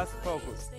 Last focus.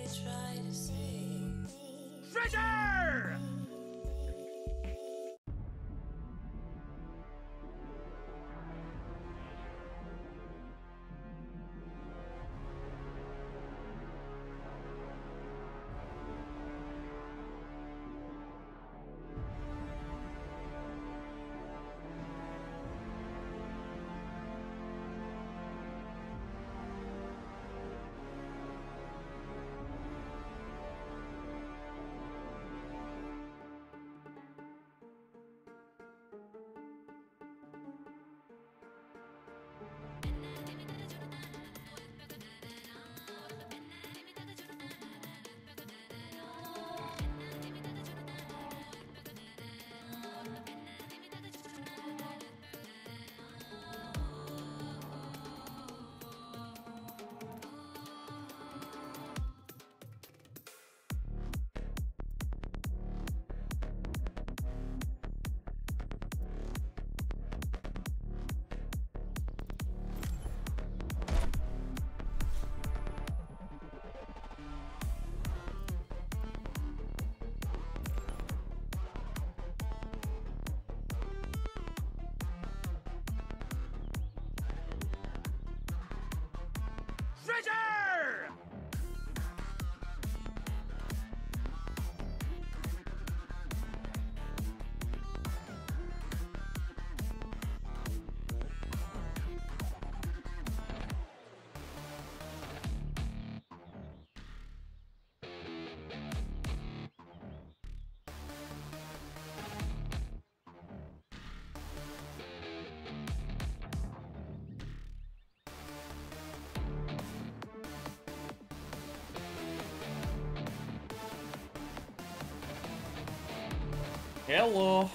Hello.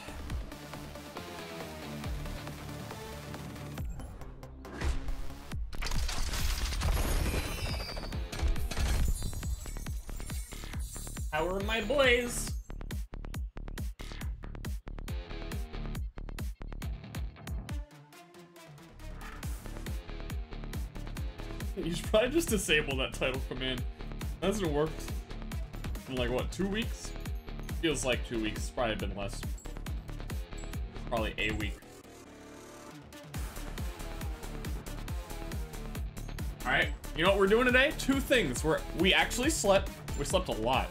How are my boys? You should probably just disable that title command. That hasn't worked in like what, two weeks? Feels like two weeks. It's probably been less. Probably a week. Alright, you know what we're doing today? Two things. We're we actually slept. We slept a lot.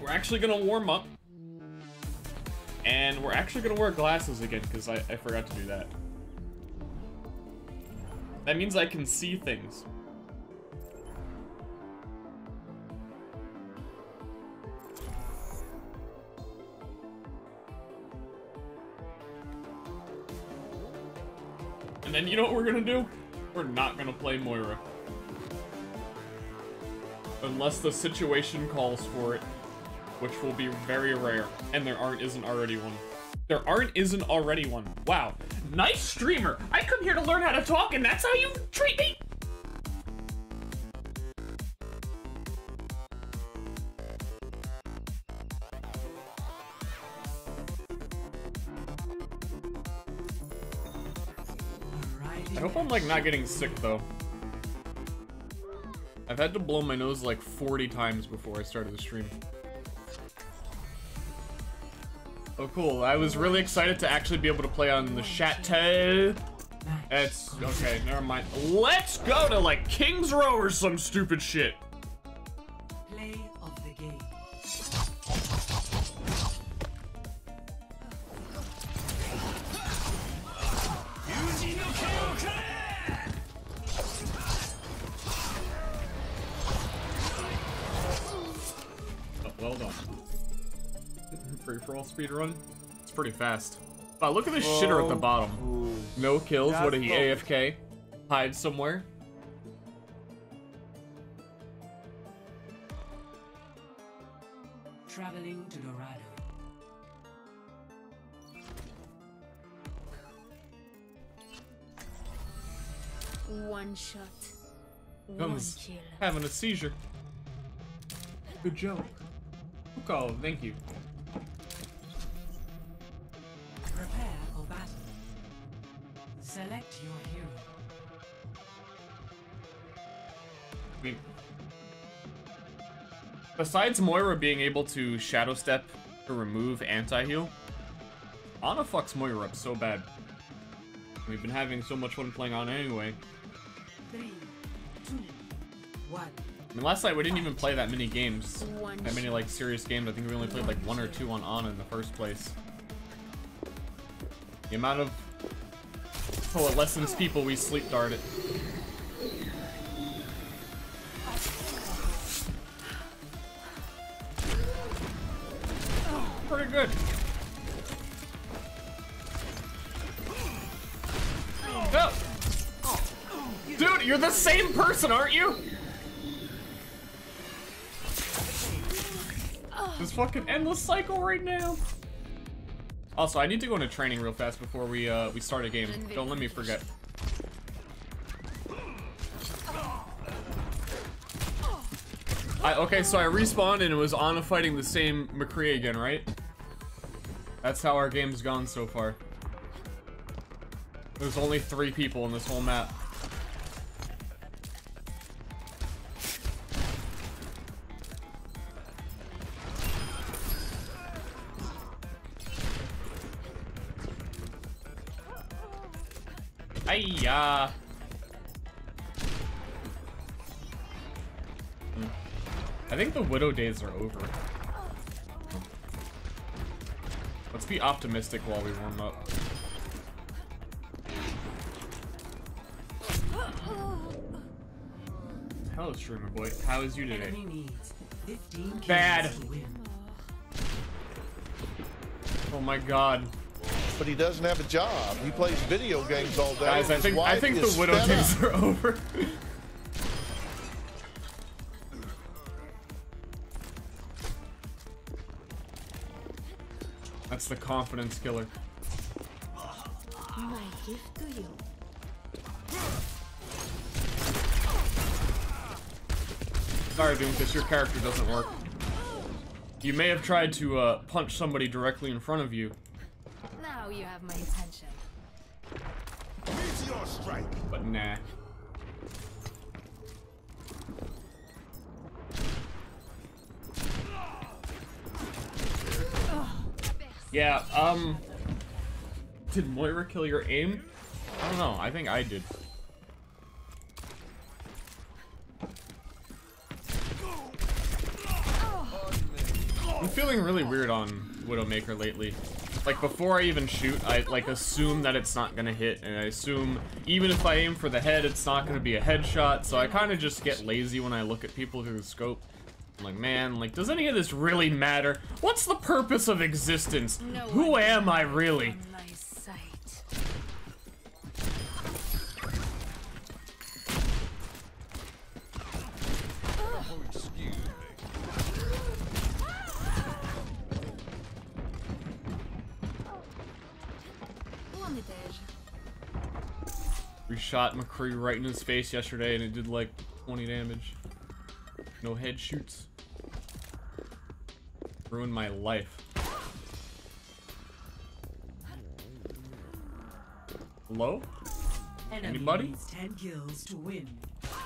We're actually gonna warm up. And we're actually gonna wear glasses again, because I, I forgot to do that. That means I can see things. You know what we're gonna do? We're not gonna play Moira. Unless the situation calls for it. Which will be very rare. And there aren't isn't already one. There aren't isn't already one. Wow. Nice streamer! I come here to learn how to talk and that's how you like not getting sick though. I've had to blow my nose like 40 times before I started the stream. Oh cool, I was really excited to actually be able to play on the Chateau. It's, okay, never mind. Let's go to like King's Row or some stupid shit. Free for speed run. It's pretty fast. Wow, look at this shitter at the bottom. No kills. What did he That's AFK? Hide somewhere. Traveling to Dorado. One shot. Comes having a seizure. Good joke. Fuko, thank you. Besides Moira being able to Shadow Step to remove anti-heal, Ana fucks Moira up so bad. We've been having so much fun playing Ana anyway. Three, two, one. I mean, last night we didn't even play that many games. That many, like, serious games. I think we only played, like, one or two on Ana in the first place. The amount of coalescence people we sleep darted. The same person, aren't you? This fucking endless cycle right now. Also, I need to go into training real fast before we uh we start a game. Don't let me forget. I, okay, so I respawned and it was Ana fighting the same McCree again, right? That's how our game's gone so far. There's only three people in this whole map. Hmm. I think the Widow days are over. Let's be optimistic while we warm up. Hello, streamer boy. How is you today? Enemy needs 15 kills Bad. Oh my god. But he doesn't have a job. He plays video games all day. Guys, I His think I wife think is the Widow fed days up. are over. That's the confidence killer. My gift to you. Sorry, Doomfist, your character doesn't work. You may have tried to uh, punch somebody directly in front of you. Now you have my attention. Meteor strike. But nah. Yeah, um... Did Moira kill your aim? I don't know, I think I did. I'm feeling really weird on Widowmaker lately. Like before I even shoot, I like assume that it's not gonna hit, and I assume even if I aim for the head, it's not gonna be a headshot. So I kind of just get lazy when I look at people through the scope. I'm like, man, like, does any of this really matter? What's the purpose of existence? No Who am I really? Shot McCree right in his face yesterday, and it did like 20 damage. No head shoots. Ruined my life. Hello? Anybody? needs 10 kills to win.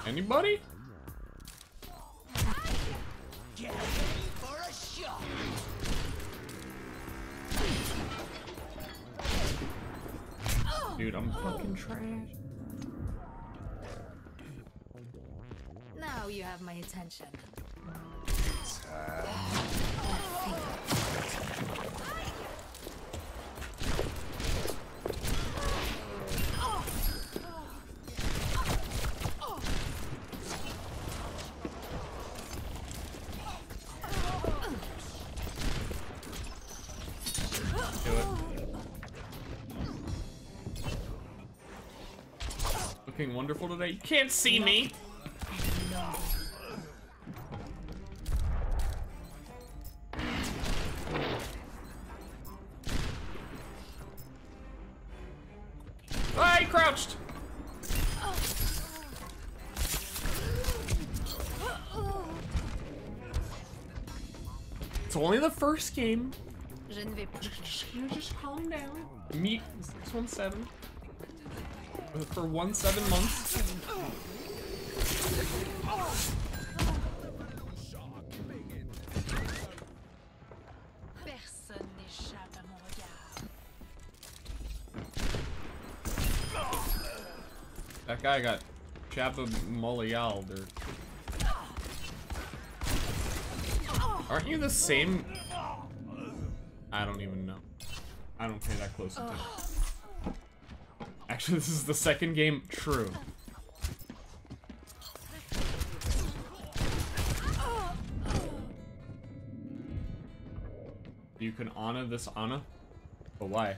Anybody? Dude, I'm fucking trash. Now you have my attention. Looking wonderful today. You can't see me. Crouched. It's only the first game. Je ne vais plus. You just calm down. Meet 617. For one seven months. Guy got Chaba Moliald or Aren't you the same? I don't even know. I don't pay that close attention. Actually, this is the second game. True. You can Ana this Ana? But why?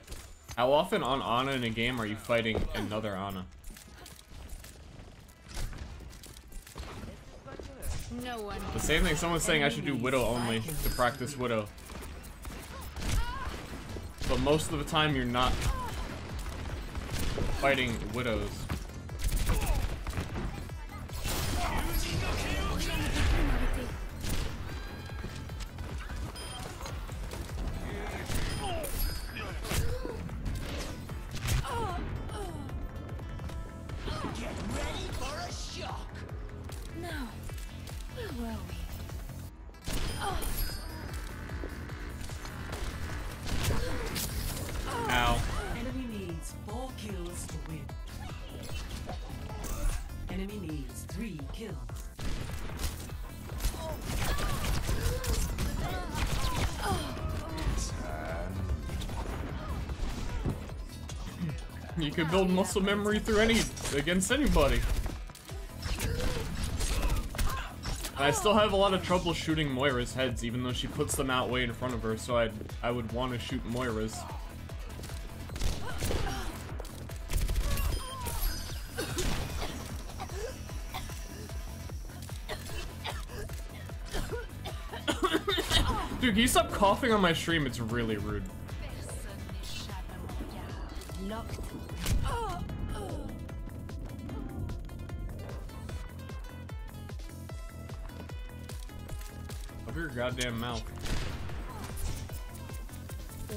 How often on Ana in a game are you fighting another Ana? No one. The same thing, someone's saying I should do Widow only to practice Widow. But most of the time you're not fighting Widows. Can build muscle memory through any against anybody. And I still have a lot of trouble shooting Moira's heads, even though she puts them out way in front of her, so I'd, I would want to shoot Moira's. Dude, can you stop coughing on my stream? It's really rude. Goddamn mouth.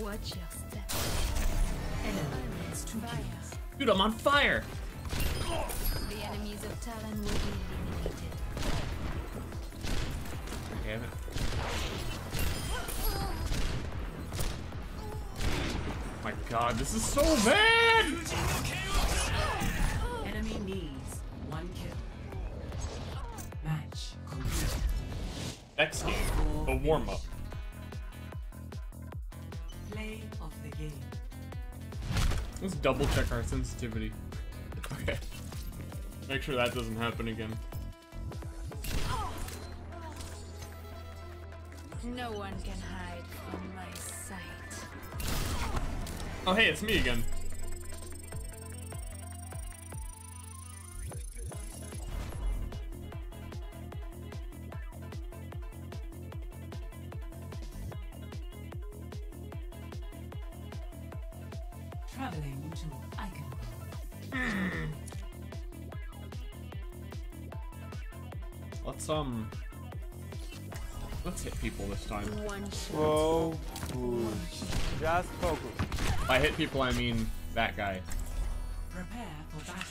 Watch your step. Enemy needs two. Dude, I'm on fire! The enemies of Talon will be eliminated. Damn it. My god, this is so bad! Enemy needs one kill. Match complete. X game, a warm up. Play of the game. Let's double check our sensitivity. Okay. Make sure that doesn't happen again. No one can hide from my sight. Oh, hey, it's me again. Hit people, I mean that guy. Prepare for battle.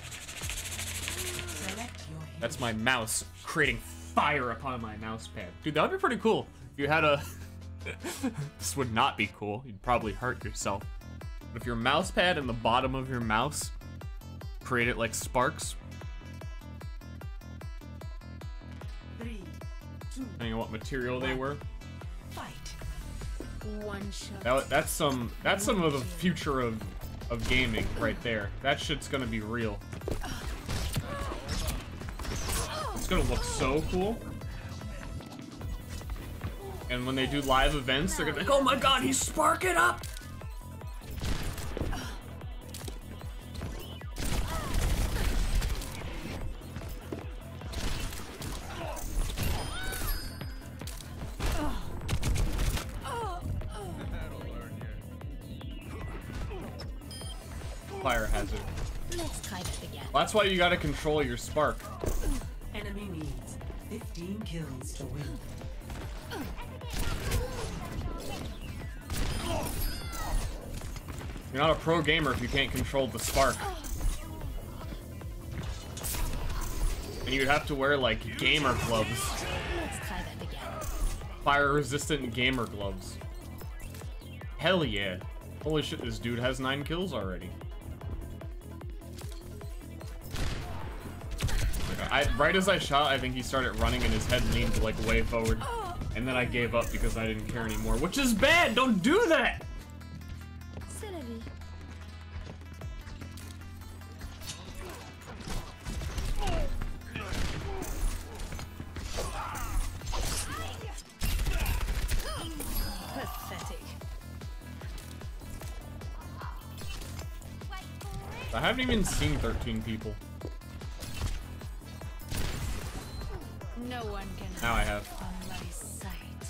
Select your. That's my mouse creating fire upon my mouse pad. Dude, that would be pretty cool. If you had a... this would not be cool. You'd probably hurt yourself. But if your mouse pad and the bottom of your mouse created like sparks, Three, two, depending on what material they were. One shot. that, that's some that's some of the future of of gaming right there. That shit's gonna be real. It's gonna look so cool. And when they do live events, they're gonna be like, oh my god, he's sparking up! Fire hazard. Let's try that again. Well, that's why you gotta control your spark. Enemy needs 15 kills to win. You're not a pro gamer if you can't control the spark. And you'd have to wear like gamer gloves. Let's try that again. Fire resistant gamer gloves. Hell yeah. Holy shit, this dude has nine kills already. I right as I shot, I think he started running and his head leaned like way forward. And then I gave up because I didn't care anymore, which is bad. Don't do that. C'est la vie. Pathetic. I haven't even seen 13 people. No one can Now I have. on my sight.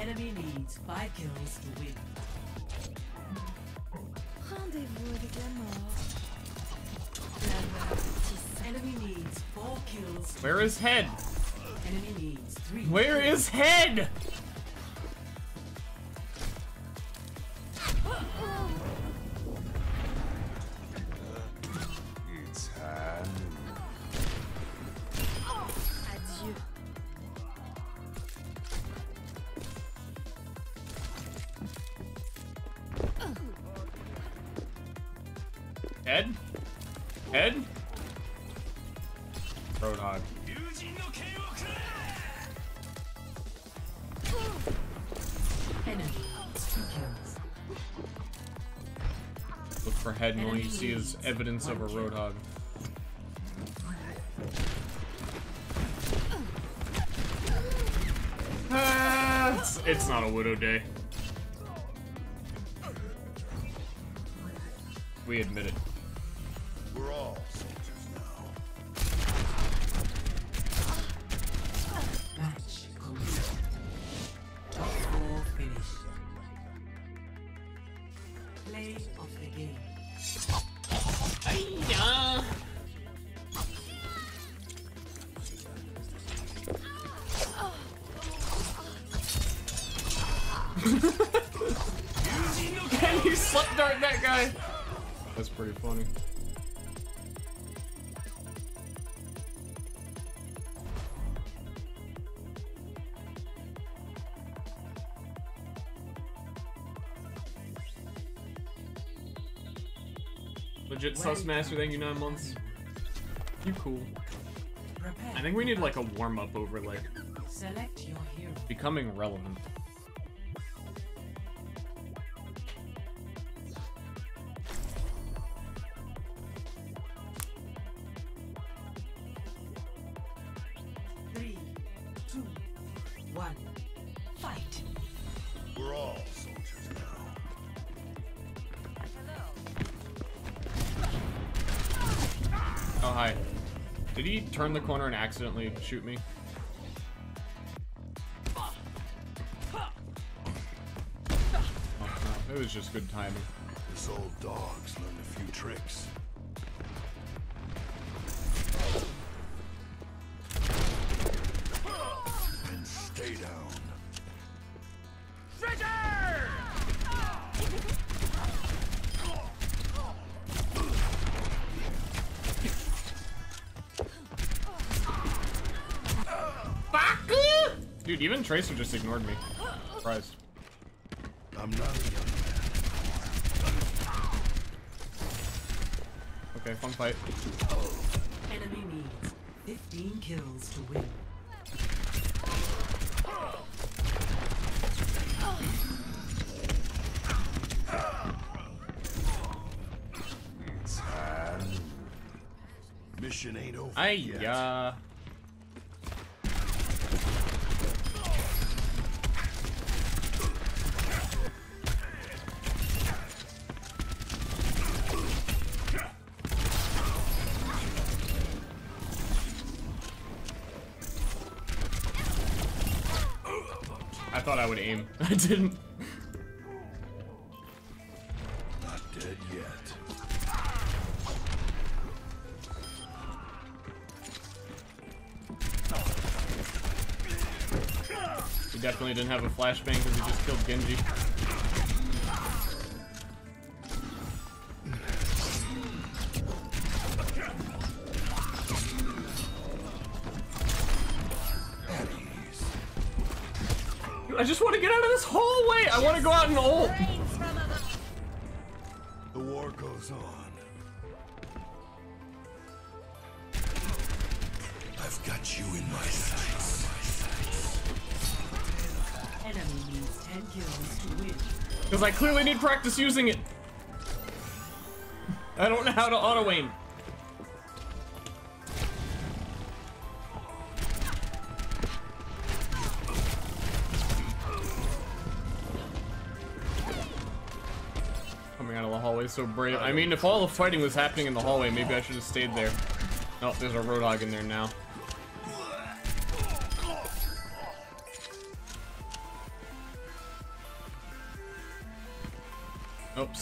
Enemy needs five kills to win. Rendez-vous avec la mort. La mort qui Enemy needs four kills. Where is head? Enemy needs three. Where is head? Head? Head? Roadhog. Look for head and all you see is evidence of a roadhog. Ah, it's, it's not a widow day. We admit it. We're all soldiers now. Match complete. Top four finished. Play of the game. Yeah. Can you sleep dart that guy? That's pretty funny. Legit sus master, thank you nine months. You cool. I think we need like a warm up overlay. Select your hero. Becoming relevant. Turn the corner and accidentally shoot me? Oh, no. It was just good timing. This old dog's learned a few tricks. Tracer just ignored me. Surprised. I'm not a young man. Okay, fun fight. Enemy needs 15 kills to win. Mission ain't over Ay, would aim. I didn't. Not dead yet. He definitely didn't have a flashbang because he just killed Genji. Because I clearly need practice using it. I don't know how to auto aim. Coming out of the hallway so brave. I mean, if all the fighting was happening in the hallway, maybe I should have stayed there. Oh, there's a Roadhog in there now.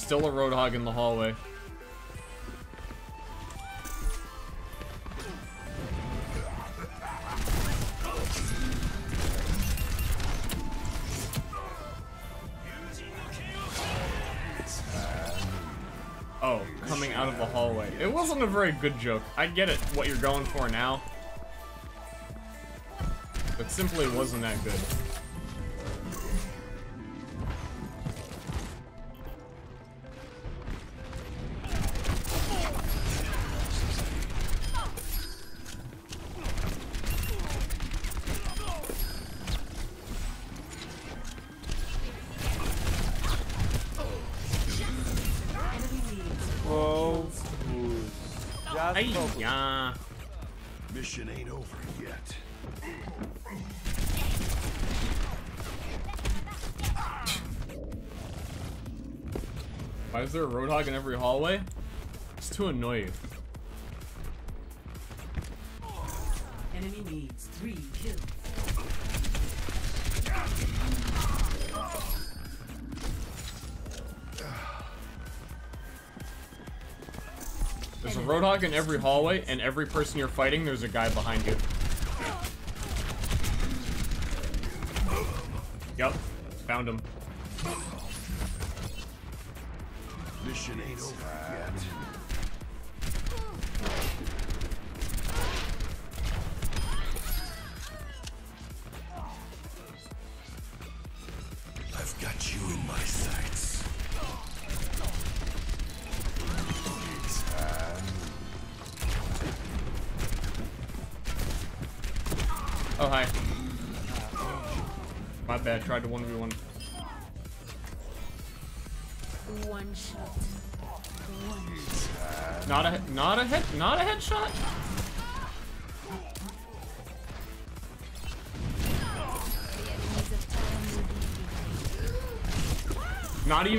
Still a Roadhog in the hallway. Oh, coming out of the hallway. It wasn't a very good joke. I get it, what you're going for now. But simply wasn't that good. Just Hey, focus. yeah. Mission ain't over yet. Why is there a Roadhog in every hallway? It's too annoying. Roadhog in every hallway, and every person you're fighting, there's a guy behind you.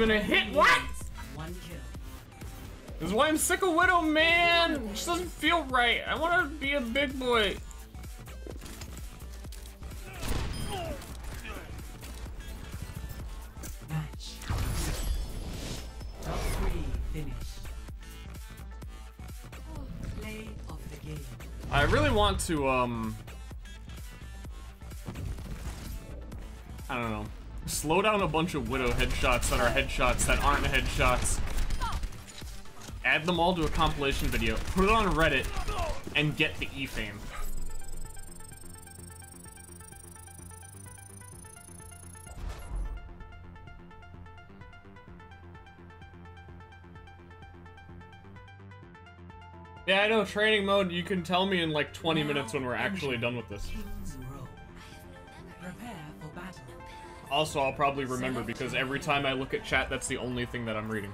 Be Not even a hit, what? 1 kill. This is why I'm sick of Widow, man! It just doesn't feel right. I want to be a big boy. Match. 3 finish. Play of the game. I really want to, um... Slow down a bunch of Widow headshots that are headshots that aren't headshots. Add them all to a compilation video, put it on Reddit, and get the E-fame. Yeah, I know, training mode, you can tell me in like 20 minutes when we're actually done with this. Also, I'll probably remember because every time I look at chat, that's the only thing that I'm reading.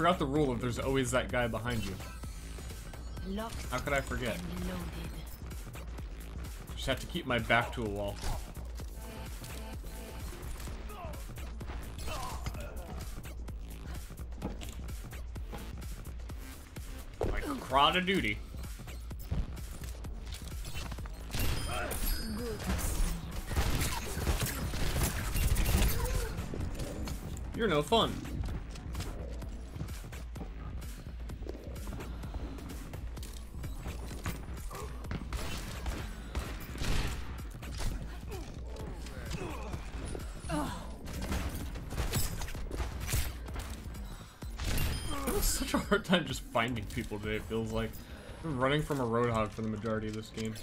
forgot the rule of there's always that guy behind you. Locked How could I forget? Just have to keep my back to a wall. Like a crowd of duty. You're no fun. Finding people today, it feels like. I'm running from a Roadhog for the majority of this game.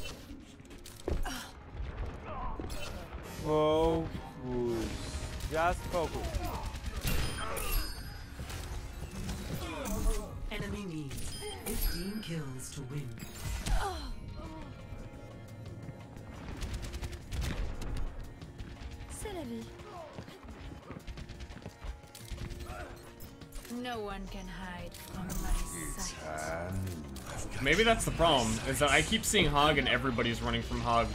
Focus. Just focus. Enemy needs 15 kills to win. C'est la vie. No one can hide from my sight. Maybe that's the problem, is that I keep seeing Hog and everybody's running from Hog.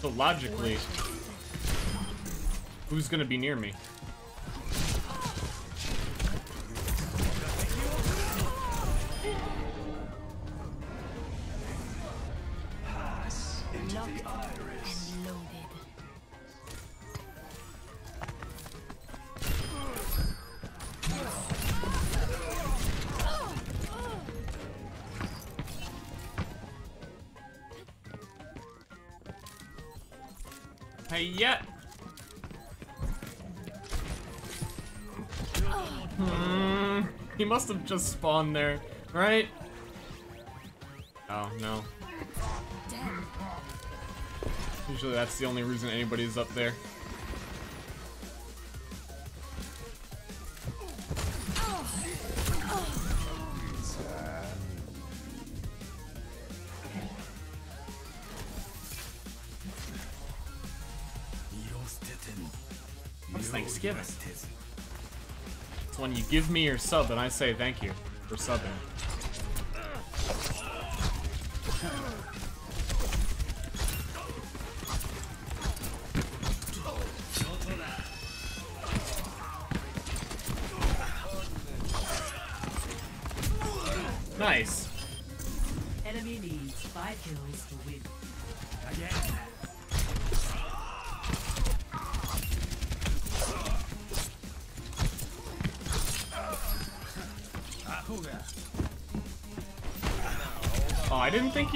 So logically, who's gonna be near me? Must have just spawned there, right? Oh, no. Usually that's the only reason anybody's up there. Give me your sub and I say thank you for subbing.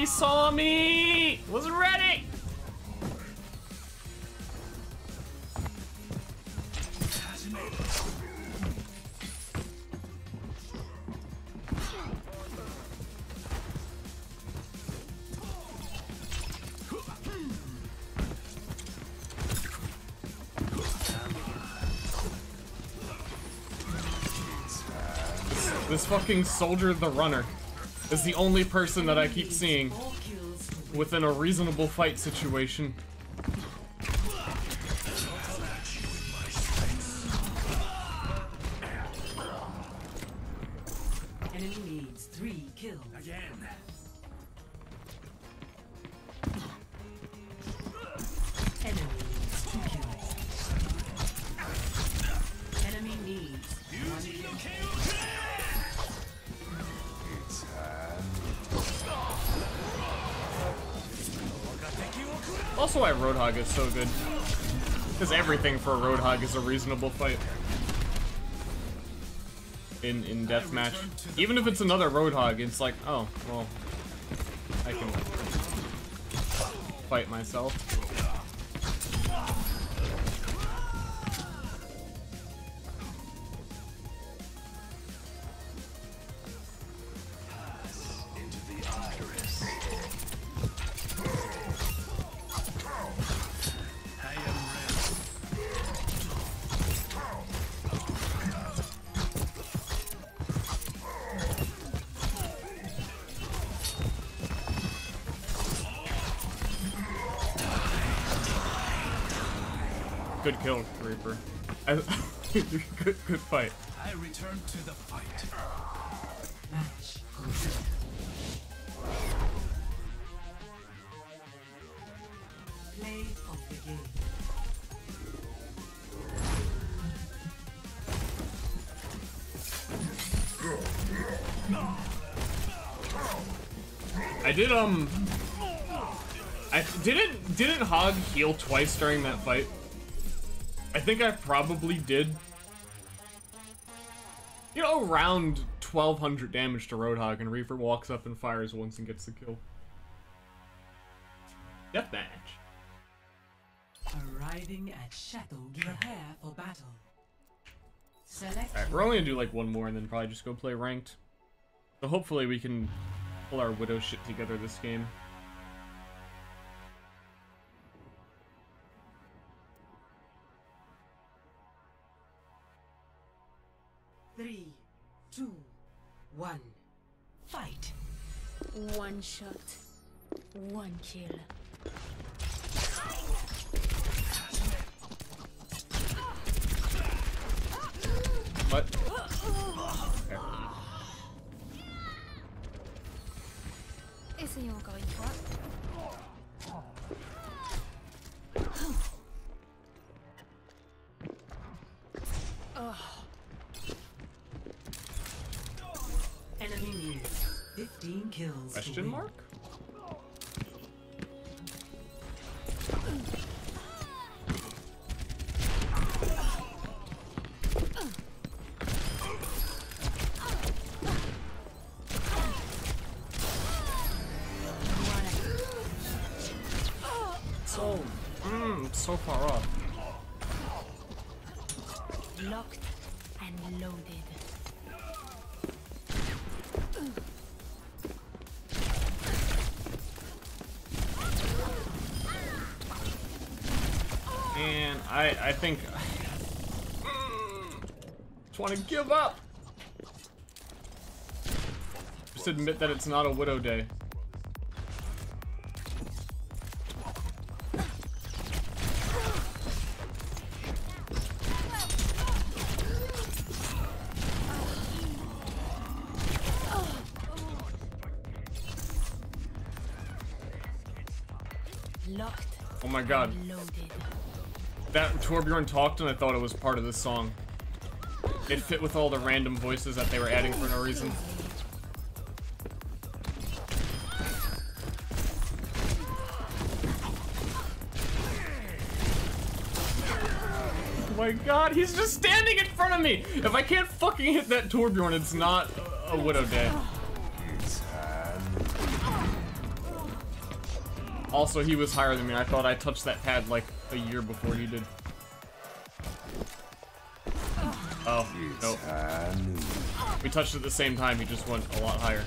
Saw me! Was ready! This fucking soldier the runner is the only person that I keep seeing 4 kills to win. within a reasonable fight situation. Roadhog is so good. Because everything for a Roadhog is a reasonable fight. In in deathmatch. Even if it's another Roadhog, it's like, oh, well, I can fight myself. To the fight. Match. Play of the game. I did um I didn't didn't Hog heal twice during that fight? I think I probably did. Around 1200 damage to Roadhog, and Reaper walks up and fires once and gets the kill. Deathmatch. Arriving at Shadow, prepare for battle. Select Alright, we're only gonna do like one more and then probably just go play ranked. So hopefully we can pull our Widow shit together this game. One, fight. One shot, one kill. What? Okay. Essayons encore une fois. Kills. Question mark? I, I think, just want to give up. Just admit that it's not a widow day. Torbjorn talked and I thought it was part of this song. It fit with all the random voices that they were adding for no reason. Oh my god, he's just standing in front of me! If I can't fucking hit that Torbjorn, it's not a Widow Day. Also, he was higher than me. I thought I touched that pad like a year before he did. Oh, nope. We touched at the same time, he just went a lot higher.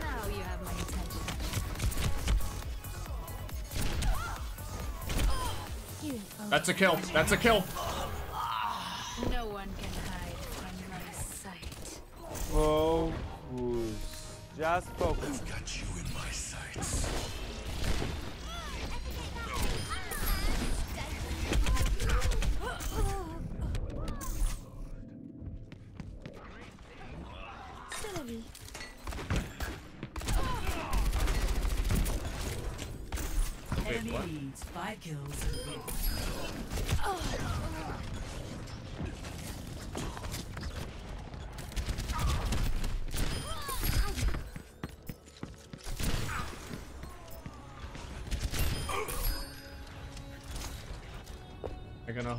Now you have my attention. You That's a kill. That's a kill.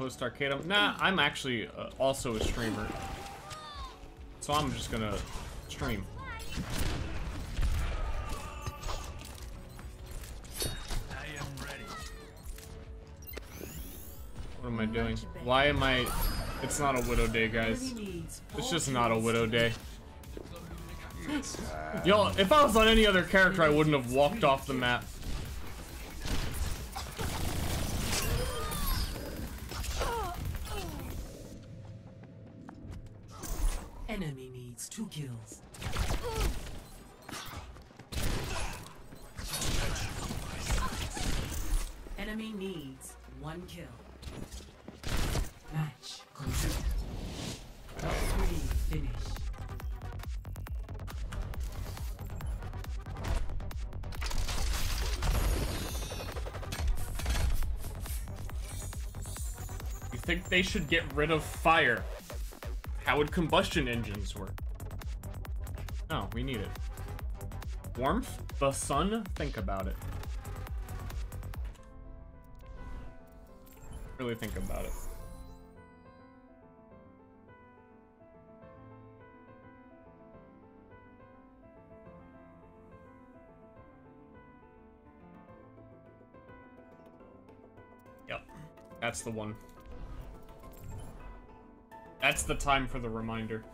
Host Arcadum. Nah, I'm actually uh, also a streamer. So I'm just gonna stream. I am ready. What am I doing? Why am I... It's not a Widow Day, guys. It's just not a Widow Day. Yo, if I was on any other character, I wouldn't have walked off the map. They should get rid of fire. How would combustion engines work? Oh, we need it. Warmth? The sun? Think about it. Really think about it. Yep, that's the one. That's the time for the reminder.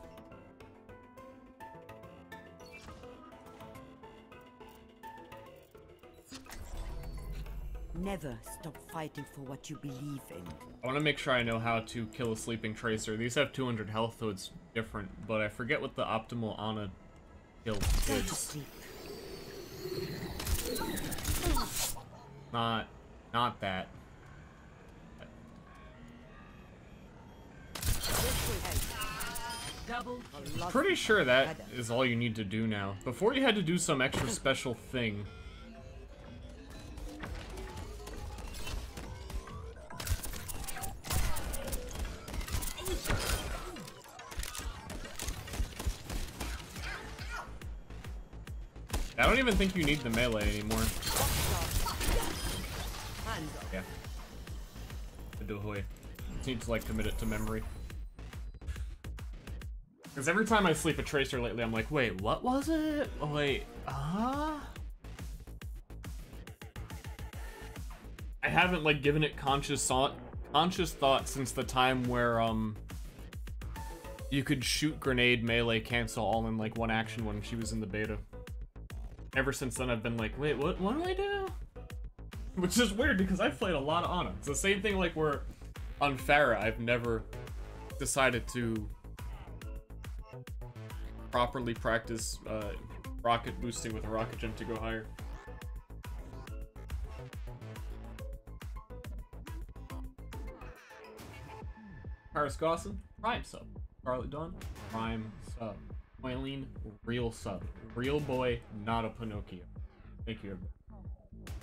Never stop fighting for what you believe in. I want to make sure I know how to kill a sleeping tracer. These have 200 health, so it's different, but I forget what the optimal Ana kill Go to is. sleep. Not, not that. Pretty sure that is all you need to do now. Before you had to do some extra special thing. I don't even think you need the melee anymore. Yeah. Adohoy. Need to like commit it to memory. Because every time I sleep a tracer lately, I'm like, wait, what was it? Oh, wait, uh I haven't like given it conscious thought, conscious thought since the time where um you could shoot, grenade, melee, cancel all in like one action when she was in the beta. Ever since then, I've been like, wait, what? What do I do? Which is weird because I've played a lot of Ana. It's the same thing like where on Pharah, I've never decided to properly practice uh, rocket boosting with a rocket jump to go higher. Paris Gosson, Prime sub. Scarlet Dawn, Prime sub. Eileen, real sub. Real boy, not a Pinocchio. Thank you. Is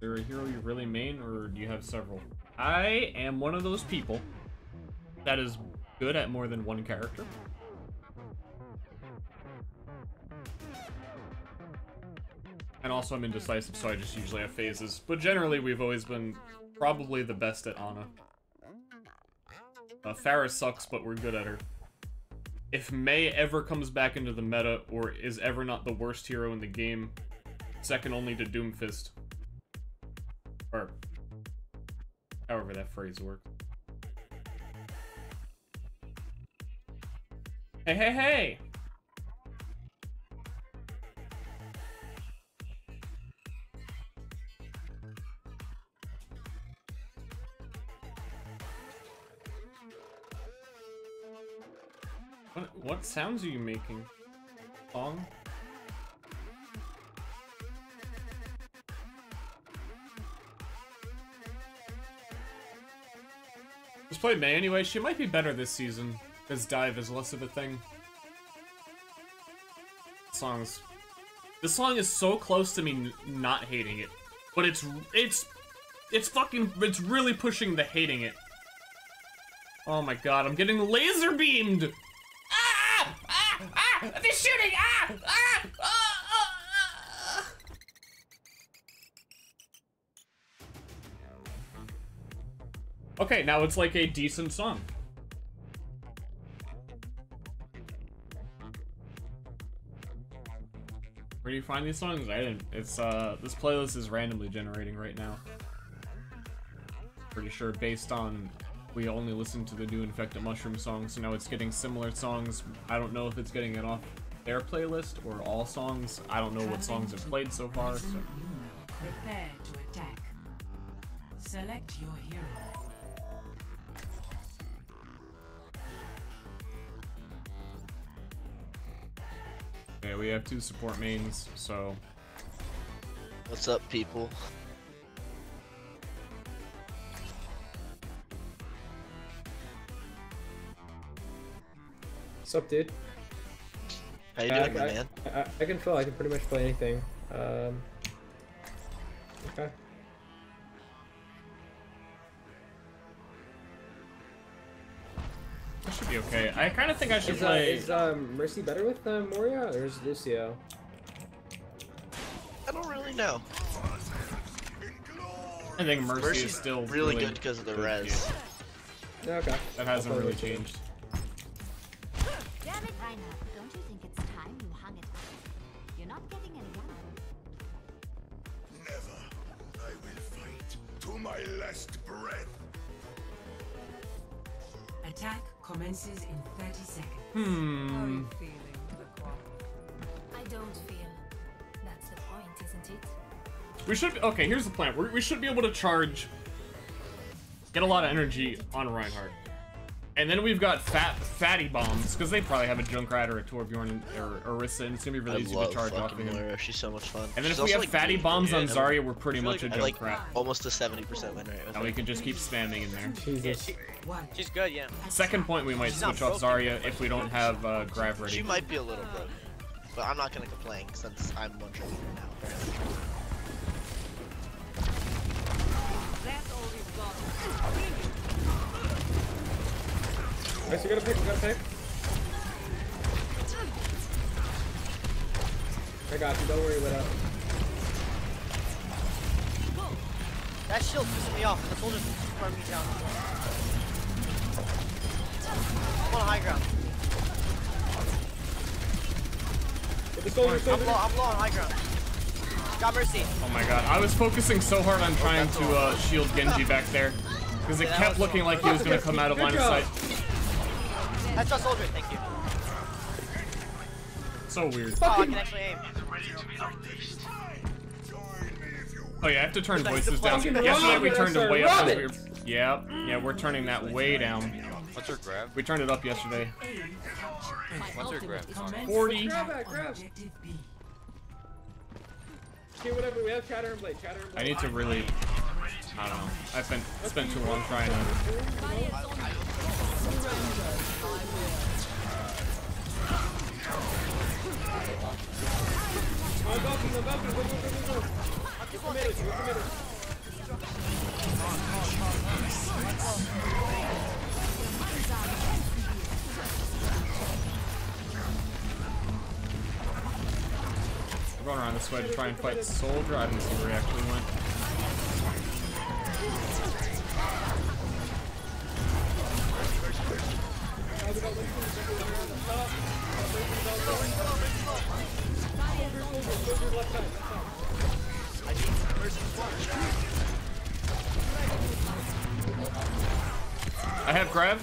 there a hero you really main, or do you have several? I am one of those people that is good at more than one character. And also I'm indecisive, so I just usually have phases. But generally, we've always been probably the best at Ana. Uh, Pharah sucks, but we're good at her. If Mei ever comes back into the meta, or is ever not the worst hero in the game, second only to Doomfist. Or however that phrase works. Hey, hey, hey! What, what sounds are you making? Song? Let's play Mei anyway. She might be better this season, because dive is less of a thing. Songs. This song is so close to me not hating it, but it's it's it's fucking it's really pushing the hating it. Oh my god, I'm getting laser beamed. Ah! Ah! Ah! They're shooting! Ah! Ah! Ah! Ah! ah. Okay, now it's like a decent song. Where do you find these songs? I didn't. It's uh, this playlist is randomly generating right now. Pretty sure based on we only listen to the new Infected Mushroom songs, so now it's getting similar songs. I don't know if it's getting it off their playlist or all songs. I don't know what songs have played so far. So. Prepare to attack. Select your hero. Okay, we have two support mains, so What's up, people? What's up, dude? How you Uh, doing, my I, man? I, I can fill. I can pretty much play anything. Um, okay. Be okay. I kind of think I should Is, uh, play. is um, Mercy better with uh, Moira or is Lucio? I don't really know. I think Mercy Mercy's is still really good because of the res. Yeah, okay. That hasn't really Lucio. changed. Commences in 30 seconds. Hmm. I don't feel. That's the point, isn't it? We should. Be, okay, here's the plan. We're, we should be able to charge, get a lot of energy on Reinhardt, and then we've got fat fatty bombs because they probably have a Junkrat or a Torbjorn or Orisa, and it's gonna be really I easy love to charge off of fucking him. Moira. She's so much fun. And then She's if we have like, fatty bombs good. on Zarya, we're pretty I feel much a like- I like Junkrat. almost a 70% win rate. with And her. we can just keep spamming in there. Jesus. She's good, yeah. Second point, we might She's switch off broken. Zarya if we don't have uh, Grav ready. She might be a little broken, but I'm not gonna complain since I'm one trigger now. apparently. Alright, so we gotta pick, we gotta pick. I got you, don't worry about that. That shield pisses me off. And the soldiers run me down. I'm on high ground. The soldier, I'm low, I'm low on high ground. Got mercy. Oh my god, I was focusing so hard on trying to uh, shield Genji back there. Because it Yeah, kept was looking like he was gonna come out of line of sight. That's not soldier, thank you. So weird. Oh, I can actually aim. Oh yeah, I have to turn voices down. fucking Yesterday we turned it way up. run 'cause we were- Yeah, yeah, we're turning that way down. What's your grab? We turned it up yesterday. What's your grab? 40. Grab that, grab. Okay, whatever, we have Chatter and Blade, Chatter and I need to really. I don't know. I've spent spent too long trying to. I'm going around this way to try and fight Soldier. I didn't see where he actually went. I have grab.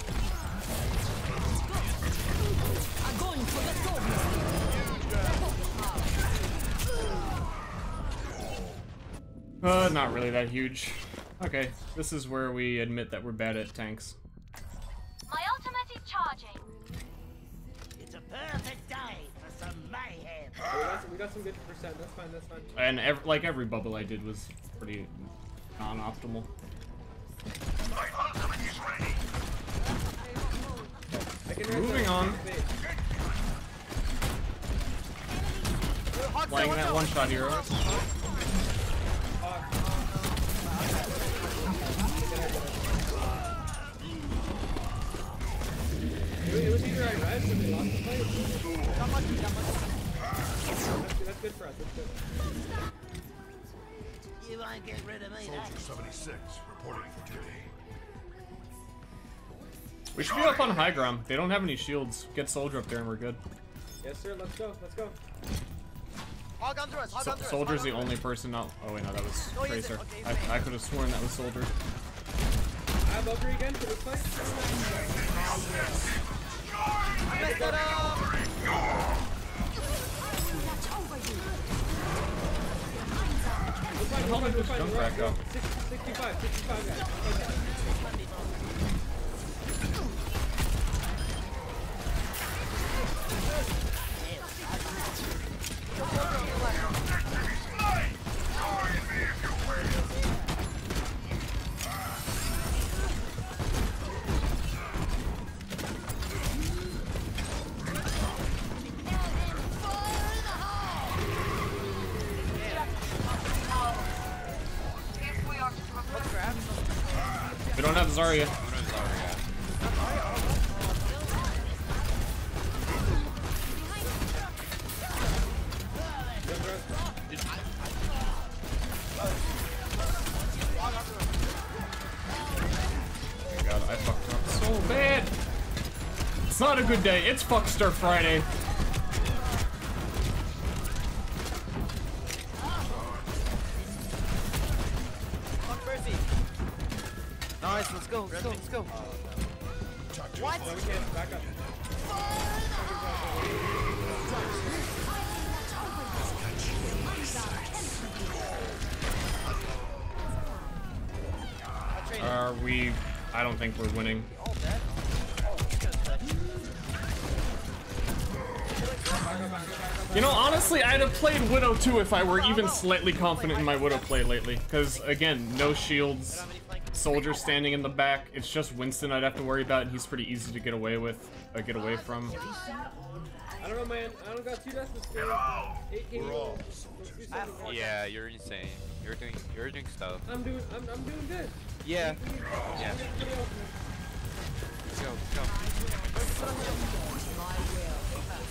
Uh, not really that huge. Okay, this is where we admit that we're bad at tanks. My ultimate is charging. It's a perfect day for some mayhem. We, got some, we got some good percent, that's fine, that's fine. And ev like every bubble I did was pretty non-optimal. I can Moving on. Playing that one-shot hero. It was either I res or we lost the fight. That's, that's good for us, that's good. You won't get rid of me. Soldier 76 reporting for duty. We should be up on high ground. They don't have any shields. Get Soldier up there and we're good. Yes, sir, let's go, let's go. Hog on through us, hog So on through. Soldier's hog the only person not. Oh wait, no, that was No. Tracer. Okay, I. I could have sworn that was Soldier. I have Valkyrie again for this fight. Us. Messed it up. Six- 65, 65 guys. Okay. Zarya. God, I fucked up so bad. It's not a good day. It's Fuckster Friday. Too if I were even slightly confident in my Widow play lately. Because, again, no shields, soldier standing in the back. It's just Winston I'd have to worry about, and he's pretty easy to get away with, uh, get away from. I don't know, man. I don't got two deaths this game. Eight. Yeah, you're insane. You're doing you're doing stuff. I'm doing. I'm, I'm doing good. Yeah. Yeah. Let's go, let's go.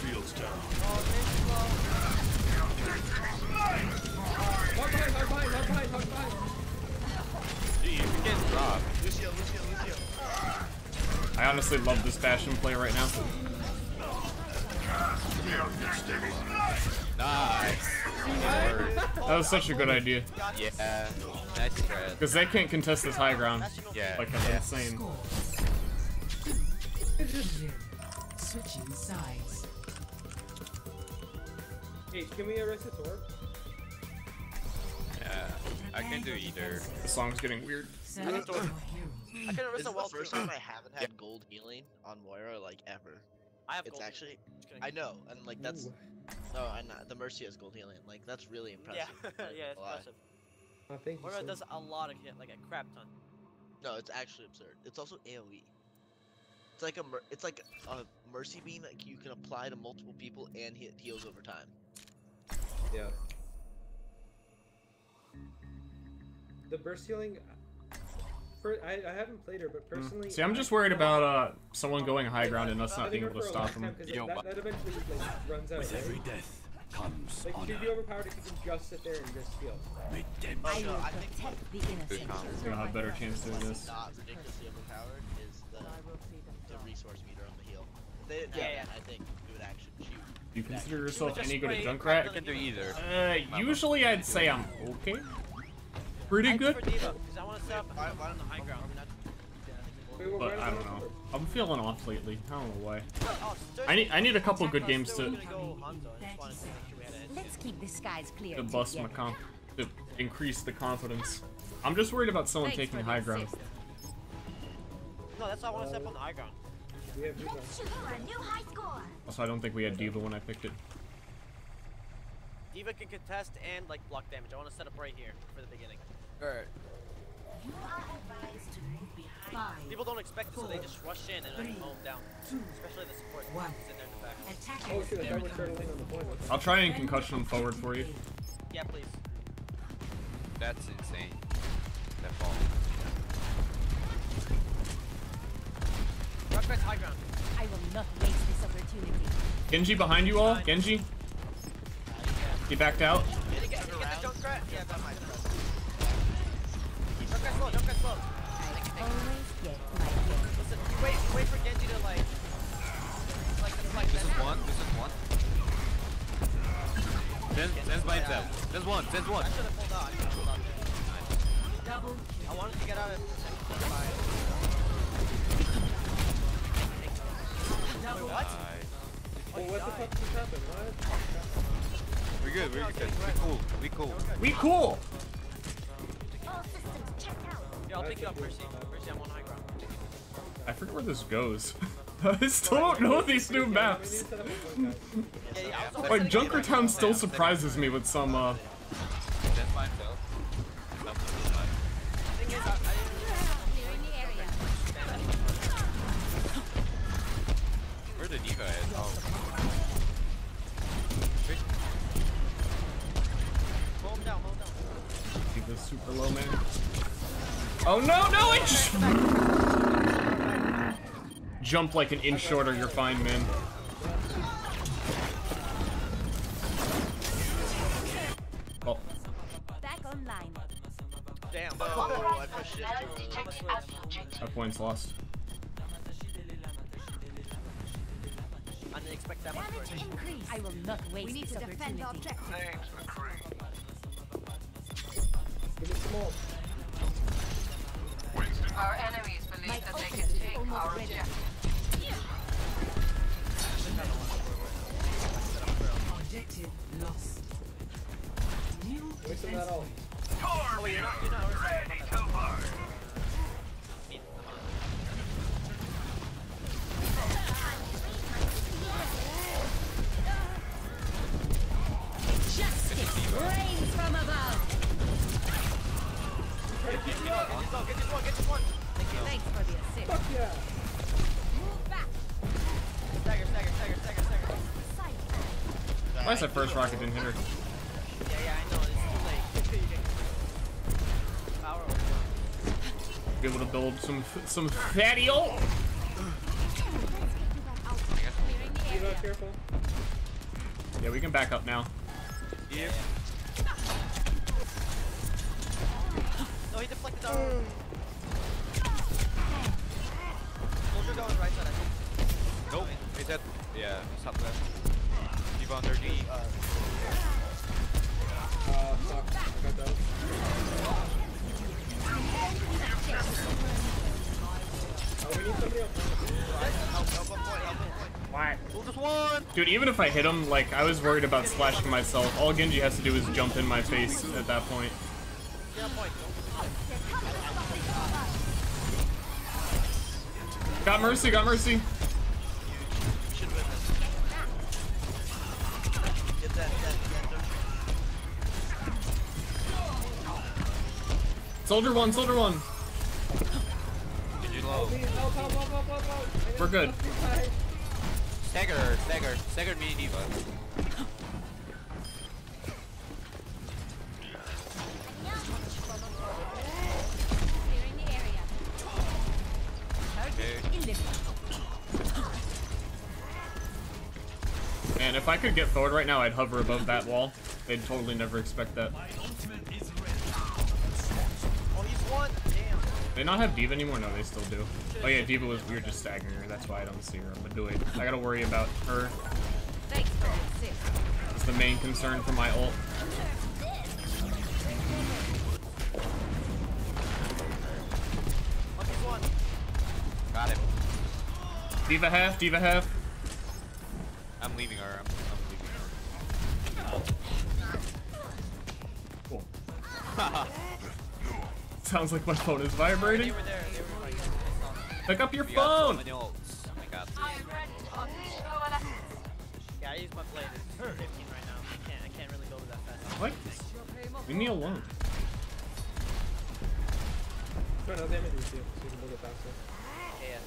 Fields down. Hard behind, hard behind, hard behind, hard behind. Dude, you can get dropped. Lucio, Lucio, Lucio. I honestly love this Bastion play right now. Nice. That was such a good idea. Yeah. Nice spread. Because they can't contest this high ground. Yeah. Like, that's yeah. insane. Switching sides. Hey, can we arrest this orb? Yeah. I can do either. The song's getting weird. I can arrest This is a the well first time I haven't had gold healing on Moira like ever. I have It's gold. actually, I know, and like that's, no, I know the Mercy has gold healing. Like that's really impressive. not yeah, it's impressive. I think you Moira said- does a lot of hit, like a crap ton. No, it's actually absurd. It's also AOE. It's like a it's like a mercy beam that you can apply to multiple people and hit heals over time. Yeah. The burst healing. For, I, I haven't played her, but personally. See, I'm just worried about uh someone going high ground and us not being able to her for a stop them. him. time, 'cause that, that eventually like, runs out. With right? every death comes Like, she'd honor. be overpowered if you can just sit there and just heal. Redemption. I think Protect the innocent. You'll have a better chance doing this. not ridiculously overpowered is the the resource meter on the heal. If they didn't Yeah, have that, I think Do you consider yourself any good at spray- Junkrat? I can do either. Uh, usually I'd say I'm okay. Pretty good, prefer D.Va, because I want to set up Why, why don't the high ground. Wait, we're but I don't know. I'm feeling off lately. I don't know why. Oh, I need I need a couple good games to gonna go Hanzo. I just wanted to make sure we had a Let's keep the skies clear. to bust my together. comp to increase the confidence. I'm just worried about someone taking the high ground. No, that's why I want to step on the high ground. We have D.Va. Let's shoot for a new high score. Also, I don't think we had D.Va when I picked it. D.Va can contest and like block damage. I want to set up right here for the beginning. Alright. You are advised to move behind. People don't expect it, so they just rush in and like, mow them down. Especially the support One. sitting there in the back. Oh Attackers shit, I thought we incoming. started in on the point. I'll try and concussion them forward for you. Yeah, please. That's insane. That ball. Rush high ground. I will not waste this opportunity. Genji behind you all. Genji. He backed out. Get, get, get the Junkrat. Yeah, got my Junkrat slow, Junkrat slow. I always get my gift. Listen, you wait, you wait for Genji to like, like, like This is one. This is one. Zen, Zen's by himself. Zen's one. Zen's one. I should have pulled out. I should have pulled out. Double I wanted to get out of by. double What? Nice. Oh, what the fuck just happened? What? We're good. We're good. We cool. We cool. We cool. All systems checked out. Yeah, I'll pick you up, Mercy. Mercy, I'm on high ground. I forget where this goes. I still don't know these new maps. Yeah, yeah, I was Like Junkertown still surprises me with some uh the D.Va at? Oh. Wait, Mow him down, mow him down. D.Va's super low man. Oh no, no, it just Jump like an inch shorter, you're fine, man. Oh, Back online. Damn. Oh, I pushed it too early. point's lost. I will not waste we need to defend the objective. Thanks, McCree. Give me some more. Our enemies believe that they can take our objective. Objective lost. New Waste some of that all. Wait, you're not, you're not. Ready to burn. Rains from above. Get this one, get this one, get this one. Thank you. Thanks for the assist. Fuck yeah. Move back. Stagger, stagger, stagger, stagger, stagger. Why is that first rocket didn't hit her? Yeah, yeah, I know. It's too late. Power over. Be able to build some some fatty ult. You know, careful. Yeah, we can back up now. Yeah. No, he deflected down. Soldier going right side, I think. Nope. He's at. Yeah, he's top left. D.Va under D. Uh, fuck. I got those. Oh, we need somebody else. Help, help, help, one point. Just one. Dude, even if I hit him, like, I was worried about splashing myself. All Genji has to do is jump in my face at that point. Yeah. Got Mercy, got Mercy. We should win this. Get that, that, that. Soldier one, soldier one. We're good. Fucking tired. Stagger, stagger, stagger me D.Va. Clearing the area. Okay. In this And if I could get forward right now, I'd hover above that wall. They'd totally never expect that. Oh, he's one. They not have D.Va anymore? No, they still do. Oh yeah, D.Va was we were just staggering her. That's why I don't see her. But do it. I gotta worry about her. That's the assist. It's the main concern for my ult. Got him. D.Va half, D.Va half. I'm leaving her. I'm, I'm leaving Cool. Sounds like my phone is vibrating. They were there. They were like. Pick up your her. We got so phone. Oh my god. Yeah, I use my blade. It's 15 right now. I can't. I can't really go that fast. What? Leave me alone. Try no damage with you, so you can build it faster. Yeah.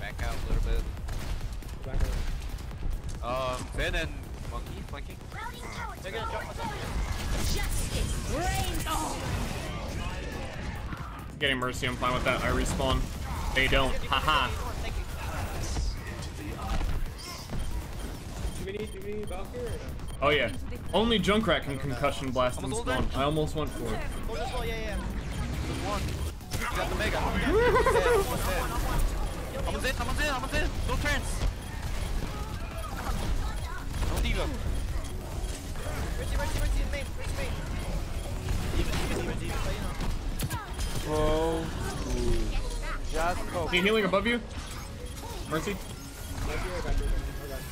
Back out a little bit. Back up. Um, Finn and Monkey flanking. They're gonna jump us up here. Justice reigns. Oh. Getting Mercy, I'm fine with that. I respawn. They don't. Haha. Thank. Do we need, do we need Valkyrie or no? Oh yeah. Only Junkrat can concussion blast and spawn. I almost went for it. Go this way, yeah, yeah. There's one. You got the mega. Someone's in, someone's in, someone's in. No turns. No D.Va. Richie, Richie, Richie, main, Richie, main. Even, even, even, even, but you know. Bro. Just. Any healing above you? Mercy? Valkyrie or Valkyrie? Okay.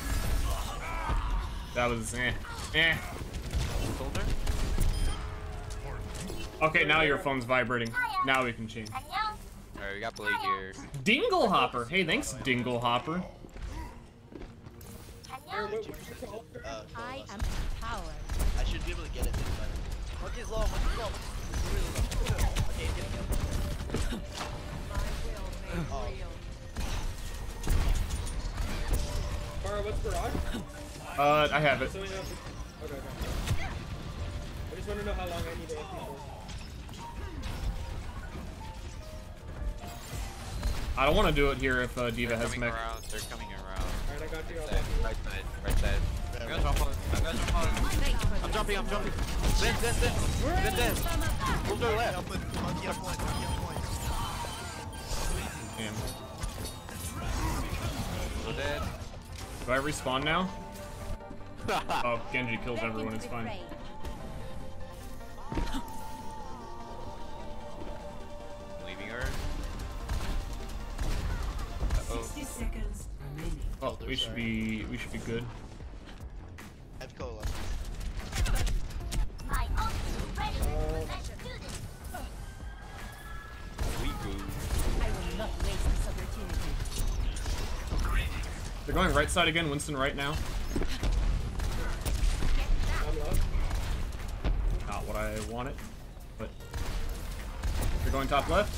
That was eh. Eh. Okay, now your phone's vibrating. Now we can change. Alright, we got Blade here. Dingle Hopper. Hey, thanks, Dingle Hopper. Or what, what's it called? Uh, I am empowered. I should be able to get it. But Monkey's low, monkey's low, monkey's really low. Okay, get him. oh, Mara, what's barrage? Uh, I have it. So we know if it- Okay, okay. I just want to know how long I need to I don't want to do it here if uh, D.Va They're has coming mech. around. They're coming around. Alright, I got you. I'll Side, you. right side, right side. I'm gonna jump on. I'm gonna jump on. Thanks I'm jumping. I'm jumping. Left. help with monkey on point, monkey on point. Damn. also dead. Do I respawn now? oh, Genji kills everyone, it's fine. Leaving her. Uh-oh. 60 seconds remaining. Oh, we should be we should be good. I have cola. My ult is ready. Let's do this. We go. I will not waste this opportunity. They're going right side again, Winston right now. Not what I wanted, but they're going top left.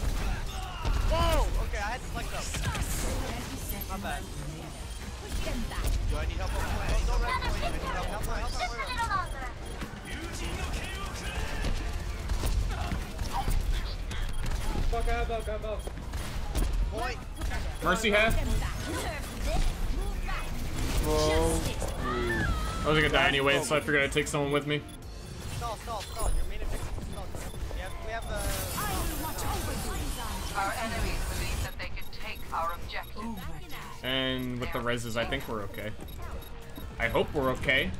Whoa! Okay, I had to select them. My bad. Push them back. Do I need help? Don't, don't rest for you. Help. Help, help, help, Just a help. little longer. Fuck, I have out, I have out. Point. Mercy half. Them back. Nerf this. Move back. Whoa. I was gonna die anyway, so I figured I'd take someone with me. Stall, stall, stall. And with the reses, I think we're okay. I hope we're okay.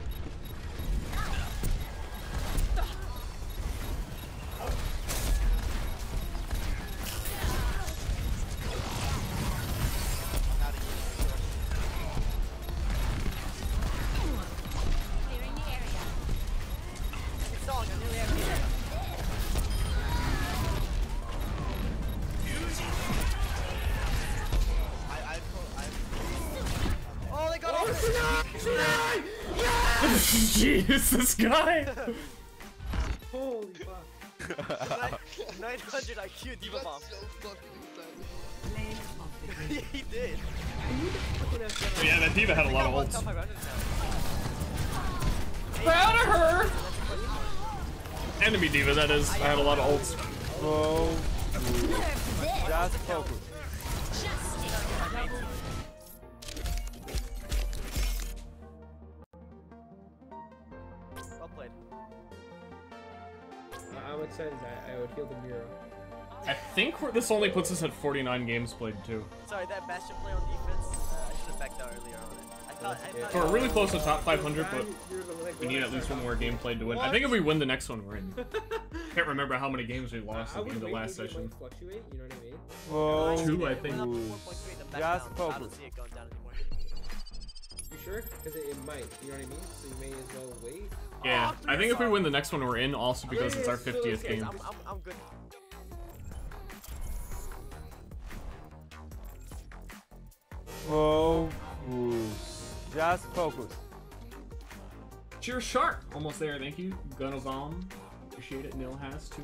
This guy. Holy fuck. 900 IQ D.Va Bomb. so fucking Flame of he did. Yeah, that D.Va had a lot of ults. top 500 now. Proud of her. Enemy D.Va, that is. I had a lot of ults. Whoa. Nerf. Just focus. I- I'm. I, I would heal the mirror. I think we're, this only puts us at 49 games played too. Sorry, that Bastion play on defense. Uh, I should have backed out earlier on it. I thought. I thought So we're really close to top 500, but we need at least one more game played to win. I think if we win the next one, we're in. Can't remember how many games we lost I at the would end of wait last session. might Fluctuate, you know what I mean? Whoa. Two, I think. Just down. I focus. don't see it going down anymore. You sure? Because it, it might, you know what I mean? So you may as well wait. Yeah, I think if we win the next one, we're in. Also because it's our 50th game. I'm, I'm, I'm good. Whoa. Just focus. Cheers, Shark! Almost there, thank you. Gunazom. Appreciate it. Nil has to.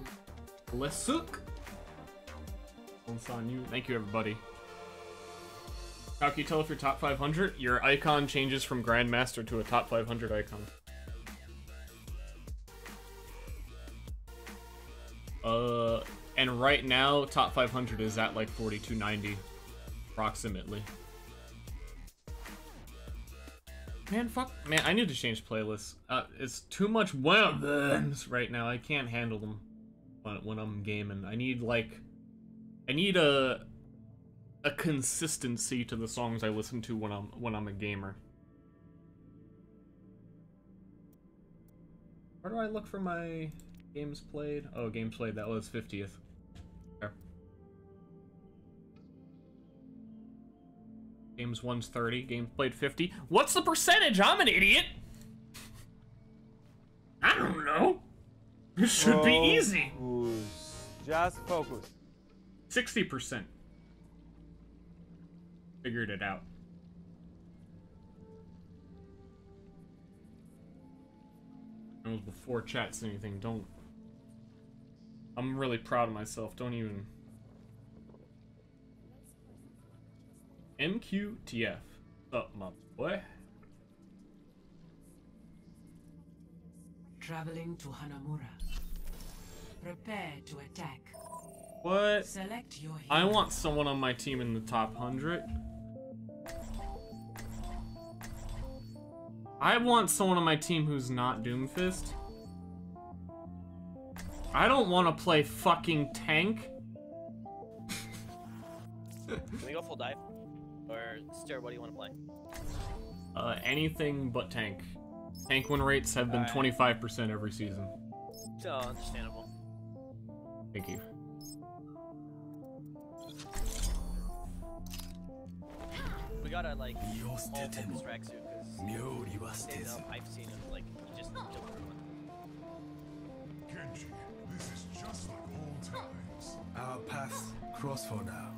Lesuk. on you. Thank you, everybody. How can you tell if you're top 500? Your icon changes from Grandmaster to a top 500 icon. Uh, and right now, top 500 is at like 4290, approximately. Man, fuck. Man, I need to change playlists. Uh, it's too much whams right now. I can't handle them when, when I'm gaming. I need, like... I need a... a consistency to the songs I listen to when I'm when I'm a gamer. Where do I look for my games played? Oh, games played, that was 50th. There. Games one's 30, games played 50. What's the percentage? I'm an idiot! I don't know. This should be easy. Just focus. 60%. Figured it out. It was before chats anything. Don't. I'm really proud of myself. Don't even. MQTF. Up, my boy. Traveling to Hanamura. Prepare to attack. What? Select your I want someone on my team in the top 100. I want someone on my team who's not Doomfist. I don't want to play fucking tank. Can we go full dive? Or Ster, what do you want to play? Uh, anything but tank. Tank win rates have been 25% every season. Oh, understandable. Thank you. We gotta like all focus track suit because I've seen him like he just killed everyone. Genji, this is just like old times. Our paths cross for now.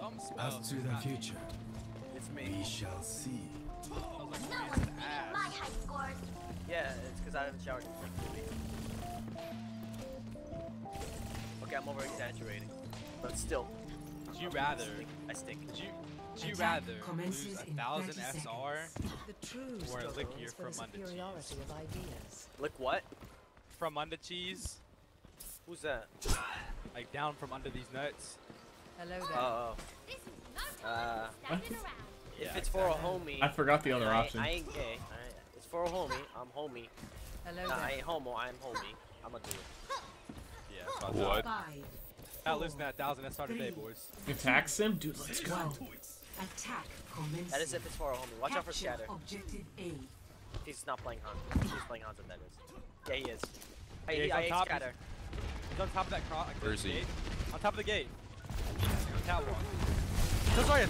Some As to the future, It's me. we shall see. My high scores. Yeah, it's because I haven't showered in like two. Okay, I'm over exaggerating, but still. Would you rather? I stink. Would you? Would you rather lose a thousand SR or struggle lick your is for the from under superiority cheese? of ideas. Lick what? From under cheese, Who's that? like down from under these nuts. Hello Oh. oh. Uh, if Yeah, it's for a homie. I forgot the other I, option. I ain't gay. Alright, It's for a homie. I'm homie. Hello Nah, there. I ain't homo. I'm homie. I'm a dude. do it. Yeah, that's what. I What? thought. Five. Not losing that thousand SR today, three, boys. Attack sim? Dude, let's go. One. Attack commences. That is if it's for a homie. Watch out for Capture Scatter. Objective A. He's not playing Hanzo. He's playing Hanzo, that is. Yeah, he is. I, he's I on hate top. Scatter. He's on top of that cross. Where is he? Gate. On top of the gate. Catwalk. That's right.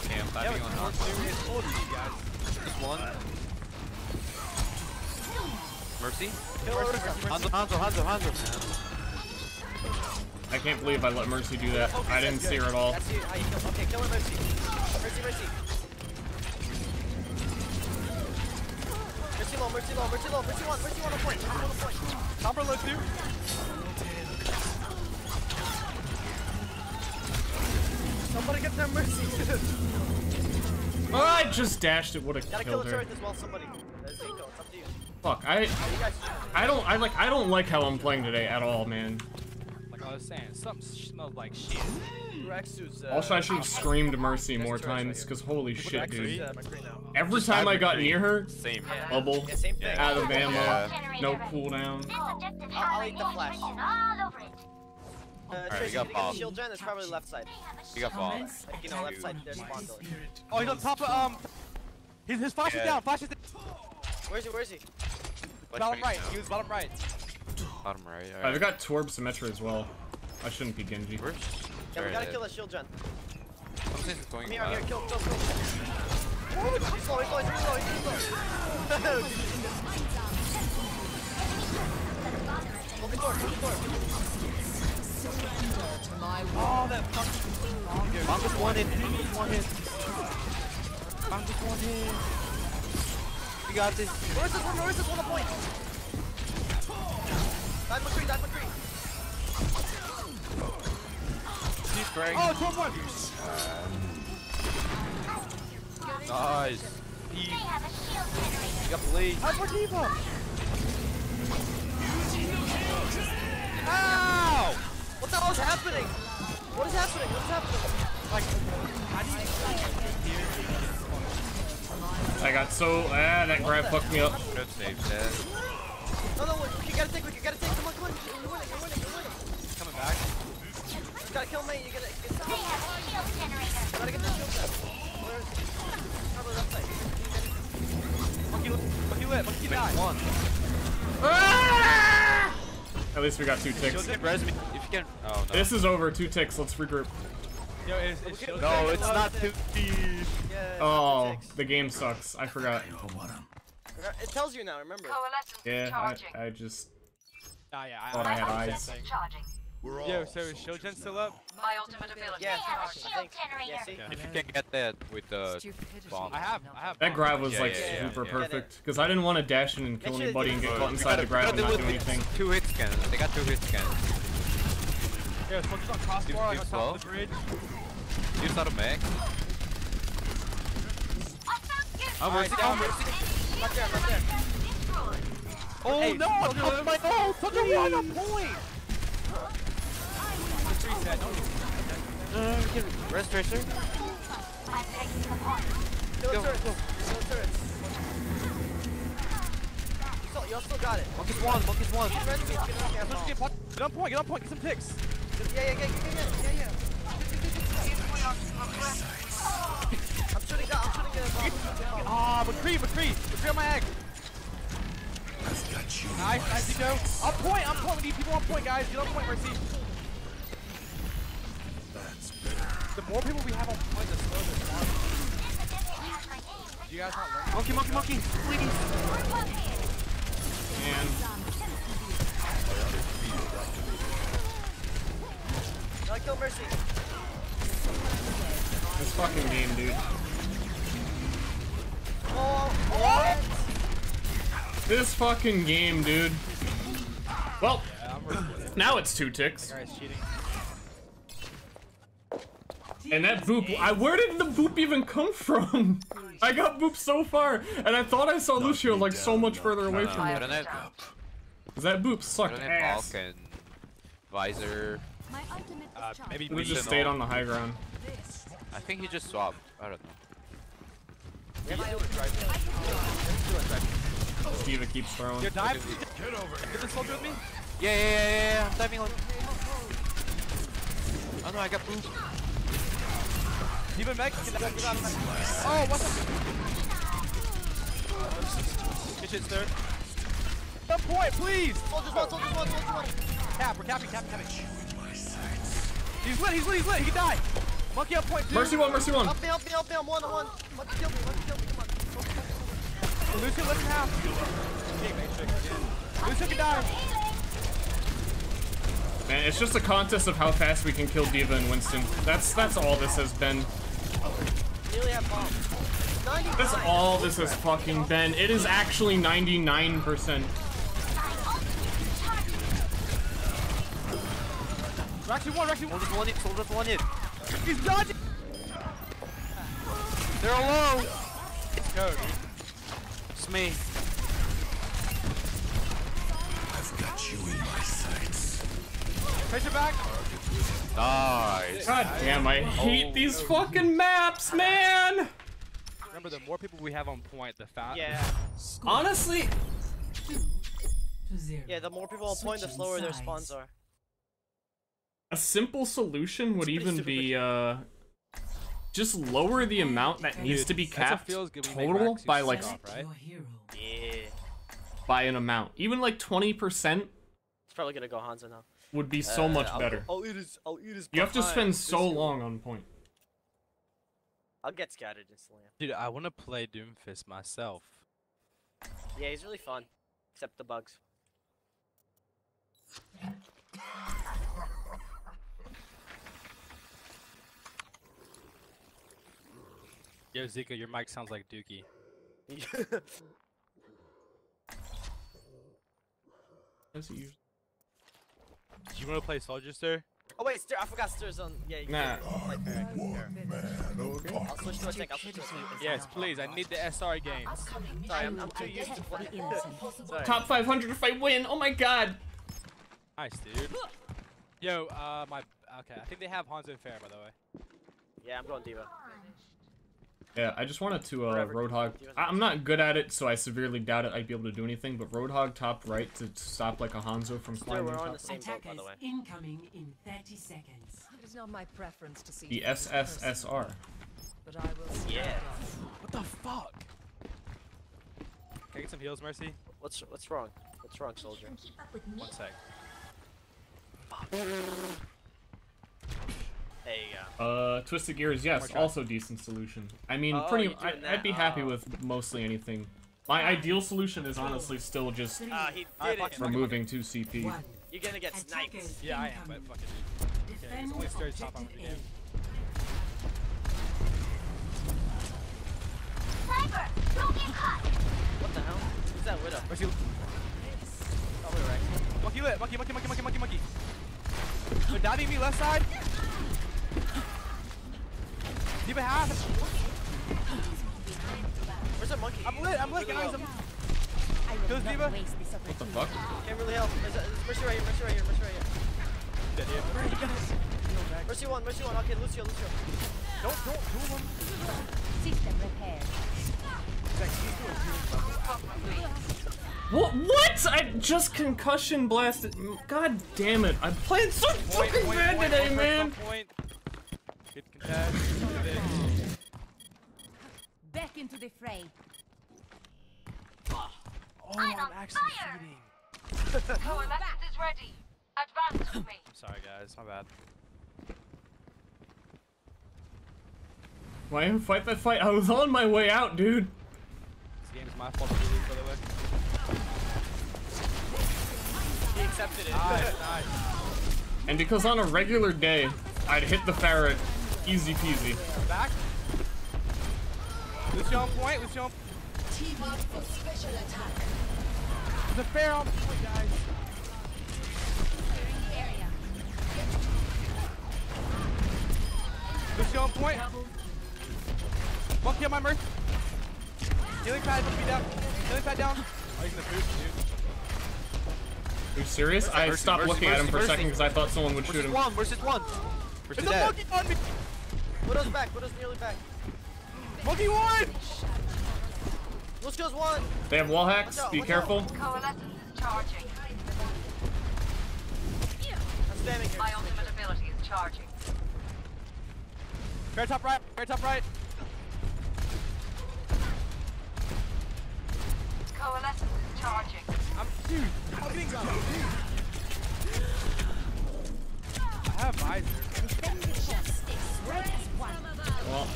Okay, I'm Yeah, clapping on more Hanzo. serious hold you guys. Just one. Mercy? Kill her, Mercy. Hanzo, Hanzo, Hanzo, Hanzo. I can't believe I let Mercy do that. I didn't see her at all. That's you. How you kill? Okay, kill her, Mercy. Mercy, Mercy. Mercy low, Mercy low, Mercy low, Mercy one, Mercy one on point, Mercy one on point. Chopper low too. Somebody get that Mercy. I just dashed it. Would have Gotta kill killed the her. turret as well, somebody. That's Zico, it's up to you. Fuck, I. I don't, I like, I don't like how I'm playing today at all, man. Like I was saying, something smelled like shit. Rexus, uh, Also, I should have screamed Mercy more times, here. because holy shit, dude. uh, McCree now. Every time I got near her, Same. bubble, Yeah, same thing. out of ammo, Yeah. no cooldown. Objective I'll, I'll eat the flash. all over it. Uh, we Tracy, got can you get Bob. the shield gen? It's probably left side. We got ball. Like, you know, left side, there's spawn building. Oh, he's on top of um. His his flash Yeah. is down. Flash is down! Where is he? Where is he? bottom right. He was bottom right. Bottom right. I've got Torb Symmetra as well. I shouldn't be Genji. Where's? Yeah, we gotta kill that shield gen. Something's going Come here, here, kill, kill, kill. Woo, He's slow, he's slow, he's slow, he's slow. Open door, open door. Oh, that fucking. Mongo's one hit. Mongo's one hit. Mongo's one hit. We got this. Where is this one? Where is this one? A point. Dive McCree, dive McCree. He's frag. Oh, top one. Nice. He They have a shield generator. got blade. How's my D.Va? Ow! What the hell is happening? What is happening? What's happening? Like, how do you? I got so, ah, that grab fucked me up. Good save, Dad. No, no, we we gotta take, we gotta take. Come on, come on. You're winning, you're winning, you're winning. Coming back. You gotta kill me. You gotta get They have a shield generator. You gotta get the shield set. Where is it? Probably left side. Monkey, monkey lit. Monkey died. One. At least we got two ticks. Shield res me. If you can. Oh no. This is over, two ticks, let's regroup. Yo, is, is shield No, check? it's not two feet. Yeah. Oh, the game sucks. I forgot. It tells you now. Remember. Coalescence Yeah, charging. I, I just Ah, yeah. I, thought I had eyes. Charging. We're all Yo, so is Shojin still up? My ultimate ability. Yeah. They have a I shield generator. Yeah. See. Yeah. If you can get that with the bomb. I have, I have. That grab was Yeah, like yeah, yeah, super yeah. perfect because I didn't want to dash in and kill Make anybody and get caught inside gotta- the grab and not do do it with anything. Two hit scans. They got two hit scans. Yeah, focus on crossbar, like on Use top of the bridge. Use oh, out of mag. Oh, Alright, mercy. down, Oh, mercy. Right there, right there. Oh Hey, no! I Soldier my ult. Soldier one point! Just reset, don't Uh, we can rest tracer. I'm taking the point. Kill Go, go. Kill turrets. You still, still got it. Monkey's one. Monkey's one. Get ready, get get ready. Get, get on point, get on point, get some ticks. Yeah, yeah, yeah, yeah, yeah, yeah. I'm shooting down. I'm shooting down. Ah, McCree, McCree, McCree on my egg. I've got you. Nice, nice, Nico. On point, on point. We need people on point, guys. Get on point, Mercy. The more people we have on point, the slower the spawn. Do you guys not learn? Monkey, monkey, monkey. Please. And No, kill Mercy. this fucking game, dude. Oh, what? This fucking game, dude. Well, now it's two ticks. Guys cheating. And that boop, I, where did the boop even come from? I got boop so far, and I thought I saw Lucio like so much further away from me. Couldn't it? Cause that boop sucked Couldn't ass. Balk and Visor? My ultimate Uh, maybe We we just stayed on the high ground. I think he just swapped. I don't know. We have to do it right. We have to do it right. Steve keeps throwing. Yo, dive. Get over. Get this soldier with me. Yeah, yeah, yeah, yeah, yeah. I'm diving on. Oh no, I got booped. Even Meg. Get out, get out of that. Oh, what the? Good shit, sir. One point, please. Soldiers one, soldiers one, soldiers one. Cap, we're capping, capping, capping. He's lit, he's lit, he's lit. He can die. Monkey up point, two. Mercy one, mercy one. Help me, help me, help me. I'm one on one. Monkey kill me, monkey kill me. Come on. Lucio, let him have. Okay, Matrix again. Lucio can die. Man, it's just a contest of how fast we can kill D.Va and Winston. That's that's all this has been. Nearly have bomb. 99. That's all this has fucking been. It is actually 99%. Actually one, actually one. Soldiers one hit, soldiers one hit. He's dodging. They're alone. It's go. It's me. I've got you in my sights. Pressure back. Nice. God damn, I hate these fucking maps, man! Remember, the more people we have on point, the faster. Yeah. Honestly, To zero. Yeah, the more people on point, the Switching slower their sides. spawns are. a simple solution would even be, uh... Just lower the amount that needs to be that's capped feels good when you make total by like stop, right? Your. Yeah. by an amount. Even like 20% It's probably gonna go Hanzo now. Would be so Uh, much I'll- better. I'll, eat his. I'll eat his. You have to spend so This- long on point. I'll get scattered instantly. Dude, I want to play Doomfist myself. Yeah, he's really fun. Except the bugs. Yo, Zika, your mic sounds like Dookie. As it usually- Do you want to play Soldier, sir? oh wait, Ster. I forgot Ster's on. Yeah. You Nah. can play fair, fair. I'll switch to a tank. I'll switch to a tank. Yes, please. I need the SR games. Sorry, I'm, I'm too used to playing. Sorry. Top 500 if I win. Oh my god. Nice, dude. Yo, uh, my okay. I think they have Hanzo and Fair, by the way. Yeah, I'm going D.Va. Yeah, I just wanted to uh, Whatever. Roadhog. I- I'm not good at it, so I severely doubt it I'd be able to do anything. But Roadhog top right to stop like a Hanzo from Ster, climbing. we're on top the same boat, by the way. incoming in 30 seconds. It is not my preference to see the you as a person, SSSR. but I will stand Yeah. What the fuck? Can I get some heals, Mercy? What's what's wrong? What's wrong, soldier? One sec. There you go. Uh, Twisted Gears, yes, also decent solution. I mean, Oh, pretty. I, i'd be happy Oh. with mostly anything. My ideal solution is honestly still just uh, he did it. removing two CP. One. You're gonna get sniped. Yeah, I am, but incoming. fuck it. Okay, it's Defend only Ster's top on objective the A. game. What the hell? Who's that widow? Mercy, Probably oh, right. monkey lit, monkey, monkey, monkey, monkey, monkey, monkey. They're diving me left side. D.Va half. Where's that monkey? I'm lit, I'm lit, guys. low. I'm... Kills D.Va. What the fuck? Can't really help. There's a, there's Mercy right here. Mercy right here. Mercy right here. Dead here. Mercy one. Mercy one. Okay, Lucio. Lucio. Don't, don't, do them. System repaired. What? What? I just concussion blasted. God damn it! I'm playing so Point, fucking point, bad point, today, one man. person on point. Good control. Yeah. Back into the fray. Oh, I'm actually feeding. Coalescence is ready. Advance with me. I'm sorry, guys. My bad. Why even fight that fight? I was on my way out, dude. This game is my fault, for by the way. He accepted it. Nice, nice. And because on a regular day, I'd hit the ferret easy peasy. Back. Lucio on point. Lucio on Team up for special attack. The fair on point, guys. Lucio on point. Monkey on my merc. Healing pad, put me down. Healing pad down. He's gonna boost, dude. Are you serious? I Mercy, stopped mercy, looking at him mercy, for a second because I thought someone would Where's shoot his him. one? Where's his one? Where's There's the a dead? monkey on me. Widow's back. Widow's nearly back. Monkey one. Let's goes one. They have wall hacks. Watch out, Be careful. Coalescence is charging. I'm standing here. My ultimate ability is charging. Fair top right. Fair top right. Coalescence is charging. I'm dude. I'm getting I have visor. Well,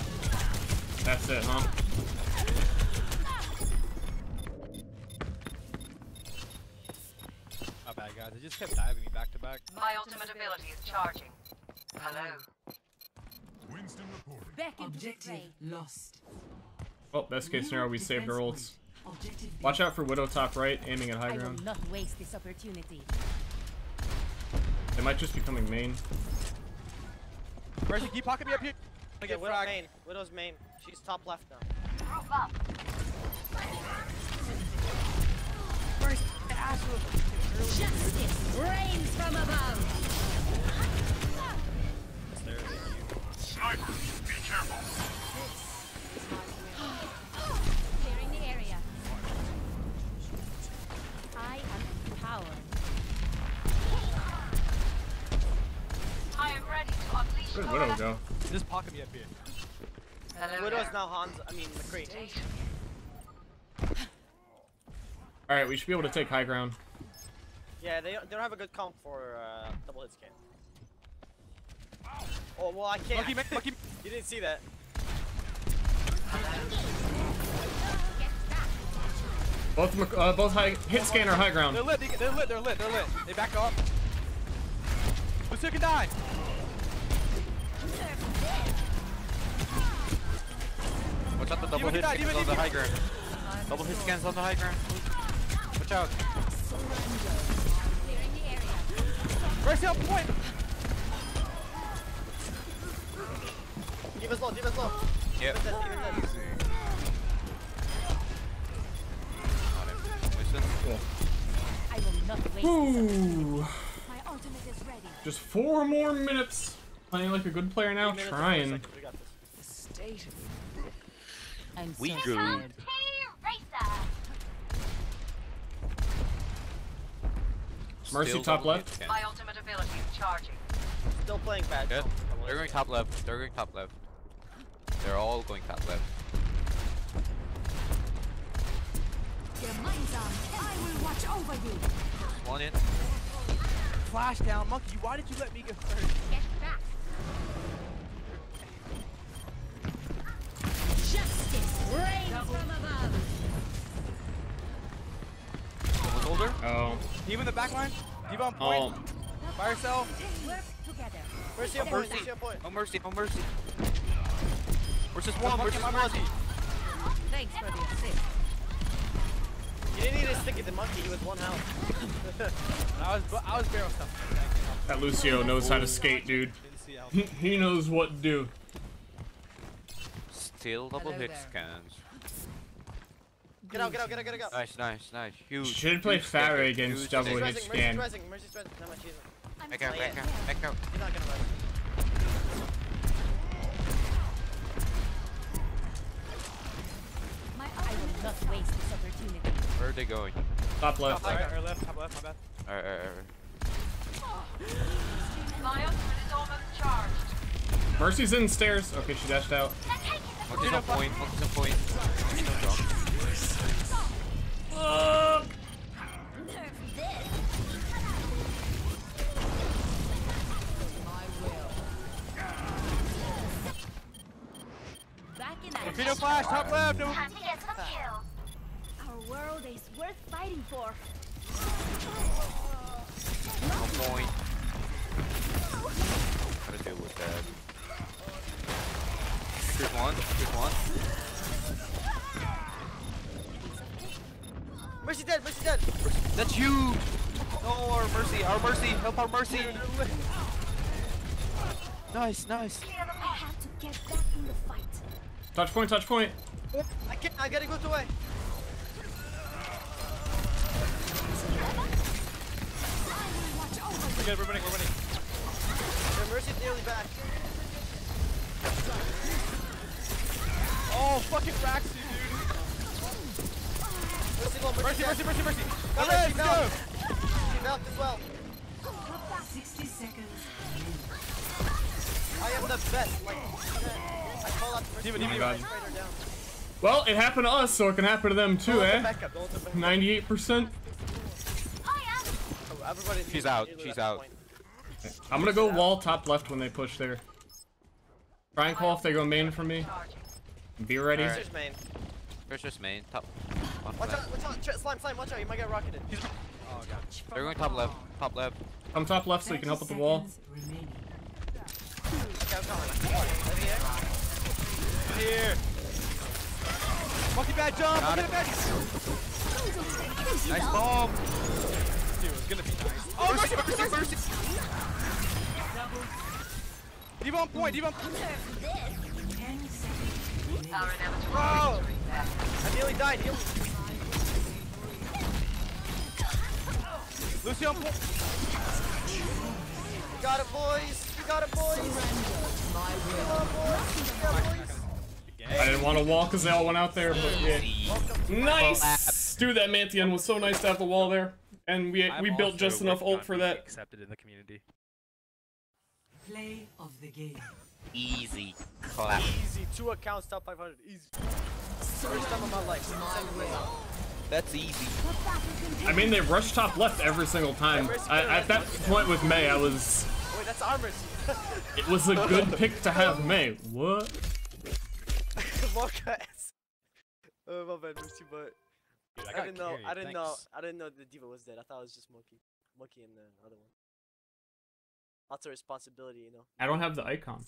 that's it, huh? My bad, guys. They just kept diving me back to back. My ultimate ability is charging. Hello. Winston reporting. Back Objective lost. Well, best case scenario, we saved our ults. Watch out for Widow top right, aiming at high I will ground. not waste this opportunity. They might just be coming main. Mercy, keep pocketing me up here. I Okay, get Widow's frag. main. Widow's main. She's top left now. Group up. Justice reigns from above. Sniper, be careful. Clearing the area. I am empowered. I am ready to unleash Where'd Widow go? Just pocket me up here. Hello Widow's now Hans. I mean McCree. Alright, we should be able to take high ground. Yeah, they, they don't have a good comp for uh, double hit scan. Oh well, I can't. Monkey, man, monkey. you didn't see that. Both uh, both high hit scan or high ground. They're lit. They, they're lit. They're lit. They're lit. They back up. Lucio can die. Watch out the double hit die, scans on the high ground. Double hit scans on the high ground. Watch out. Clearing the. Mercy on point. Give us low. Give us low. Yep. Give us that, give us that. I will not waste Ooh. My ultimate is ready. Just four more minutes. Playing like a good player now. Three minutes and four Trying. seconds, We got this. State of I'm We so good. tired. Mercy Still top left. My ultimate ability is charging. Still playing bad. Good. comp for double They're going top left. They're going top left. They're all going top left. Your mind's on. I will watch over you. One in. Flash down, monkey. Why did you let me go first? Get back. Justice reigns from above. One older. Oh. Team in the back line. D.Va on point. Oh. By herself. Work. Mercy on point. Mercy on. No mercy. No mercy. Where's this The one? monkey Where's this one? Thanks for the assist. You didn't need to stick at the monkey. He was one health. I was, I was barrel stuff. That Lucio knows how to skate, dude. Didn't see how. He, he knows what to do. Still double Hello hit there. scans. Get out. Get out. Get out. Get out. Nice, nice, nice. Huge. Should play huge Pharah against huge double hit Mercy's scan. resing. Mercy's resing. Mercy's resing. No. I'm Back out, back out, back out. You're not gonna res. My I will not waste this opportunity. Where are they going? Top left. Top right, or left, top left, my bad. Alright, alright, alright. My ultimate is almost charged. Mercy's in stairs. Okay, she dashed out. Focus on point. Focus on point. Fuck! Back in Torpedo flash, top left. No. Time to get some kills. Our world is worth fighting for. On point. How to deal with that? Here's one. Here's one. Mercy dead, Mercy dead. That's you. No, our mercy. Our mercy. Help our mercy. Nice, nice. I have to get back in the fight. Touch point, touch point. I can't, I gotta go to away. We're good, we're winning, we're winning. Yeah, Mercy's nearly back. Oh, fucking Raxy, dude. Mercy low, Mercy Mercy, dead. mercy, mercy, mercy. Got Alright, it, she let's go. fell. She fell as well. 60 seconds. I am the best. Like, I call out Mercy. Demon, Oh my demon, God. demon. Straight her down. Well, it happened to us, so it can happen to them too, Don't let eh? them back up, don't let them back up. 98%. Oh, everybody She's needs- out, needs she's that out. point. I'm gonna go wall top left when they push there. Try and call if they go main for me. Be ready. Alright. Mercy's main. First main. Top. Top Watch left. out, watch out, slime, slime, watch out, you might get rocketed. Oh, God. They're going top left. Top left. Come top left so you can help with the wall. Seconds remaining. Okay, I'm coming, I'm coming. Let me in. Here. Monkey bad jump. Got Monkey it. bad. Nice bomb. Dude, it's gonna be nice. Oh, mercy, mercy, mercy. D.Va on point, D.Va on point. 10 seconds. Bro! I nearly died, heal me. Lucy on. We got it, boys. We got it, boys. Come on, boys. Yeah, boys. I didn't want to wall because they all went out there, but yeah. Nice! Dude, that Mantian was so nice to have the wall there. And we we I'm built just enough working ult for that. Accepted in the community. Play of the game. Easy. Clap. Easy, two accounts, top 500. Easy. First time of my life. Second way. That's easy. I mean, they rush top left every single time. I, at that point with Mei, I was... Wait, that's our. It was a good pick to have Mei. What? Mark ass. Oh, my bad, mercy, but Dude, I I, didn't know. carried, I didn't know. I didn't know the D.Va was dead. I thought it was just monkey, monkey, and the other one. Lots of responsibility, you know. I don't have the icon.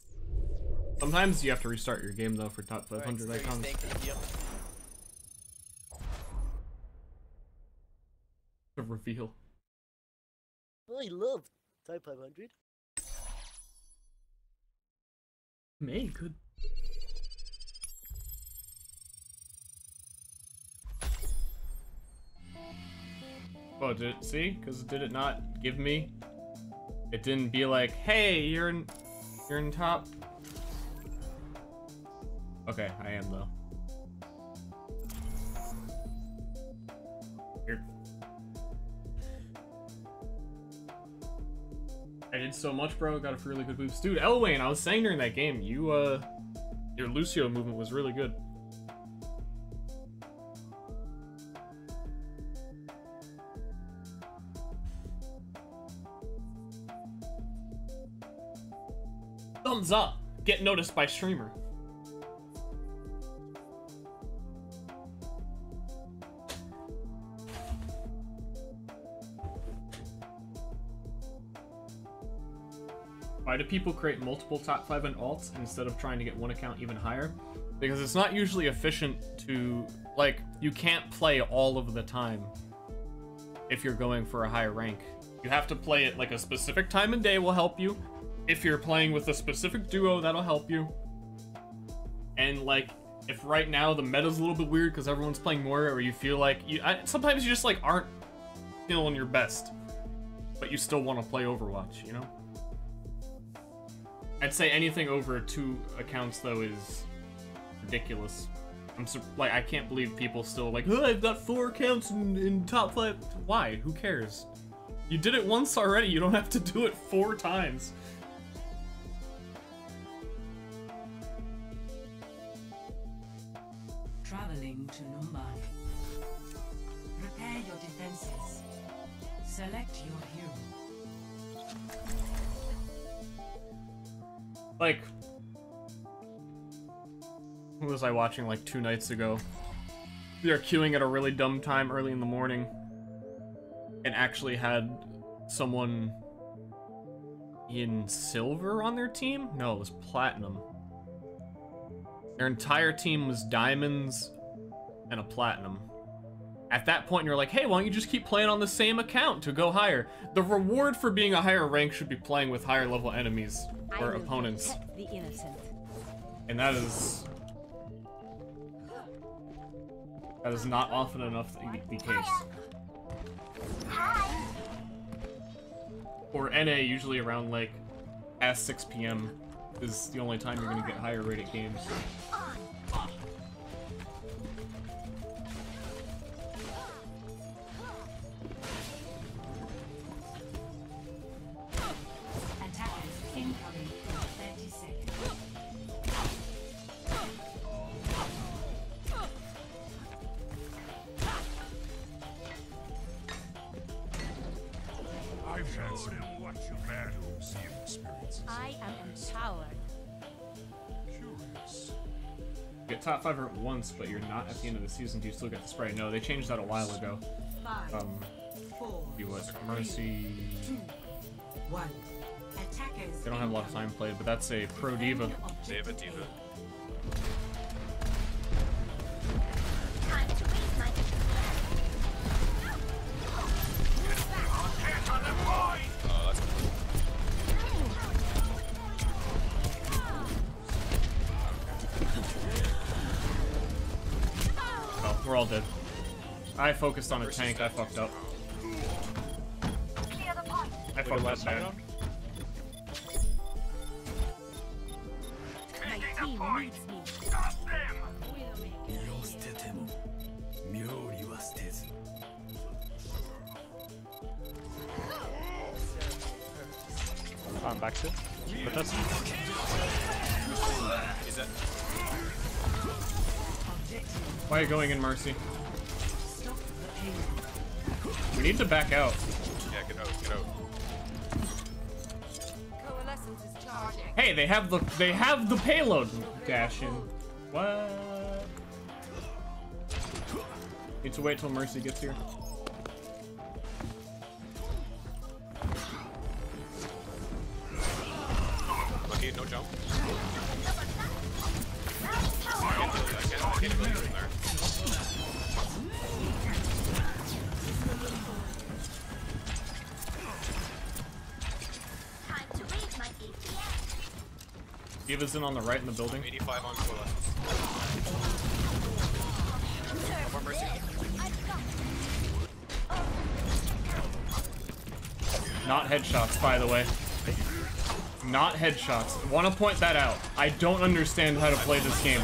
Sometimes you have to restart your game, though, for top Alright, 500 Scary icons. Thank you. The reveal. I love type 500. Mei could. Oh, did it see? Because did it not give me? It didn't be like, hey, you're in, you're in top. Okay, I am though. Here. I did so much, bro. Got a really good boost. Dude, Elwayne, I was saying during that game, you, uh, your Lucio movement was really good. Thumbs up. Get noticed by streamer. Why do people create multiple top 5 and alts instead of trying to get one account even higher? Because it's not usually efficient to, like, you can't play all of the time if you're going for a higher rank. You have to play it like a specific time and day will help you. If you're playing with a specific duo, that'll help you. And, like, if right now the meta's a little bit weird because everyone's playing more, or you feel like, you I, sometimes you just, like, aren't feeling your best, but you still want to play Overwatch, you know? I'd say anything over two accounts though is ridiculous. I'm like I can't believe people still like, oh, I've got four accounts in, in top five. Why? Who cares? You did it once already. You don't have to do it four times. Select your hero. Like, who was I watching like two nights ago? They're queuing at a really dumb time early in the morning and actually had someone in silver on their team? No, it was platinum. Their entire team was diamonds and a platinum. At that point, you're like, hey, why don't you just keep playing on the same account to go higher? The reward for being a higher rank should be playing with higher level enemies or opponents. The innocent. And that is... That is not often enough the, the case. Or NA, usually around like past 6 p.m. is the only time you're gonna get higher rated games. You 5 at once, but you're not at the end of the season. Do you still get the spray? No, they changed that a while ago. Five, Um, four, you what? Mercy... two, one. Attackers They don't have a lot of time played, but that's a pro D.Va. They have a diva. We're all dead. I focused on a tank, I fucked up. I fucked up bad. My team needs me. Why are you going in, Mercy? We need to back out. Yeah, get out, get out. Coalescence is charging. Hey, they have the they have the payload. Dash in. What? Need to wait till Mercy gets here. Lucky, no jump. I can't kill you, I can't, I can't D.Va's in on the right in the building. 85 on. Help our mercy. Not headshots, by the way. Not headshots. Want to point that out. I don't understand how to play this game.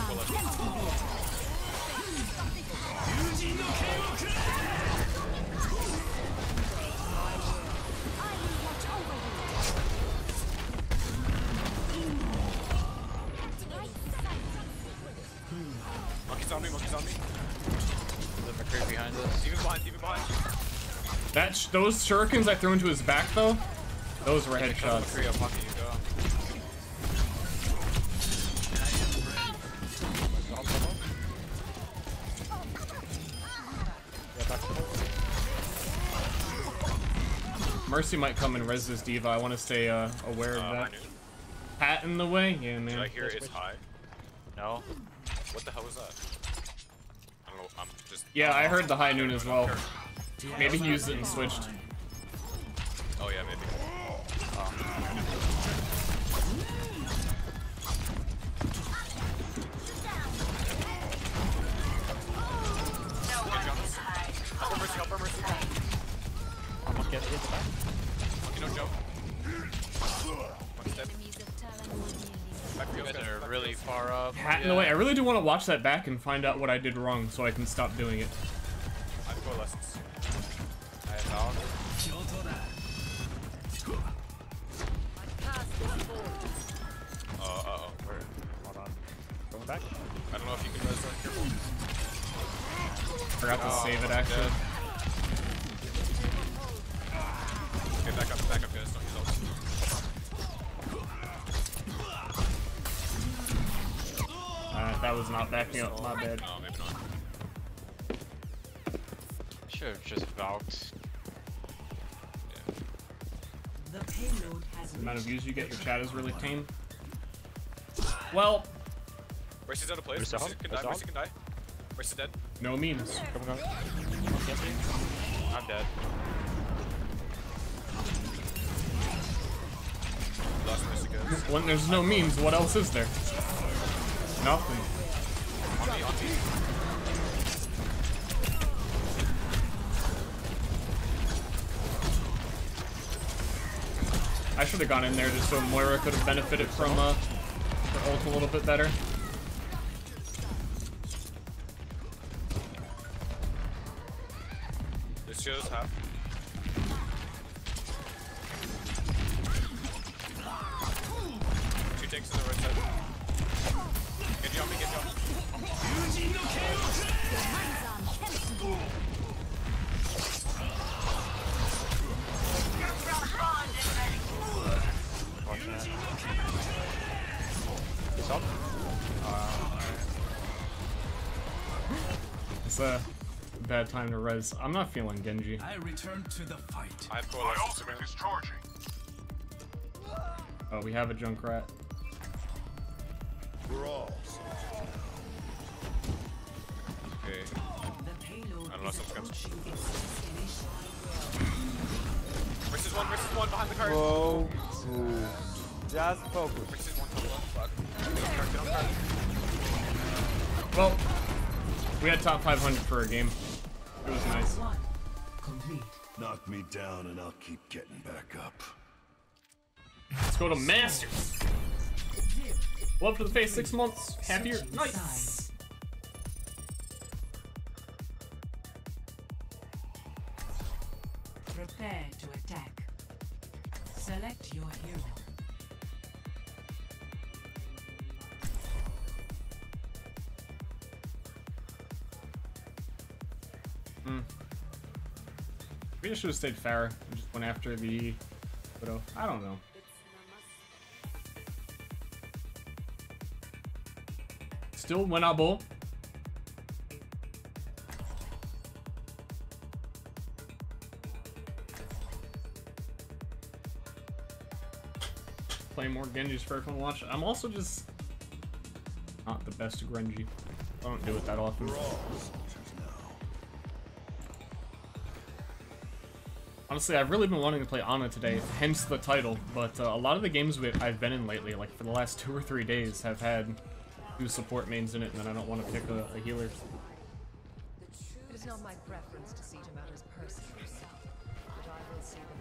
That sh those shurikens I threw into his back though, those were headshots. McCree, I'll pocket you, go. Mercy might come and res this D.Va. I want to stay uh, aware of Uh, that. Pat in the way? Yeah, man. Did I hear it's high? No. What the hell was that? I don't know, I'm just... Yeah, I heard the high noon as well. Maybe he used it and switched. Oh yeah, maybe. Help our mercy, help our mercy. Monkey get hit back. Monkey, no jump. Monkey's dead. Back You field, guys back are really far up. Pat in the way. I really do want to watch that back and find out what I did wrong so I can stop doing it. I have coalescence. I have. Uh, uh-oh. Hold on. Going back. I don't know if you can res that. Careful. Forgot to Oh, save it actually. dead. Okay, back up, back up, guys. Don't use ults. Uh, that was not backing up. My bad. No, maybe not. Should have just Valked. The payload has The amount of views you get, your chat is really tame. Well, Race is out of place. Where's Race the can die. Where's Race can die. Race is dead. no memes. Come on, come I'm dead. Last Race guys. When there's no memes, what else is there? Nothing. On me, on me. I should have gone in there just so Moira could have benefited from uh, her ult a little bit better. This shows half. Two takes on the right side. Get me, get you It's a bad time to res. I'm not feeling Genji. I return to the fight. I have coalescence to me. charging. Oh, we have a Junkrat. We're all. Okay. The payload I don't know, is someone's approaching its destination. Race is one, race is one behind the cart. Focus. Just focus. Race is one top left. Fuck. Get on cart, get on cart. Well, we had top 500 for a game. It was nice. Complete. Knock me down and I'll keep getting back up. Let's go to Masters. Love for the face six months. Happier. Switching Nice. Prepare to attack. Select your hero. Maybe I should have stayed Pharah and just went after the Widow. I don't know. Still winnable. Play more Genji's everyone to watch. I'm also just not the best Genji. I don't do it that often. Honestly, I've really been wanting to play Ana today, hence the title. But uh, a lot of the games we, I've been in lately, like for the last two or three days, have had two support mains in it, and then I don't want to pick a, a healer. It is not my preference to see to matters personally, but I will see them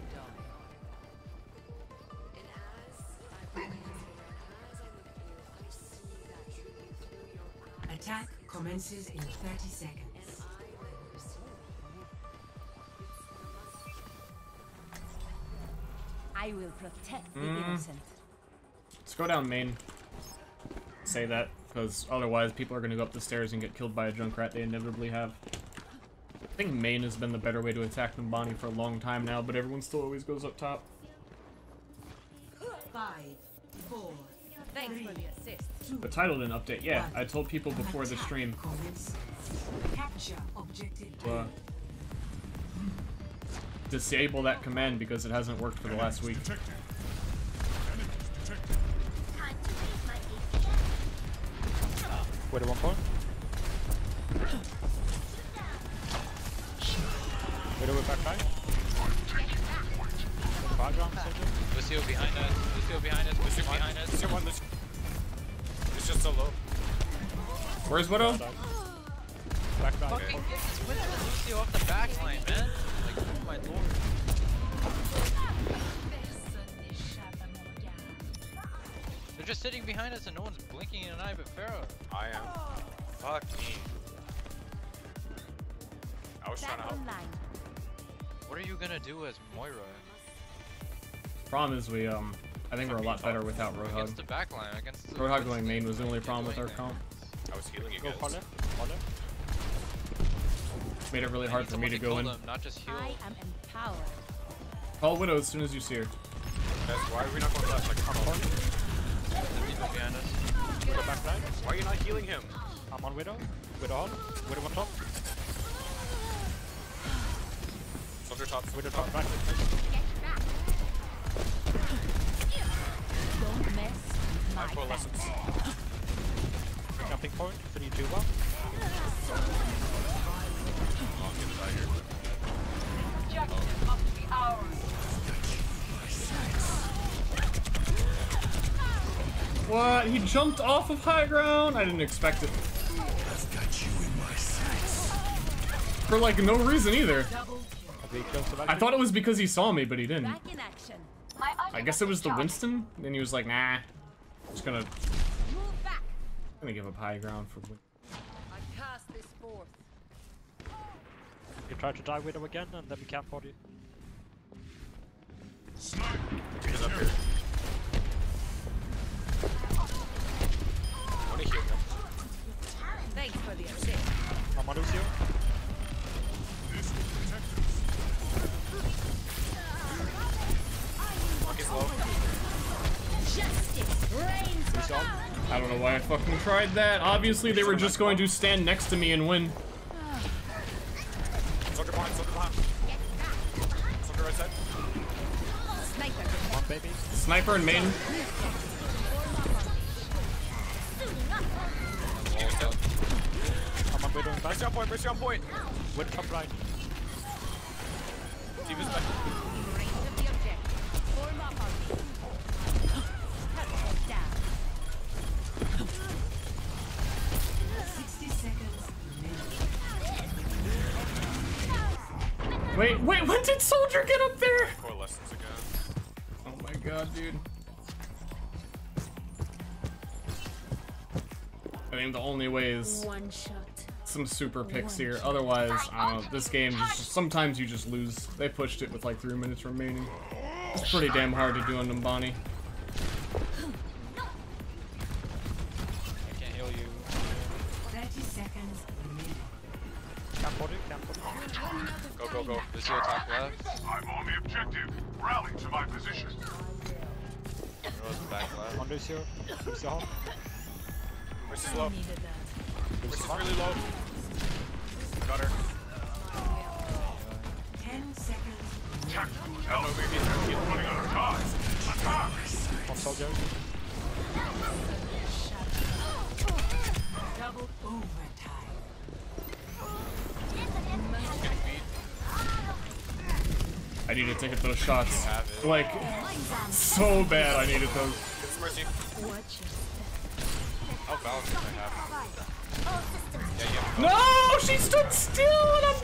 done. Attack commences in 30 seconds. I will protect the Mm. innocent. Let's go down main. Say that, because otherwise people are going to go up the stairs and get killed by a Junkrat they inevitably have. I think main has been the better way to attack than Bonnie for a long time now, but everyone still always goes up top. Five, four, Thanks for the assist. The title didn't update. Yeah, I told people before the stream. commence. Capture objective. Uh, disable that command because it hasn't worked for the last week. Wait, one point. Wait, we're back line. Far jump, soldier. Lucio behind us. Lucio behind us. Lucio behind us. Lucio one, Lucio. It's just so low. Where's Widow? Back line. Fucking get this with Lucio off the back line, man. Like, oh my lord. They're just sitting behind us and no one's blinking an eye but Pharah. I am. Fuck me. I was trying to help. What are you gonna do as Moira? Problem is we, um, I think we're a lot better without Roadhog. Against the back line, against the Roadhog going main was the only problem with our comp. I was healing you Go guys. Holler. Holler. made it really hard for me to go in. Them, not just heal. I am empowered. Call Widow as soon as you see her. Guys, why are we not going left? Like, come on. The people behind us. Widow back line? Why are you not healing him? I'm on Widow. Widow on. Widow on top. Soldier top. Widow top right. Don't mess with I my have coalescence. Jumping point. 3, 2, 1. What? He jumped off of high ground? I didn't expect it. For like no reason either. I thought it was because he saw me, but he didn't. I guess it was the Winston. and he was like, nah. Just gonna, back. gonna give up high ground for. Win- I cast this forth. You try to die Widow again, and then we can't body. He's up here. I wanna. Thanks for the assist. I'm on Lucio. Monkey's low. Justice reigns I don't know why I fucking tried that. Obviously, they were just going to stand next to me and win. Sniper and main. Almost on back. Mercy on point, mercy on point. Widow top right. T.V.'s back. The only way is One shot. some super picks here. Otherwise, I don't know. This game, just, sometimes you just lose. They pushed it with like three minutes remaining. It's pretty damn hard to do on Numbani. Shots. Like, so bad I needed those. Mercy. Watch your step. How balanced I have? Yeah, yeah. No, she stood still and I'm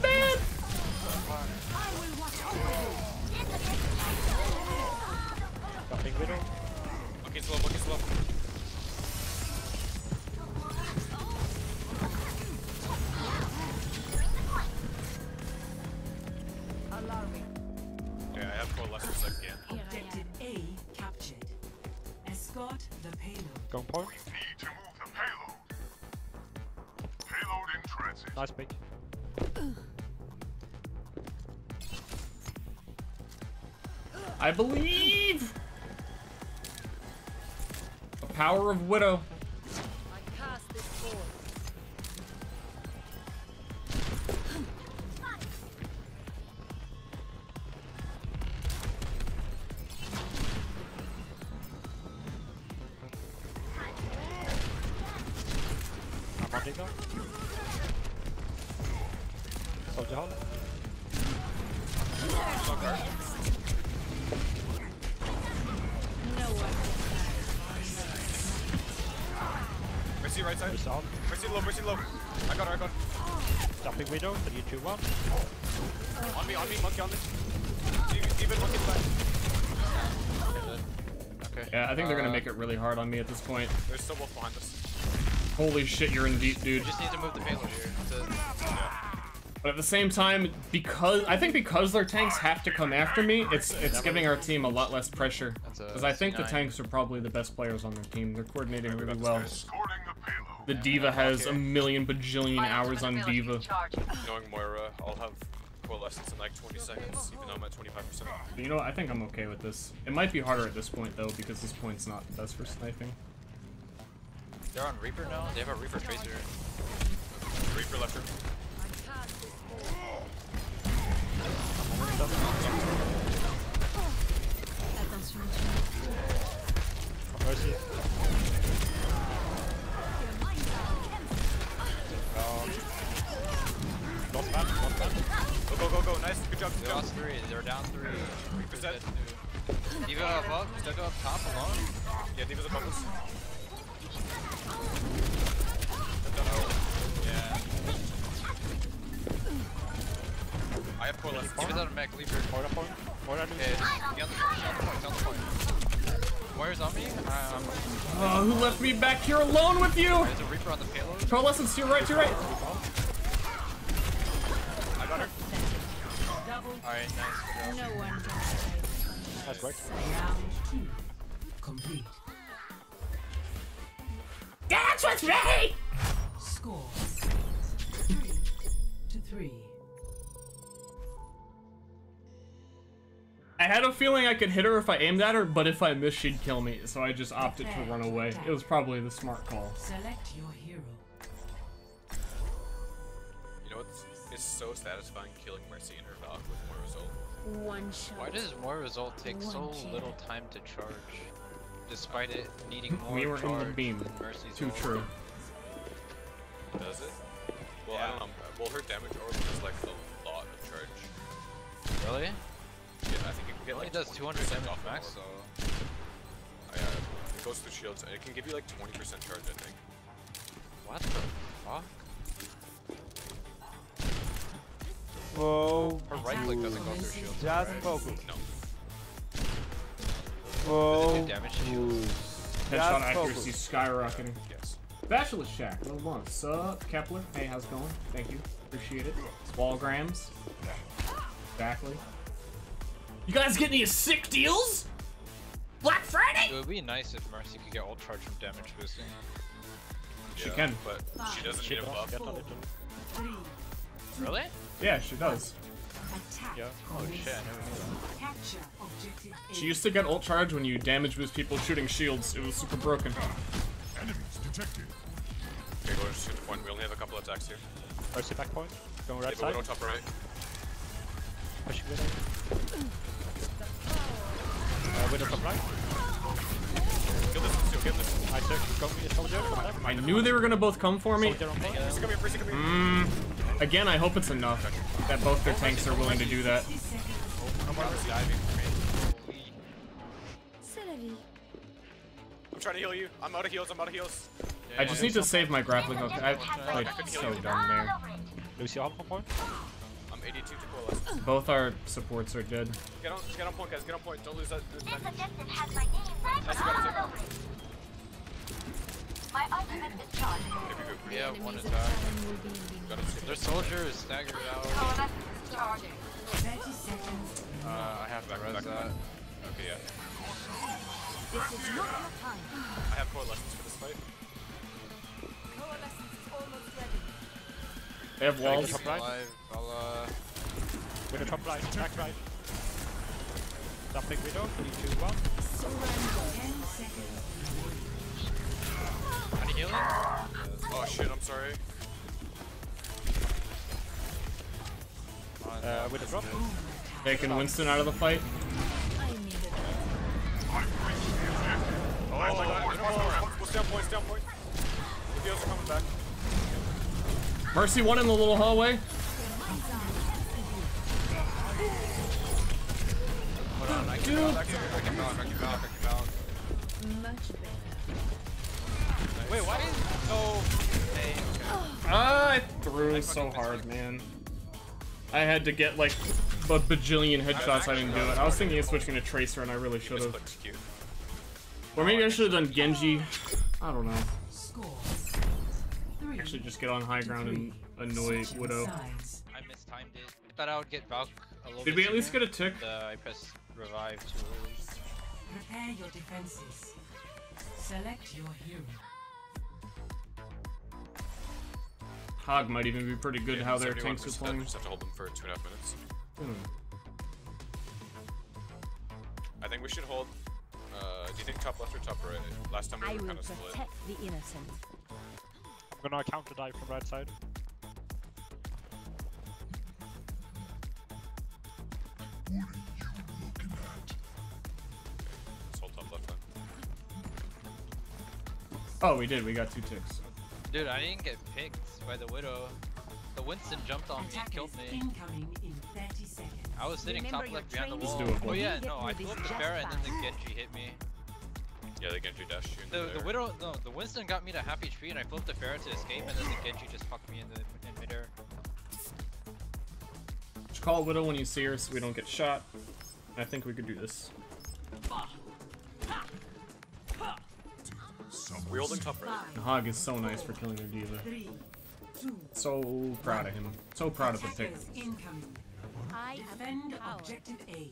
of Widow. Hard on me at this point. They're still both behind us. Holy shit, you're in deep, dude. We just need to move the payload here. That's it. But at the same time, because I think because their tanks have to come after me, it's it's giving our team a lot less pressure. Because I think the C9. tanks are probably the best players on their team. They're coordinating really well. The payload. The D.Va has a million bajillion hours on D.Va. Knowing Moira, I'll have coalescence in like 20 seconds, even though I'm at 25%. You know what? I think I'm okay with this. It might be harder at this point though, because this point's not the best for sniping. They're on Reaper now? They have a Reaper Tracer. Reaper left her. Mercy. Go, go, go, go. Nice. Good job. Good They job. lost three. They're down three. Reaper's dead. dead two. D.Va above. D.Va up top alone. Yeah, D.Va's above us. Yeah. I have coalescence. D.Va's out of mech. Leave her. Moira point. Moira lose. Okay, be on the point. On the point. On the point. Moira's on me. Um, Oh, who left me back here alone with you? there's a Reaper on the payload. Coalescence to your right, to your right. Alright, nice. No one can hide. That's right. Round two. Complete. Dance with me! Score. Three to three. I had a feeling I could hit her if I aimed at her, but if I missed, she'd kill me, so I just opted to run away. It was probably the smart call. Select your hero. You know what's it's so satisfying killing One shot. Why does Moira's ult take so One little time to charge? Despite it needing more We were in the beam. than Mercy's Too ult. true. Does it? Well, I don't know. Well, her damage orb is like a lot of charge. Really? Yeah, I think it can get only like does 200 damage off max orb. though. Oh, yeah, it goes through shields. and It can give you like 20% charge, I think. What the fuck? Whoa. Her right click doesn't go through shields. Just right? focus. No. Whoa. Does it do damage to shields? Headshot Just accuracy focus. skyrocketing. Yes. Bachelor Shack, level one. Sup, Kepler? Hey, how's it going? Thank you. Appreciate it. Wallgrams. Exactly. You guys getting any sick deals? Black Friday? It would be nice if Mercy could get ult charge from damage boosting. She Yeah, can. But she doesn't She need a does buff. get a Really? Yeah, she does. Yeah. Oh shit, I never knew that. Capture objective A. She used to get ult charge when you damage boost people shooting shields. It was super broken. Enemies detected. Okay, go shoot the point. We only have a couple attacks here. Mercy back point. Going right Leave a side. widow top right. Pushing widow. Uh, widow top right. Kill this, Lucio, kill this. I took. Go me a soldier. I knew they were gonna both come for me. Soldier on me. Mercy, come here, Mercy, come here. Mmm. Again, I hope it's enough that both their tanks are willing to do that. Come on, Mercy. Diving for me. C'est la vie. I'm trying to heal you. I'm out of heals, I'm out of heals. I just need to save my grappling hook. I oh, played so dumb there. Lucio on point. I'm 82 to coalesce. Both our supports are dead. Get on, get on point, guys. Get on point. Don't lose that. This My ultimate is charged. Yeah, one Enemies attack. seven will be in Got it. Their soldier is staggered out. Coalescence is charging. 30 seconds. Uh, I have to Back, res back, that. Okay, yeah. This is not your time. I have four lessons for this fight. Coalescence is almost ready. They have Widow walls. top right. Alive, I'll, uh... Widow top right. Back right. Dumping widow. Three, two, one. 10 seconds. Any healing? Oh shit, I'm sorry. Uh, widow drop. Taking Winston out of the fight. I needed it. Oh my god, it's possible. We'll stay on point, stay on point. The heals are coming back. Mercy one in the little hallway. Hold on, I can Dude. balance, I can balance, I can balance, I can balance. Much better. Wait, why is... No... Hey, okay. Ah, I threw so hard, man. I had to get like a bajillion headshots. I didn't do it. I was thinking of switching to Tracer, and I really should have. Misclicked Or maybe I should have done Genji. I don't know. Score. Three. Actually, just get on high ground and annoy Widow. sides. I mistimed it. I thought I would get Valk a little Did bit we at least get a tick? but, Uh, I pressed revive too early. Prepare your defenses. Select your hero. Hog might even be pretty good Yeah, how their tanks are playing. Just have to hold them for two and a half minutes. Hmm. I think we should hold. Uh, do you think top left or top right? Last time we I were will kind of split. protect the innocent. I'm gonna counter dive from right side. Let's hold top left then. Oh, we did. We got two ticks. Dude, I didn't get picked by the Widow. The Winston jumped on me and killed me. incoming in 30 seconds. I was sitting Remember top your left behind the train wall. is doable. Oh yeah, no, I through flipped the Pharah and then the just Genji hit me. Yeah, the Genji dashed you The, the Widow, no, the Winston got me to half HP and I flipped the Pharah to escape and then the Genji just fucked me in the in midair. Just call Widow when you see her so we don't get shot. I think we could do this. We're holding top right. The Hog is so nice for killing their D.Va. Three, two, So proud of him. So proud of the pick. attackers incoming. I Defend objective A.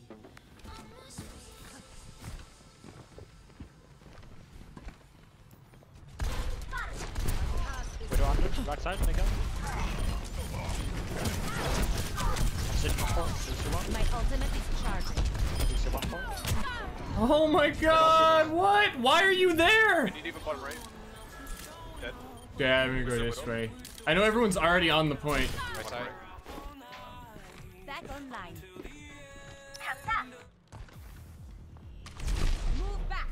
Widow under, right side, again. Sitting on point, My ultimate is charging. Lucy one point. Oh my god, what? Why are you there? We need even bottom right. Dead. Yeah, I'm gonna go this way. I know everyone's already on the point. Right side. Back online. Move back.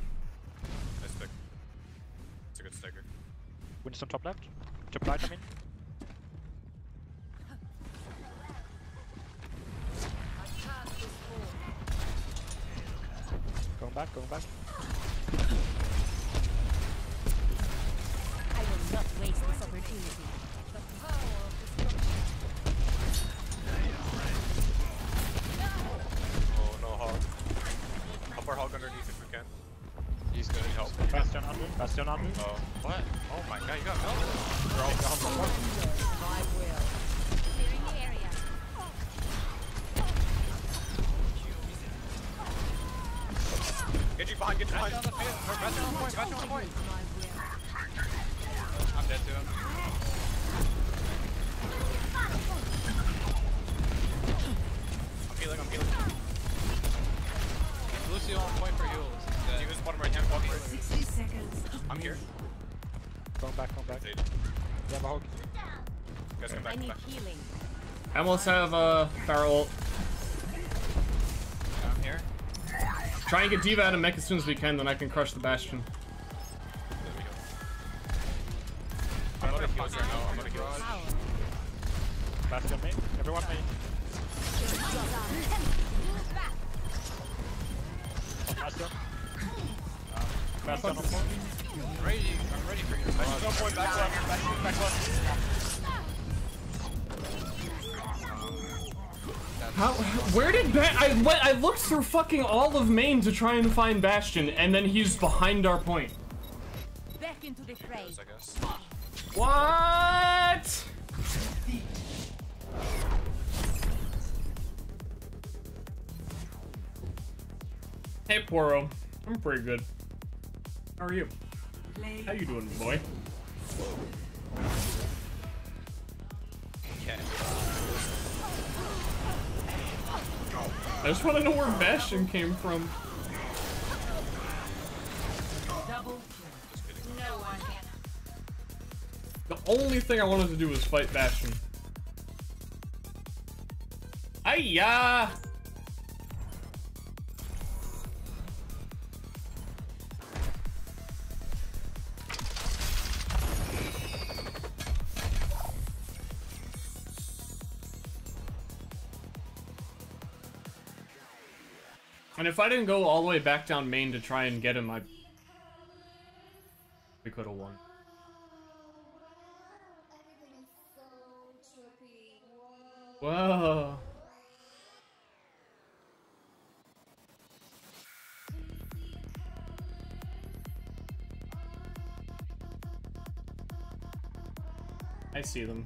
Nice pick. It's a good sticker. Winston top left. Top right, I mean. Going back, going back. I will not waste this opportunity. Oh no, hog. Help our hog underneath if we can. He's gonna help. Bastion under, Bastion under. Oh, what? Oh my god, you got milk. We're all down for one. I will. Get you behind, get you behind. Bash on the field. or Bash on point. Bash on point. I'm dead to him. I'm healing, I'm healing. Lucio on point for heals. Dead. He was bottom right hand, bottom right. 60 seconds. I'm here. Going back, going back. Zayden. You have a hog. You guys come I back, come need back. healing. I almost have a Pharah ult. I'm here. Try and get D.Va out of mech as soon as we can, then I can crush the Bastion. There we go. I'm out of heals right now, I'm out of heals. Power. Bastion main. Everyone main. Bastion. Bastion on point. I'm ready. I'm ready for you. No point, back left, back, back left. How? Where did ba I went? I looked through fucking all of main to try and find Bastion, and then he's behind our point. Back into the fray. I guess. What? Hey, Poro. I'm pretty good. How are you? How you doing, boy? I just want to know where Bastion came from. double kill. No one can. The only thing I wanted to do was fight Bastion. Hiya! And if I didn't go all the way back down main to try and get him, I... We could have won. Whoa. I see them.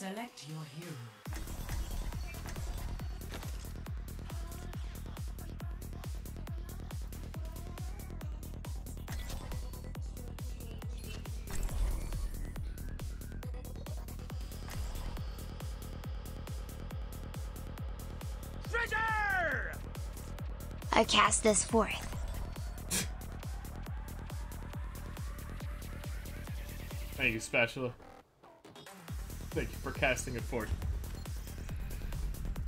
Select your hero. I cast this forth. Thank you, Spatula. Thank you for casting it forth.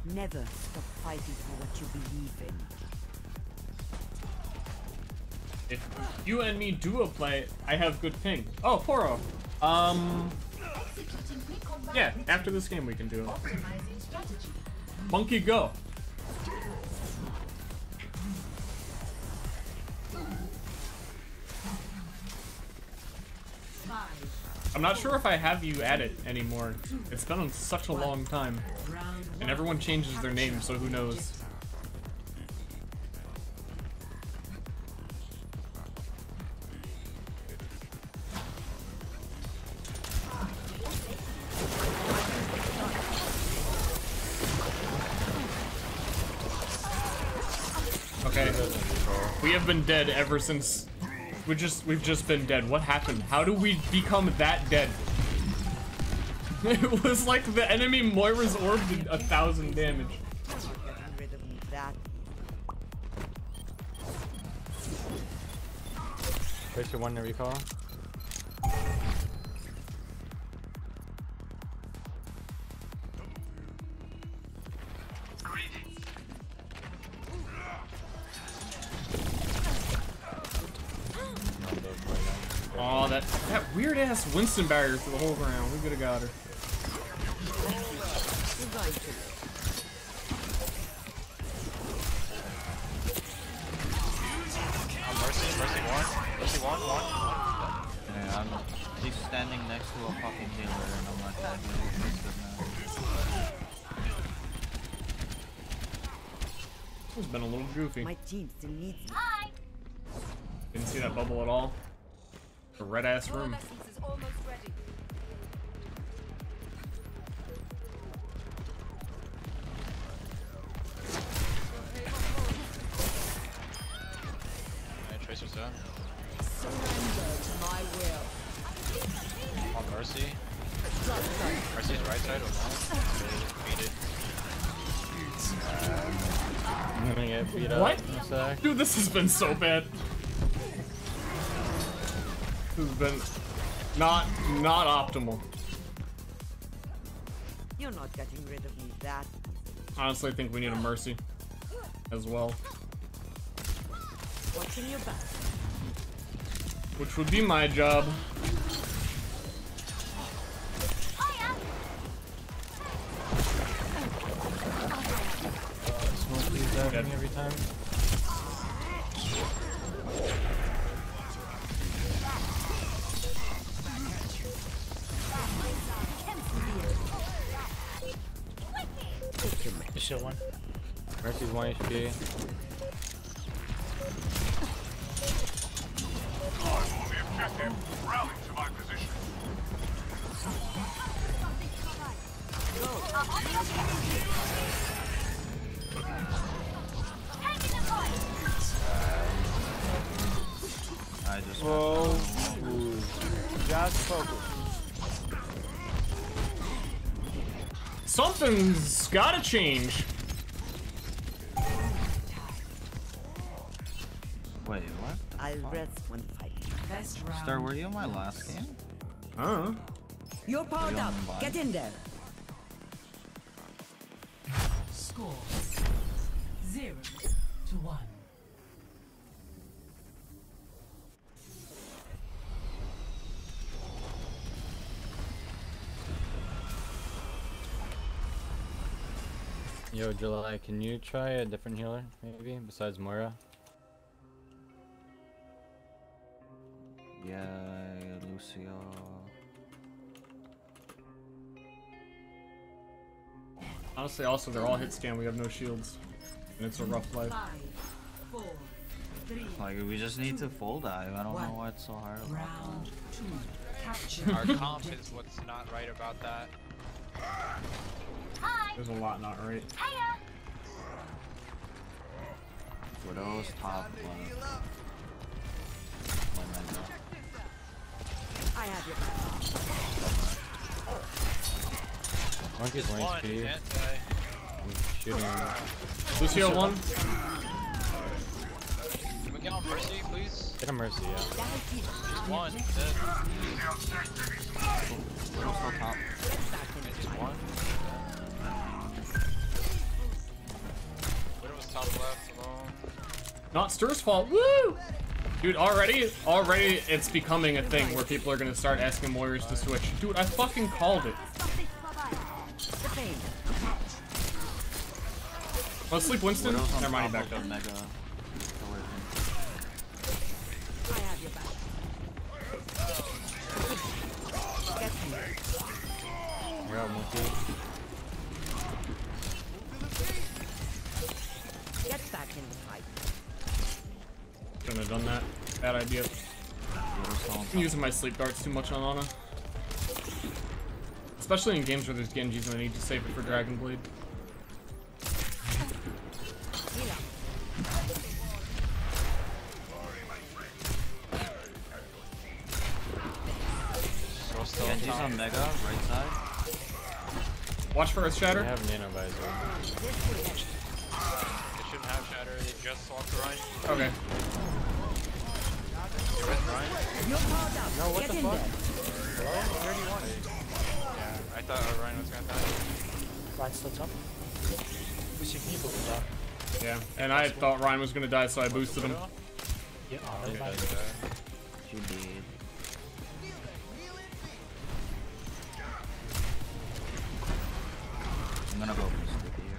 Never stop fighting for what you believe in. If you and me duo play, I have good ping. Oh, Poro. Um. Yeah, after this game we can do it. Monkey go. I'm not sure if I have you at it anymore. It's been such a long time. And everyone changes their name, so who knows. Okay. We have been dead ever since we just we've just been dead. What happened? How do we become that dead? It was like the enemy Moira's orb did a thousand damage. Tracer one to recall. Winston barrier through the whole ground. We could have got her. You're going to. Oh, mercy, mercy one. Mercy one, one. Yeah, I'm he's standing next to a fucking healer and I'm not that It's been a little goofy. My team still needs me. Didn't see that bubble at all. A red ass room. Dude, this has been so bad. This has been not not optimal. You're not getting rid of me that Honestly, I think we need a mercy as well, Watching your back. which would be my job. Change. Yo, July, can you try a different healer, maybe, besides Moira? Yeah, Lucio. Honestly, also they're all hit scan. We have no shields, and it's a rough life. Five, four, three, Like, we just need to full dive. I don't know why it's so hard. about round two. Our comp is what's not right about that. There's a lot not right. Widow's top left. One minute. I have your back. Monkey's one One, HP. can't die. I'm shooting. Lucio one. Can we get on Mercy, please? Get a mercy, yeah. Just one. Dead. Widow's still top. Just one. Top left alone. Not Ster's fault. Woo! Dude, already, already it's becoming a thing where people are gonna start asking lawyers to switch. Dude, I fucking called it. Let's sleep Winston. Widow's Never mind, he backed up. the Mega. killer thing. I have back. Get me. You're out, monkey. Get back in the fight. Shouldn't have done that. Bad idea. Widow's still on I'm using my sleep darts too much on Ana. Especially in games where there's Genjis and I need to save it for Dragon Blade. Genji's on Mega, right side. Watch for Earth They I have nano visor. Just walked Ryan. Okay. You're with Ryan? You're powered up. No, what Get the fuck? Hello? 31. Yeah, I thought Ryan was gonna die. Ryan's still top. Pushing people to top. Yeah, and I thought Ryan was gonna die, so I boosted him. Yeah, Okay, oh, that's bad. She did. I'm gonna go for Sleepy here.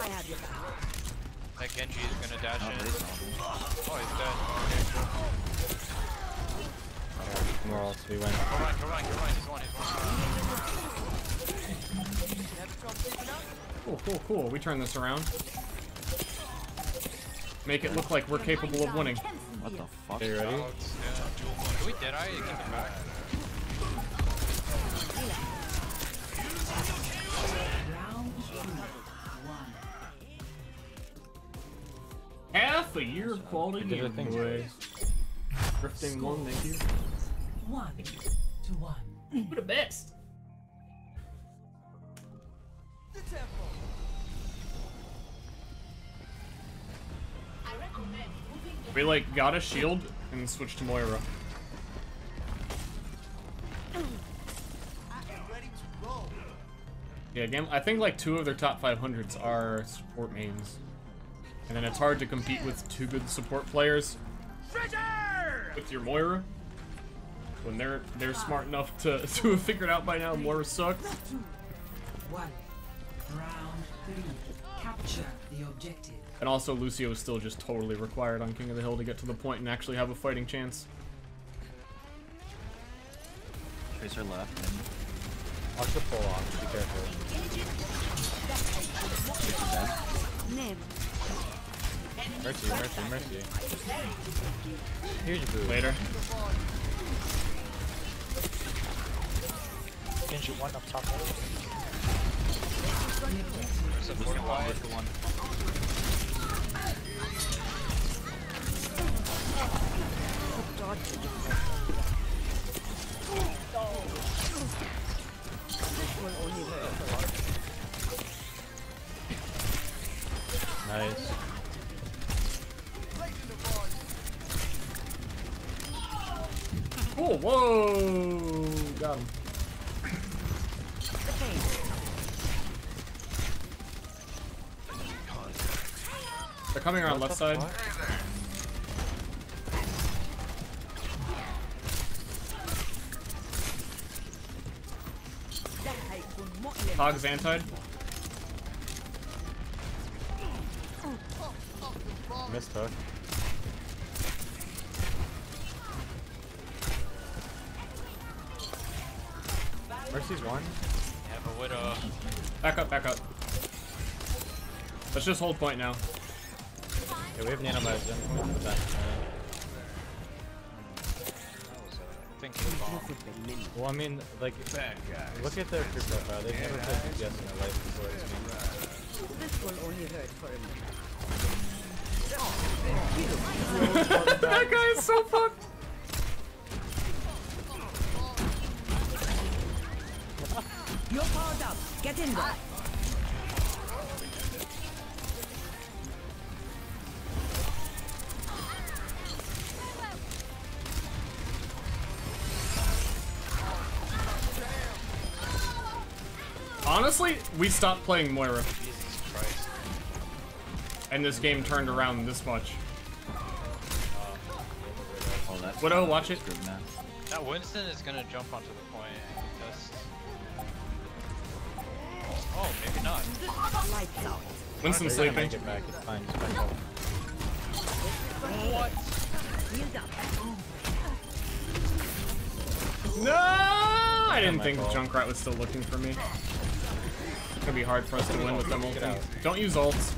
I have your back. That Genji is gonna dash Oh, in. he's. Oh, he's dead. Okay, More else, we win. Go Ryan, go Ryan, go Ryan. He's one, he's one. Cool, cool, cool. We turn this around. Make it look like we're capable of winning. What the fuck? Are you ready? Out, yeah. Did we dead eye? Give it back. Half a year of quality You thing. gameplay. Drifting one, thank you. One to one. Who the best? We like got a shield and switched to Moira. Yeah, again, I think like two of their top 500s are support mains. And then it's hard to compete with two good support players Treasure! with your Moira. When they're they're smart enough to, to have figured out by now Moira sucks. One. Round three. Capture the objective. And also Lucio is still just totally required on King of the Hill to get to the point and actually have a fighting chance. Tracer left. And Watch the pull off, be careful. Mercy, mercy, mercy. Huge boost. Later. Genji one up top. There's a fortify. With the one. Nice. Oh, whoa! Got him. They're coming around left side. Hog's anti. Missed hook. Mercy's one. Have a widow. Back up, back up. Let's just hold point now. Yeah, we have nano visor. I'm going to the back. bomb. Well, I mean, like, look at their crew profile. They've never played DPS in their life before this game. This will only hurt for a minute. that guy is so fucked. You're up. Get in there. Honestly, we stopped playing Moira. Jesus Christ. And this game turned around this much. Oh, that's Widow, watch it. good. Now Winston is gonna jump onto the point Oh, maybe not. Lights out. Winston's sleeping. make it back. It's fine. Just back up. What? No! I didn't oh think fault. Junkrat was still looking for me. It's gonna be hard for us to win with them Get ulting. out. Don't use ults.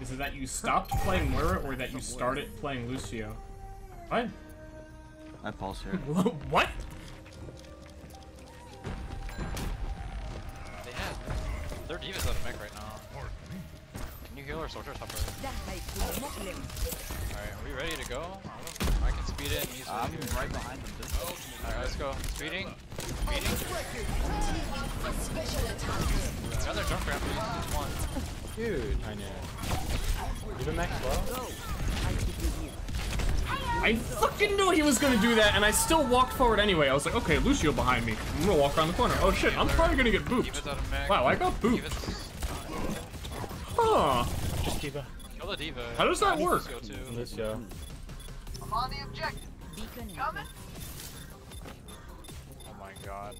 Is it that you stopped playing Moira or that you started playing Lucio? What? I pulse here. what? Was gonna do that, and I still walked forward anyway. I was like, okay, Lucio behind me. I'm gonna walk around the corner. Oh shit, I'm probably gonna get booped. D.Va's out of mech. Wow, I got booped. D.Va's Huh. Just D.Va. Kill the D.Va. How does that work? Lucio I'm on the objective. Beacon Coming. Oh my god.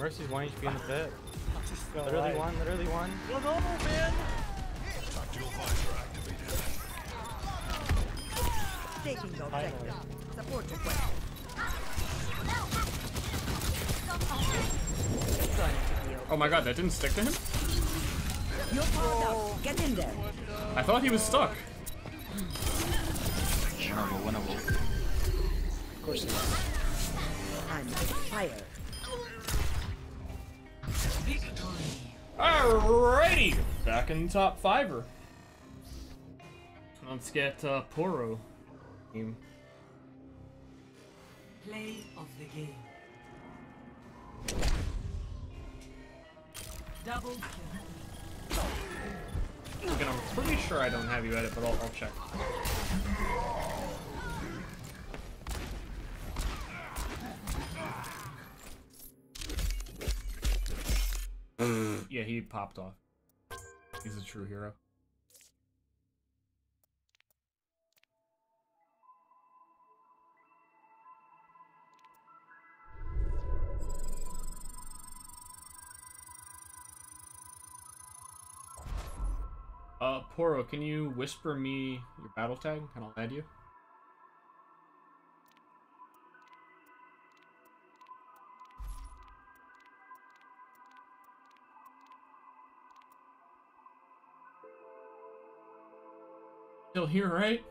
Mercy's 1 HP in the pit. Literally one, literally one. No, no, man. Taking the objective. Support request. Oh my god, that didn't stick to him? You're powered up. Get in there. I thought he was stuck. winnable, winnable. Of course not. I'm fire. Alrighty, back in top fiver. Let's get uh, Poro. Team. Play of the game. Double kill. Again, I'm pretty sure I don't have you edit, but I'll, I'll check. yeah, he popped off. He's a true hero. Uh, Poro, can you whisper me your battle tag and I'll add you? Still here, right?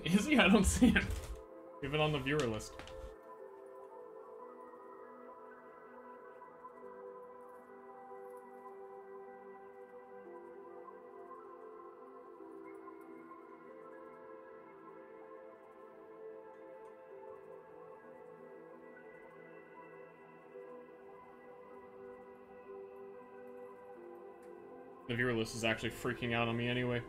Is he? I don't see him. Even on the viewer list. The viewer list is actually freaking out on me anyway.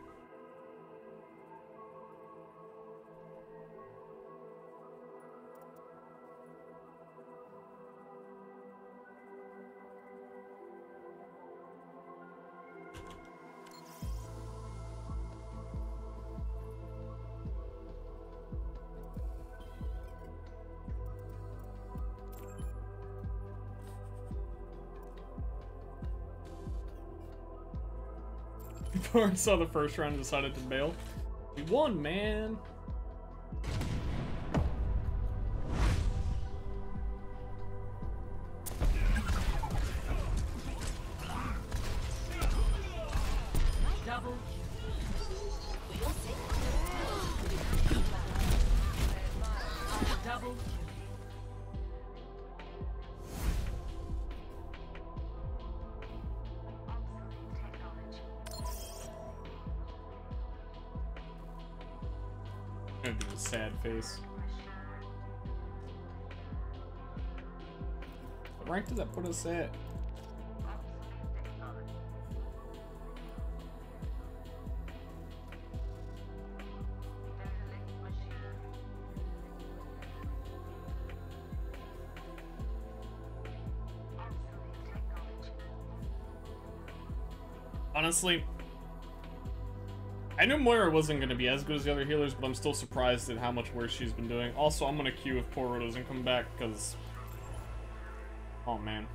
Before saw the first round, and decided to bail. We won, man. At? Honestly, I knew Moira wasn't going to be as good as the other healers, but I'm still surprised at how much worse she's been doing. Also, I'm going to queue if Poro doesn't come back, because... Oh, man.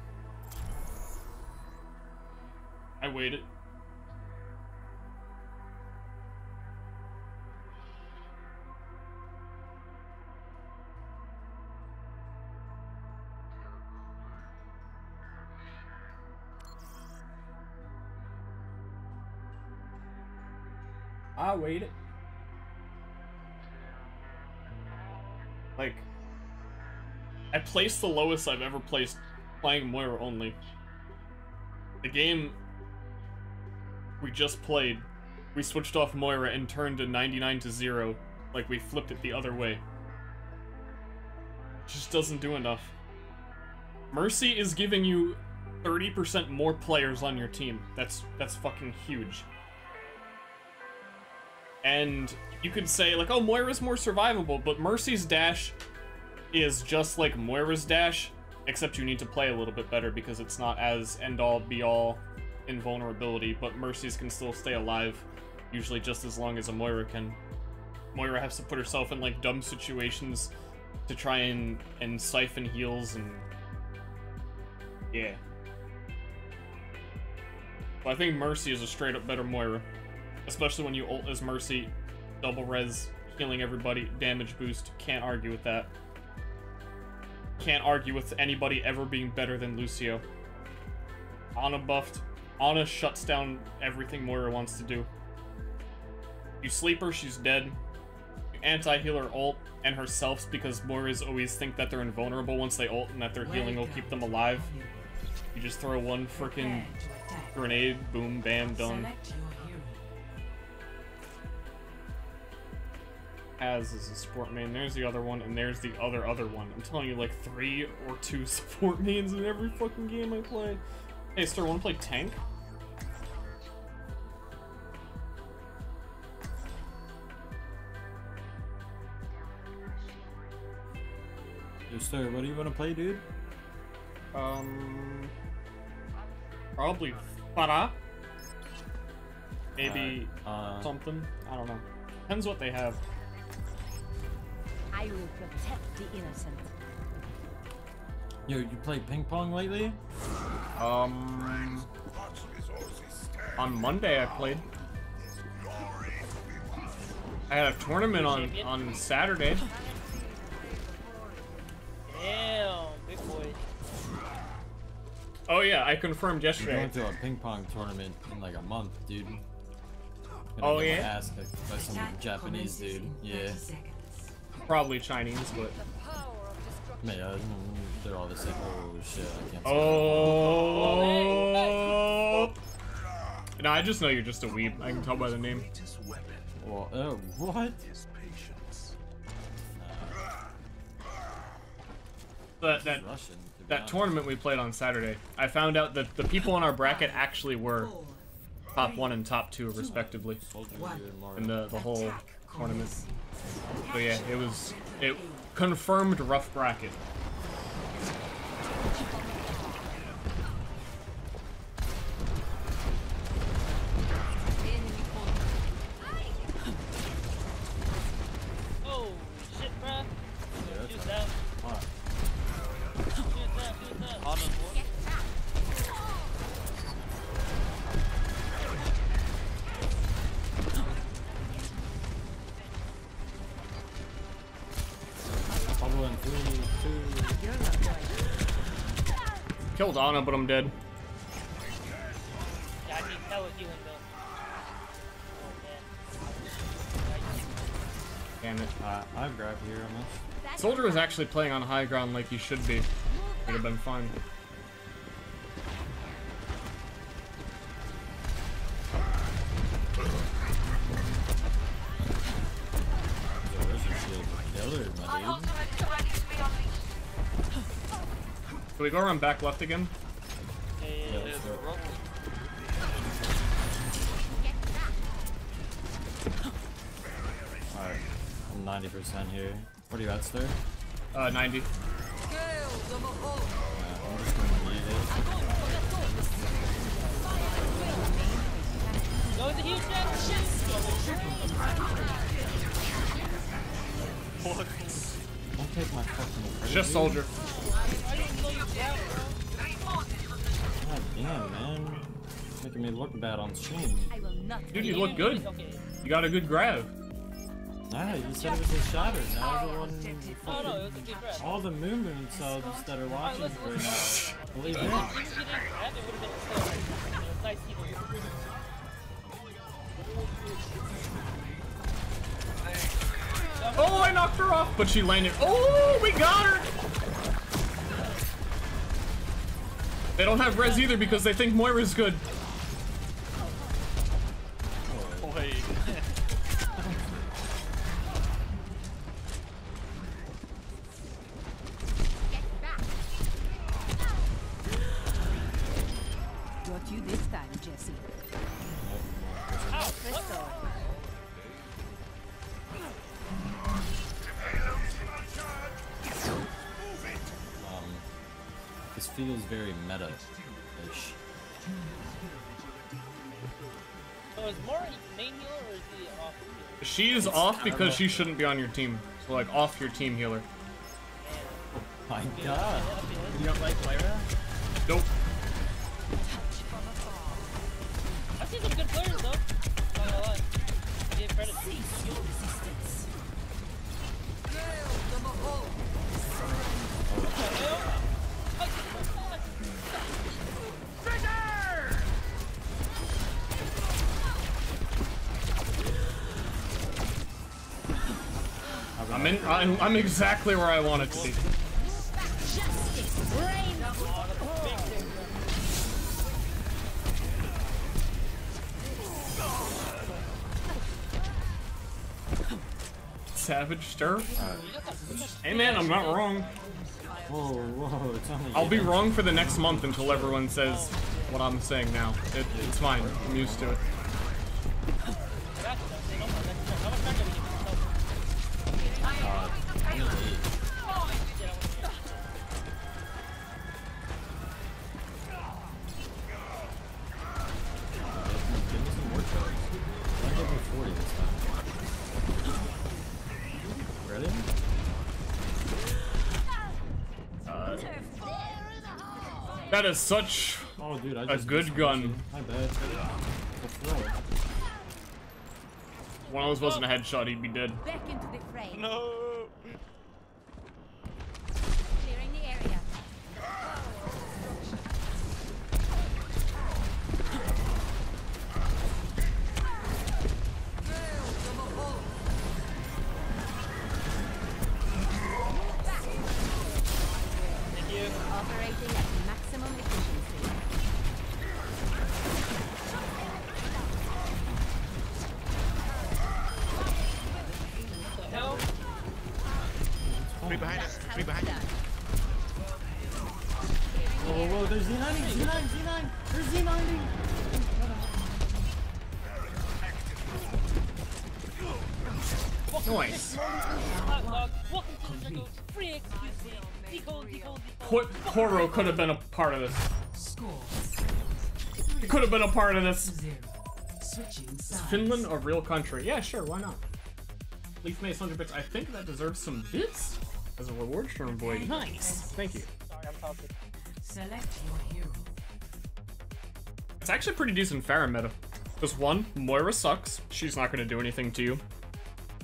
Placed the lowest I've ever placed playing Moira only. The game we just played, we switched off Moira and turned to 99 to 0, like we flipped it the other way. Just doesn't do enough. Mercy is giving you 30% more players on your team. That's that's fucking huge. And you could say, like, oh, Moira's more survivable, but Mercy's dash is just like Moira's dash, except you need to play a little bit better because it's not as end-all, be-all invulnerability, but Mercy's can still stay alive, usually just as long as a Moira can. Moira has to put herself in, like, dumb situations to try and, and siphon heals and... Yeah. But I think Mercy is a straight-up better Moira. Especially when you ult as Mercy, double res, healing everybody, damage boost. Can't argue with that. Can't argue with anybody ever being better than Lucio. Ana buffed. Ana shuts down everything Moira wants to do. You sleep her, she's dead. You anti-healer ult and herself because Moiras always think that they're invulnerable once they ult and that their healing will keep them alive. You just throw one freaking grenade, boom, bam, done. As is a support main. There's the other one, and there's the other other one. I'm telling you, like three or two support mains in every fucking game I play. Hey, Ster, wanna play tank? Yo, Star, what do you want to play, dude? Um, probably Pharah. Maybe Uh, something. I don't know. Depends what they have. I will protect the innocent. Yo, you played ping pong lately? Um, on Monday I played. I had a tournament on on Saturday. Damn, big boy. Oh yeah, I confirmed You're yesterday. going to a ping pong tournament in like a month, dude. Gonna Oh, yeah? ass kicked by some Japanese dude. Yeah. Probably Chinese, but Man, uh, they're all the same. Oh shit, I can't. Oh. No, I just know you're just a weeb. I can tell by the name. Well, uh, what? That that Russian, that tournament we played on Saturday, I found out that the people in our bracket actually were top one and top two respectively in the the whole tournament. So yeah, it was it confirmed rough bracket. Killed Ana, but I'm dead. Yeah, I need hella healing though. Oh, man. Damn it. Uh, I've grabbed here almost. Soldier was actually playing on high ground like he should be. Would have been fine. Can we go around back left again? Yeah, let's do it. Alright, I'm 90% here. What are you at, Ster? Uh, 90. Yeah, I'm just gonna need it. Go with huge Don't take my fucking just soldier. God damn, man. Making me look bad on stream. I will not. Dude, you look good. You got a good grab. Nah, you said it was a shatter. Now everyone, Oh no, it was a good grab. all the Moon Moon subs that are watching right now, believe it. if you didn't grab it, would have been still. It was nice. Oh, I knocked her off, but she landed. Oh, we got her. They don't have res either because they think Moira's good. Oh, Wait. Got feels very meta-ish. So is Moira main healer or is he off? She is off because she shouldn't be on your team. So like off your team healer. Oh my god. You don't like Moira? I'm. I'm, exactly where I want it to be. Savage Ster. Hey man, I'm not wrong. Whoa, whoa, I'll be wrong for the next month until everyone says what I'm saying now. It, it's fine. I'm used to it. Is such Oh, dude, I a just good gun. My bad. Go throw it. One of those wasn't a headshot, he'd be dead. Back into the fray. No. Could have been a part of this. Score He could have been a part of this. Is. Finland a real country? Yeah, sure, why not? Leaf Mace 100 bits. I think that deserves some bits as a reward, Sherman Boy. Nice. Thank you. Sorry, I'm talking. Select your hero. It's actually pretty decent Pharah meta. Because one, Moira sucks. She's not going to do anything to you.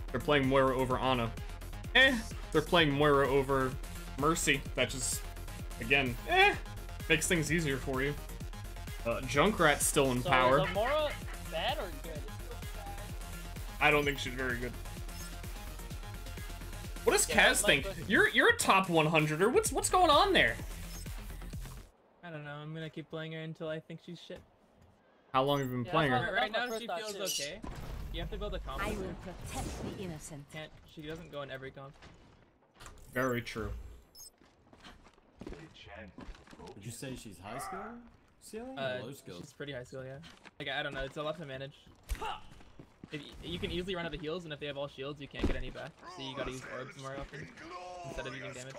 They're playing Moira over Ana. Eh. They're playing Moira over Mercy. That just, again, eh. Makes things easier for you. Uh, Junkrat's still in So power. is a Moira bad or good? I don't think she's very good. What does Kaz think? You're you're a top 100er. What's what's going on there? I don't know. I'm gonna keep playing her until I think she's shit. How long have you been playing her? Right now my she feels thought, too. okay. You have to build a comp. I will her. protect the innocent. Can't. She doesn't go in every comp. Very true. Would you say she's high skill? Ceiling Uh, low skill? she's pretty high skill, yeah. Like I don't know. It's a lot to manage. If y- you can easily run out of heals, and if they have all shields, you can't get any back. So you gotta use orbs more often instead of using damage.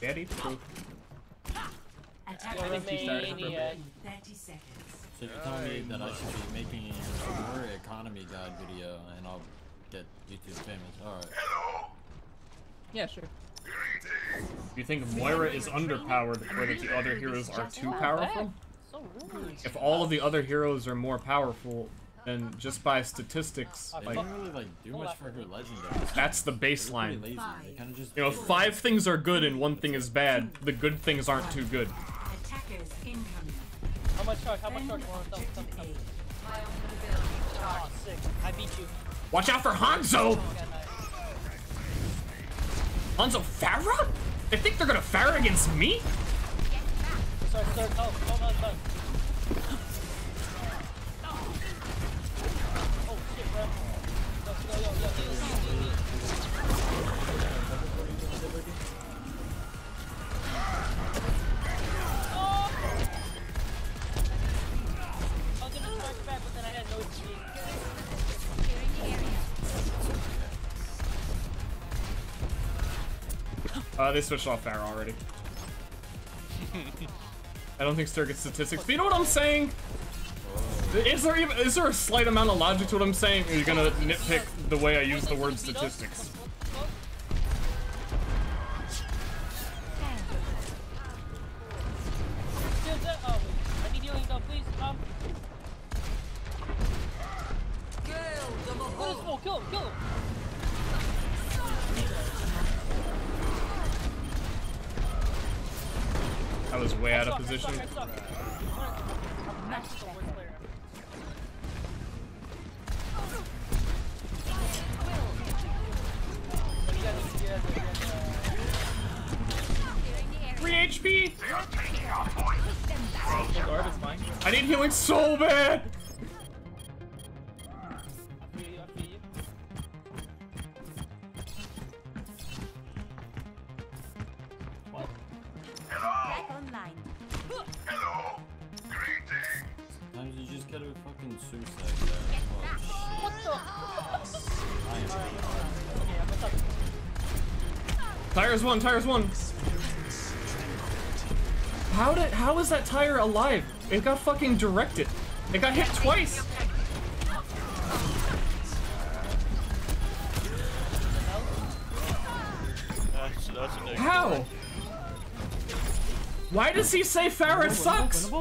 Daddy, true. Attack I think she started for a bit. 30 seconds. So you're telling me that I should be making a more economy guide video and I'll get YouTube famous. Alright. Yeah, sure. Do you think Moira is underpowered or that the other heroes are too powerful? If all of the other heroes are more powerful, then just by statistics, They like don't really like do much for her legendary. that's the baseline. lazy. They kind of just You know, if five things are good and one thing is bad, the good things aren't too good. Attackers incoming. How much charge? How much charge? Hold on, stop, stop, stop. Ah, sick. I beat you. Watch out for Hanzo! Hanzo Pharah? They think they're gonna Pharah against me? Sorry, hold on, Uh, they switched off Pharah already. I don't think Ster gets statistics, but you know what I'm saying? Is there even is there a slight amount of logic to what I'm saying? Are you gonna nitpick the way I use the word statistics? Kill that- oh, wait. I was way out of I suck, I position. Three HP. The orb is fine. I need healing so bad. Back online. Sometimes you just gotta fucking suicide there. Oh, What the? I am Okay, I'm gonna. Tires one, tires one. How did how is that tire alive? It got fucking directed. It got hit twice. That's, that's a negative. How? Why does he say Pharah sucks? Get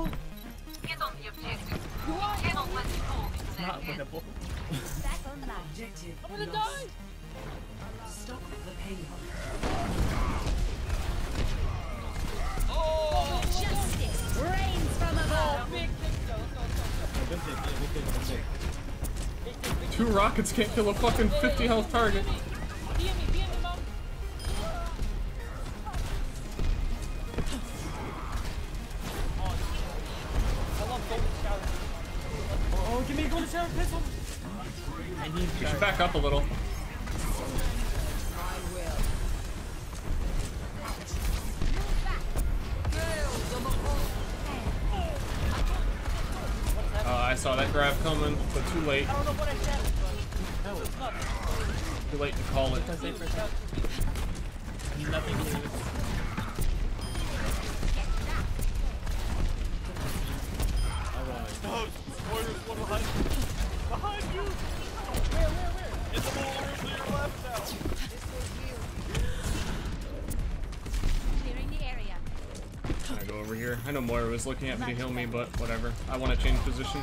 on the objective. You cannot let it fall into their Not hands. winnable. Back online. Objective I'm gonna die. Stop the payload. Oh, Justice reigns from above. Two rockets can't kill a fucking 50 health target. Oh, give me a golden shower pistol! I need You should back up a little. Uh, I saw that grab coming, but too late. Too late to call it. Nothing Warriors, one behind you. Behind you! Where, where, where? In the hole to your left now. Clearing the area. I go over here. I know Moira was looking at me to heal me, but whatever. I want to change position.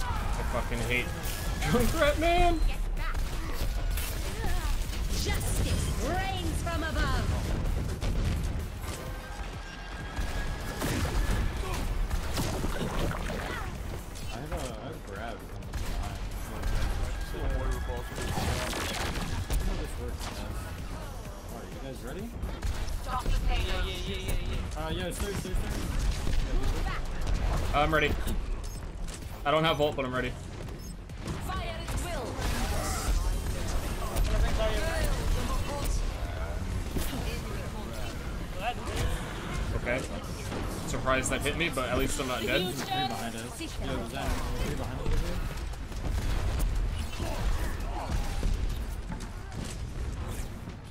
I fucking hate Junkrat Man. Justice reigns from above. ready? Stop the yeah, yeah, yeah, yeah, yeah. Uh, yeah, stairs, stairs, stairs. I'm ready. I don't have vault, but I'm ready. Okay. Surprised that hit me, but at least I'm not dead. Yo, behind us.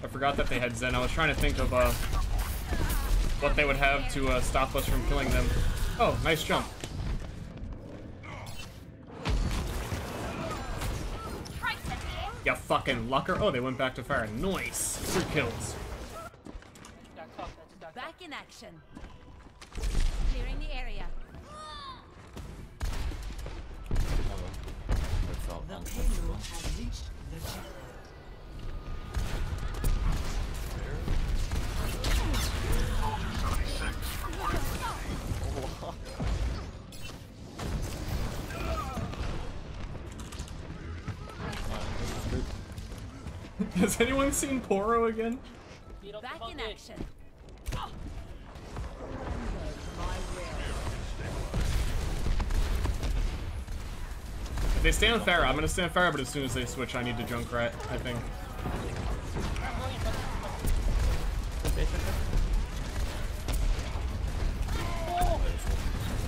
I forgot that they had Zen. I was trying to think of uh, what they would have to uh, stop us from killing them. Oh, nice jump. You fucking lucker. Oh, they went back to fire. Nice. Three kills. Back in action. Clearing the area. The payload has reached the Has anyone seen Poro again? Back in action. If they stay on Pharah, I'm gonna stay on Pharah, but as soon as they switch, I need to junk Junkrat, I think.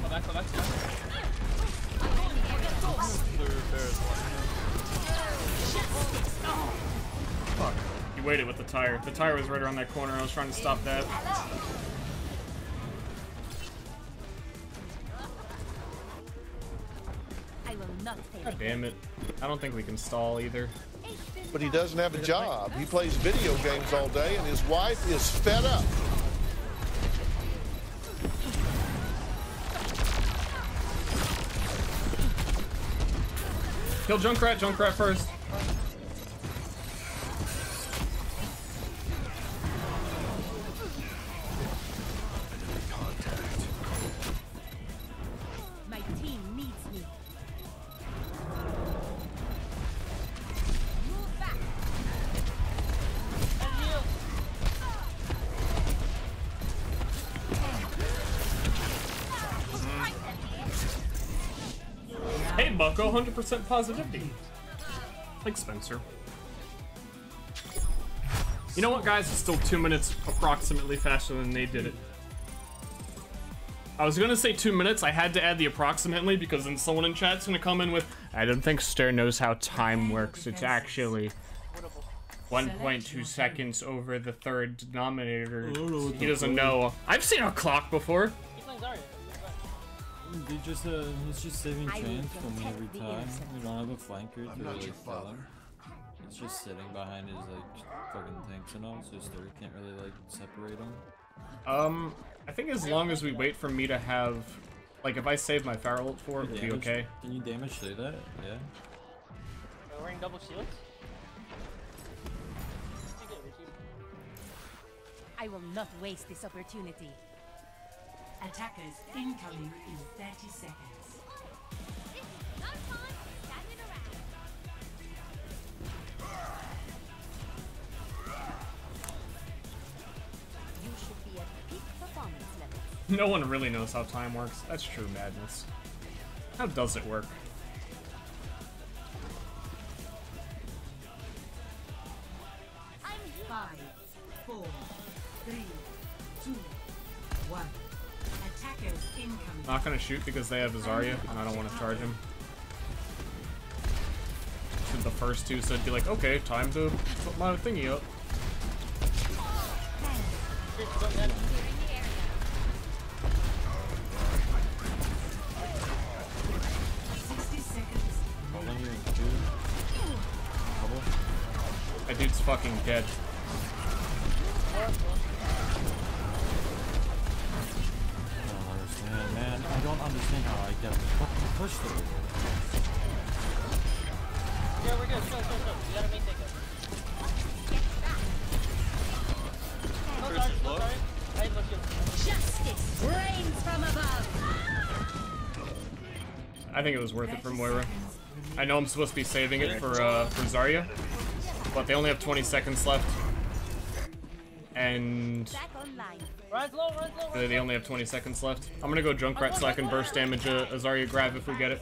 Go back, go back, go back. Waited with the tire. The tire was right around that corner. I was trying to stop that. I will not fail. God damn it. I don't think we can stall either. But he doesn't have a job. He plays video games all day, and his wife is fed up. Kill Junkrat, Junkrat first. Hey, Bucko, 100% positivity. Like Spencer. You know what, guys? It's still two minutes approximately faster than they did it. I was gonna say two minutes. I had to add the approximately because then someone in chat's gonna come in with, I don't think Ster knows how time works. It's actually 1.2 seconds over the third denominator. Oh, he doesn't know. I've seen a clock before. He's. They just, uh, he's just saving I chance for me every time. We don't have a flanker to really tell him. He's just sitting behind his, like, fucking tanks and all, so Ster can't really, like, separate him. Um, I think as long as we wait for me to have, like, if I save my Pharah ult for it, we'll be okay. Can you damage through that? Yeah. We're wearing double shields. You get it, Richie. I will not waste this opportunity. Attackers incoming in 30 seconds. You should be at peak performance level. No one really knows how time works. That's true madness. How does it work? Not gonna shoot because they have a Zarya, and I don't want to charge him. Should the first two, so it'd be like, okay, time to put my thingy up. That dude's fucking dead. Don't understand how I get fucking pushed through. Yeah, we're good. Chill, chill, chill. We gotta maintain good. No, sorry, is no, low. sorry. I had. Justice reigns from above. I think it was worth it for Moira. I know I'm supposed to be saving it for uh, for Zarya, but they only have 20 seconds left. and Back low, Ryan's low, they they only have 20 seconds left. I'm gonna go Junkrat so I can burst damage uh, a Zarya grab if we get it.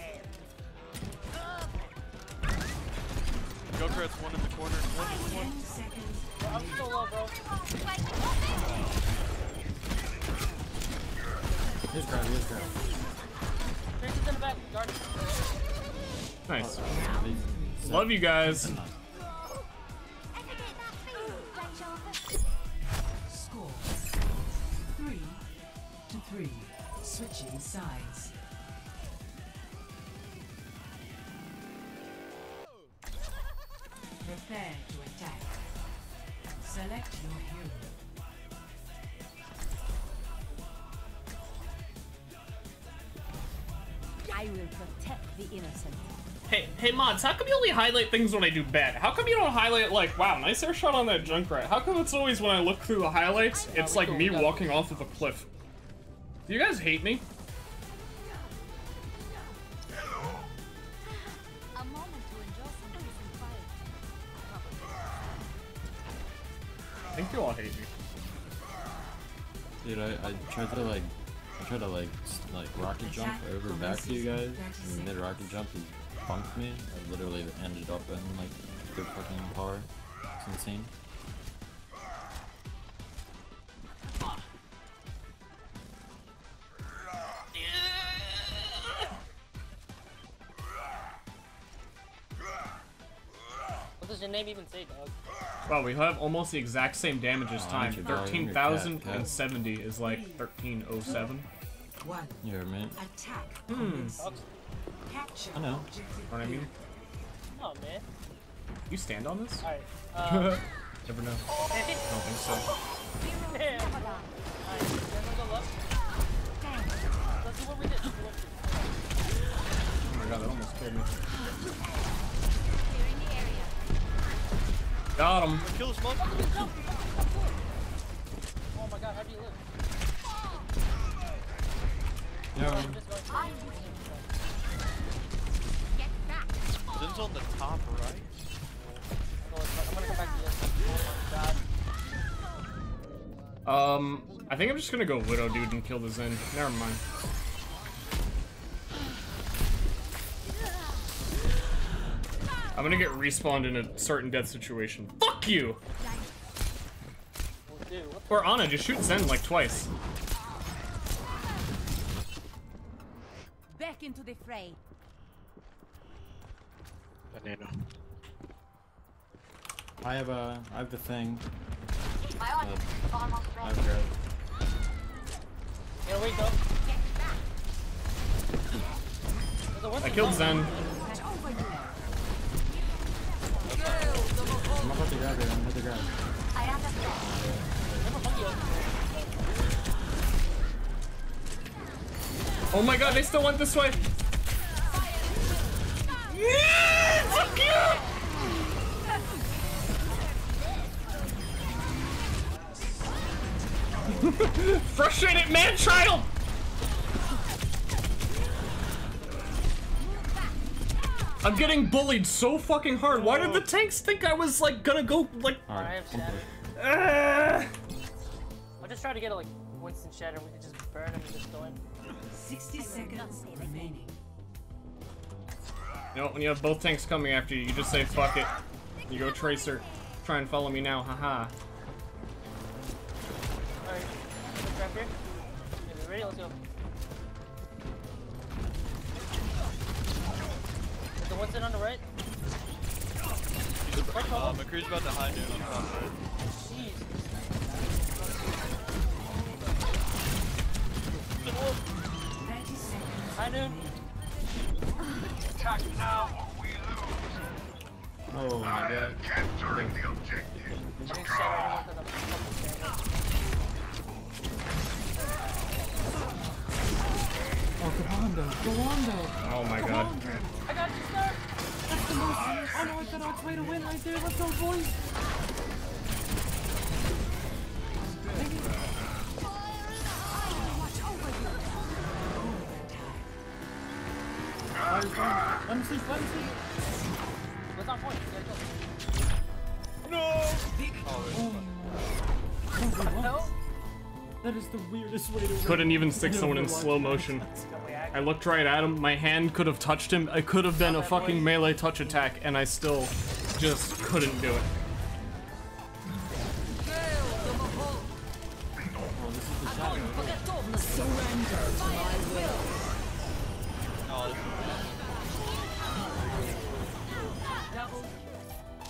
Junkrat's one in the corner. One, one. I'm so low, bro. Here's grab, here's grab. In the back. It. Nice. Love you guys. 3. Switching sides. Prepare to attack. Select your hero. I will protect the innocent. Hey, hey mods, how come you only highlight things when I do bad? How come you don't highlight like, wow, nice air shot on that Junkrat? How come it's always when I look through the highlights, it's like me walking off of a cliff? Do you guys hate me? A moment to enjoy some peace and quiet. I think you all hate me. Dude, I, I tried to like, I tried to like, like rocket jump over back to you guys, and mid rocket jump, he bumped me. I literally ended up in like the fucking bar. It's insane. Does your name even say, dog? Wow, we have almost the exact same damage as Oh, time. aren't you, dog? You're cat, 13,070 is like 1307. One. You're a man. Attack. Hmm. Capture. I know. Know what I mean? Oh, man. You stand on this? Alright. Uh, Never know. I don't think so. Alright, you guys wanna go left? Let's do what we did. Let's do what we did. Oh my god, that almost killed me. Got him. Kill this monk. Oh my god, how do you live? Yeah. I'm just going to Get back. Zen's on the top right. I'm gonna come back to this. Oh my god. Um, I think I'm just gonna go Widow Dude and kill the Zen. Never mind. I'm gonna get respawned in a certain death situation. Fuck you! Dude, what Or Ana, just shoot Zen like twice. Back into the fray. Banana. I have a, I have the thing. My Uh, almost I ready. have grab. Here we go. Get back. There's a one I killed. Zen. I'm about to grab it, I'm about to grab it. Oh my god, they still went this way! Yeah, fuck you! Frustrated man child! I'm getting bullied so fucking hard. Why did the tanks think I was like gonna go like? I have shatter. Uh, I'll just try to get a like Winston shatter. We can just burn him and just go in. 60 seconds remaining. you know, when you have both tanks coming after you, you just say fuck it. You go Tracer. Try and follow me now, haha. Alright, let's grab here. Okay, ready? Let's go. Is the Winston on the right? Uh, McCree's about to high noon on top right. Jeez. High noon. Attack now or we Oh my god. Capturing the objective. Getting shatter everyone because I'm fucking Oh, Commando, Commando. Oh my god. I got you, sir. That's the most. Oh no, I way to win right there. Let's go, boys. Let him sleep, let him sleep. What's on point? Yeah, go. No! Oh, wait. That is the weirdest way to Couldn't even stick someone in slow motion. I looked right at him, my hand could have touched him, I could have done a fucking melee touch attack, and I still just couldn't do it.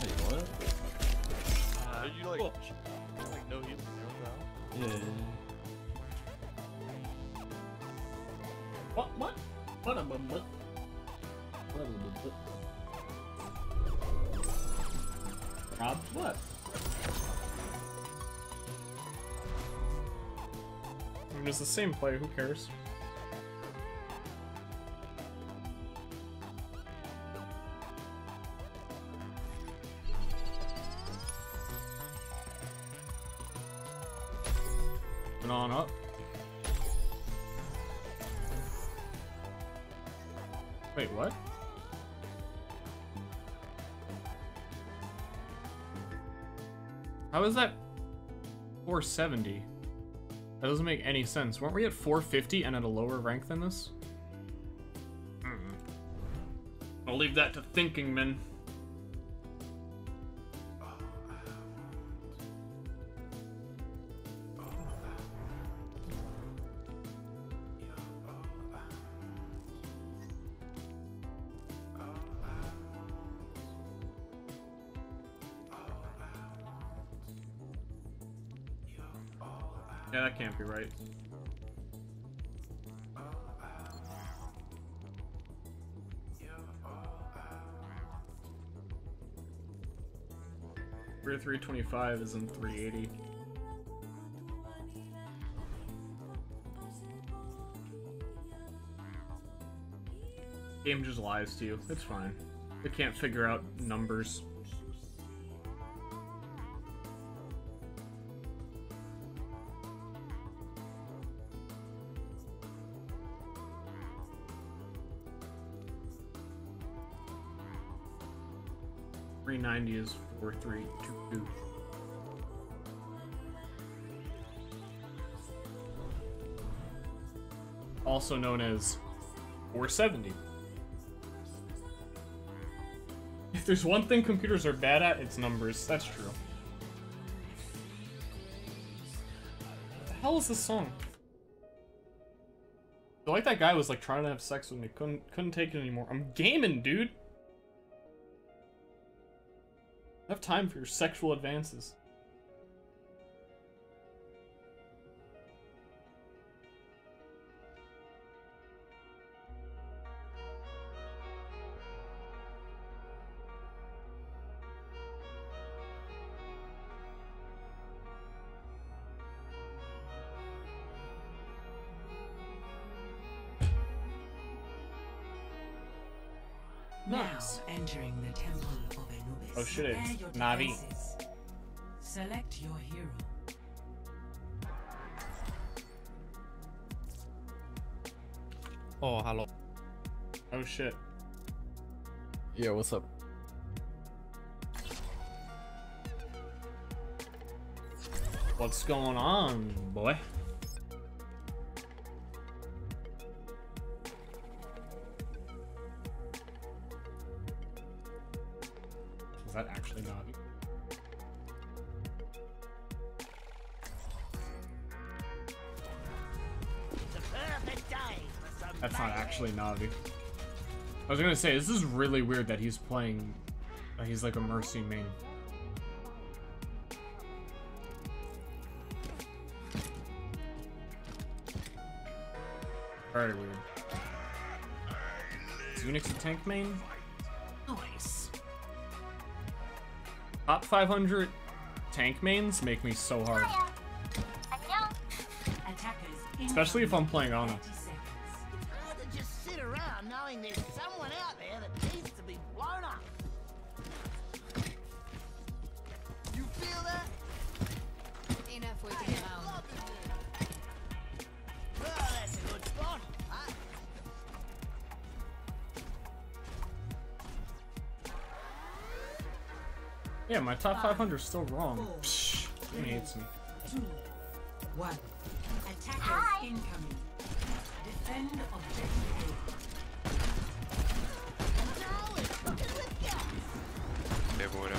Wait, what? Uh, Did you like, like no healing? Yeah, What? What? What? a- what- what? Rob, what? I mean, it's the same play, who cares? On up. Wait, what? How is that 470? That doesn't make any sense. Weren't we at 450 and at a lower rank than this? Hmm. I'll leave that to thinking men. Yeah, that can't be right. We're 325 is in 380. Game just lies to you. It's fine. It can't figure out numbers. Three ninety is four three two two. Also known as 470. If there's one thing computers are bad at, it's numbers. That's true. What the hell is this song? I like that guy was like trying to have sex with me. Couldn't couldn't take it anymore. I'm gaming, dude. Time for your sexual advances. Navi. devices. Select your hero. Oh, hello. Oh shit. Yeah, what's up? What's going on, boy? Was gonna say, this is really weird that he's playing... that he's like a Mercy main. Very weird. Is Unix a tank main? Nice. Top 500 tank mains make me so hard. Especially if I'm playing Ana. Yeah, my top 500 is still wrong. Psh, he hates me. two, one. Attackers incoming. Defend objective They would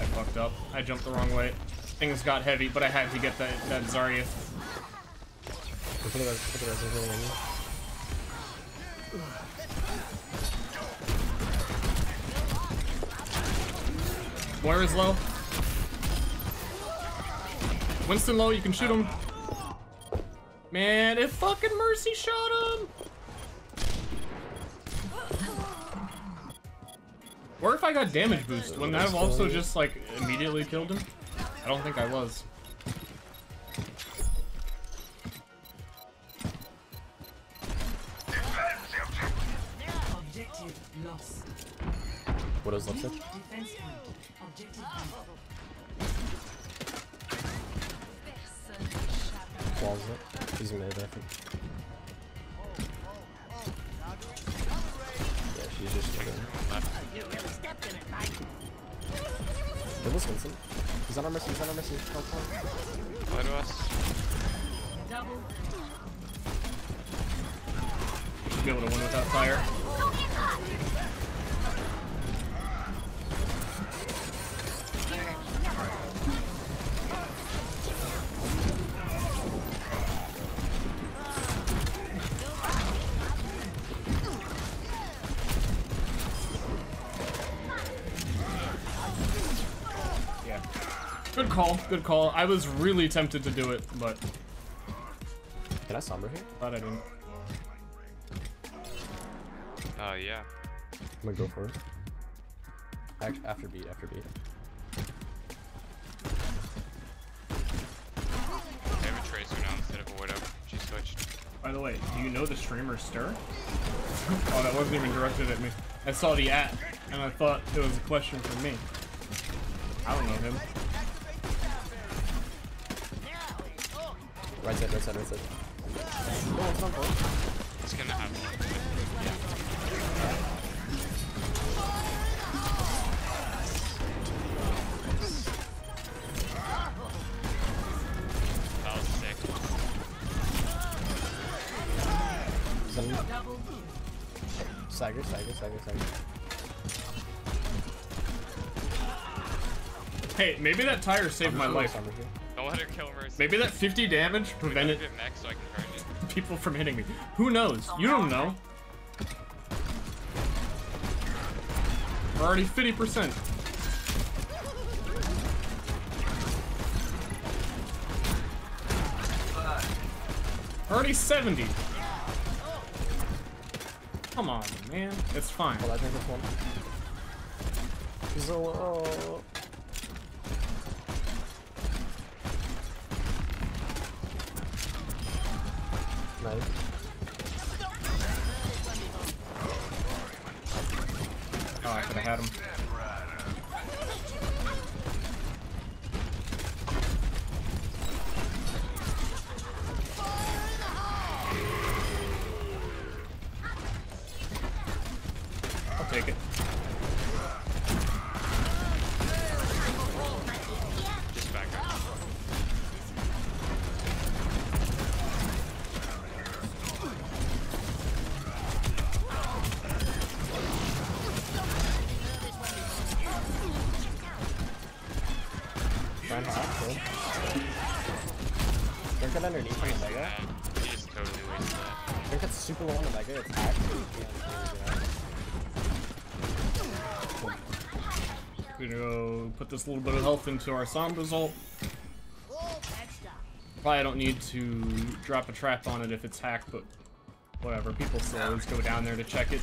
I fucked up. I jumped the wrong way. Things got heavy, but I had to get that, that Zarya. Where is low? Winston low, you can shoot him. Man, if fucking Mercy shot him! Or if I got damage boost, wouldn't that have also just like immediately killed him? I don't think I was. Good call. I was really tempted to do it, but Can I somber here? glad I didn't. Uh, yeah. I'm gonna go for it. Act after beat, after beat. I have a tracer now instead of a widow. She switched. By the way, do you know the streamer Ster? oh, that wasn't even directed at me. I saw the at, and I thought it was a question for me. I don't know him. Side, right side, right side. Oh, it's not point. It's gonna have one. That was sick. Zen- Stagger, stagger, stagger, stagger. Hey, maybe that tire saved my life. Don't let her kill Mercy. Maybe that 50 damage prevented Give so I can it. people from hitting me. Who knows? You don't know. We're already 50%. Already 70. Come on, man. It's fine. Well, I think this one. Zolo. Nice. Oh, I could have had him. I'll take it. Just back up. Nine half, good. Drink it underneath on the mega. He just totally wasted that. Drink it's super low on the mega, it's actually Gonna this little bit of health into our Sombra ult. Probably don't need to drop a trap on it if it's hacked, but whatever. People still always go down there to check it.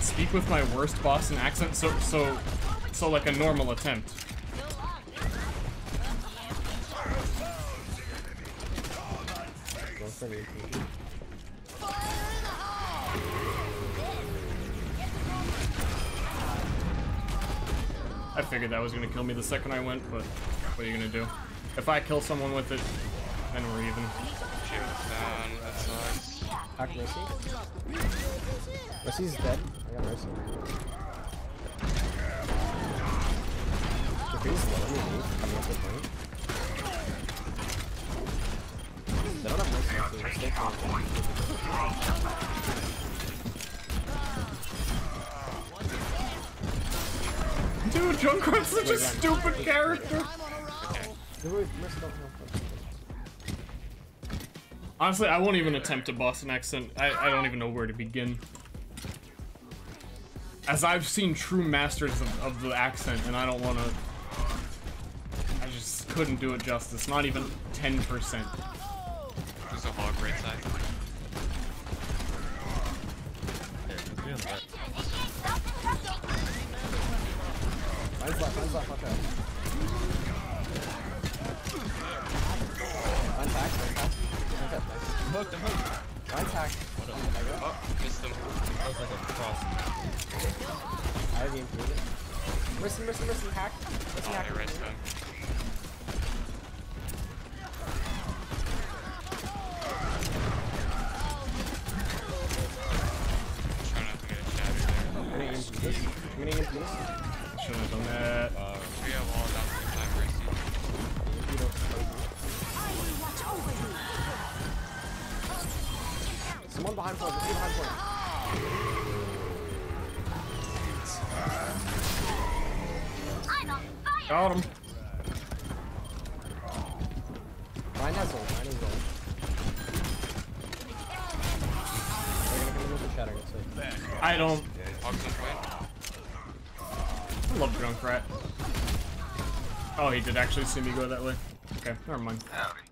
Speak with my worst Boston accent, so so so like a normal attempt. Was gonna kill me the second I went, but what are you gonna do? If I kill someone with it, then we're even. Down, Mercy. Mercy's dead. I got Mercy. Low, up with point. They don't have Mercy, so. Dude, Junkrat's such a stupid character. Mercy don't have Honestly, I won't even attempt a Boston accent. I, I don't even know where to begin. As I've seen true masters of, of the accent, and I don't want to... I just couldn't do it justice. Not even 10%. Actually see me go that way. Okay, never mind.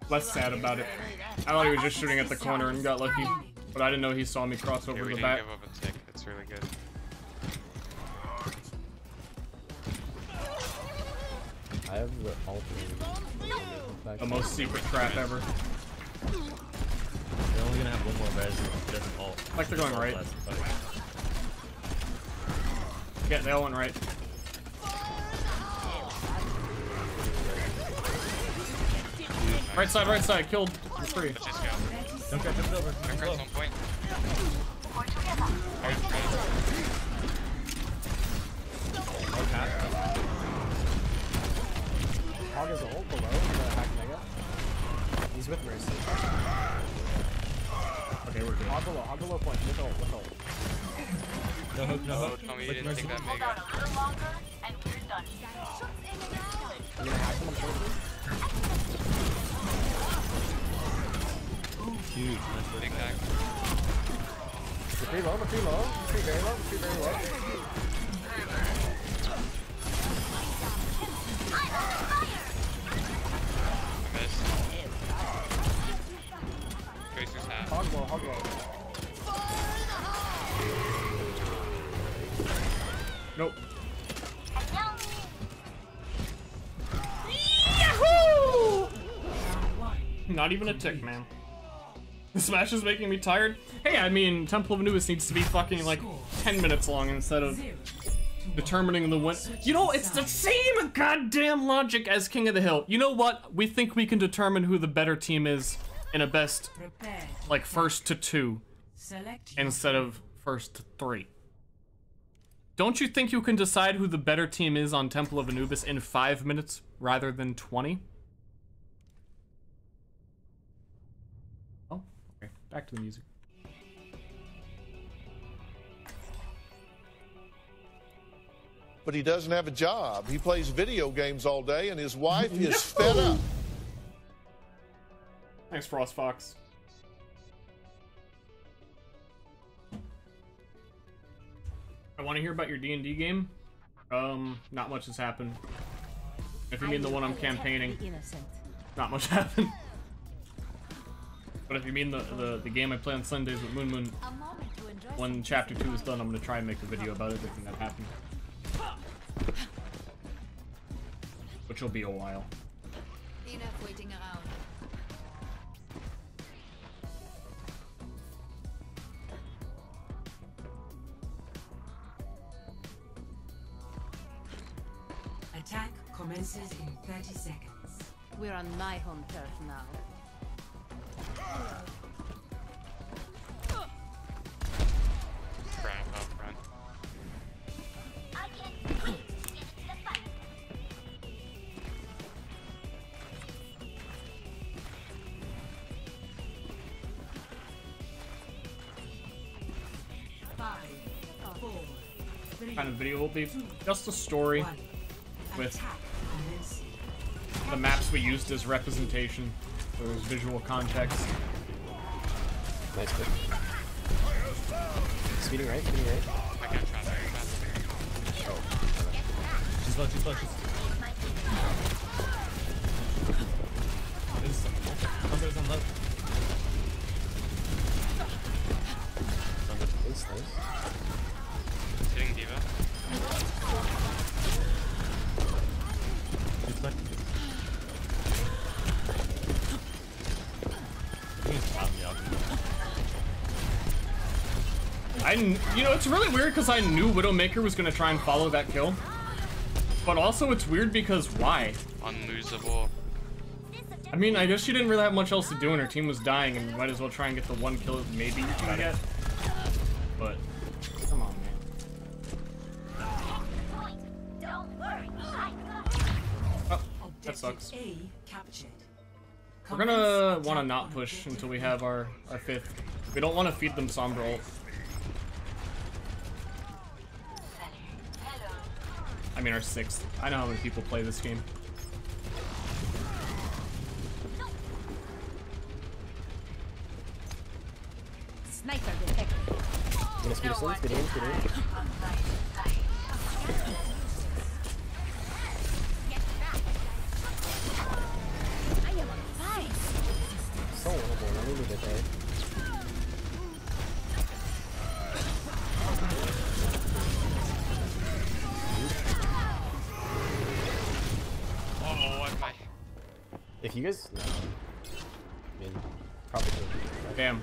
Less sad about it. I thought he was just shooting at the corner and got lucky. But I didn't know he saw me cross Yeah, over we the back. give up a tick. It's really good. I have the ult. The most secret trap ever. They're only gonna have one more res. It doesn't ult. Like they're going right. Last fight. Yeah, they all went right. Right side, killed. You're free. Let's just go. Don't get jumped over. Junkrat's on point. Right, right. Hog is ult below, the hack mega. He's with Mercy. Okay, we're good. Hog below, hog below point, with ult, with ult. No hook, no hook. tell me you Like didn't Mercy. take that Hold mega. Pretty low, pretty very low, pretty very low. Nope. Not even a tick, man. Smash is making me tired. Hey, I mean, Temple of Anubis needs to be fucking like 10 minutes long instead of determining the win. You know, it's the same goddamn logic as King of the Hill. You know what? We think we can determine who the better team is in a best, like, first to two instead of first to three. Don't you think you can decide who the better team is on Temple of Anubis in five minutes rather than 20? Oh, okay. Back to the music. But he doesn't have a job. He plays video games all day, and his wife is fed up. Thanks, Frost Fox. I want to hear about your D&D game. Um, not much has happened. If you mean the one I'm campaigning, Innocent. not much happened. But if you mean the, the, the game I play on Sundays with Moon Moon, A moment to enjoy when chapter 2 is done, I'm going to try and make a video about everything that happened. Which will be a while. Enough waiting around. attack commences in 30 seconds. We're on my home turf now. Kind of video will be just a story with the maps we used as representation for visual context. Nice pick. Speeding right, speeding right. I can't trust her. She's low, she's low, she's oh, There's Thunder on low. Nice, nice. Hitting D.Va. I, you know, it's really weird because I knew Widowmaker was gonna try and follow that kill, but also it's weird because why? Unlosable. I mean, I guess she didn't really have much else to do and her team was dying and might as well try and get the one kill maybe you can get. But, come on, man. Oh, that sucks. We're gonna want to not push until we have our, our fifth. We don't want to feed them Sombra ult. I mean, our sixth. I know how many people play this game. Sniper detected. I'm gonna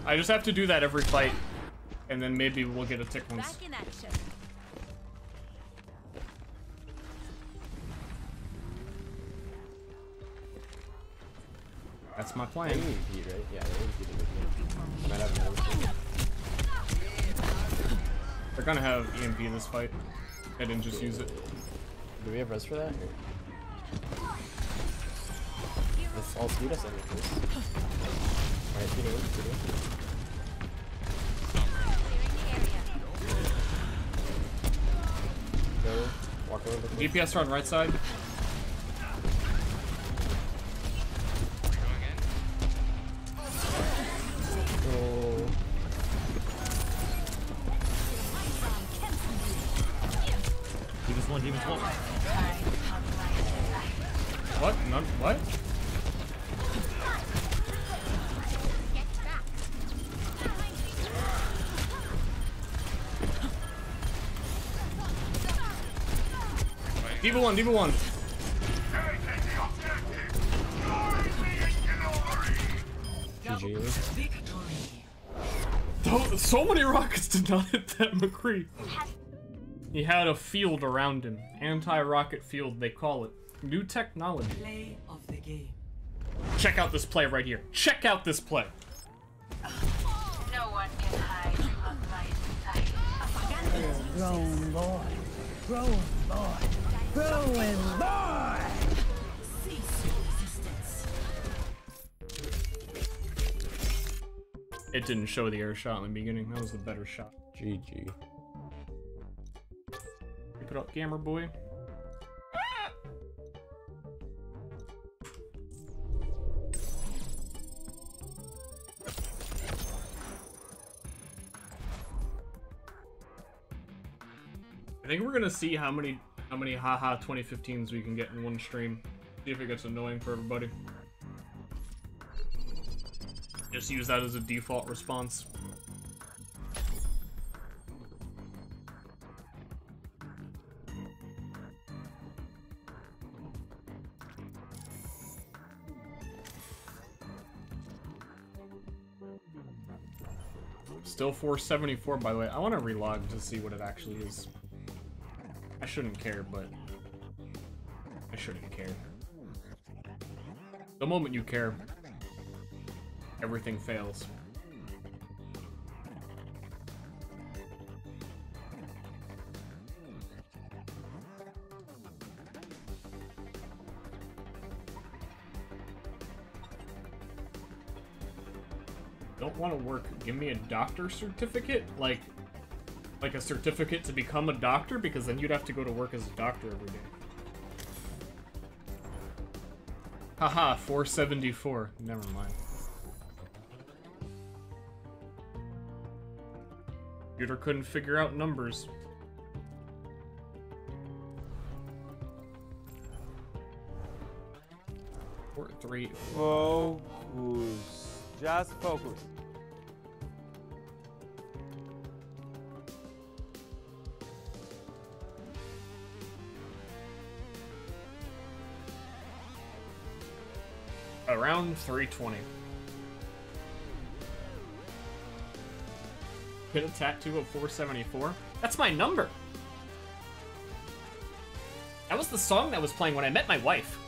I just have to do that every fight, and then maybe we'll get a tick once. Back in action. That's my plan. need beat, right? Yeah, they need beat it. Might have another thing. They're gonna have EMP this fight. I didn't just use it. Do we have res for that? Let's all speed us in first. Alright, speeding in, speeding. Go, walk over the. DPS are on right side. D.Va one, D.Va one. GG. So, so many rockets did not hit that McCree. He had a field around him. Anti-rocket field, they call it. New technology. Play of the game. Check out this play right here. Check out this play. No one can hide from my sight. Grown boy. Grown boy. Growing boy. Cease your resistance. It didn't show the air shot in the beginning. That was the better shot. GG. Keep it up, gamer boy. I think we're gonna see how many how many haha 2015s we can get in one stream. See if it gets annoying for everybody. Just use that as a default response. Still 474 by the way. I want to relog to see what it actually is. I shouldn't care, but I shouldn't care. The moment you care, everything fails. Don't want to work. Give me a doctor certificate? Like, like a certificate to become a doctor? Because then you'd have to go to work as a doctor every day. Haha, 474. Never mind. Computer couldn't figure out numbers. Four, three. Focus. Just focus. Around 320. Hit a tattoo of 474? That's my number! That was the song that was playing when I met my wife.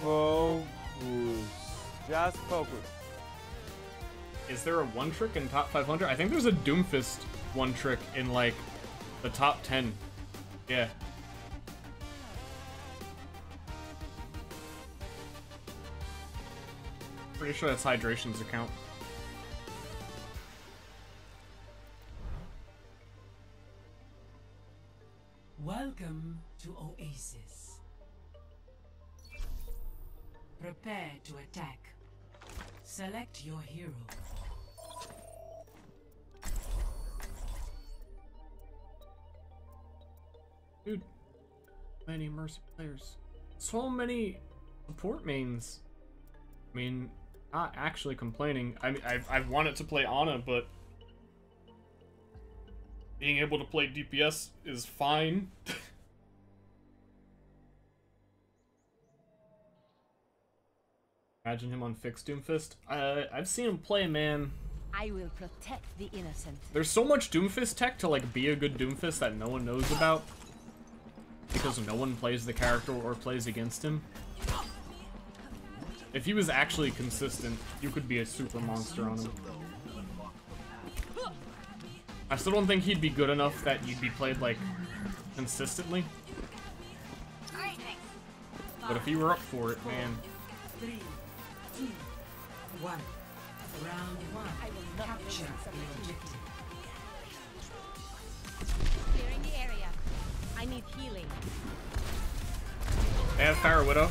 Focus. Just focus. Is there a one trick in top 500? I think there's a Doomfist one trick in like the top 10. Yeah. Pretty sure that's Hydration's account. Welcome to Oasis. Prepare to attack. Select your hero. Dude, many Mercy players. So many support mains. I mean, not actually complaining. I mean, I've, I've wanted to play Ana, but being able to play DPS is fine. Imagine him on fixed Doomfist. Uh, I've seen him play, man. I will protect the innocent. There's so much Doomfist tech to like be a good Doomfist that no one knows about. Because no one plays the character or plays against him. If he was actually consistent, you could be a super monster on him. I still don't think he'd be good enough that you'd be played, like, consistently. But if he were up for it, man. Three, two, one. Round one. Capture the objective. Clearing the area. I need healing. They have Fire Widow.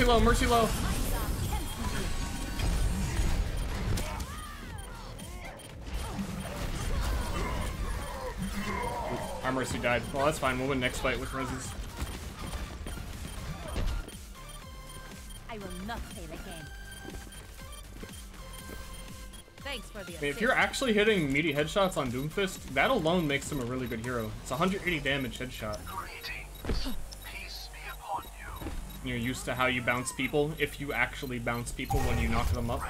Mercy low, mercy low. Our mercy died. Well, that's fine. We'll win next fight with Reses. I will not fail again. Thanks for the I mean, if you're actually hitting meaty headshots on Doomfist, that alone makes him a really good hero. It's 180 damage headshot. You're used to how you bounce people, if you actually bounce people when you knock them up.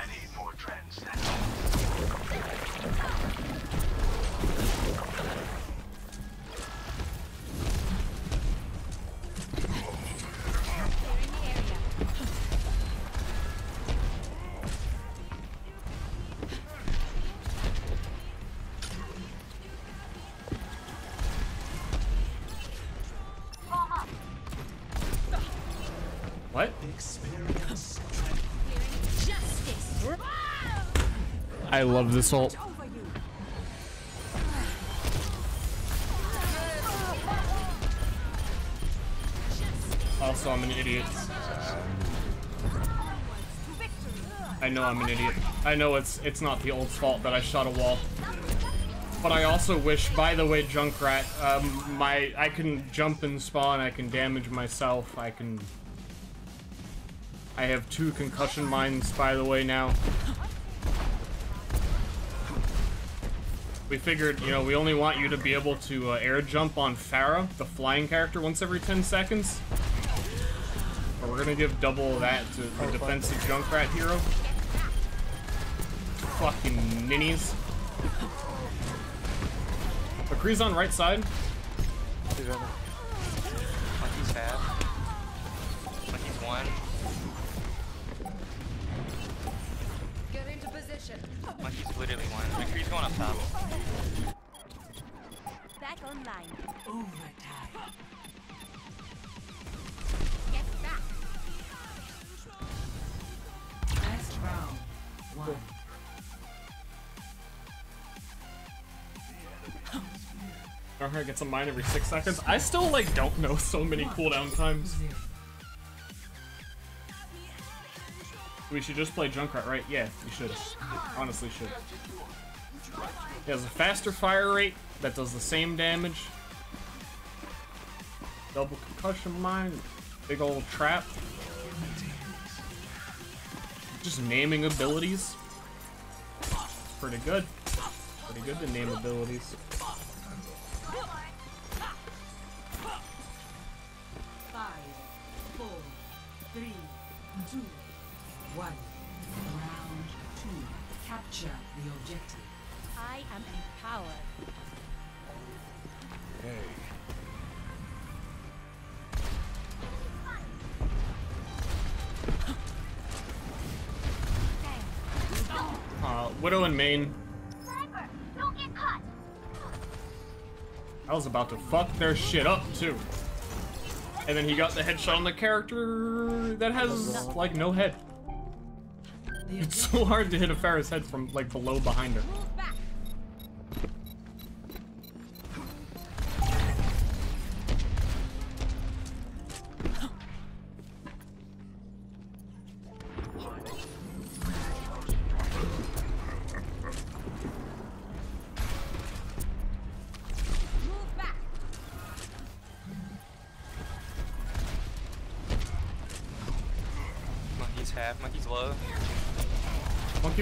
Love this ult. Also, I'm an idiot. I know I'm an idiot. I know it's it's not the ult's fault that I shot a wall. But I also wish, by the way, Junkrat, um, my I can jump and spawn, I can damage myself, I can... I have two concussion mines, by the way, now. We figured, you know, we only want you to be able to uh, air jump on Pharah, the flying character, once every 10 seconds. But we're gonna give double that to the defensive Junkrat hero. Fucking ninnies. McCree's on right side. Monkey's half. Monkey's one. Position. Monkey's literally one. McCree's going up top. Back online. Overtime. Get back. Last round. One. Darnhart gets a mine every six seconds. I still like don't know so many cooldown times. We should just play Junkrat, right? Yeah, we should. Honestly, should. He has a faster fire rate that does the same damage. Double concussion mine, big old trap. Just naming abilities. Pretty good. Pretty good to name abilities. Five, four, three, two, one. Round two. Capture the objective. I am empowered. Hey. Uh, Widow and Main. I was about to fuck their shit up too. And then he got the headshot on the character that has like no head. It's so hard to hit a Pharah's head from like below behind her.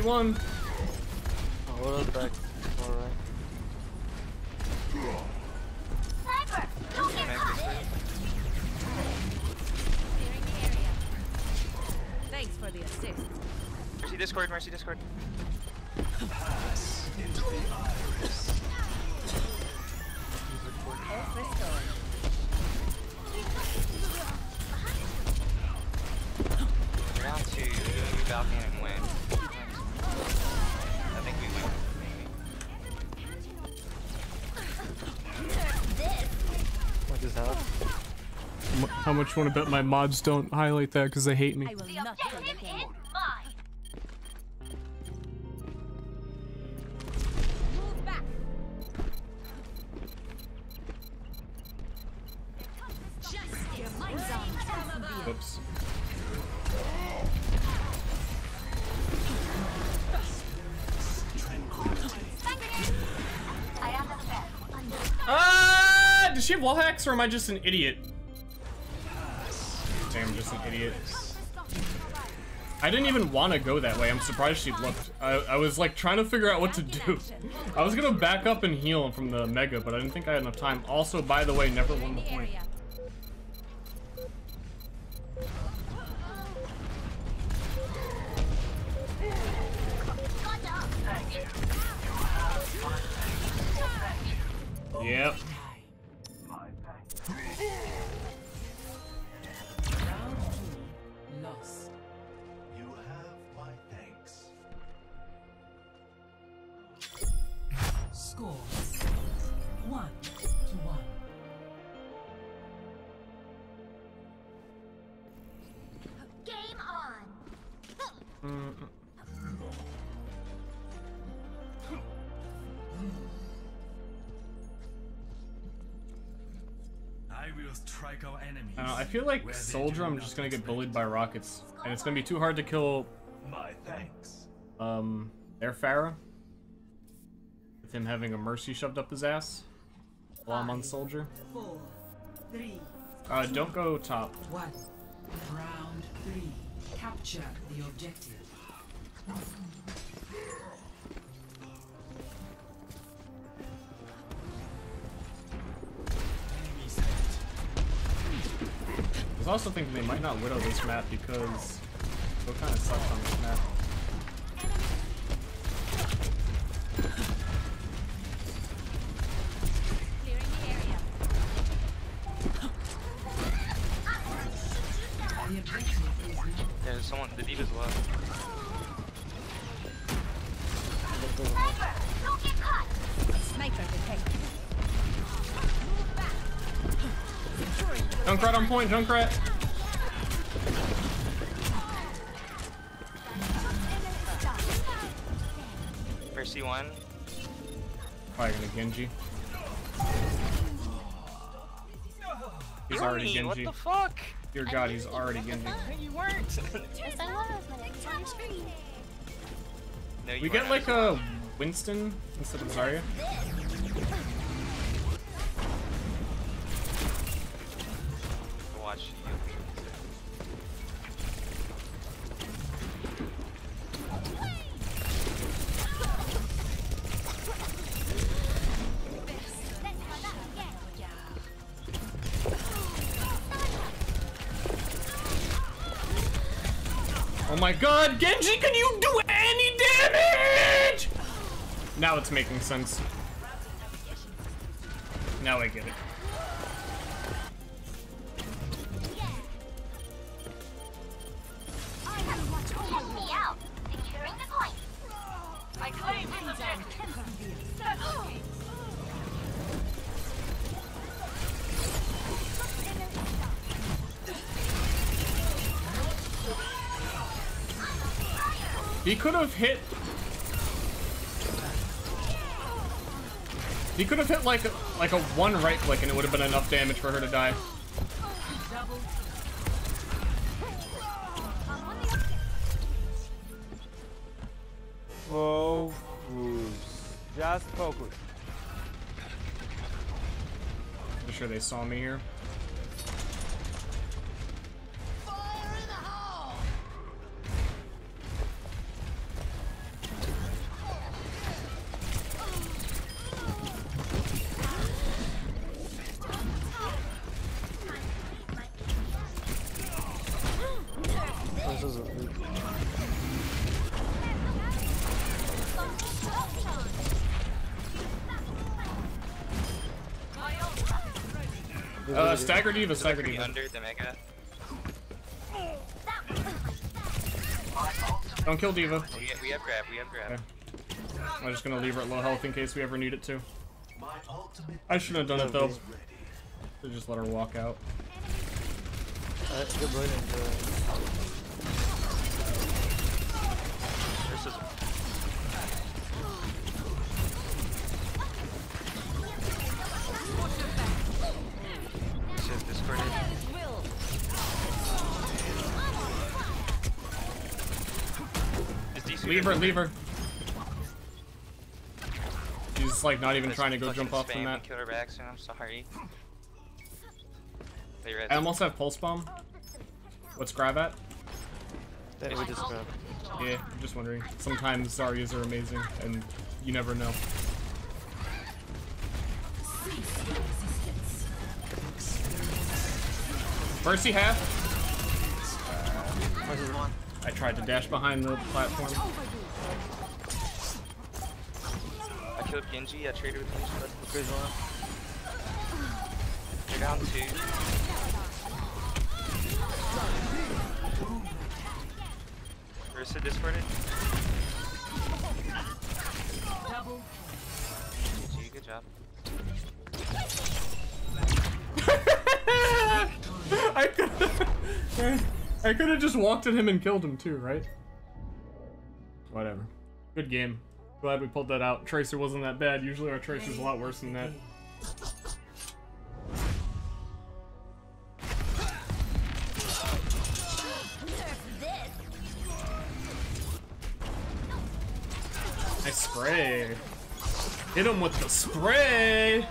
One. Much you want to bet my mods don't highlight that because they hate me? I will not go again. Move back. Justice. Mine's on. Whoops. Ah! Does she have wall hacks or am I just an idiot? Just an idiot. I didn't even want to go that way. I'm surprised she looked. I, I was like trying to figure out what to do. I was gonna back up and heal from the mega, but I didn't think I had enough time. Also, by the way, never won the point. Soldier, I'm just gonna get bullied by rockets, and it's gonna be too hard to kill. My thanks. Um, their Pharah. With him having a mercy shoved up his ass while I'm on Soldier. Four, three, Uh, don't go top. one. Round three. Capture the objective. Was also thinking they might not widow this map because it kind of sucks on this map. Yeah, someone, the D.Va's left. On point, Junkrat! Mercy one. Probably gonna Genji. He's already Yoni, Genji. What the fuck? Dear God, he's already Genji. You weren't. Yes, I was, on your screen. no, you We get weren't. like a Winston instead of Zarya. God, Genji, can you do any damage? Now it's making sense. Now I get it. He could have hit. He could have hit like a, like a one right click and it would have been enough damage for her to die. Focus. Just focus. I'm sure they saw me here. Stagger D.Va, stagger D.Va. under the mega. Don't kill D.Va. We, we have grab. We have grab. Okay. I'm just gonna leave her at low health in case we ever need it to. I shouldn't have done it though. To just let her walk out. Uh, Leave her, leave her. She's like not even trying to go jump off from that. Kill her back soon. I'm sorry. Are you ready? I almost have pulse bomb. What's grab at? That we just grab. Yeah, I'm just wondering. Sometimes Zaryas are amazing, and you never know. Mercy half. I tried to dash behind the platform. I killed Genji. I traded with Genji. Let's go. They're down two. Ursa discorded. GG, good job. I could I could have just walked at him and killed him too, right? Whatever. Good game. Glad we pulled that out. Tracer wasn't that bad. Usually our Tracer's a lot worse than that. I spray. Hit him with the spray.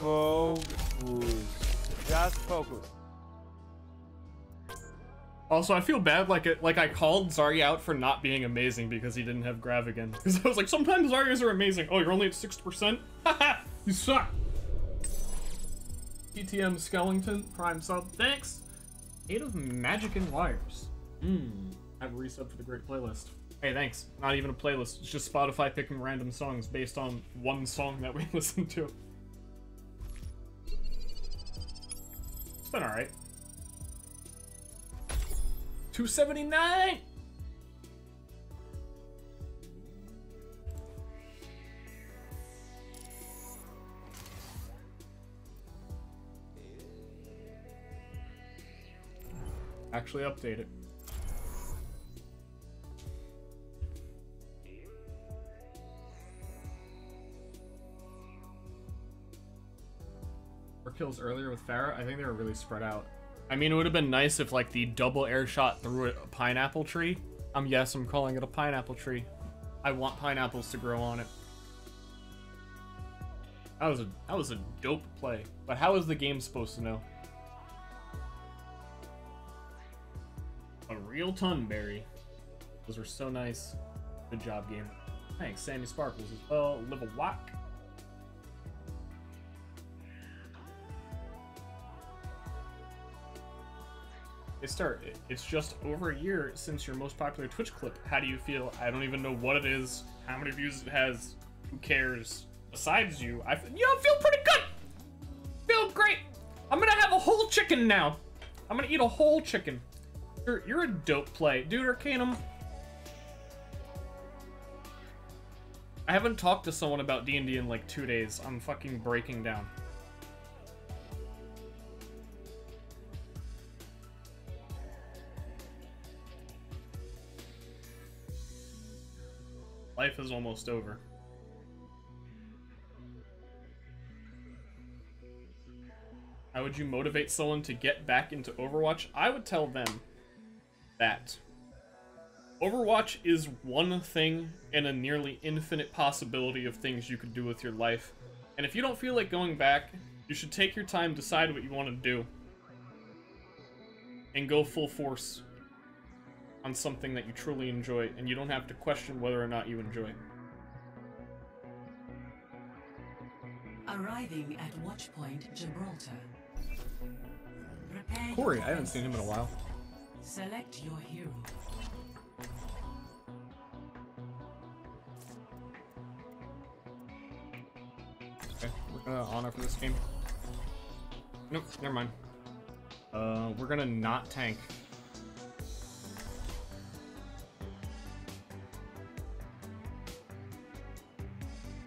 Focus. Just focus. Also, I feel bad like it, like I called Zarya out for not being amazing because he didn't have Grav again. Because I was like, sometimes Zaryas are amazing. Oh, you're only at 60%? Haha, you suck. TTM Skellington, Prime sub, thanks. Eight of Magic and Wires. Mmm, I have a resub for the great playlist. Hey, thanks. Not even a playlist. It's just Spotify picking random songs based on one song that we listen to. It's been alright. 279! Actually update it. Or kills earlier with Pharah? I think they were really spread out. I mean, it would have been nice if, like, the double air shot through a pineapple tree. Um, yes, I'm calling it a pineapple tree. I want pineapples to grow on it. That was a that was a dope play. But how is the game supposed to know? A real Tunberry. Those were so nice. Good job, game. Thanks, Sammy Sparkles as well. Live a whack. Hey, start. It's just over a year since your most popular Twitch clip. How do you feel? I don't even know what it is, how many views it has. Who cares? Besides you, I you know, feel pretty good. Feel great. I'm gonna have a whole chicken now. I'm gonna eat a whole chicken. You're you're a dope play, dude. Arcanum. I haven't talked to someone about D&D in like two days. I'm fucking breaking down. Life is almost over. How would you motivate someone to get back into Overwatch? I would tell them that Overwatch is one thing in a nearly infinite possibility of things you could do with your life. And if you don't feel like going back, you should take your time, decide what you want to do, and go full force on something that you truly enjoy, and you don't have to question whether or not you enjoy. Arriving at Watchpoint Gibraltar. Prepare Corey, I haven't seen him in a while. Select your hero. Okay, we're gonna honor for this game. Nope, never mind. Uh, we're gonna not tank.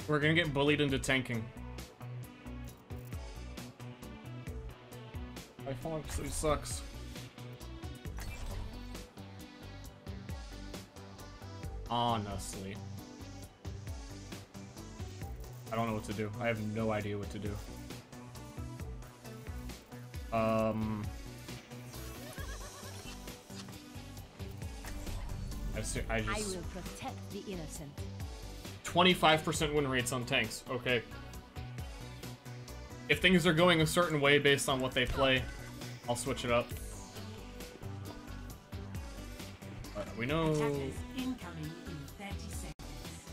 We're gonna get bullied into tanking. I honestly sucks. Honestly. I don't know what to do. I have no idea what to do. Um... I, just, I I just... will protect the innocent. 25% win rates on tanks. Okay. If things are going a certain way based on what they play, I'll switch it up. But we know... Attackers incoming in 30 seconds.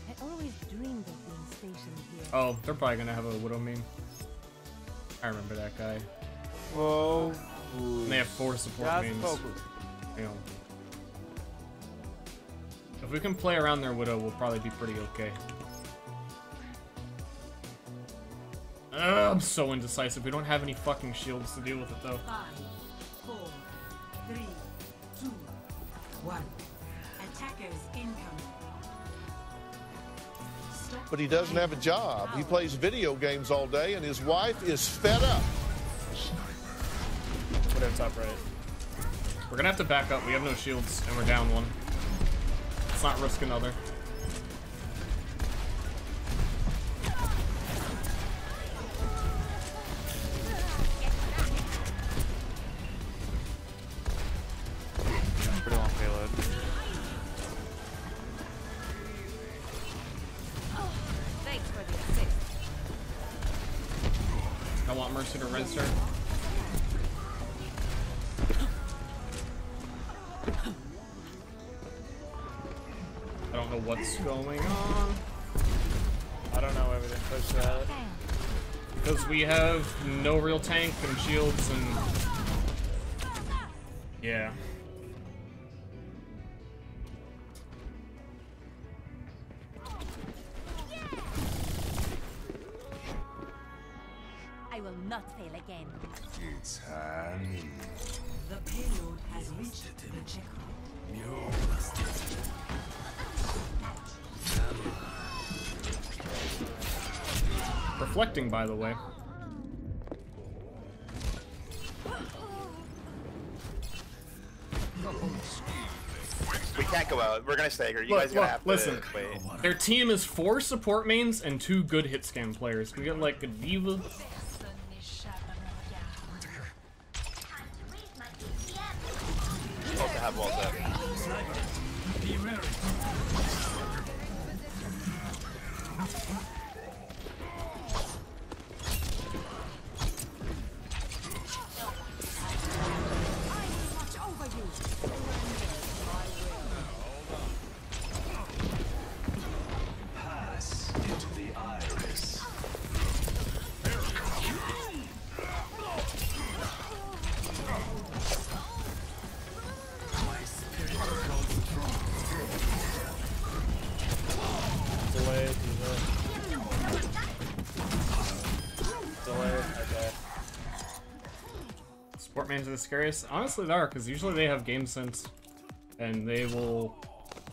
I always dreamed of being stationed here. Oh, they're probably gonna have a Widow meme. I remember that guy. Whoa. And they have four support Just memes. focus. Hang on. If we can play around their Widow, we'll probably be pretty okay. Ugh, I'm so indecisive. We don't have any fucking shields to deal with it, though. Five, four, three, two, one. Attackers incoming. But he doesn't have a job. He plays video games all day, and his wife is fed up. Put it top right. We're gonna have to back up. We have no shields, and we're down one. Let's not risk another. Pretty long payload. Oh, thanks for the assist. I want Mercy to rinse her. What's going on. I don't know everything. Push that. Because we have no real tank and shields and... Yeah. By the way. We can't go out. We're gonna stagger. You Look, guys are gonna look, have listen. to wait. Their team is four support mains and two good hit scan players. Can we get like a D.Va? Supposed to have walls the scariest. Honestly, they are, because usually they have game sense. And they will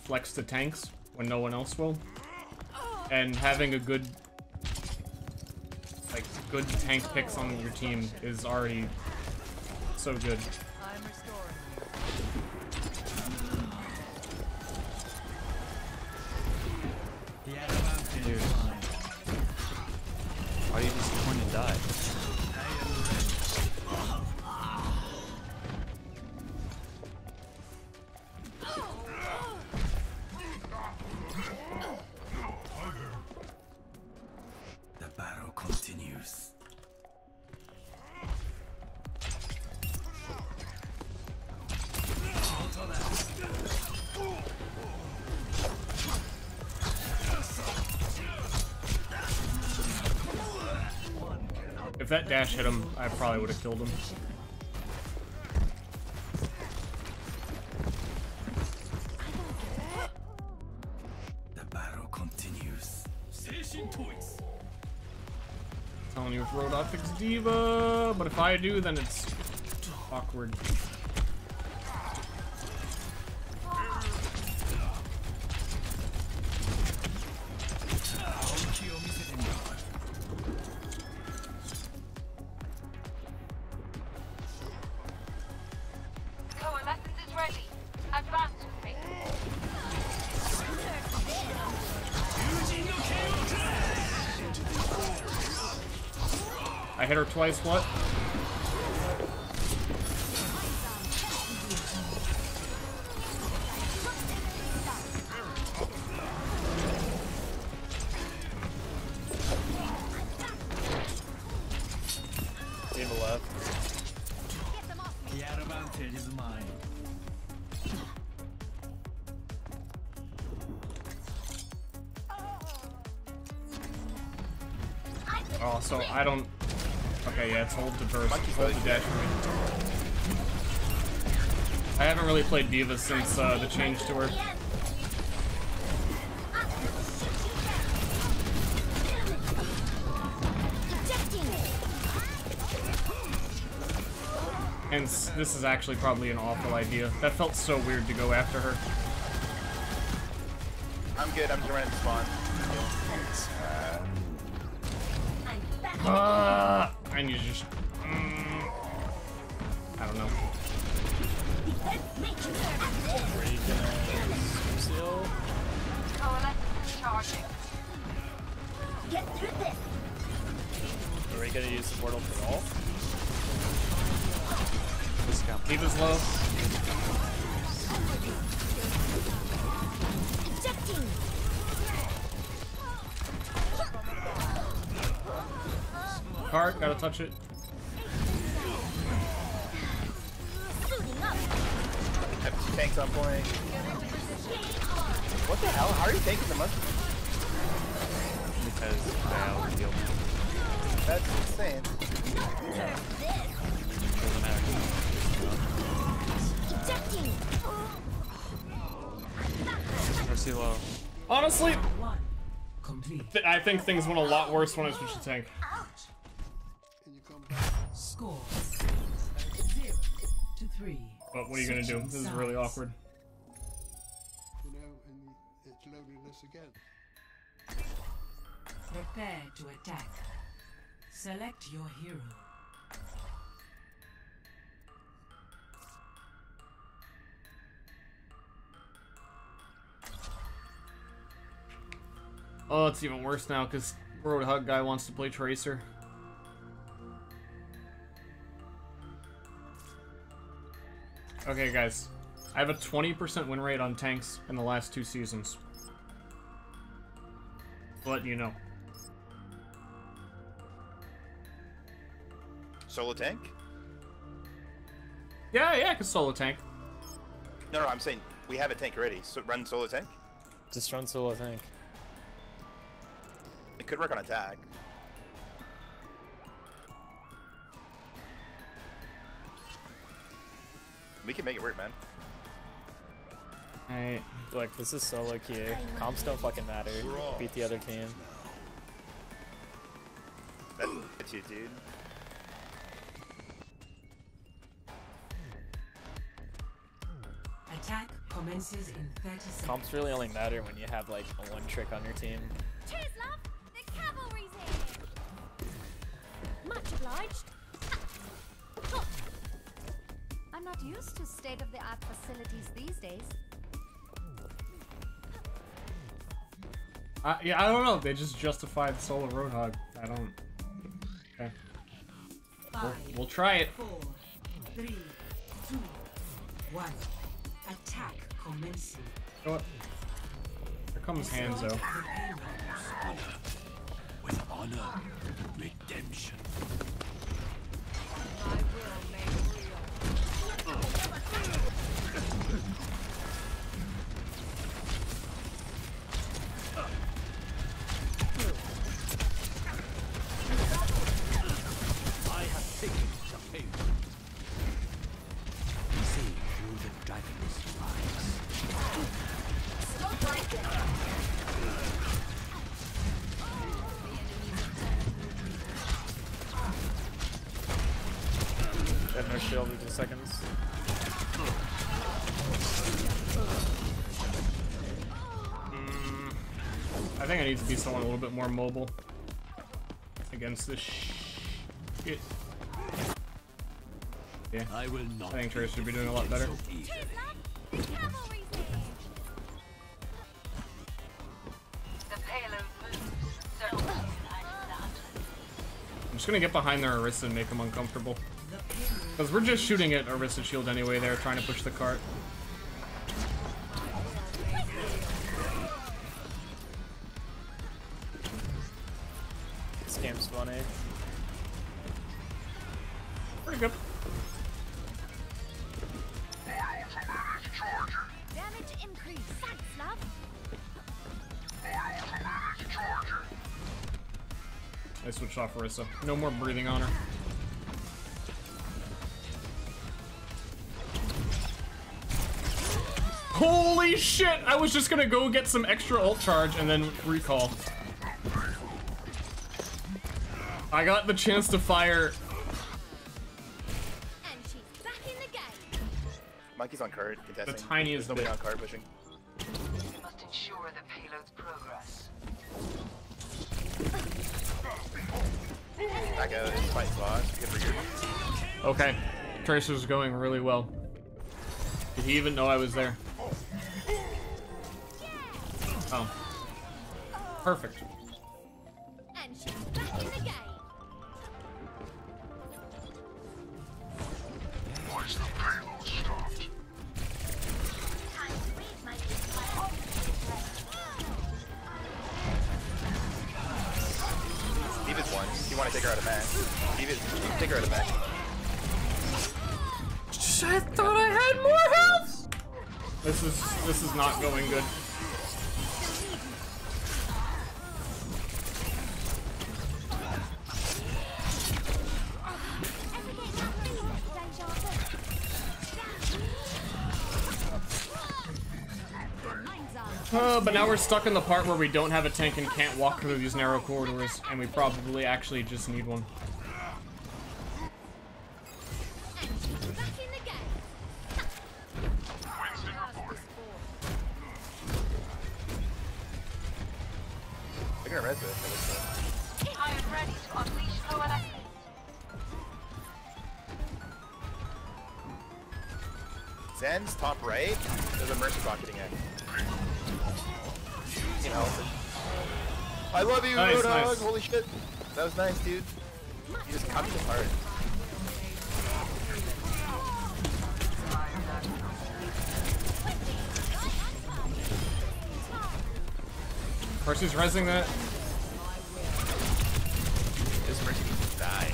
flex the tanks when no one else will. And having a good like good tank picks on your team is already so good. Dash hit him, I probably would have killed him. The battle continues. Station points. Telling you if Rodot picks D.Va, but if I do, then it's awkward. I hit Okay, yeah, hold to burst, hold to dash for me. I haven't really played D.Va since uh, the change to her. And this is actually probably an awful idea. That felt so weird to go after her. I'm good. I'm just running spawn. Ah, portal for all? Keep us low. Cart, gotta touch it. I think things went a lot worse when I switched to tank. Score. Zero to three. But what are you gonna do? This is really awkward. It's loneliness again. Prepare to attack. Select your hero. Oh, it's even worse now because Roadhog guy wants to play Tracer. Okay, guys. I have a 20% win rate on tanks in the last two seasons. Letting you know. Solo tank? Yeah, yeah, I can solo tank. No, no, I'm saying we have a tank already. So run solo tank. Just run solo tank. It could work on attack. We can make it work, man. Alright. Look, this is solo key. Comps don't fucking matter. Beat the other team. That's you, dude. Attack commences in 30 seconds. Comps really only matter when you have like a one trick on your team. Cheers, love. The cavalry's here. Much obliged. I'm not used to state-of-the-art facilities these days. Uh, yeah, I don't know. They just justified solo Roadhog. I don't. Okay. We'll, we'll try it. four, three, two, one. Attack commencing. You know what? Here comes Hanzo. Honor, redemption. Someone a little bit more mobile against this shit. Yeah. I will not. I think Tracer should be doing a lot better. The payload moves. Certainly. I'm just gonna get behind their Orisa and make them uncomfortable. Because we're just shooting at Orisa shield anyway, they're trying to push the cart. Switched off Orisa. No more breathing on her. Holy shit! I was just gonna go get some extra ult charge and then recall. I got the chance to fire. And she's back in the game. Monkey's on card contesting. The tiniest There's nobody bit. on card pushing. Out. It's fight you. Okay. Tracer's going really well. Did he even know I was there? Oh. Perfect. Stuck in the part where we don't have a tank and can't walk through these narrow corridors, and we probably actually just need one. Percy's resing that. This mercy needs to die.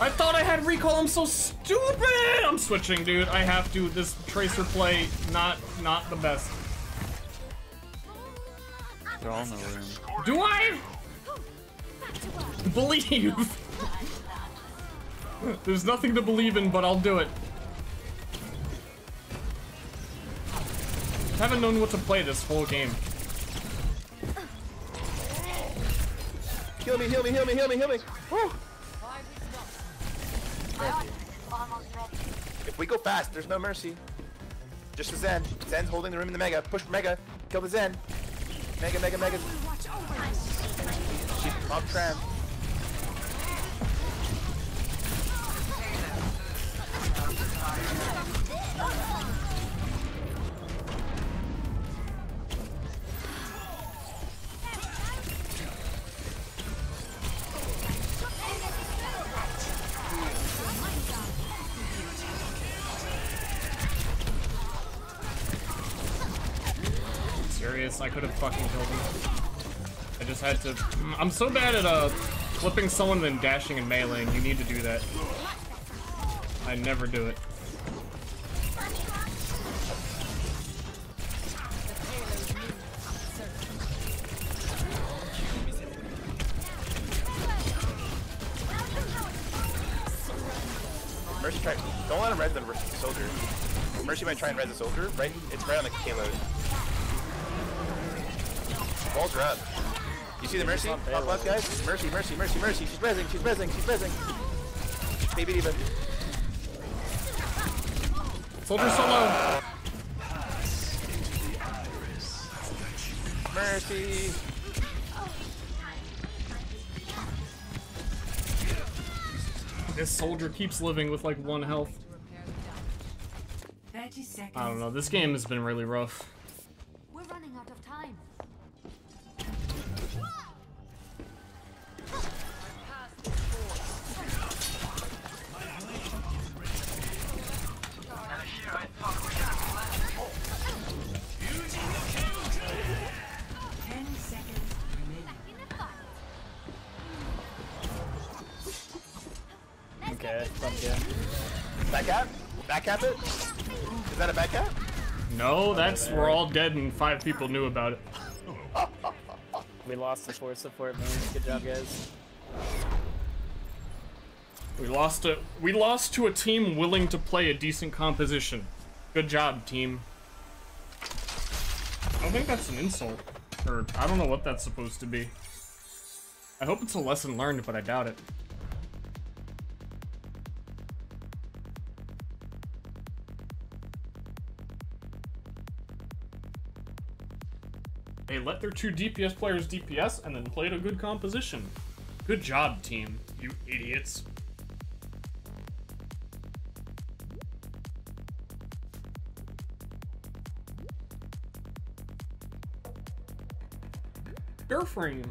I thought I had recall. I'm so stupid. I'm switching, dude. I have to. This tracer play, not not the best. They're all in the room. Do I believe? There's nothing to believe in, but I'll do it. Haven't known what to play this whole game. Heal me, heal me, heal me, heal me, heal me. Woo. If we go fast, there's no mercy. Just the Zen. Zen's holding the room in the Mega. Push Mega. Kill the Zen. Mega, Mega, Mega. She's top tram. I'm so bad at uh flipping someone then dashing and meleeing. You need to do that. I never do it. Mercy try. Don't let him res the soldier. Mercy might try and res the soldier, right? It's right on the payload. Balls are up. You see the Mercy? Top left, guys? Mercy, Mercy, Mercy, Mercy. She's resing, she's resing, she's resing. Baby D.Va. Soldier solo. Mercy. This soldier keeps living with like one health. I don't know. This game has been really rough. Dead and five people knew about it. We lost the four support main. Good job, guys. We lost a we lost to a team willing to play a decent composition. Good job, team. I don't think that's an insult. Or I don't know what that's supposed to be. I hope it's a lesson learned, but I doubt it. Their two DPS players DPS and then played a good composition. Good job, team, you idiots. Durframe,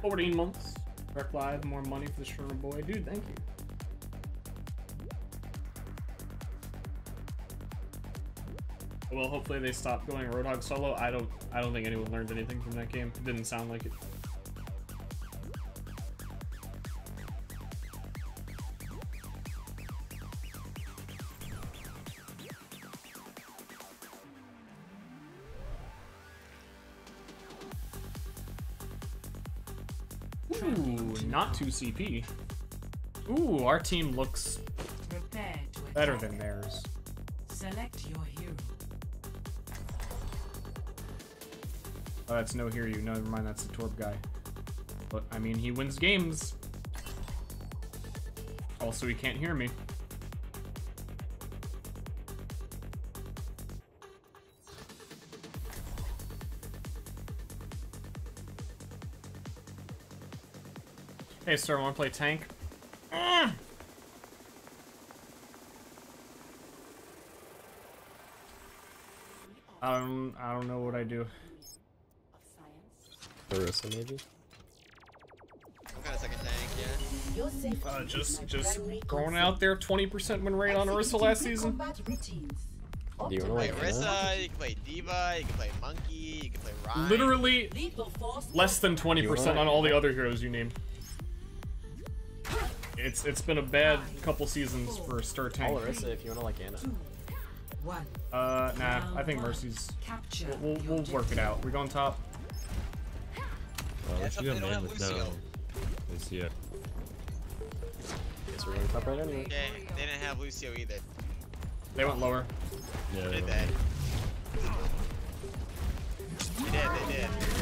14 months. Rec Live, more money for the streamer boy. Dude, thank you. Well, hopefully they stop going Roadhog solo. I don't I don't think anyone learned anything from that game. It didn't sound like it. Ooh, not 2 CP. Ooh, our team looks better than theirs. Select your hero. Oh, that's no hear you. No, never mind. That's the Torb guy. But I mean, he wins games. Also, he can't hear me. Hey, sir, want to play tank? Mm. I don't. I don't know what I do. Larissa, maybe? I'm kind of second tank, yeah. Uh, just, just throwing it out there. 20% win rate on Orisa last season. Do you You want to play like Ana? Rissa, you can play D.Va, you can play Monkey, you can play Rein. Literally less than 20% on all the other heroes you named. It's it's been a bad couple seasons for Star Tank. Call Larissa if you want to like Ana. Uh, nah, I think Mercy's. We'll, we'll, we'll work it out. We going top? Well, let's go man with no Lucio. Guess we're going top right anyway. Okay, they didn't have Lucio either. They went lower. Yeah. Did they? They did, they did.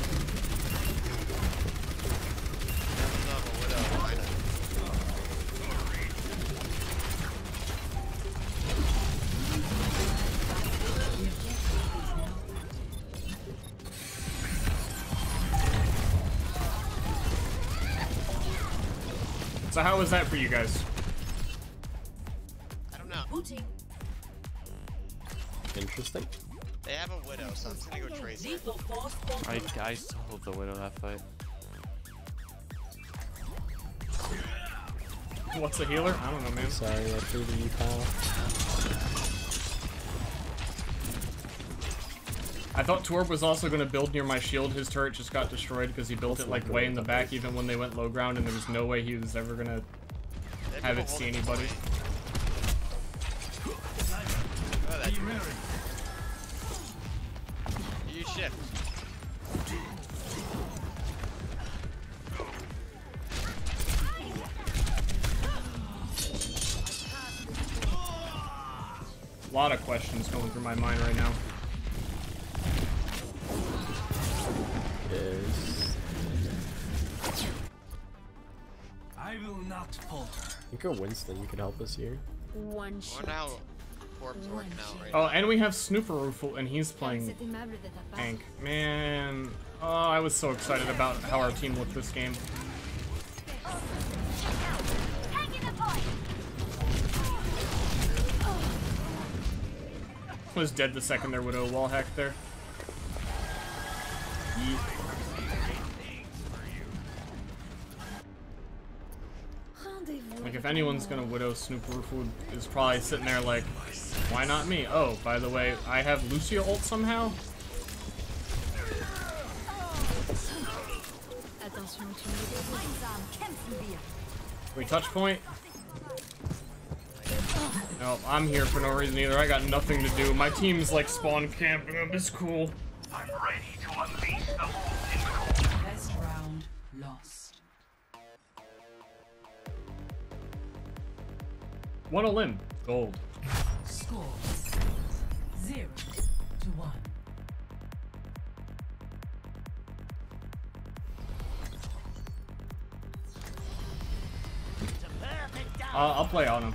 So how was that for you guys? I don't know. Interesting. They have a Widow, so I'm gonna go Tracer. I, I still hold the widow that fight. What's a healer? I don't know, man. Sorry, I threw the you, I thought Torb was also going to build near my shield. His turret just got destroyed because he built it like way in the back even when they went low ground and there was no way he was ever going to have it see anybody. You shift. A lot of questions going through my mind right now. Is I will not falter. I think a Winston could help us here. One Or shot. now, Orb's working out right Oh, and we have Snooper Rufel, and he's playing Cet immeuble de ta part. Hank. Man, oh, I was so excited about how our team looked this game. Was dead the second their Widow wall hacked there. Like, if anyone's gonna Widow Snooper Rufel is probably sitting there like, why not me? Oh, by the way, I have Lucio ult somehow? Attention, tu me Kämpfen wir. Can we touch point? No, I'm here for no reason either. I got nothing to do. My team's like spawn camping up. It's cool. I'm ready to unleash the whole Best round lost. One a limb. Gold. Score zero to one. Uh, I'll play on him.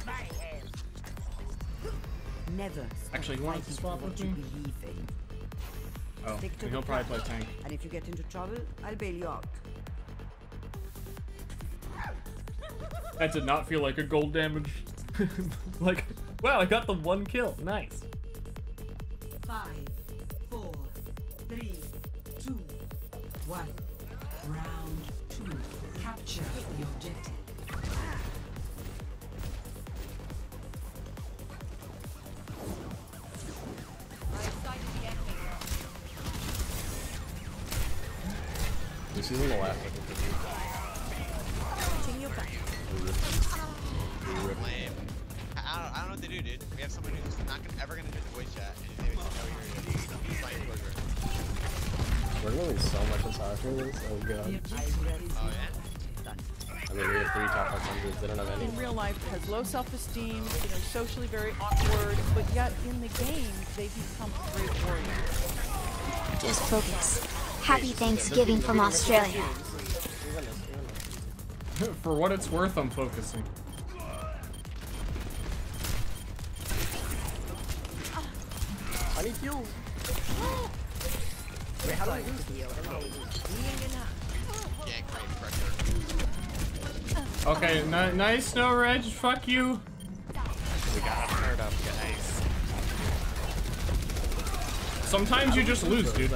Never. Actually, you want to swap with me? Oh, Stick to he'll probably play tank. And if you get into trouble, I'll bail you out. That did not feel like a gold damage. like, wow, I got the one kill. Nice. Five, four, three, two, one. Round two. Capture the objective. This isn't the last Continue back. Lame. I I don't, I don't know what to do, dude. We have someone who's not gonna, ever gonna do the voice chat, and they would know you're you're. We're going so much in soccer this. Oh god. Oh yeah. I mean, we have three top 500s. They don't have any. in real life has low self-esteem, you know, socially very awkward, but yet in the game they become great warriors. Just focus. Happy Thanksgiving from Australia. For what it's worth, I'm focusing. I need heals. Wait, how do I use this? I don't know how to use it. Gank rate pressure. Okay, ni nice, no reg. Fuck you. We got a turret up, guys sometimes you just lose, dude.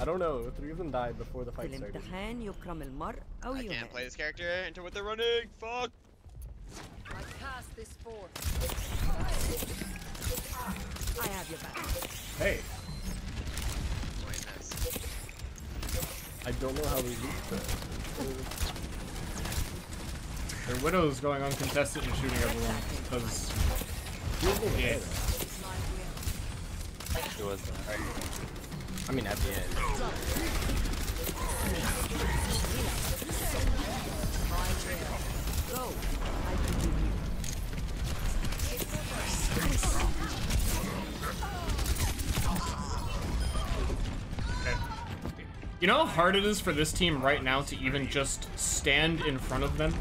I don't know. Three of them died before the fight started. I can't play this character. Enter what they're running. Fuck. I cast this force. I have your back. Hey. I don't know how we lose that. Their widow's going uncontested and shooting everyone. Because. Yeah. It was that. I mean, at the end. Go. I can you. You know how hard it is for this team right now to even just stand in front of them?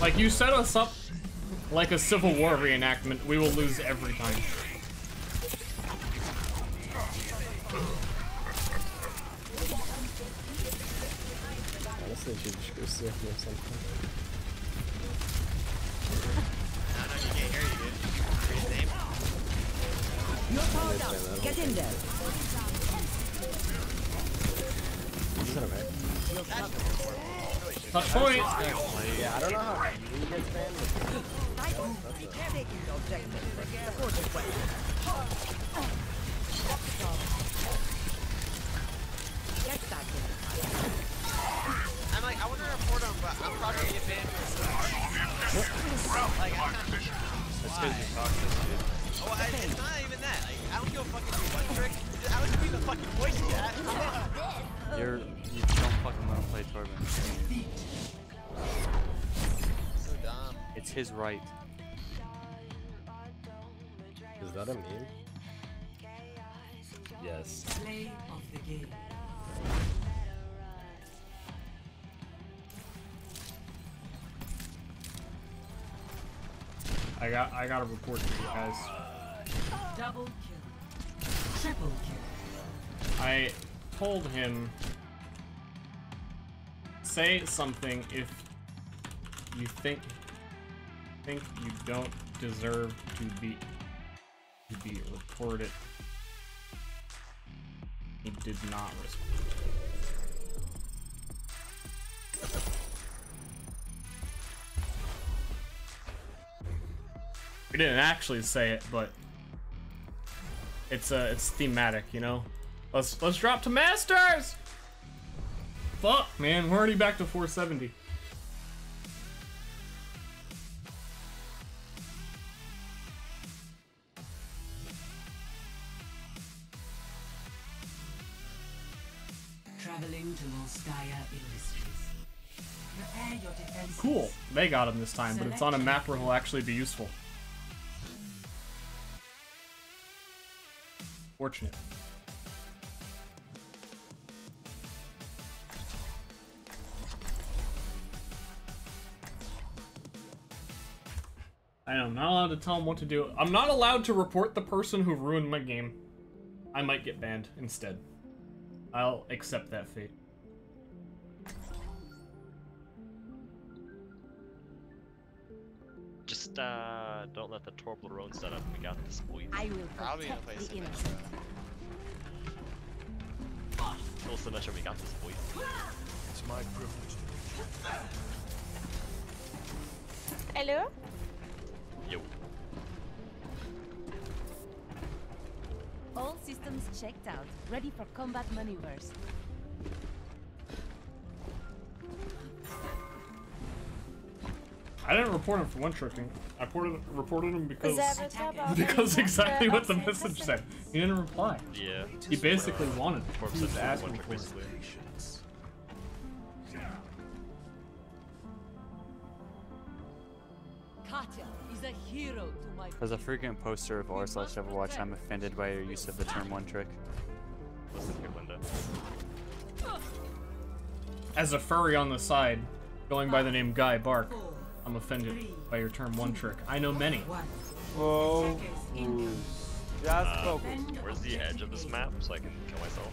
Like, you set us up like a Civil War reenactment, we will lose every time. Honestly, I should just go surf or something. You his name. You're powered up. Get in there. Touch point! Yeah, I don't know how he gets banned. Taking the objective. I'm like, I want to report him, but I'm probably gonna get banned for Like, I can't. That's because you're toxic, dude. Oh, I, it's not even that. Like, I don't give a fucking do one trick. I was doing the fucking voice chat. You're you don't fucking want to play Torben. so dumb. It's his right. Is that a meme? Yes. I got I got a report for you guys. Double kill. Triple kill. I told him say something if you think think you don't deserve to be to be reported. He did not respond. We didn't actually say it, but it's uh it's thematic, you know. Let's let's drop to masters. Fuck, man, we're already back to 470. Traveling to Industries. Prepare your defenses. Cool. They got him this time, but it's on a map where he'll actually be useful. Fortunate. I I'm not allowed to tell him what to do. I'm not allowed to report the person who ruined my game. I might get banned instead. I'll accept that fate. Uh, don't let the Toblerone set up. We got this, boy. I will Probably gonna protect play the some innocent. Kill Sinestro, we got this, boys. It's my privilege to Hello? Yo. All systems checked out, ready for combat maneuvers. I didn't report him for one tricking. I reported reported him because because exactly what the message said. He didn't reply. Yeah. He basically wanted it. Four He was percent asking one for trick, it. basically. Katya is a hero to my As a frequent poster of r slash Overwatch, I'm offended by your use of the term one trick. Listen here, Linda. As a furry on the side, going by the name Guy Bark, I'm offended by your term one trick. I know many. Whoa. Just Uh, focus. where's the edge of this map so I can kill myself?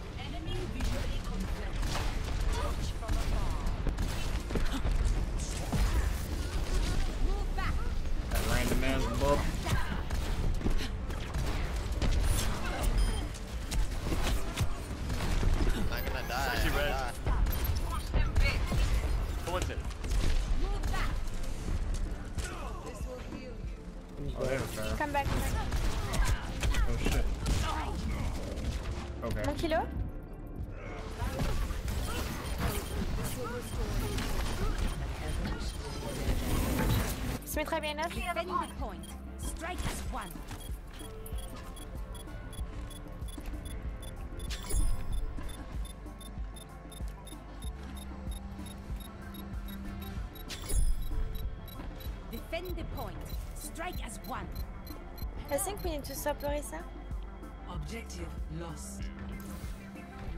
Lost.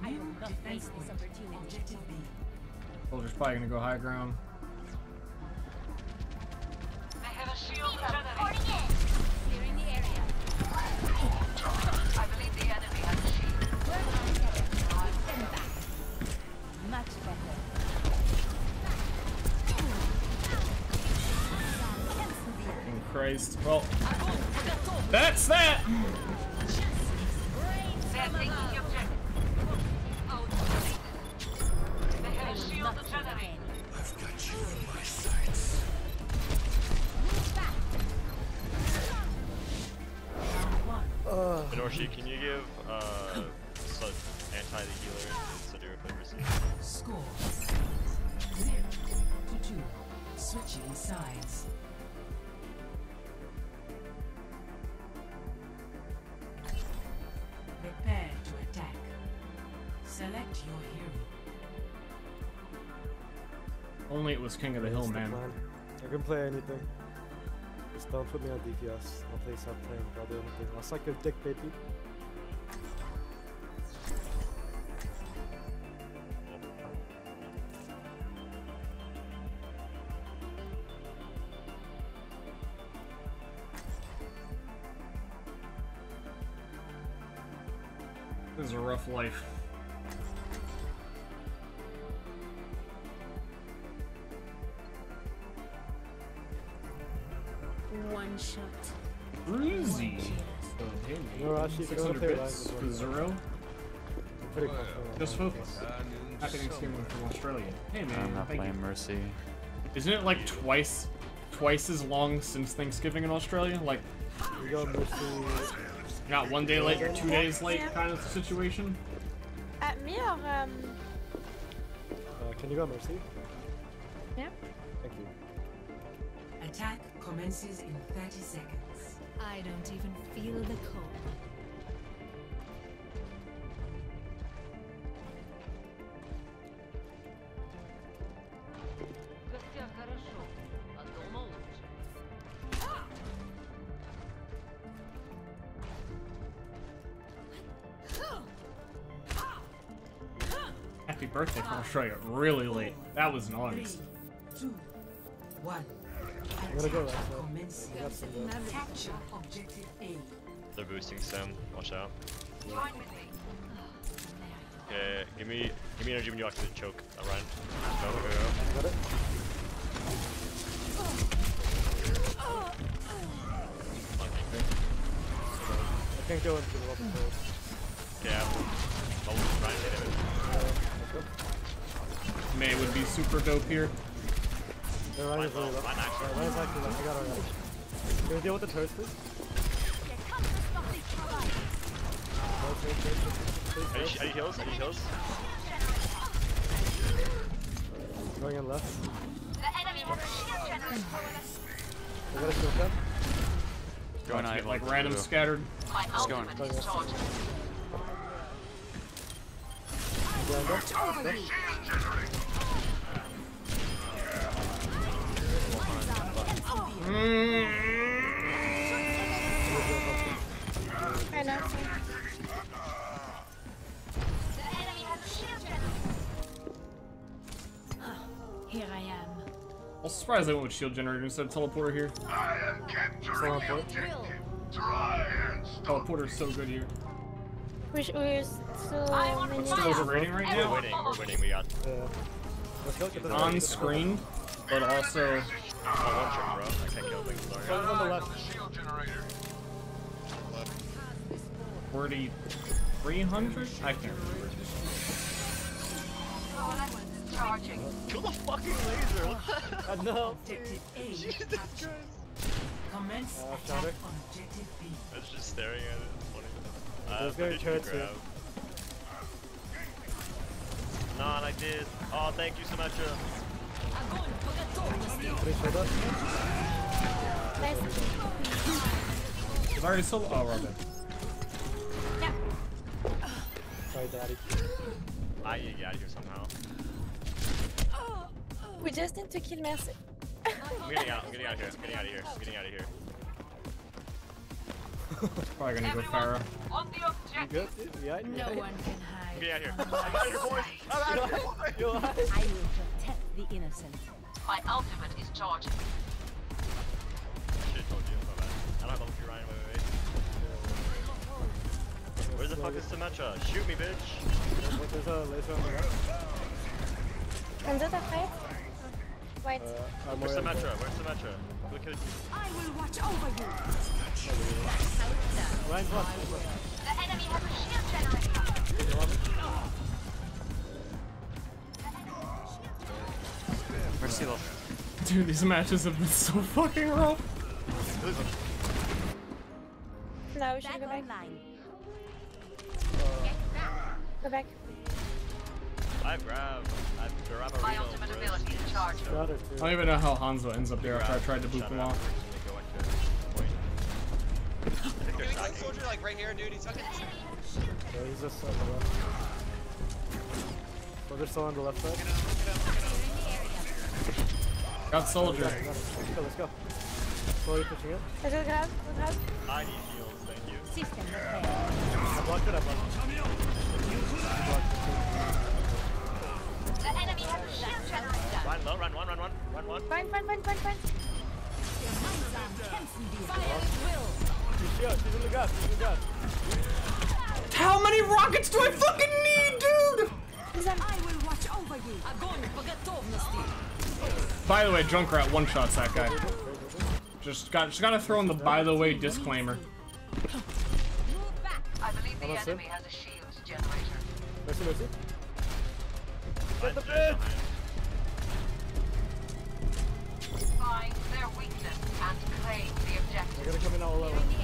I will not waste this opportunity. Soldier's probably gonna go high ground. They have a shield generator. Clearing the area. I believe the enemy has a shield. Defend back. Much better. Fucking Christ. Well, that's that. Minoshi, can you give uh so anti the healer consider if I receive? Score. Zero to two. Switching sides. Select your hero. Only it was King of the Hill, That's the man. I can play anything. Just don't put me on DPS. I'll play something. I'll do anything. I'll suck your dick, baby. This is a rough life. One shot. Breezy. You know, actually, if you're gonna 600 bits for zero. I'm pretty confident. Just focus. Happy Thanksgiving from Australia. Hey man, I'm not thank playing you. Mercy. Isn't it like twice, twice as long since Thanksgiving in Australia? Like, We go Mercy. not one day late or two days late kind of situation? At me or um, Uh, can you go Mercy? Yeah. Thank you. Attack commences in 30 seconds. I don't even feel the cold. Happy birthday from Australia, really late. That was nice. Three, two, one. I'm gonna go right side. They're boosting Sam, watch out. Yeah. Okay, give me give me energy when you actually choke, Ryan. Go, go, go. Got it. I can't go into the level control. Yeah, I'll try to hit it. Man, it would be super dope here. Their right is really low. Mine actually. Yeah. I got it right. Can we deal with the turrets, please? Are you, are heals? Are you heals? Going in left. I got a shield cap. Going on, like random through. scattered. Just going. going yeah, I know. Here I am. I surprised they went with shield generator instead of teleporter here. I am capturing Teleport. So good here. We're, we're still I. Still overrating right now? We're winning, we're winning, we got. Uh, On screen but also oh, one trick, bro. I can't kill things. Sorry. One's on the left. forty three hundred. I can't remember. Charging. Kill the fucking laser. What the I know. Jesus. Christ. Commence Uh, attack Shadow. on objective B. I was just staring at it. It's funny. There's Uh, gonna did you turret grab? Nah, I did. Oh, thank you, Symmetra. Pretty shield up. Is already so. Oh, we're dead. Yeah. Sorry, daddy. I need to get out of here somehow. We just need to kill Mercy. I'm getting out. I'm getting out of here. I'm getting out of here. I'm getting out of here. Probably gonna go Pharah. On the objective. good? dude? You No one can I'm hide. getting out of here. I'm out of here, boys. I'm out of here, boys. You alright? I will protect the innocent. My ultimate is charging. Shit, told you. My bad. I don't have ulti, Ryan. Wait, wait, wait. Where the fuck is Symmetra? Shoot me, bitch. There's a laser on the left. On deux après. White. Uh, I'm Where's Symmetra? Where's Symmetra? Look at I will watch over you. that. Rein's left. The enemy has a shield generator. Mercy low. Dude, these matches have been so fucking rough. No, we should go back. online. Go back. I grab. I grab a My ultimate ability is charging. Shot or I don't even know how Hanzo ends up there after I tried to boot him off. Dude, they're he's on stacking. soldier like right here, dude. He's fucking. Yeah, he's just on the left. Soldier's still on the left side. Got soldier. Got it, got it. Let's go, let's go. Slowly pushing it. Let's go grab. Grab. I need heals, thank you. System repair. I blocked it, I blocked it. I blocked The enemy has a shield generator. Run low, run one, run one, run one. Fine, fine, fine, fine, fine. Fire at will. it. She's shot, she's how many rockets do I fucking need, dude? By the way, Junkrat one shots that guy. Just got just gotta throw in the by the way disclaimer. I believe the enemy has a generator. Get the bitch! Find their weakness and claim the objective. They're gonna come in all alone.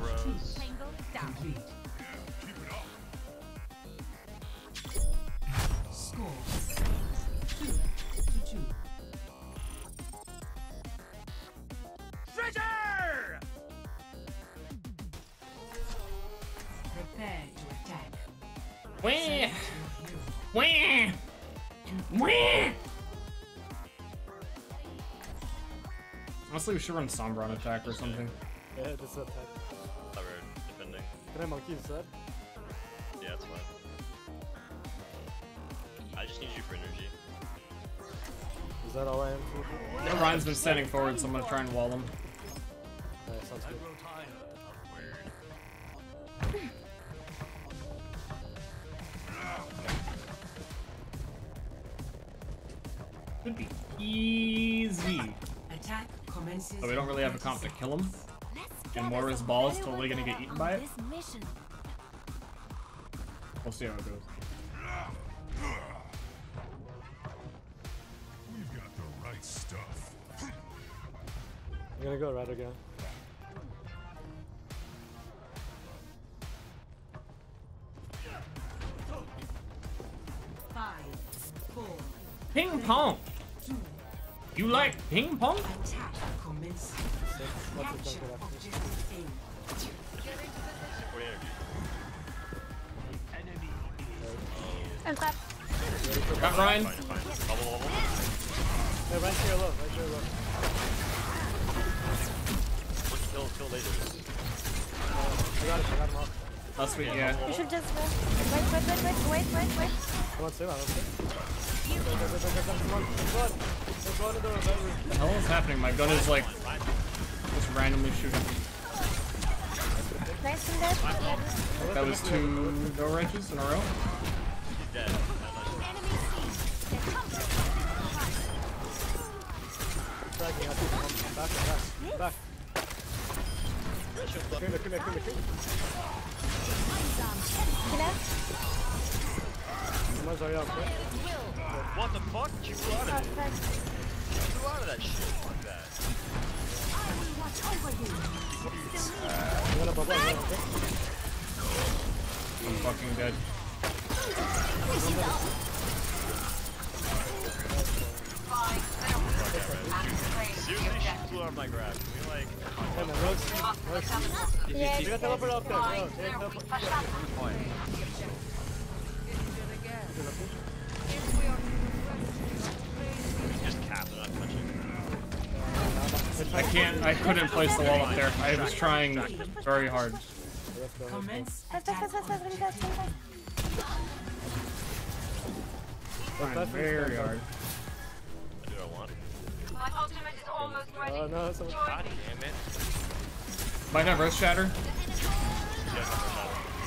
Wah! Wah! Wah! Honestly, we should run Sombra on attack or something. Yeah, just attack. Covered, defending. Can I monkey instead? Yeah, that's fine. I just need you for energy. Is that all I am? Yeah, Rein's been standing forward, so I'm gonna try and wall him. Alright, sounds good. Should be easy. Attack commences. But we don't really have a comp to kill him. And Moira's ball is totally gonna get eaten by it. We'll see how it goes. We've got the right stuff. I'm gonna go right again. Ping pong. You like ping pong? attack commences. Capture objective A. I'm trapped. Got Rein. Hey, right here low, right here low. Kill, kill lasers. I got him, I got him off. Oh sweet, yeah. You should just wait. Wait, wait, wait, wait, wait, wait, wait. Come on, stay on, let's go. Go, go, go, go, go, come on, let's run. Let's run into the reviver. What the hell is happening? My gun is like just randomly shooting. Nice and dead. That was two no wrenches in a row. She's dead. Dragging, I think, come back, back, back. Come here, come here, come here, come here. Killer. Come on, Zarya, okay? What the fuck? She flew out of it. fuck. She flew out of that shit. Fuck that. I'm gonna bubble, I'm gonna. I'm fucking dead. Seriously, she flew out of my grab. We like... Hey man, Rose, Rose. Yeah, You got teleport up there, bro. Yeah, teleport. Just I can't. I couldn't place the wall up there. I was trying very hard. Trying very hard. Do I want? My ultimate is almost ready. Oh no. God damn it. Might have Earth Shatter.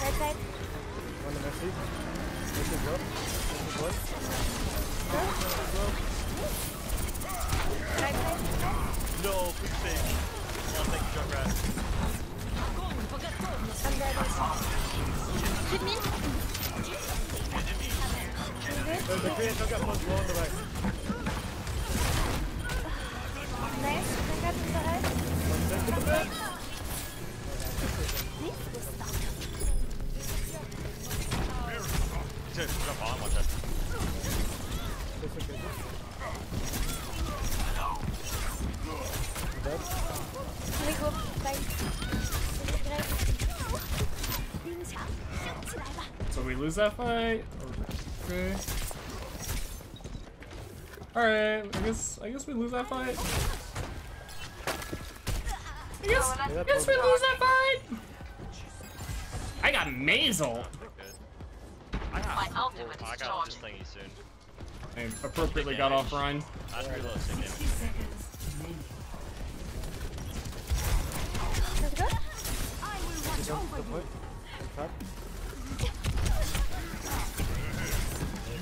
Right side. One to Messi. Messi, go. Messi, go. Right side. No, please save. Oh, thank you, Junkrat. Shoot me. The, the Korean don't get punched low on the right. Nice. I got the right. One dead to the back. On, watch that. This is good. Dead. Let me go. Bye. So we lose that fight. Okay. All right. I guess. I guess we lose that fight. I guess. I guess we lose that fight. I got Mazel. I got, My ultimate I got this thingy soon. I appropriately got off Rein. That's reload, take it. Go. Jump to the point. Tap.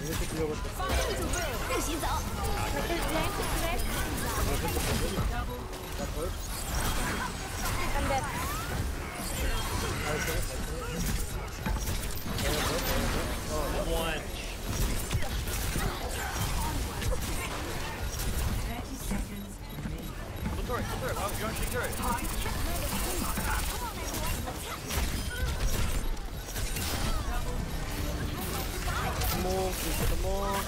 We need to deal the This is blind. Blind. That hurt. I'm dead. I was gonna- One. 30 seconds remaining. Turret, turret. Oh, you're turret. Come on, please, come on.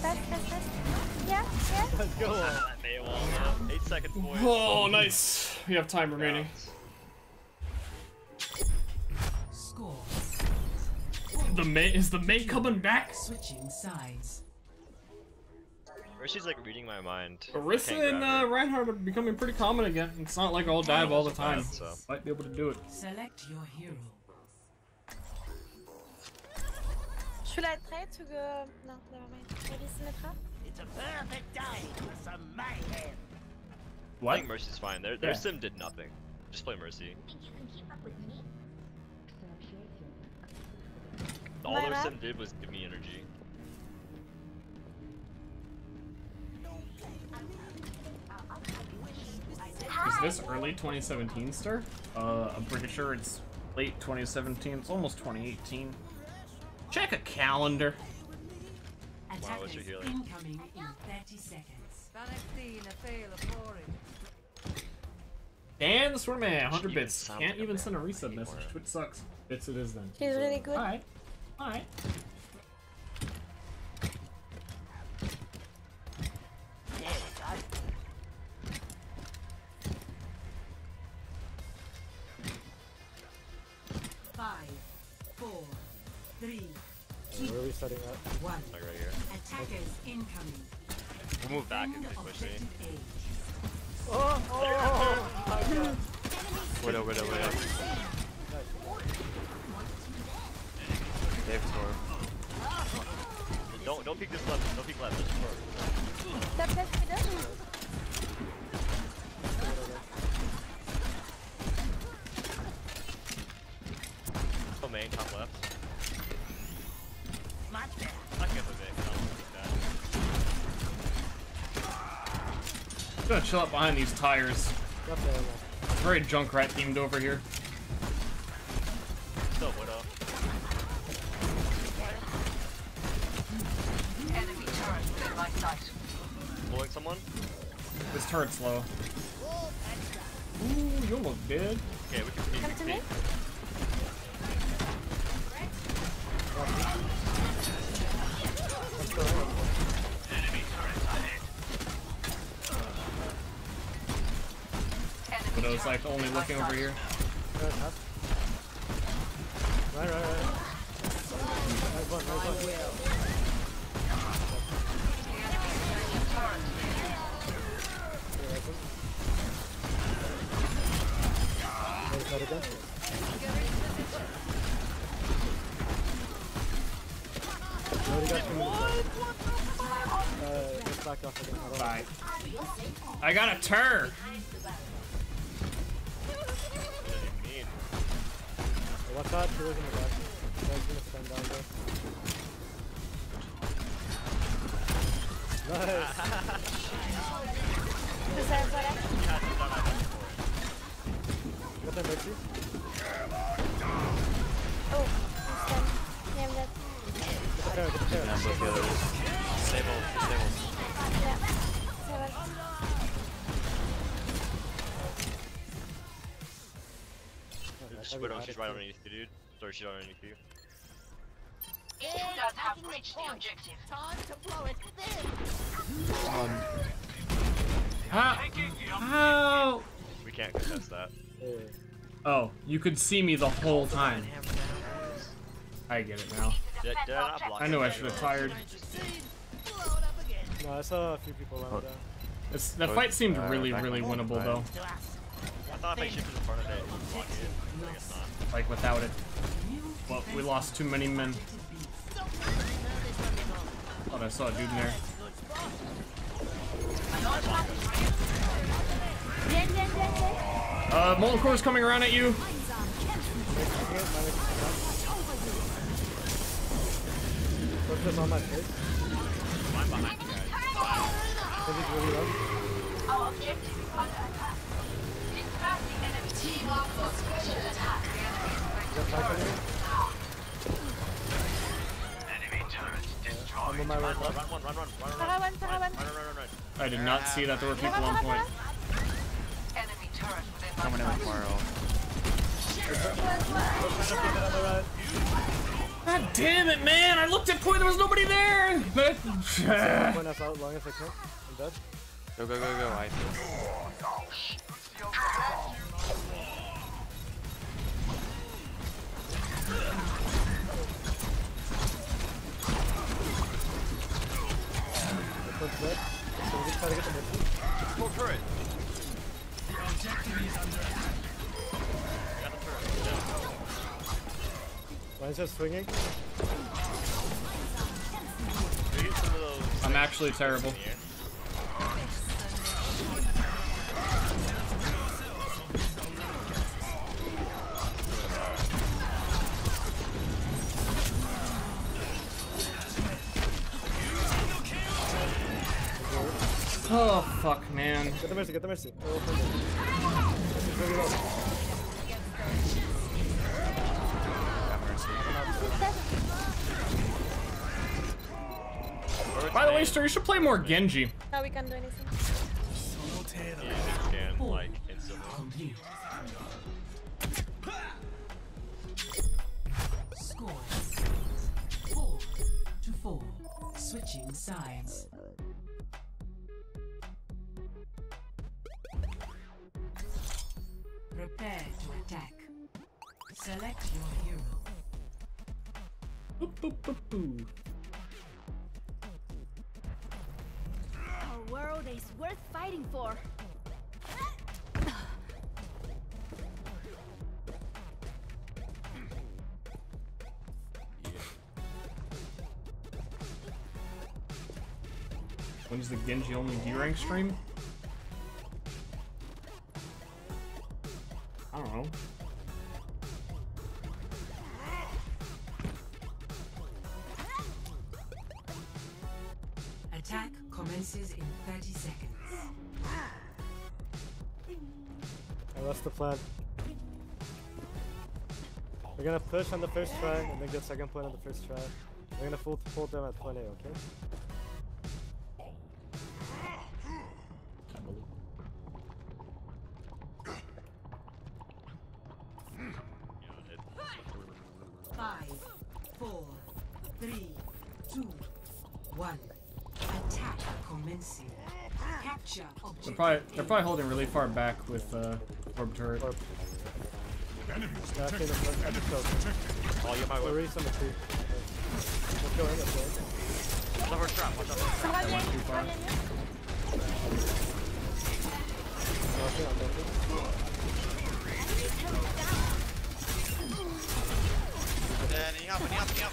Fast, fast, fast. Yeah, yeah. Let's go. That Mei wall now. Eight seconds, boys. Oh, nice. We have time remaining. Score. The Mei is the Mei coming back. Switching sides. Or she's like reading my mind. Orisa and grab uh, Reinhardt are becoming pretty common again. It's not like I'll dive all the time. So. Might be able to do it. Select your hero. Should I try to go? No, never mind. Maybe Symmetra? It's a perfect day for some mayhem. What? I think Mercy's fine. Their, their Yeah. sim did nothing. Just play Mercy. All their sim did was give me energy. Is this early 2017 star? Uh, I'm pretty sure it's late 2017. It's almost 2018. Check a calendar. Wow, what's your healing? incoming in 30 seconds. Dan the Sword Man, 100 bits. Can't like even send a resub anymore. message. Twitch sucks. Bits it is then. He's really good. Alright. Alright. Five, three, Where are we setting up? one. Like right here. Attackers incoming. We'll move back if they push me. Oh, oh, oh, my god. Widow, widow, widow. Dave Tor. Don't don't peek this left. Don't peek left. Just Tor. That best me doesn't. Oh, main top left. I'm gonna chill out behind these tires. Got the ammo. It's very Junkrat themed over here. Still widow. Enemy turret within my sight. Blowing someone. This turret's low. Ooh, you almost dead. Okay, we can Come to me. Oh, Widow's like only looking over here. Right, right, right. right. Right one, right one. Okay, right one. Bye. I got a turn. mean. Hey, watch out, killers in the back. Guy's gonna stand down there. Nice! Deserve Got that mercy? Oh, I'm stunned. Damn that. Stable, stable. Just widow. She's right underneath you, dude. Sorry, she's right underneath you. Guys have reached the objective. Time to blow it Um. How? How? We can't contest that. Oh, you could see me the whole time. I get it now. Did, did I not block I knew I should have fired. No, I saw a few people land down. It's, the fight seemed really, really winnable though. I thought if I shifted in front of it, it would block it. I guess not. Like without it. Well, we lost too many men. Thought I saw a dude in there. Yen, yen, yen, yen. Uh, coming around at you. Put this on my face. I'm behind you guys. Because he's really low. Our objective is under attack. Dispatch the enemy team up for special attack. Is that fight coming in? Enemy turret destroyed. I'm on my way. Run, run, run, run, run, run, run, run, one, para one. run, run, run, run, run. I did not see that there were people on point. Enemy turret within Coming in sight. with Maro. God damn it, man! I looked at point, there was nobody there! But Point us out long as I can. I'm dead. Go, go, go, go. I This one's dead. So we just try Mine's just swinging. I'm actually terrible. Oh, fuck, man. Get the mercy, get the mercy. Oh, By the way, Ster, you should play more Genji. Now we can't do anything. Yeah, they can, like, instantly. Score. Four to four. Switching sides. Prepare to attack. Select your hero. Boop, boop, boop, boo. A world is worth fighting for. When's the Genji only D rank stream? I don't know. Commences in 30 seconds. And that's the plan. We're gonna push on the first try and then get second point on the first try. We're gonna full hold them at point A, okay? Five, four, three, two, one. Attack commencing. Capture They're probably they're probably holding really far back with uh orb turret. Yeah, I think the. Oh, you're my way. on. Let's go in, let's go in. Trap, watch out Too far. up, up, up.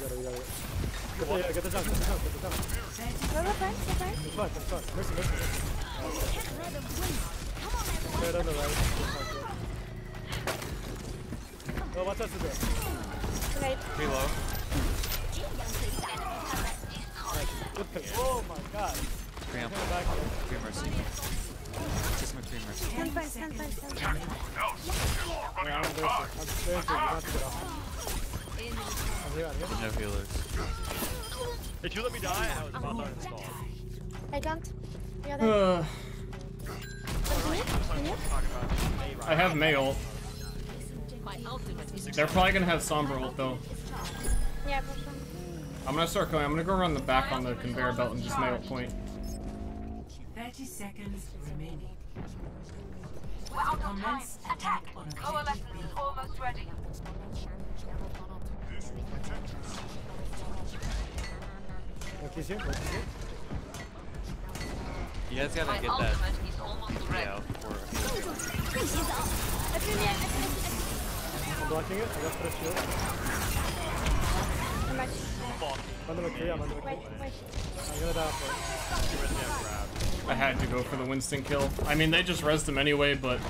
Got it, got it. Get the, yeah, get the jump, get the jump, get the jump. No, no, fine, no, fine. It's fine, it's fine. Mercy, mercy, mercy. Straight on the right. Oh, watch out to there. Right. Low. Good pick. Oh my god. Free amp. Get back here. Free mercy. Just my free mercy. Stand fine, stand fine, stand fine. Yeah, I'm mercy. I'm very good. You don't have to get off. I'm here, I'm here. No healers. If you let me die, I was about to uninstall. I can't. Uh, Continue, continue. I have Mei ult. My ultimate is They're probably gonna have Sombra ult though. Yeah. I'm gonna start going. I'm gonna go around the back on the conveyor belt and just Mei ult point. 30 seconds remaining. We're out of time. Attack Coalescence is almost ready. Monkey's here, monkey's here. You guys gotta get that ultimate is almost ready. yeah, for Appuie bien, appuie, appuie. I'm blocking it. I got first shield. I'm under McCree, I'm under Wait, McCree. I'm gonna die for I had to go for the Winston kill. I mean, they just rezzed him anyway, but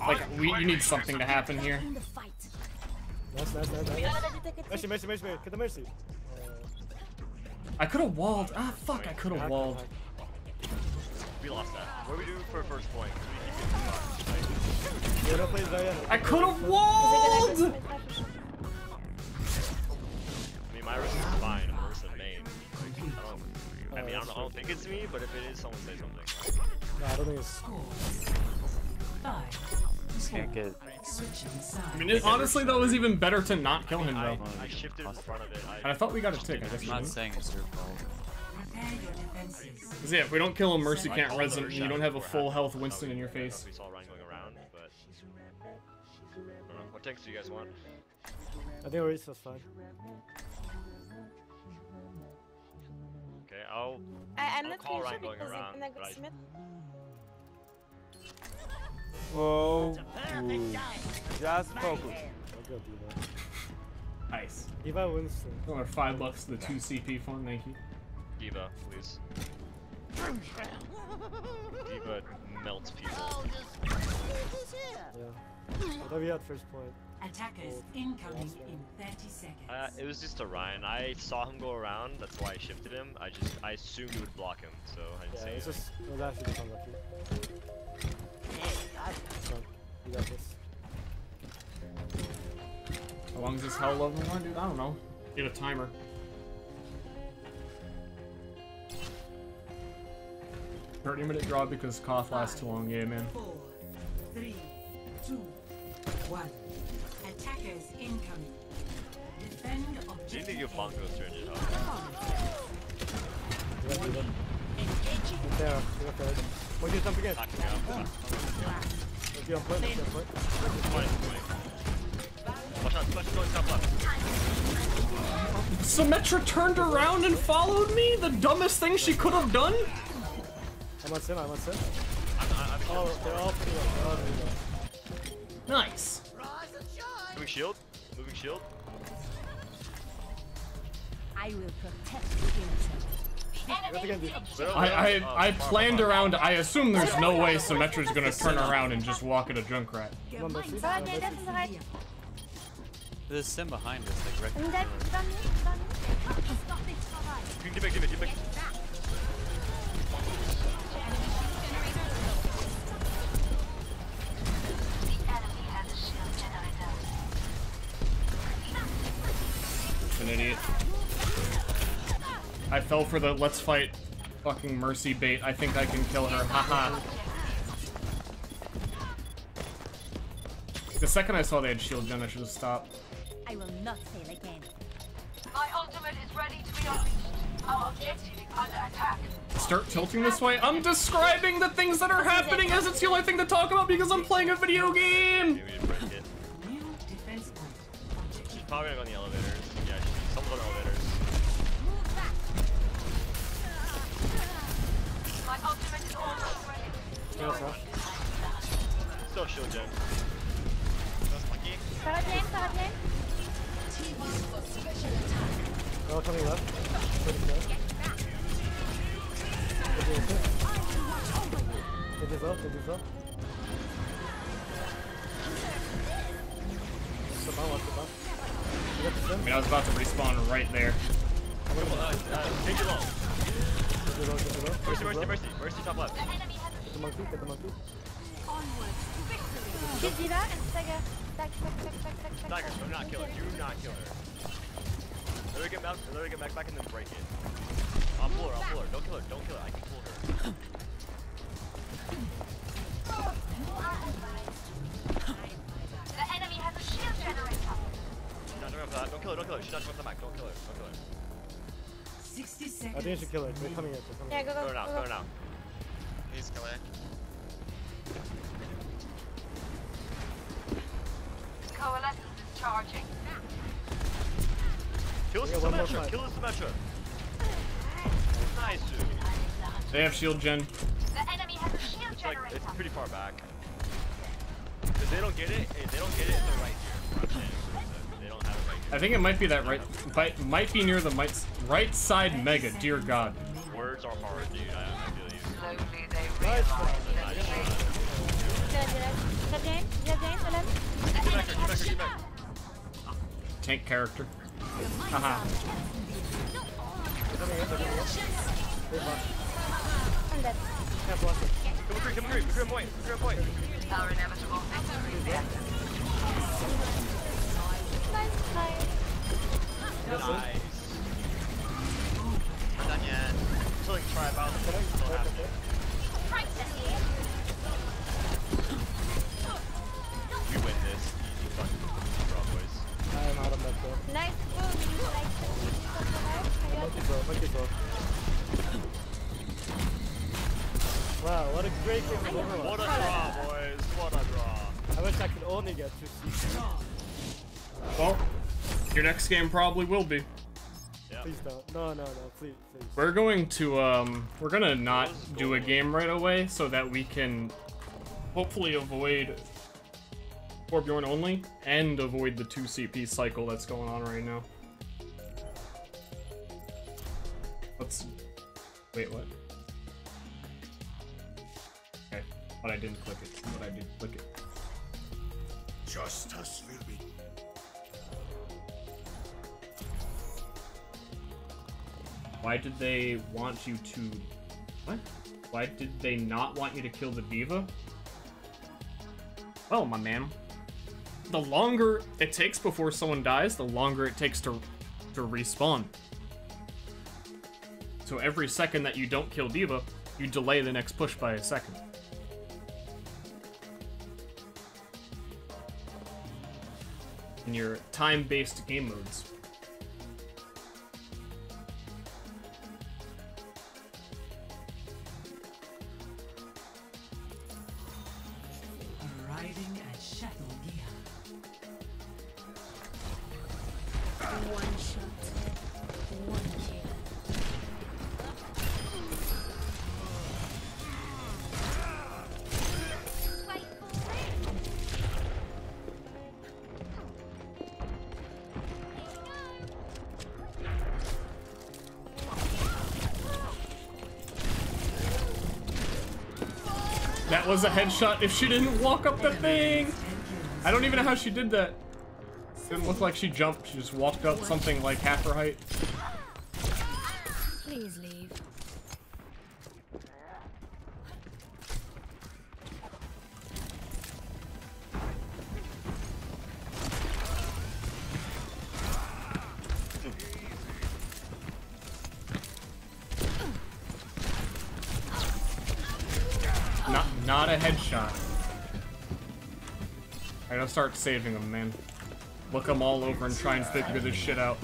like we you need something to happen here. It. Nice, nice, nice, nice. Mercy, mercy, mercy, mercy. Get the mercy. I could have walled. Ah, fuck! I could have walled. We lost that. What do we do for first point? 'Cause we keep getting Yeah, no plays Diana. I could have walled. gonna go straight back? I mean, my risk is fine. I'm worse than main. I. I mean, I don't, I don't think it's me, but if it is, someone say something. Nah, I don't think it's. Five. Just can't get I mean, it, honestly, though, it was even better to not kill him though. I shifted in front of it. And I thought we got a tick. I guess I'm not didn't. saying it's your fault. Prepare your defenses. 'Cause, yeah, if we don't kill him, Mercy can't called res him. and You don't have a full health Winston in your uh, face. We saw Rein going around, but I don't know. What takes do you guys want? I think Orisa's fine. Okay, I'll. I, I'm I'll not call Rein going around. I'm gonna but go I- Smith. Whoa. Just focus. I'll go D.Va. Nice. D.Va Winston. Another five bucks to the two CP fund. Thank you. D.Va, please. D.Va melts people. Yeah. I thought we had first point. Attackers incoming in 30 seconds. Uh, it was just a Rein. I saw him go around. That's why I shifted him. I just I assumed he would block him, so I didn't Yeah, say it's anything. just it was actually just unlucky. Come on, you got this. How long is this hell level run, dude? I don't know. Get a timer. Thirty minute draw because cough lasts too long. Yeah, man. Four, three, two, one. Attackers incoming. Defend You need objective. to give Mongo a turn it up. You got there, you got you jump again? Knocking out. Let's get on point, let's get on point. Twenty, twenty. Watch out, watch out, going top left. Symmetra turned around and followed me? The dumbest thing she could have done? I'm on sim, I'm on sim. I'm, I'm, I'm Oh, they're all pretty low. They're all pretty low. Nice. Moving shield. Moving shield. I will protect the innocent. I I, I planned around. I assume there's no way Symmetra's gonna turn around and just walk at a Junkrat. Come on, Mercy. Bereit, nee, das ist bereit. There's Sim behind us, like right can get back, get back, get back. An idiot. I fell for the let's fight fucking Mercy bait. I think I can kill her. Haha. the second I saw they had shield gen, I should have stopped. I will not fail again. My ultimate is ready to be unleashed. Our objective is under attack. Start tilting this way. I'm describing the things that are happening as it's the only thing to talk about because I'm playing a video game. Maybe we didn't break it. New defense point. She's probably gonna go in the elevators. Yeah, she's someone's on the elevators. Ready. Yeah. Still shield gen. That's monkey. Fahrrad lane, Fahrrad lane. They're coming left. Pretty close. Get this up. Get this up, get this up. Step on, watch the bump. You got the I mean, I was about to respawn right there. Come on, uh, uh, take it long. Low, get the low. Mercy, mercy, mercy. Mercy top left. Get the monkey, get the monkey. Onwards to victory! Give She's wieder and stagger. Stack, stack, stack, stack, stack, stack. Dagger, do not kill her. Do not kill her. Let her get back, let her get back, back and then break it. I'll pull her, I'll pull her. Don't kill her, don't kill her. I can pull her. The enemy has a shield generator. No, don't go that. Don't kill her, don't kill her. She's not coming back. Don't kill her, don't kill her. 60 seconds. I think you should kill her. They're coming in. They're coming Yeah, in. go, Kill go, her now, go, go. her now. He's killer. Coalescence is charging. Kill We the got one more Symmetra, kill the Symmetra. Nice, dude. They have shield gen. The enemy has a shield It's like, generator. it's pretty far back. If they don't get it, if they don't get it, they're right here. I'm. They don't have it right I think it might be that right. Might might be near the might, right side mega. Dear God. Words are hard, dude. I, I feel you. Slowly Tank character. Haha. I'm dead. Can't block it. Come McCree, come McCree, McCree on point, McCree on point. our inevitable victory. Nice try. Nice. Not done yet. Still like try about happening. We win this. Easy fucking draw, boys. I'm out of that though. Nice boom. You like it. Monkey's low, monkey's low. Wow, what a great game of Overwatch. What a draw, boys. What a draw. I wish I could only get two seasons. Well, your next game probably will be. Please don't. No, no, no, please, please. We're going to um we're gonna not do a game right away so that we can hopefully avoid Torbjorn only and avoid the 2 CP cycle that's going on right now. Let's wait what? Okay, but I didn't click it. But I did click it. Justice will Why did they want you to... What? Why did they not want you to kill the D.Va? Well, my man, the longer it takes before someone dies, the longer it takes to, to respawn. So every second that you don't kill D.Va, you delay the next push by a second. In your time-based game modes. Headshot if she didn't walk up the thing! I don't even know how she did that. Didn't look like she jumped, she just walked up something like half her height. Please leave. Not, a headshot. Alright, I'll start saving them, man. Look them all over and try and figure this shit out.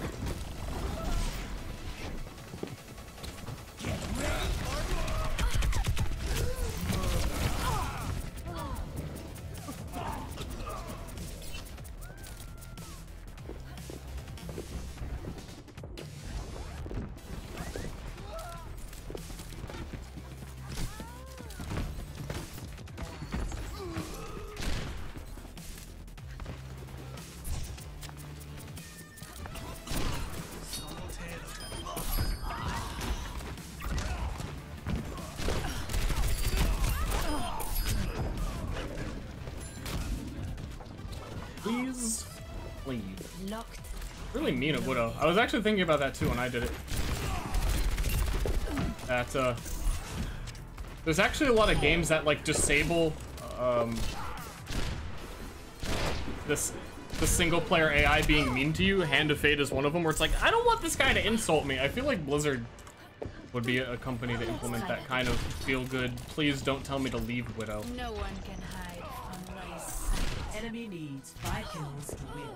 Mean of Widow. I was actually thinking about that too when I did it. That, uh... There's actually a lot of games that, like, disable, um... This, the single-player AI being mean to you. Hand of Fate is one of them, where it's like, I don't want this guy to insult me. I feel like Blizzard would be a company to implement that kind of feel-good, please don't tell me to leave Widow. No one can hide from my sight. Enemy needs five kills to win.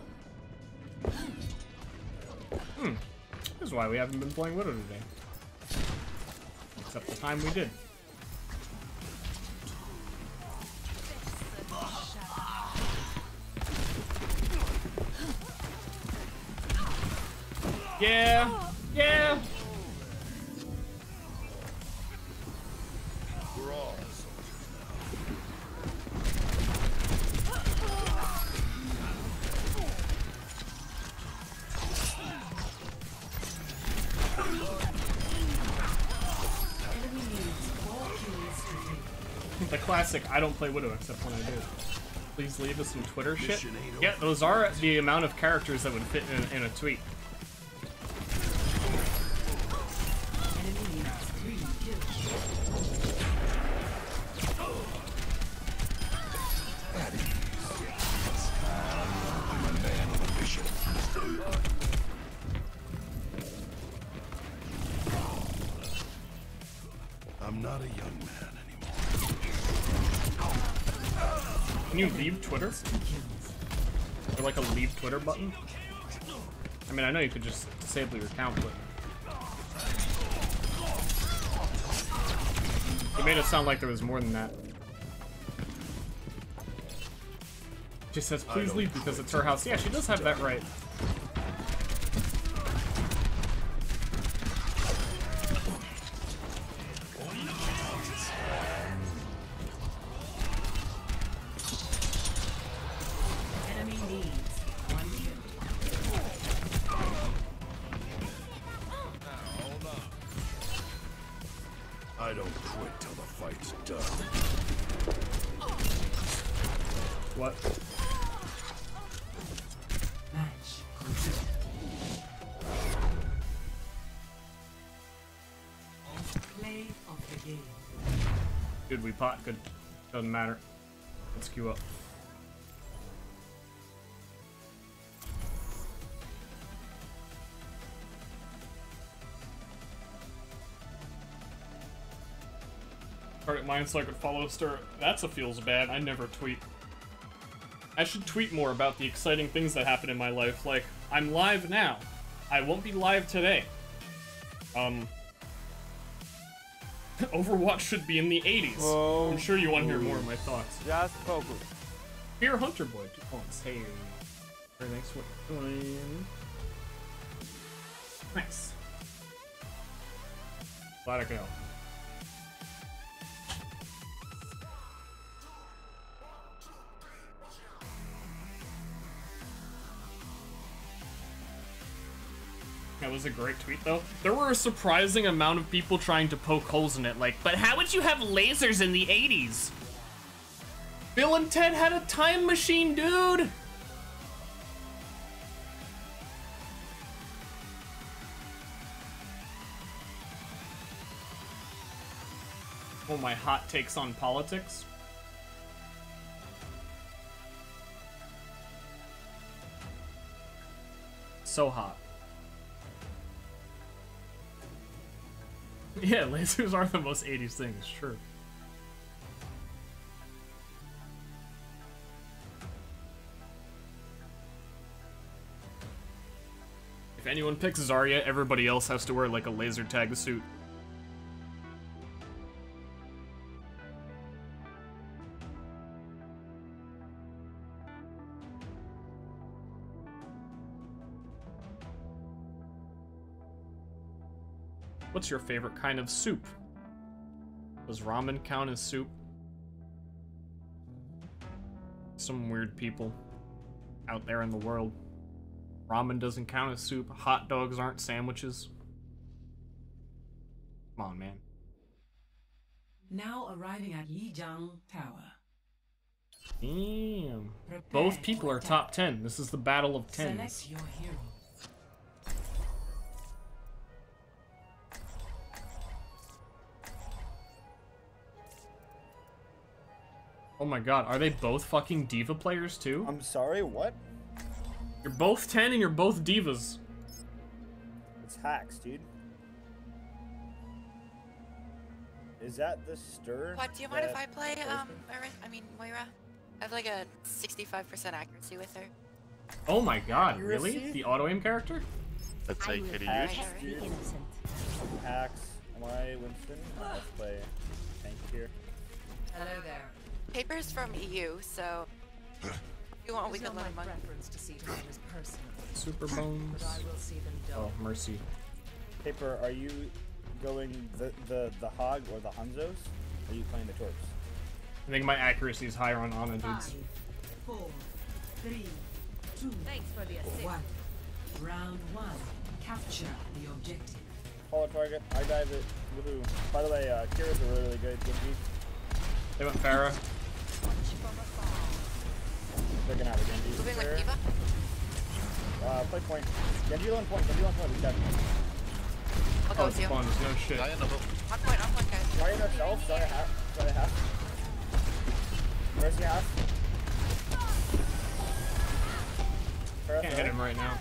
Hmm. This is why we haven't been playing Widow today. Except the time we did. Yeah! Yeah! The classic, I don't play Widow except when I do. Please leave us some Twitter shit. Yeah, those are the amount of characters that would fit in, in a tweet. Enemy needs three kills. I'm a man with a vision. I'm not a young man anymore. Can you leave Twitter? Or like a leave Twitter button? I mean, I know you could just disable your account, but... It made it sound like there was more than that. She says, please leave because it's her house. Yeah, she does have that right. Mine so I could follow Ster. That's a feels bad. I never tweet. I should tweet more about the exciting things that happen in my life. Like, I'm live now. I won't be live today. Um, Overwatch should be in the 80s. I'm sure you want to hear more of my thoughts. Just focus. Here, Hunter Boy, two points. Hey, very nice one. Nice. Glad I could help. Was a great tweet, though. There were a surprising amount of people trying to poke holes in it, like, but how would you have lasers in the 80s? Bill and Ted had a time machine, dude! Oh, my hot takes on politics? So hot. Yeah, lasers are the most 80s things, sure. If anyone picks Zarya, everybody else has to wear like a laser tag suit. what's your favorite kind of soup? Does ramen count as soup? Some weird people out there in the world. Ramen doesn't count as soup. Hot dogs aren't sandwiches. Come on, man. Now arriving at Lijiang Tower. Damn. Prepare Both people are top 10. This is the battle of 10. Oh my god, are they both fucking D.Va players too? I'm sorry, what? You're both 10 and you're both D.Vas. It's hacks, dude. Is that the Ster? What, do you mind if I play, um, me? I mean, Moira? I have like a 65% accuracy with her. Oh my god, You really? The auto aim character? That's how you could Hacks, use. dude. Hacks. Am I Winston? Let's play tank here. Hello there. Paper's from EU, so you want, we It's can not let him on. to see matters personally. Super bones. But I will see them Oh, mercy. Paper, are you going the the the hog or the Hanzos? Are you playing the Torps? I think my accuracy is higher on Ana dudes. Five, four, three, two, Thanks for the assist. one. Round one. Capture the objective. Follow target. I dive it. Woohoo. By the way, uh, Kira's a really, really good Genji. They went Pharah. They're gonna have a Genji. Moving with Kira. D.Va? Uh, play point. Genji on point. Genji on point. We got I'll go Oh, with you. spawns, no shit. On point, on point, guys. Ryan herself. Sorry, half. Sorry, half. Mercy half. Pharah Can't hit him right now.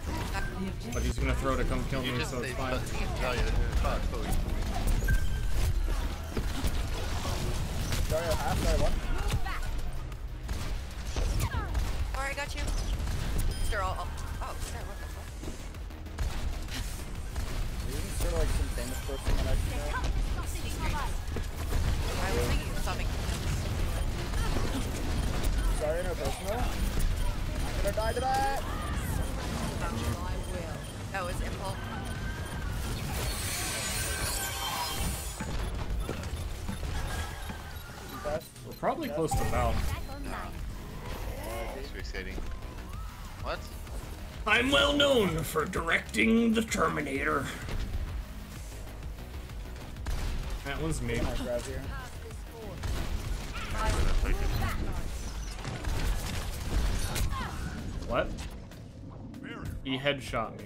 But he's gonna throw to come kill You me, just so it's say fine. Zarya, it's fine, Chloe. Sorry, half. Sorry, one. Alright, I got you. Ster, I'll, I'll, oh, oh Ster, what the fuck? Isn't sort of like some famous person that I should know? I was thinking of something. Sorry, no personal. I'm gonna die to that. Oh, that was impulse. We're probably close to Val. It's exciting. What? I'm well known for directing the Terminator. That one's me. Nice grab. What? He headshot me.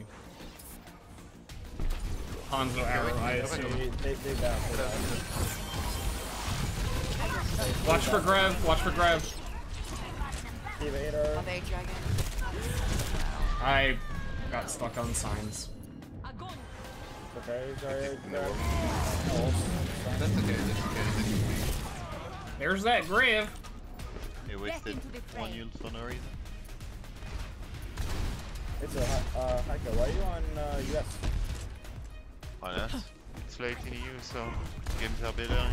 Hanzo arrow, I assume. they, they. They. Watch for grab, watch for grab. D.Va ate. Oh, they dragon. I got stuck on signs. Okay, That's okay, that's okay. There's that grave. They wasted one ult for no reason. It's a hi- uh, Heiko, why are you on uh, US? Why not? It's late in EU, so games are better.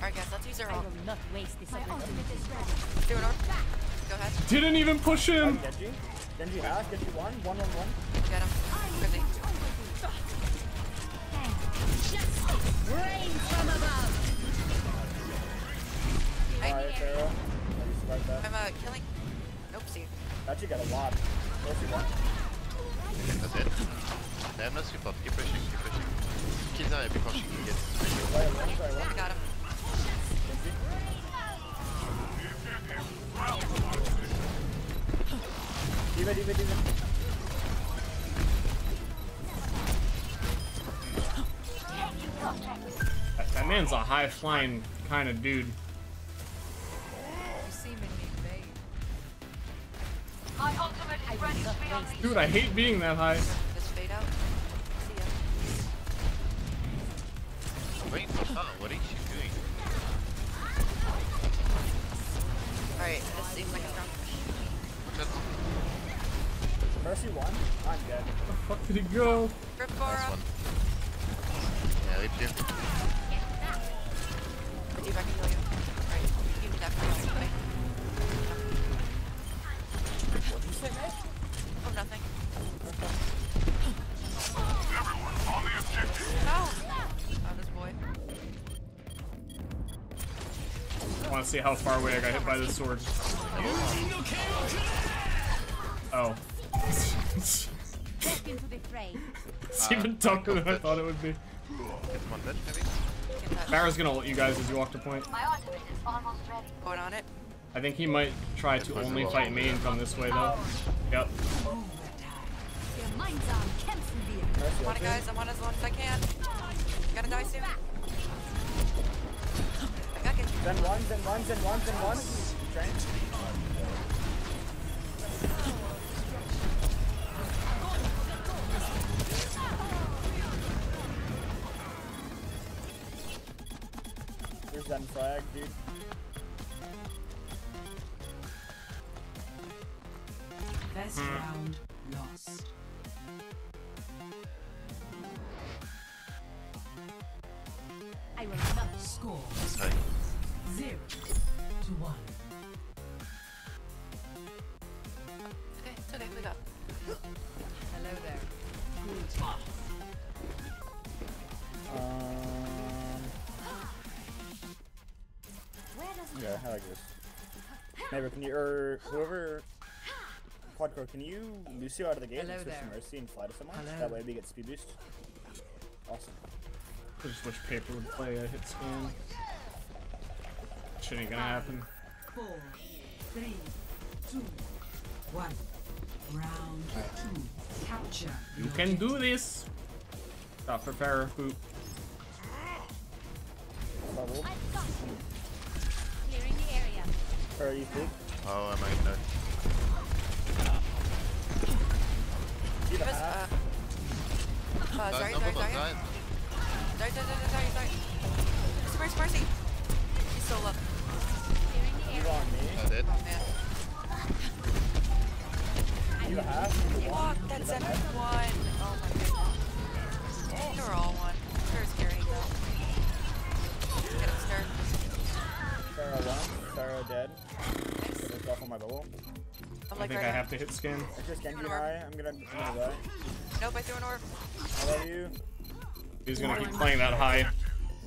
Alright, guys, let's use our ult. not waste this My ultimate is ready. Do an orb. Go ahead. Didn't even push him. Genji? Genji has, Genji one, one on one. Get him. Quickly. Rain from above. Alright, Pharah. How do you survive that? I'm uh, killing. Nope, see. Actually got a lot. There's your one. That's it. They have no support. Keep pushing, keep pushing. Kill them before she can get. Sorry, one, sorry, one. I got him. D.Va. That, man's a high flying kind of dude. Dude, I hate being that high. Wait her, what she Alright, this seems like a strong push. That's Mercy one. I'm dead. Where the fuck did he go? Rip nice Bora. one. Yeah, rip him. See I can heal you. Alright, you need that for me. Wait. What'd you say, mate? I want to see how far away I got hit by this sword. Oh. Step into the fray. it's even tougher than I thought it would be. Get one dead, maybe? Get that. Barra's gonna ult you guys as you walk to point. My ultimate is almost ready. Going on it. I think he might try to only fight me and come this way though. Oh. Yep. Gemeinsam kämpfen wir. Mercy, I'm on guys. I'm on as long as I can. Gotta die soon. Then one, then one, then one, then one. Train. There's that flag, dude. First round lost. I will not Score Sorry. zero to one. Okay, it's okay. We got. Hello there. Um. Where does Yeah, I like this. Neighbor, can you, or whoever, Quadcore, can you Lucio out of the gate Hello and switch to there. Mercy and fly to someone? Hello. That way we get speed boost. Awesome. I just wish paper would play a hit scan. Shit ain't gonna happen. Four, three, two, one. Round two. Capture. You can do this! Stop for Pharah, boop. Bubble. I've got you. Clearing the area. Or you think? Oh, am I not? D.Va Give us, uh, uh, sorry, sorry, sorry. Guys. Sorry, sorry, sorry, sorry, sorry. Mercy, mercy, mercy. He's so low. Clearing the on me. Not dead. Oh, man. D.Va half. Fuck, that's Zen one. Oh, my goodness. They were all one. Ster's carrying, though. Get him, Ster. Pharah one. Pharah dead. It's off on my bubble. I'm I like think right I on. have to hit scan. It's just Genji high. I'm gonna, I'm gonna die. Nope, I threw an orb. I love you. He's gonna keep playing that high,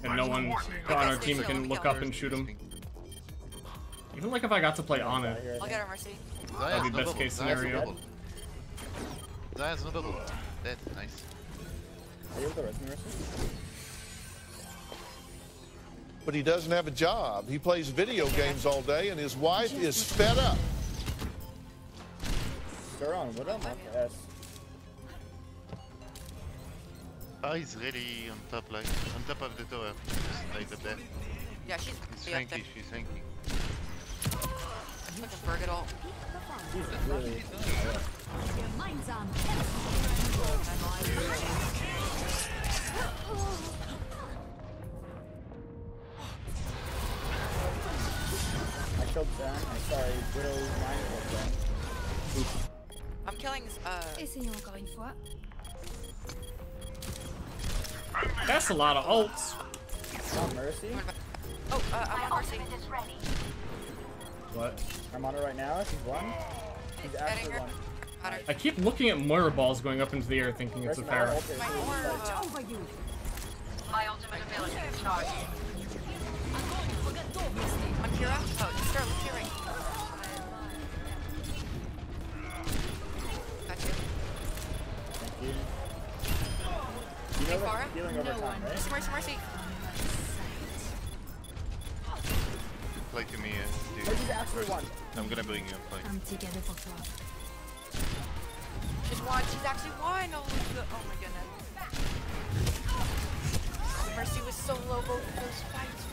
and no one on our team can look up and shoot him. Even like if I got to play on it. I'll get her, Mercy. That'd be best case Zarya has no scenario. bubble. No bubble. Dead, nice. Are you able to res me, Mercy? But he doesn't have a job. He plays video games all day, and his wife is fed up. Ster on Widow, Ah, he's really on top, like on top of the tower, just like up there. Yeah, she's She's way hanky, she's hanky. Look at Fergal. He's really. Mine's on. I killed Zen. I'm sorry, Widow mine killed I'm killing, uh... Essayons encore une fois. That's a lot of ults. Not Mercy. Oh, uh, I'm on Mercy. What? I'm on her right now. She's one. She's actually one. I keep looking at Moira balls going up into the air thinking it's a Mercy, my Pharah. ult is really like- My ultimate ability is charged. On Kira? Oh, just start with You know Hey, Pharah? that healing over right? Mercy, Mercy. Play to me, uh, dude. Mercy's actually one. I'm gonna bring you a fight. Un petit cadeau pour toi. She's one. She's actually one. Oh, my go- oh my goodness. Mercy was so low both of those fights.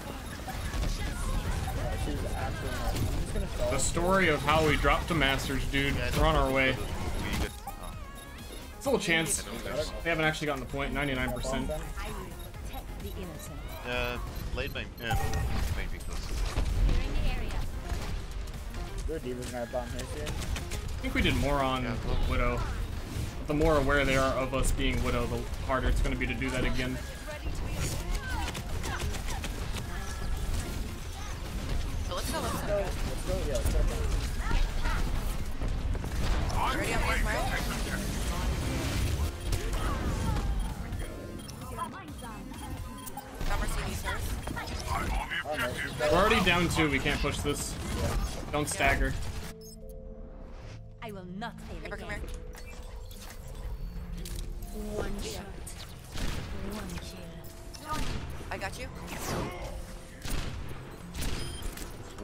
Yeah, she's actually one. I'm just gonna stall. The story of how we dropped a Masters, dude. We're on our way. We get. Still a chance. They haven't actually gotten the point. 99%. I will protect the innocent. Uh, late game. Yeah, maybe close. Their D.Va's gonna bomb here soon. I think we did more on Widow. But the more aware they are of us being Widow, the harder it's going to be to do that again. So let's go, let's Let's go. go. Let's go. Yeah, let's go. Ready? I'm with We're already down two. We can't push this. Don't stagger. I will not fail Amber, come here. One shot. One kill. I got you.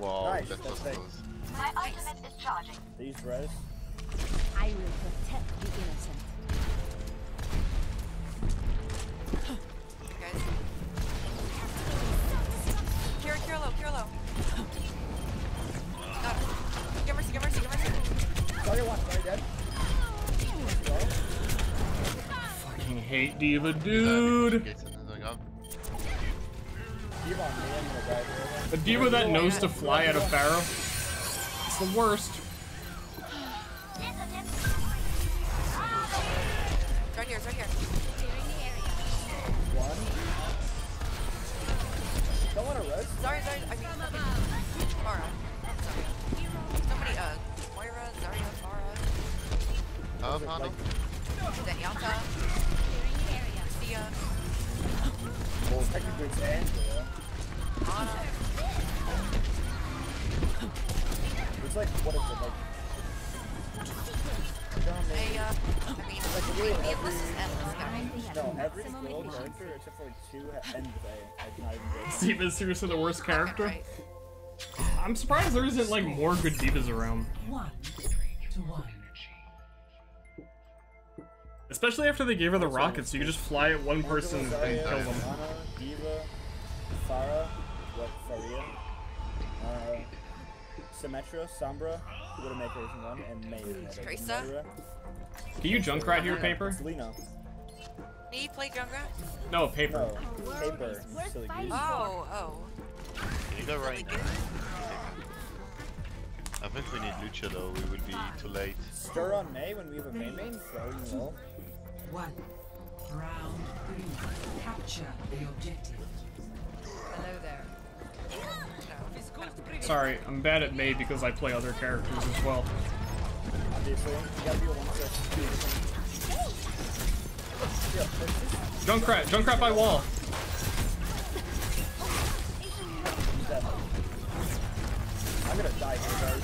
Wow, Nice, that that's was close. My ultimate is charging. They use res. I will protect the innocent. Guys. Kira, Kira low, Kira low. Got her. Get Mercy, get Mercy, get Mercy. Sorry, one. Sorry, dead. Fucking hate D.Va, dude. Gets another gun. D.Va on me. I'm gonna die here. The oh. D.Va that knows to fly at a Pharah. It's the worst. Right here, right here. Don't want to res. Zarya, Zarya, I mean, fucking Mara. Zarya. Somebody, uh, Moira, Zarya, Mara, Oh, found it. Zenyatta, Sia, Well, technically it's Angela. Ana. It's like, what is it, like... Hey, uh, I mean, Like, is endless, except for two. I cannot even do D.Va is seriously the worst character. I'm surprised there isn't like more good D.Vas around. One to one. Especially after they gave her the rockets, you could just fly at one person and kill them. D.Va, Pharah, what, Faria, uh, Symmetra, Sombra, Widowmaker is one, and Mei is another. Can you Junkrat right here, Paper? It's Lena. Me play Junkrat? No, Paper. No, Paper. Silly goose. Oh, oh. You go right now. I think we need Lucha though, we will be too late. Ster on Mei when we have a main main, throwing low. One. Round three. Capture the objective. Hello there. Sorry, I'm bad at Mei because I play other characters as well. Obviously, you gotta be one to Junkrat, Junkrat by wall. I'm gonna die here, guys.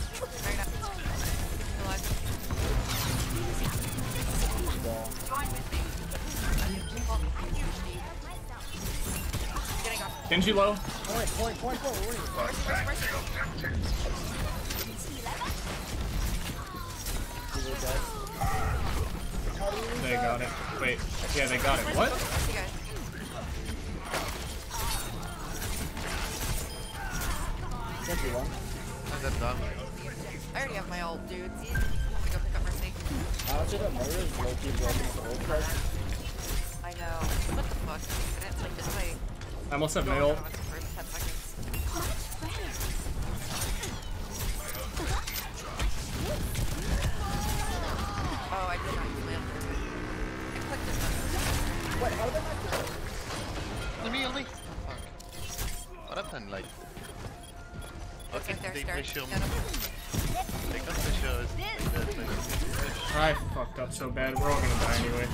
Genji low. Point, point, point, point. We're winning. They got it. Wait. Yeah, they got it. What? You guys. Thank you, one. And then done. I already have my ult, dudes. I'm gonna go pick up Mercy. Honestly, the motor is low-key broken for card. I know. What the fuck? I didn't like this way. I almost have mail. For 10 seconds. Oh, I did not use my ult. I clicked it. Wait, how did I kill? Let me, let me. Fuck. What happened, like? Okay, right they start. pressure Got. They got pressure. Like that, like, I fucked up so bad. We're all gonna die anyway.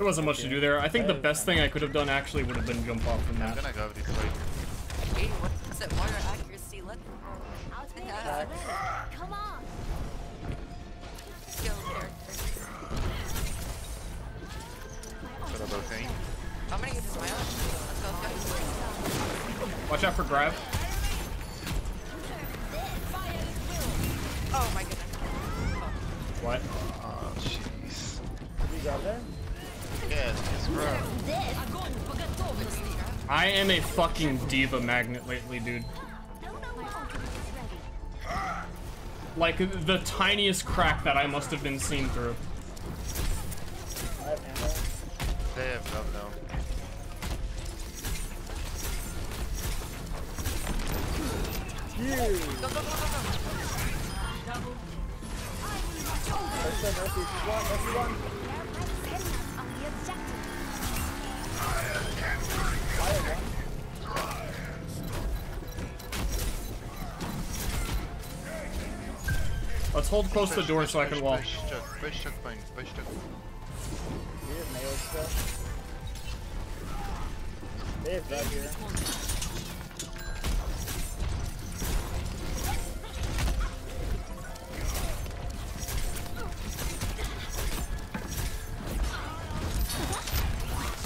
There wasn't much to do there. I think the best thing I could have done actually would have been jump off from I'm that. gonna go this way. Hey, what is it? Water accuracy. Let yeah. Come on. skill character. What thing? I'm gonna use this my ult. Let's go, let's go. Watch out for grab. Oh my goodness. What? Oh, jeez. You got there? Yes. I am a fucking D.Va magnet lately, dude. Like the tiniest crack that I must have been seen through. I have ammo. They have grab now. Huge. Let's hold close to the door so I can wall. Push push push stuff. They have here.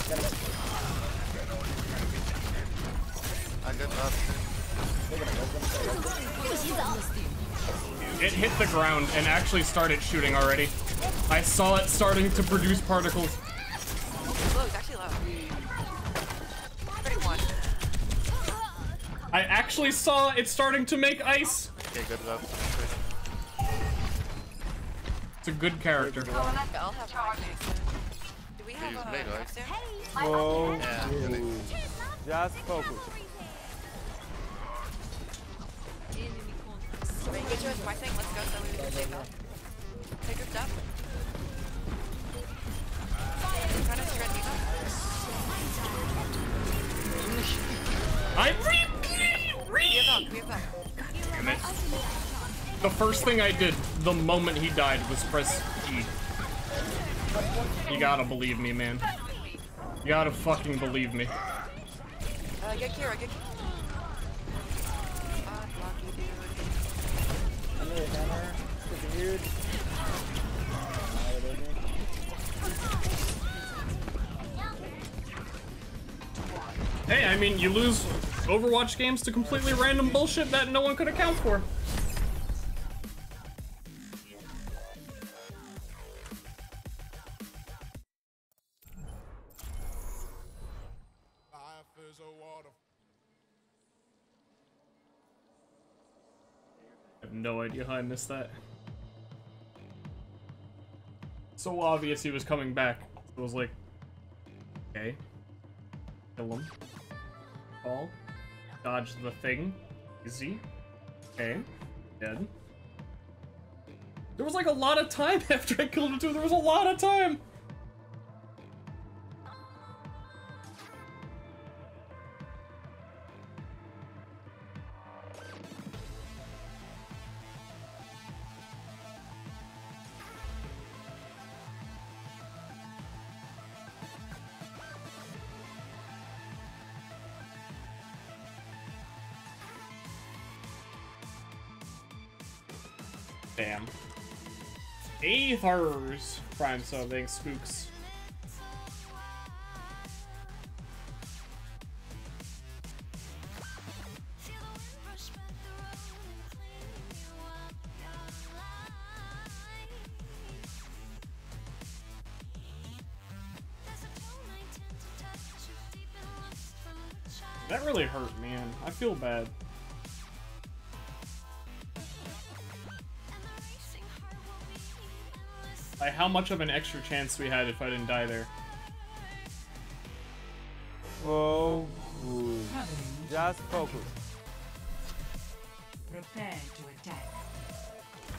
I got nothing. It hit the ground and actually started shooting already. I saw it starting to produce particles. Low, it's actually low. Pretty one. I actually saw it starting to make ice. Okay, good grab. It's a good character. Oh, and I'll have mine next time. Do we have a blade. Whoa. Yeah, Just focus. Wait, get yours, my thing, let's go so we can take off. Take your stuff. Trying to shred D.Va. I We have dog, we have dog. Damn it. The first thing I did the moment he died was press E. You gotta believe me, man. You gotta fucking believe me. Uh, get Kira, get Ah, hammer. Hey, I mean, you lose Overwatch games to completely random bullshit that no one could account for. No idea how I missed that. So obvious he was coming back. It was like, okay. Kill him. Fall. Dodge the thing. Easy. Okay. Dead. There was like a lot of time after I killed him too. There was a lot of time. spam. Aethers! Prime something, spooks. That really hurt, man. I feel bad. Much of an extra chance we had if I didn't die there. Oh, good. Just focus. Prepare to attack.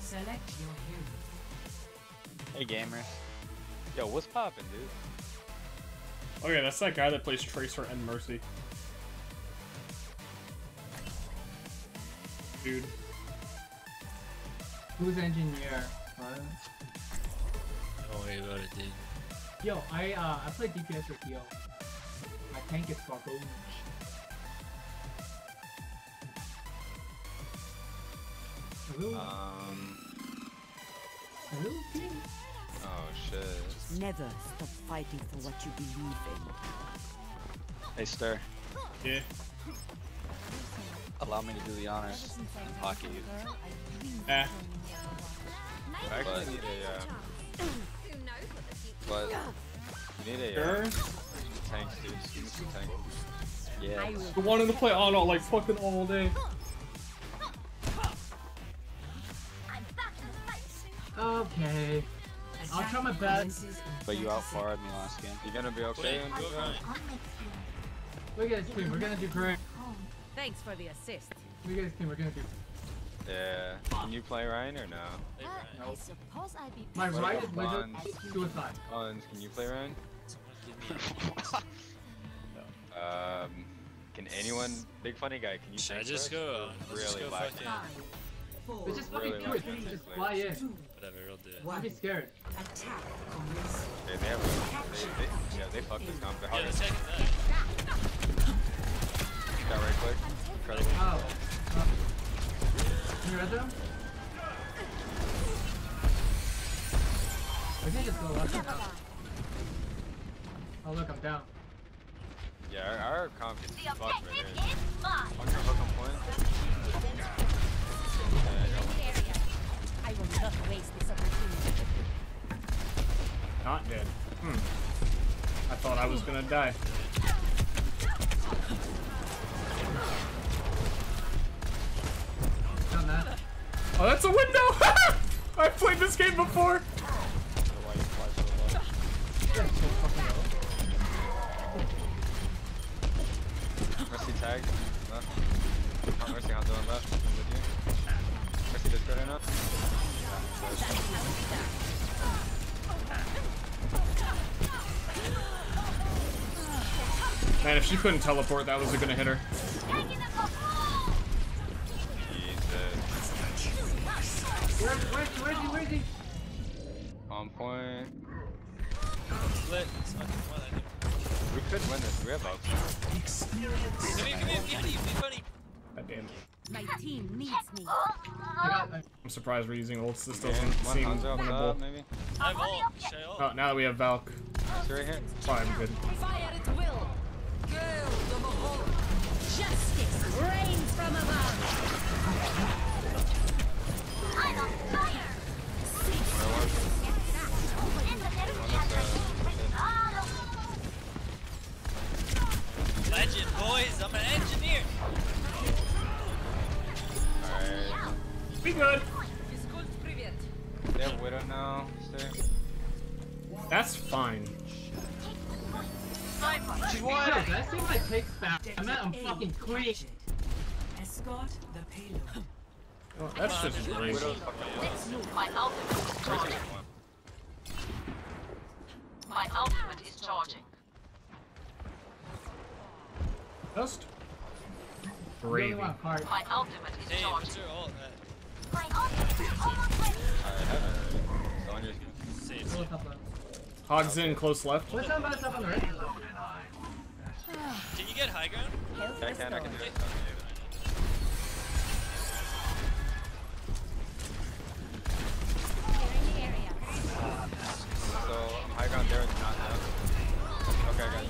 Select your hero. Hey gamers. Yo, what's poppin', dude? Oh yeah, that's that guy that plays Tracer and Mercy. Dude. Who's engineer? What? Don't worry about it, dude. Yo, I uh I play DPS with Yo. My tank is Gargoyle. Hello? Um. Hello, King? Oh shit. Never stop fighting for what you believe in. Hey, Ster. Yeah. Allow me to do the honors and pocket you. Eh. I actually need a. Uh, But you need a. Sure. Uh, tanks, dude. Just give me some tanks. yeah. The wanting to play Ana like fucking all day. Okay. I'll try my best. But you outfarred me last game. You're gonna be okay? Look at this team, we're gonna do great. Thanks for the assist. Look at this team, we're gonna do Yeah. Can you play Rein or no? I suppose I'd be My What right is wizard Bonds? suicide. Bonds, can you play Rein? no. um, can anyone, big funny guy, can you Should I just for us? go? We're Just Really go lacking. fucking- Let's just fucking Really do it, lacking dude. Just fly in. Whatever, we'll do it. Don't be scared. Attack commence. Yeah, they have. They, they, yeah, they fucked this comp. They're Yeah, hard. the second Got right click. Incredible. Oh. Can you red them? I can just go left and out. Oh look, I'm down. Yeah, our, our comp gets fucked right objective here. is mine. On your hook on point. Yeah, I. I will not waste this opportunity. Not dead. Hmm. I thought I was gonna die. Done that. Oh, that's a window! I've played this game before! Mercy tag. Left. Mercy on left. I'm with you. Mercy Discord right now. Man, if she couldn't teleport, that was gonna hit her. Surprised we're using ults. This Yeah, doesn't one seem Hanzo up winnable. maybe. I have ult. Should I ult? Oh, now that we have Valk. Mercy right here. Fine, I'm good. Fire at will. Justice reigns from above. I'm on fire. Legend, boys. I'm an engineer. Alright. Be good. Like takes back. I meant I'm fucking queen. Escort the payload. Oh, that's just great. Widow's fucking My ultimate is charging. My ultimate is charging. Just You gravy. only want part. My ultimate is Hey, charging. what's your ult? My ultimate is almost ready. Alright, have it. Sonya's Save, Go save. Hogs in, close left. What's up on the right? Can you get high ground? I can, I can do it. So, I'm high ground there, it's not now. Okay, I got it.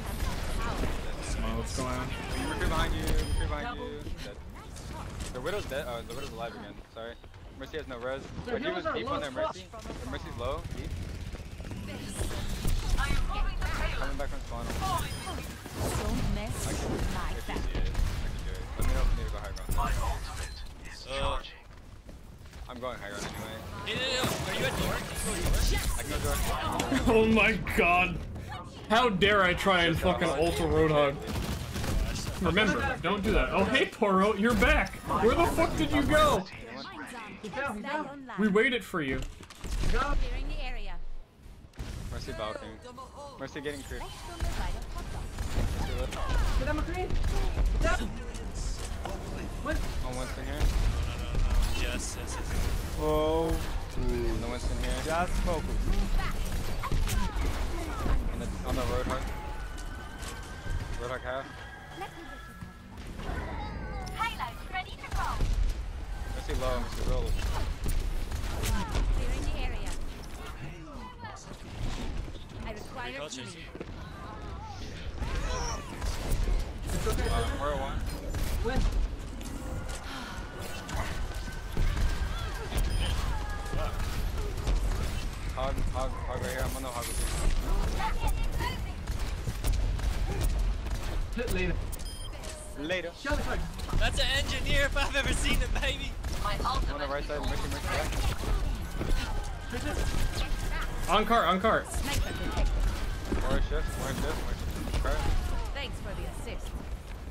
Smile, what's going on? Recruit behind you, recruit behind you. Dead. The Widow's dead. Oh, the Widow's alive again. Sorry. Mercy has no res. Their But he was deep on their. Mercy. The Mercy's low, deep. I am moving the payload. Coming back from spawn. Don't mess with my. Let me know if you need to go high ground. My ultimate is charging. I'm going high ground anyway. Oh my god. How dare I try and fucking ultra Roadhog. Remember, don't do that. Oh, hey, Poro, you're back! Where the fuck did you go? We waited for you. Mercy Balking. Mercy getting creeped. Get him a green. Winston here. Yes, yes, yes. Oh. On the Winston here. Just focus. On the, on the Roadhog. Roadhog half. Go. Mercy low, Mercy real low. Clearing the area. I require on the hog with Hit later. you. Later. Shut the fuck. That's an engineer if I've ever seen it, baby. My I'm on the right side. Mercy, Mercy back. On cart, on cart. Sniper detected. More shift, more shift, more shift. Cart. Thanks for the assist.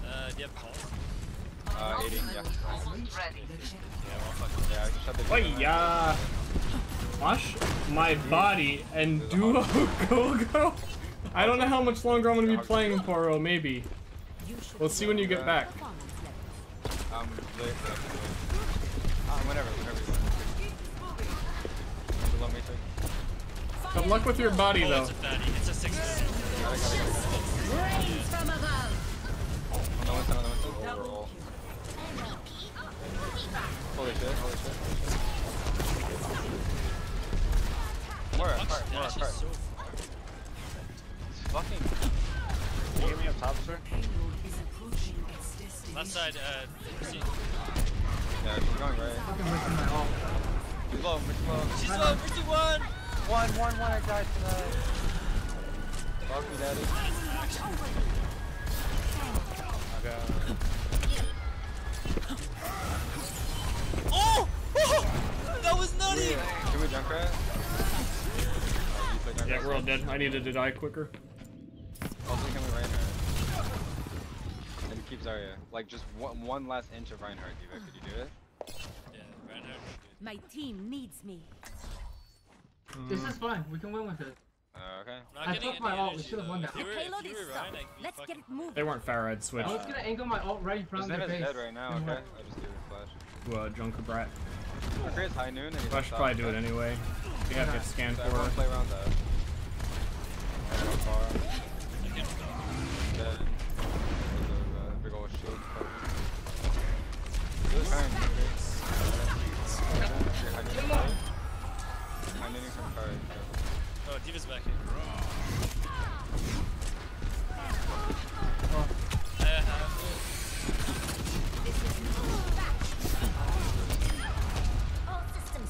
Uh, do you have calls? Uh, 80, yeah. ready. Yeah, well, fuck. Yeah, I just shut the Oh yeah. Wash my body and do a go go. I don't know how much longer I'm gonna be playing Poro, maybe. We'll see when you get back. Um, late. Uh, whenever, whenever you want. You love me too. Good luck with your body Oh, though. Rains from above. On the Winston, on the Winston. Holy shit, holy shit. More, cart, more, Dash so fucking. Can you hear me up top, sir? Left side, uh, see. Yeah, she's going right. Fucking wasting my ult. She's low, she's low. She's low, 51! One, one, one, I died tonight. Fuck me, daddy. Oh! oh! That was nutty! Can we jump rat? Yeah, we're all dead. I needed to die quicker. Also, can we Reinhardt? And keep Zarya. Like, just one, one last inch of Reinhardt, D.Va. Could you do it? Yeah, Reinhardt. My team needs me. This is fine. We can win with it. Uh, okay. Not I took my any ult. We should have won that. If you Payload is stuck. Ryan, Let's get it moving. They weren't Farad switch. I was gonna angle my ult right in front His of net the base. dead right now, Didn't okay? work. I just gave it a flash. To uh, Junkrat. Chris high noon and I should probably do it anyway. We have to scan So for her. play around that. I go far. Dead. There's a big old shield. This time, D.Va's back here. I have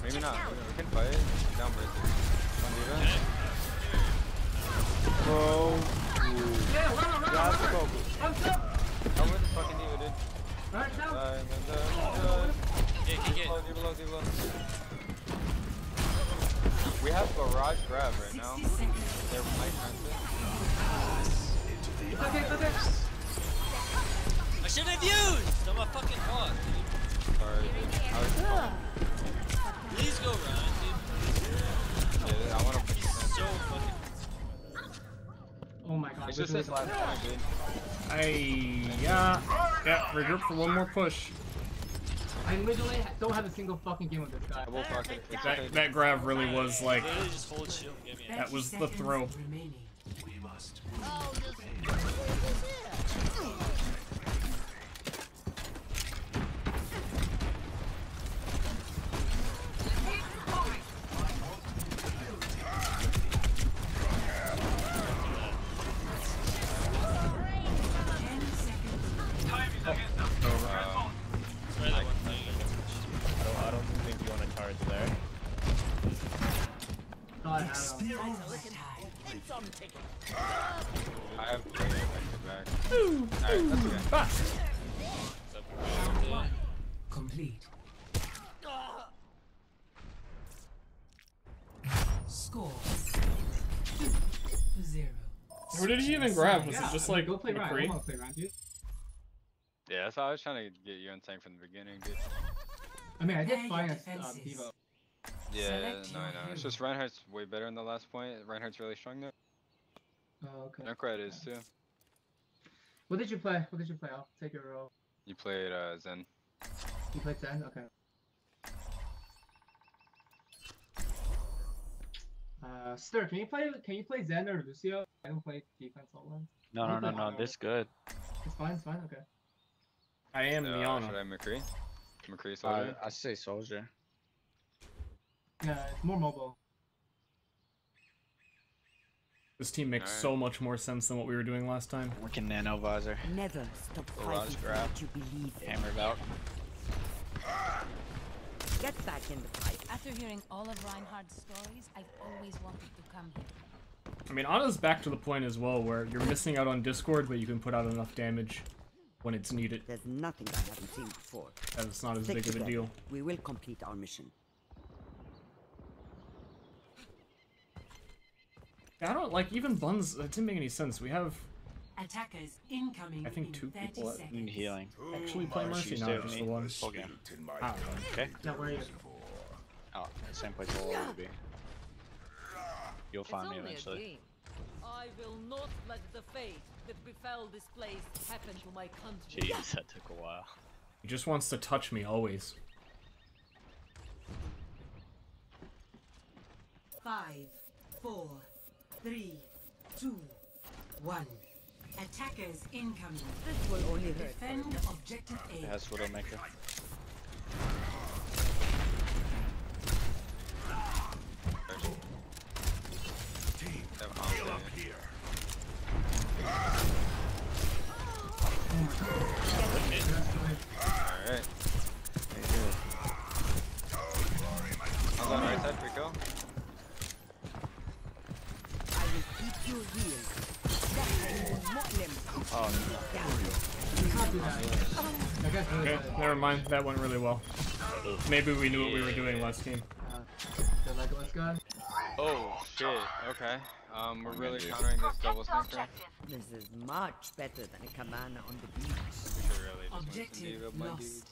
Maybe not. We can fight. Down versus. One D.Va. Bro. Yeah, run, run, run, run. focus. Come with the fucking D.Va, dude. Right now. And then, Yeah, get, get. D.Va low, D.Va low, D.Va low. We have barrage grab right now. They're might transfer. It's okay, it's okay. I shouldn't have used! I'm a fucking hog, dude. Sorry, dude. I was Please go, Ryan, dude. yeah, I want to He's so fucking... Oh my god. It's this just is- this last point, dude. I yeah. Yeah, regroup for one more push. I literally don't have a single fucking game with this guy. I will fuck it. That that grab really was like Literally just hold shield and get me out. that was the throw. remaining. I Complete. Score. Zero. Who did he even grab? Was yeah, it just like I mean, go play Yeah, that's how I was trying to get you in tank from the beginning, dude. I mean, I did fire a uh, Devo. Yeah, Select no, I know. It's just Reinhardt's way better in the last point. Reinhardt's really strong there. Oh, okay. Junkrat is too. What did you play? What did you play? I'll take your role. You played uh, Zen. You played Zen? Okay. Uh, Ster, can you play? Can you play Zen or Lucio? I don't play defense all one. No, no, no, no. This good. It's fine. It's fine. Okay. I am Uh, Miana. should I McCree? McCree Uh, soldier. I say soldier. Yeah, it's more mobile. This team makes Alright. so much more sense than what we were doing last time. Working nano visor. Never stop Barrage fighting for grab. what you believe in. Hammered out. Get back in the fight. After hearing all of Reinhardt's stories, I've always wanted to come here. I mean, Ana's back to the point as well where you're missing out on Discord, but you can put out enough damage when it's needed. There's nothing I haven't seen before. And it's not as Stick big of a deal. We will complete our mission. I don't like even buns. That didn't make any sense. We have Attackers incoming I think two 30 people that seconds. Need healing. actually play Mercy, She's not doing just the one. Full game. I ah, don't know. Okay. Where you? Oh, same place we'll always be. You'll find me eventually. I will not let the fate that befell this place happen to my country. Jeez, that took a while. He just wants to touch me always. Five, four, three, two, one. Attackers incoming. This will only hurt. Defend objective A. It A. has Widowmaker. Have Hanzo, yeah. Alright. Hanzo on the right side, free kill. I will keep you healed. That will not limit. Oh, You can't do that. That guy's really Okay, never mind. That went really well. Maybe we knew what we were doing last game. The Legolas guy. Oh, shit. Okay. Um, we're really countering this double sniper. This is much better than a cabana on the beach. We should really just Objective D.Va, lost.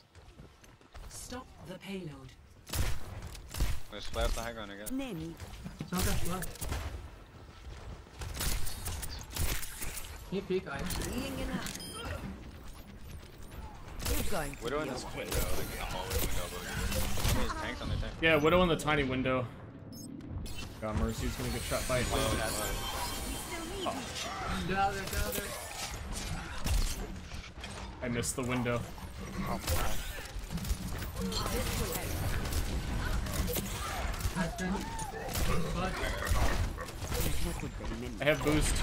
Stop the payload. Let's play up the high ground again. Name It's okay. Look. Can you peek? I. being enough. We're going Widow in this okay. window, like in the hallway window. But how many tanks on their tank? Yeah, Widow in the tiny window. God, Mercy's gonna get shot by a Oh, tank. Get out of there. Get out there. I missed the window. Hudson. I have boost.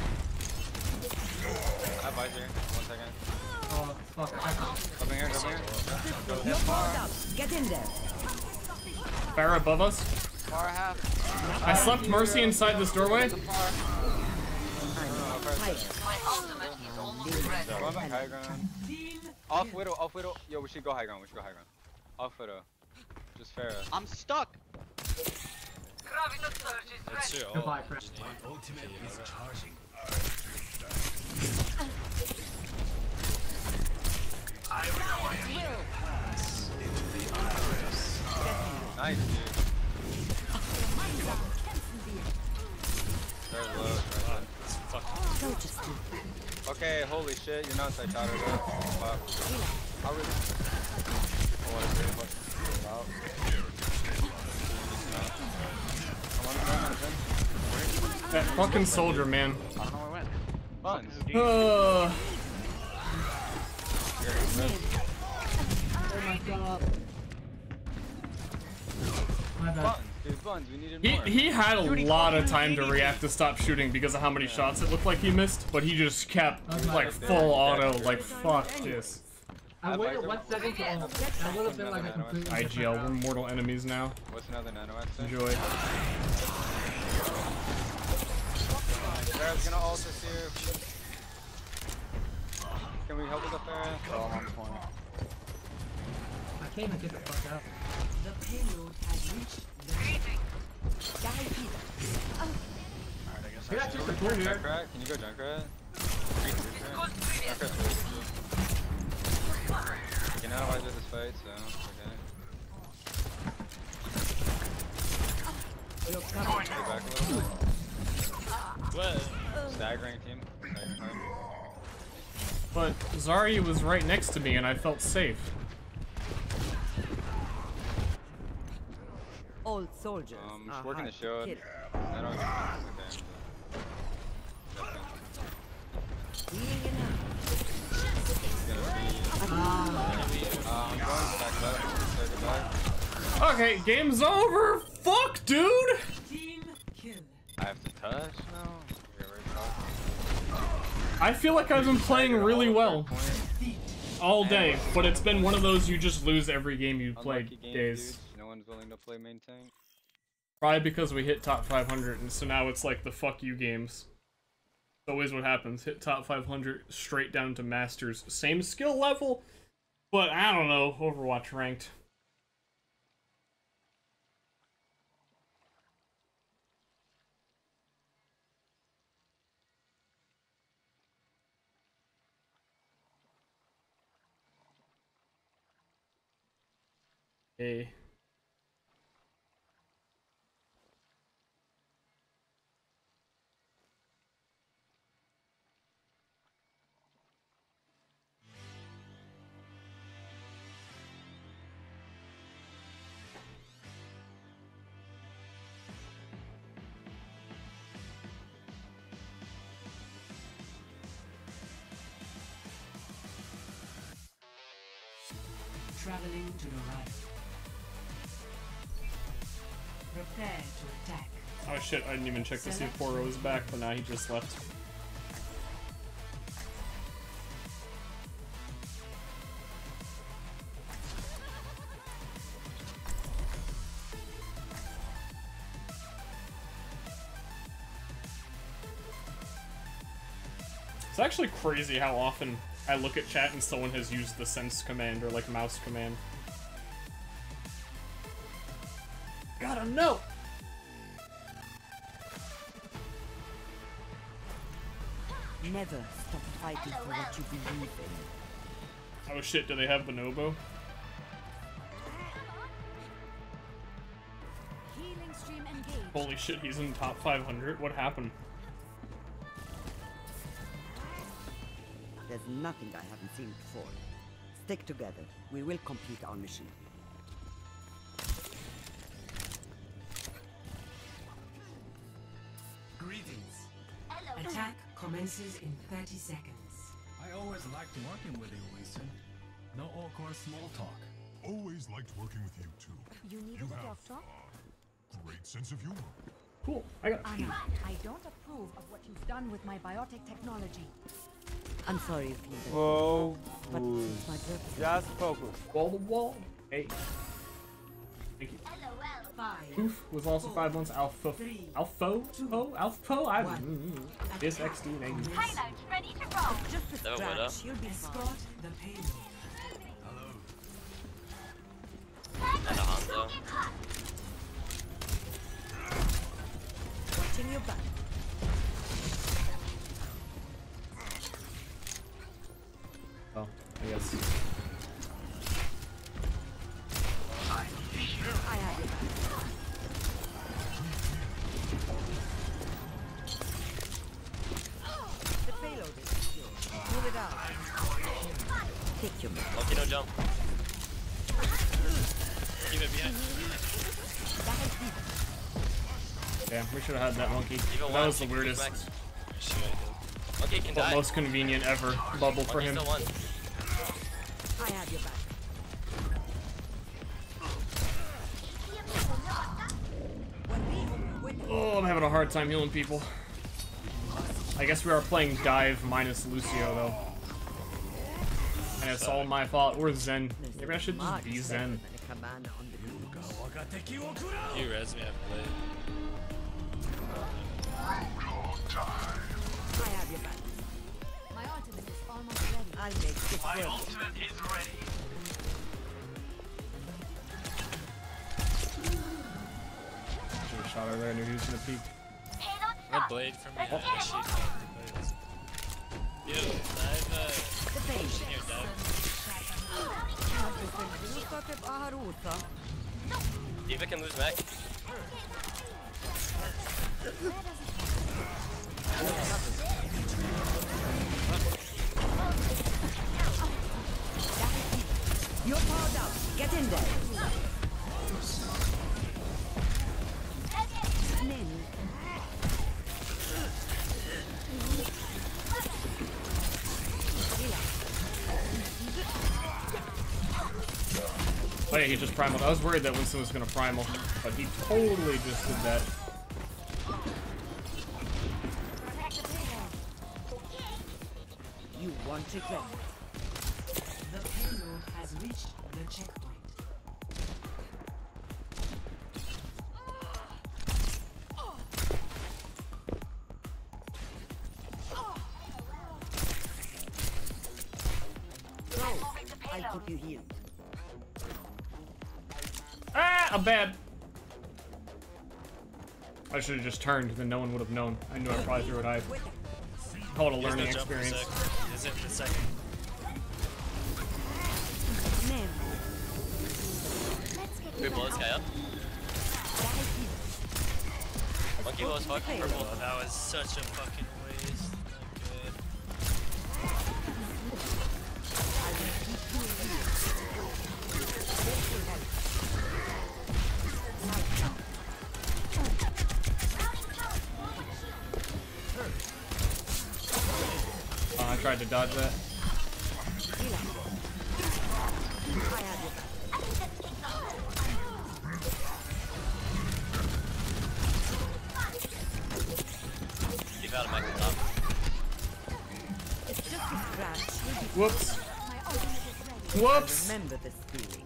I have visor. One second. Oh fuck. I here, coming here. You're up. Get in there. Fire above us. Far half. I slept Mercy inside this doorway. Tight. My ultimate is almost ready. Going back high ground. Off widow, off widow. Yo, we should go high ground. We should go high ground. Off widow. Just Pharah. I'm stuck. Graviton surge is That's ready. it. Goodbye, Chris. My ultimate is charging. I Nice, dude. Very low. right Don't just do there. Okay, holy shit, you're not psychotic. Wow. How really? Oh, what is it? What- Wow. I'm on the ground, I'm on the ground. That fucking soldier, man. I don't know where it went. Buns. Oh. Oh my god. My bad. Buns, dude, Buns, we needed he more. he had a lot of time to react to stop shooting because of how many shots it looked like he missed, but he just kept like full auto. Like fuck this. I waited one second to ult. That would have been like a completely IGL, we're mortal enemies now. What's another nano accent? Enjoy. Pharah's gonna ult us here. Can we help with the fair? Oh, I'm on point. I can't even get the fuck out. The payload has reached the... Die here. Alright, I guess I yeah, just a here. Junkrat? Can you go Junkrat? Junkrat. You can analyze this fight, so... Back a bit. What? Staggering team. Staggering team. But Zarya was right next to me and I felt safe. Old soldiers Um, are just working the show. shield. I don't Healing in hand. I'm going back left. Say goodbye. Okay, game's over! Fuck, dude! Team kill. I have to touch now? I feel like I've been playing really well all day, but it's been one of those you just lose every game you play days. No one's willing to play main tank. Probably because we hit top 500, and so now it's like the fuck you games. It's always what happens. Hit top 500, straight down to masters. Same skill level, but I don't know, Overwatch ranked. Hey. Traveling to the right. Oh shit, I didn't even check to see if Poro was back, but now he just left. It's actually crazy how often I look at chat and someone has used the sense command or like mouse command. Gotta know! Never stop fighting for what you believe in. Oh shit, do they have Bonobo? Healing stream engaged. Holy shit, he's in top 500. What happened? There's nothing I haven't seen before. Stick together. We will complete our mission. Commences in 30 seconds. I always liked working with you, Winston. No awkward small talk. Always liked working with you too. You needed You a have doctor? great sense of humor. Cool. I got Ana, I don't approve of what you've done with my biotic technology. I'm sorry, Cleveland. Whoa. But it's my purpose. Just focus. Wall to wall. Hey. Thank you. Five. Poof was also five months. Alpha. Alpha? Oh, Alpha? I mm, mm. This XD name. Payload's ready to roll. Just a Never went up. scratch. You'll be Escort fine. the payload. And a Hanzo. Watching your back. Oh, I guess. Should have had that monkey. Even That was the weirdest, back. Shit, I did. Monkey can die. most convenient ever bubble for him. I have your back. Oh, I'm having a hard time healing people. I guess we are playing Dive minus Lucio, though. And it's all my fault. Or Zen. Maybe I should just be Zen. A commander on the. You res me, I played. Almost ready. I'll make this My work. ultimate is ready. Should have shot her there. I knew he was gonna peek. My blade from me. Oh. Shit. Yo, dive, uh, potion here, dive. D.Va can lose back. Get in there. Oh yeah, he just primal. I was worried that Winston was gonna primal, but he totally just did that. You want to get checkpoint. Go. I'll keep you healed. Ah, I'm bad. I should have just turned, then no one would have known. I knew I probably threw it high. Call it a He has no learning jump for a experience. sec. He has it for a second. Can we blow this guy up? Monkey low as fuck. Purple. Oh, that was such a fucking waste. Not good. Uh, I tried to dodge that. Keep out of my top. It's just a scratch. Whoops. Whoops. Remember this feeling.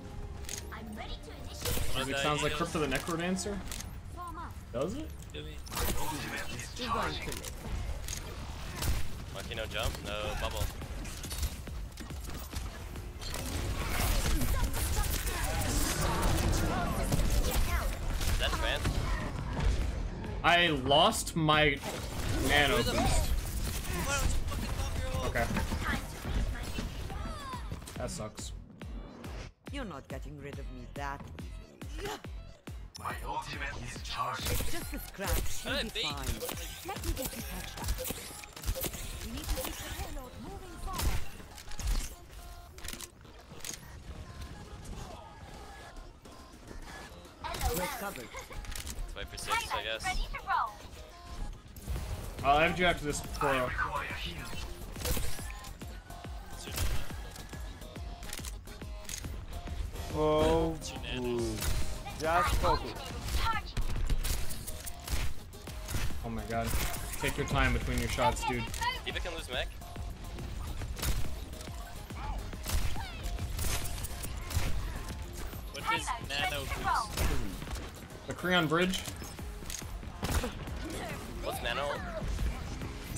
Music sounds like Crypto the Necrodancer. Does it? You're going to live. Monkey no jump, no bubble. Is that advanced? I lost my nano boost. Okay. That sucks. You're not getting rid of me that easily. My ultimate is charged. It's just a scratch. You'll be fine. Let me get you patched up. We need to keep the payload moving forward. We're covered. Let's wait for six, I guess. I'll have you after this coil. Oh, ooh. just focus. Oh my god. Take your time between your shots, dude. D.Va can lose mech. What is nano boost? The Creon Bridge, What's nano?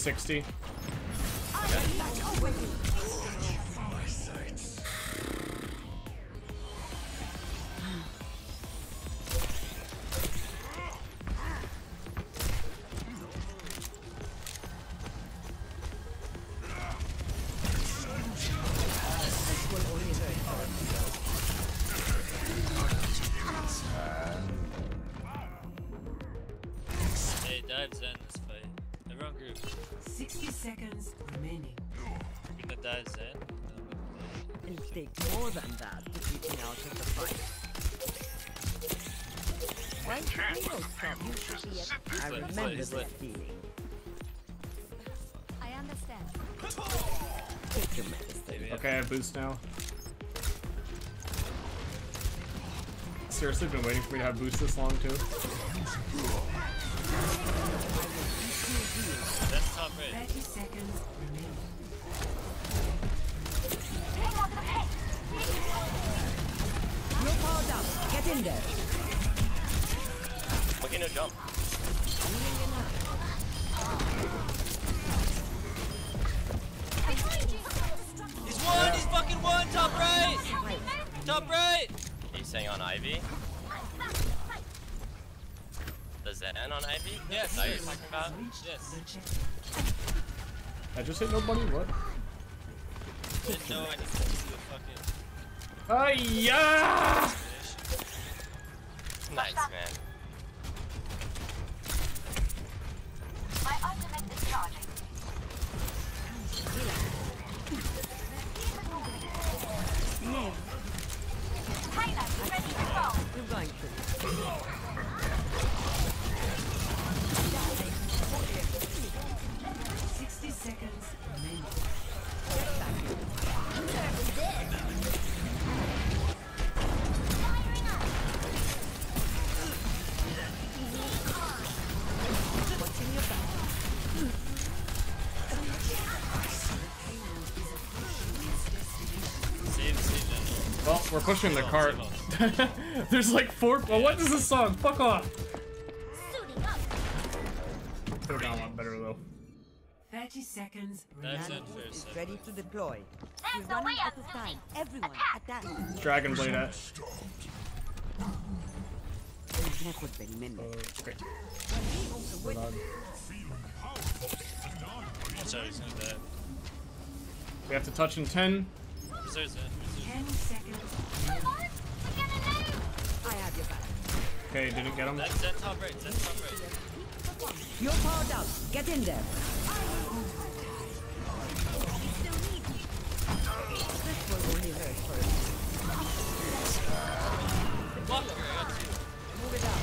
60. Boost now. Seriously, been waiting for me to have boost this long too. Just hit nobody? What? Didn't know anything to the fucking. Oh yeah! Pushing the cart. There's like four. Well, what is this song? Fuck off. Could've gone a lot better though. 30 seconds That's remaining. unfair. Is Seth. ready to deploy. We're running out of time. Everyone, attack. Dragon Blade at. Never very many. Okay. I'm sorry, he's gonna die. We have to touch in 10. Reserve Zen. 10 seconds. I have your back. Okay, didn't get him. Zen, Zen top right, Zen top right. You're powered up. Get in there. This will only hurt first. Fuck her, I got two. Move it up.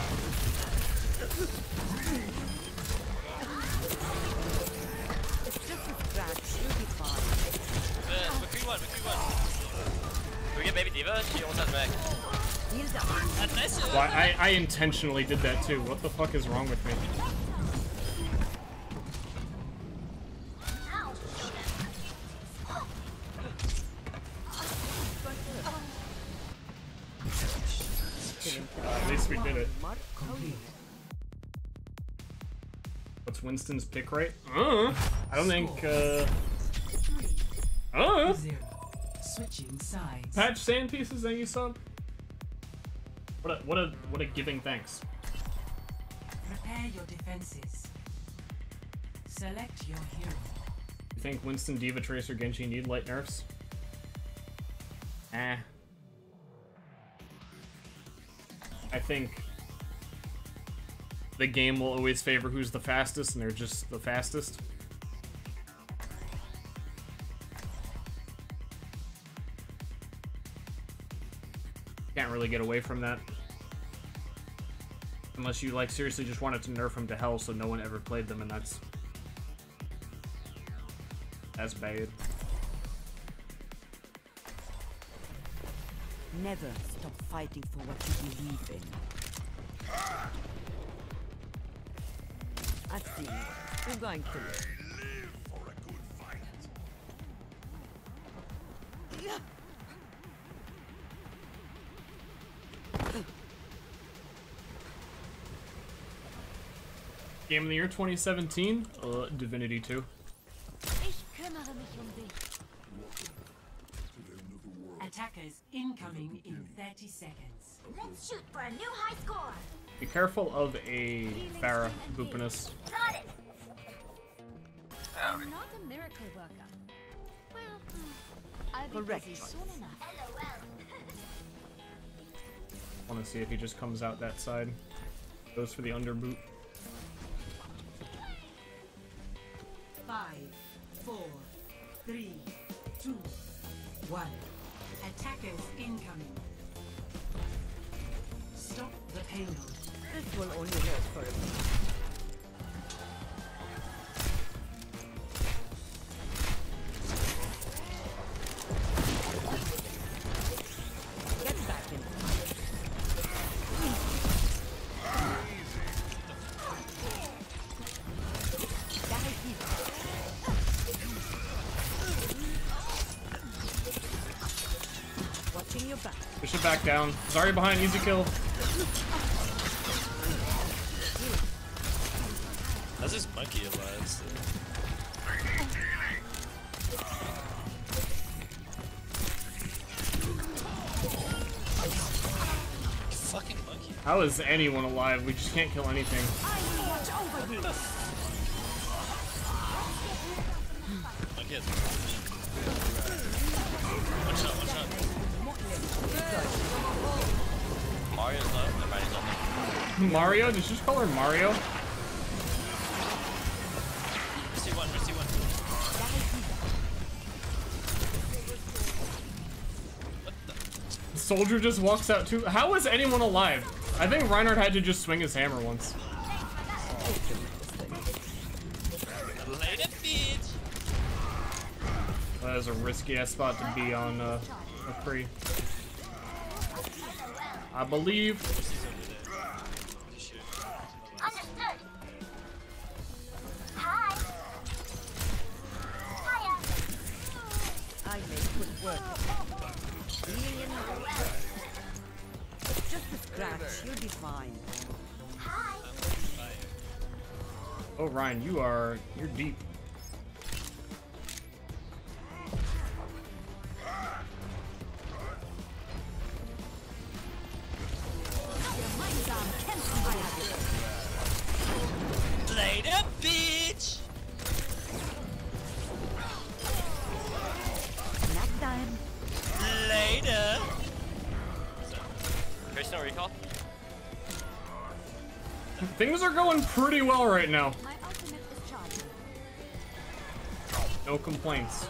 Just a scratch. You'll be fine. McCree one, McCree one. Baby D.Va? She Why? I, I intentionally did that too. What the fuck is wrong with me? At least we did it. What's Winston's pick rate? Uh, I don't think. Uh, uh. Switching sides. patch sand pieces. Thank you, sub. What a what a what a giving thanks. Prepare your defenses. Select your hero. You think Winston, D.Va, Tracer, Genji need light nerfs? Eh. I think the game will always favor who's the fastest, and they're just the fastest. Really get away from that. Unless you, like, seriously just wanted to nerf them to hell so no one ever played them, and that's... That's bad. Never stop fighting for what you believe in. I've seen it. We're going to Game of the year 2017? Uh, Divinity 2. Ich kümmere mich um dich. Attackers incoming in 30 seconds. Let's shoot for a new high score. Be careful of a Pharah Bupanus. Got it. I'm not a miracle worker. Well, hmm, I'll be Correct busy soon enough. Want to see if he just comes out that side. Goes for the under Five, four, three, two, one. Attackers incoming. Stop the payload. This will only last for a bit. Zarya behind, easy kill. How's this monkey alive still? Fucking monkey. How is anyone alive? We just can't kill anything. Mario? Did you just call her Mario? Soldier just walks out too. How is anyone alive? I think Reinhardt had to just swing his hammer once. That is a risky ass spot to be on uh, a free. I believe. Are going pretty well right now. My ultimate is charging. No complaints.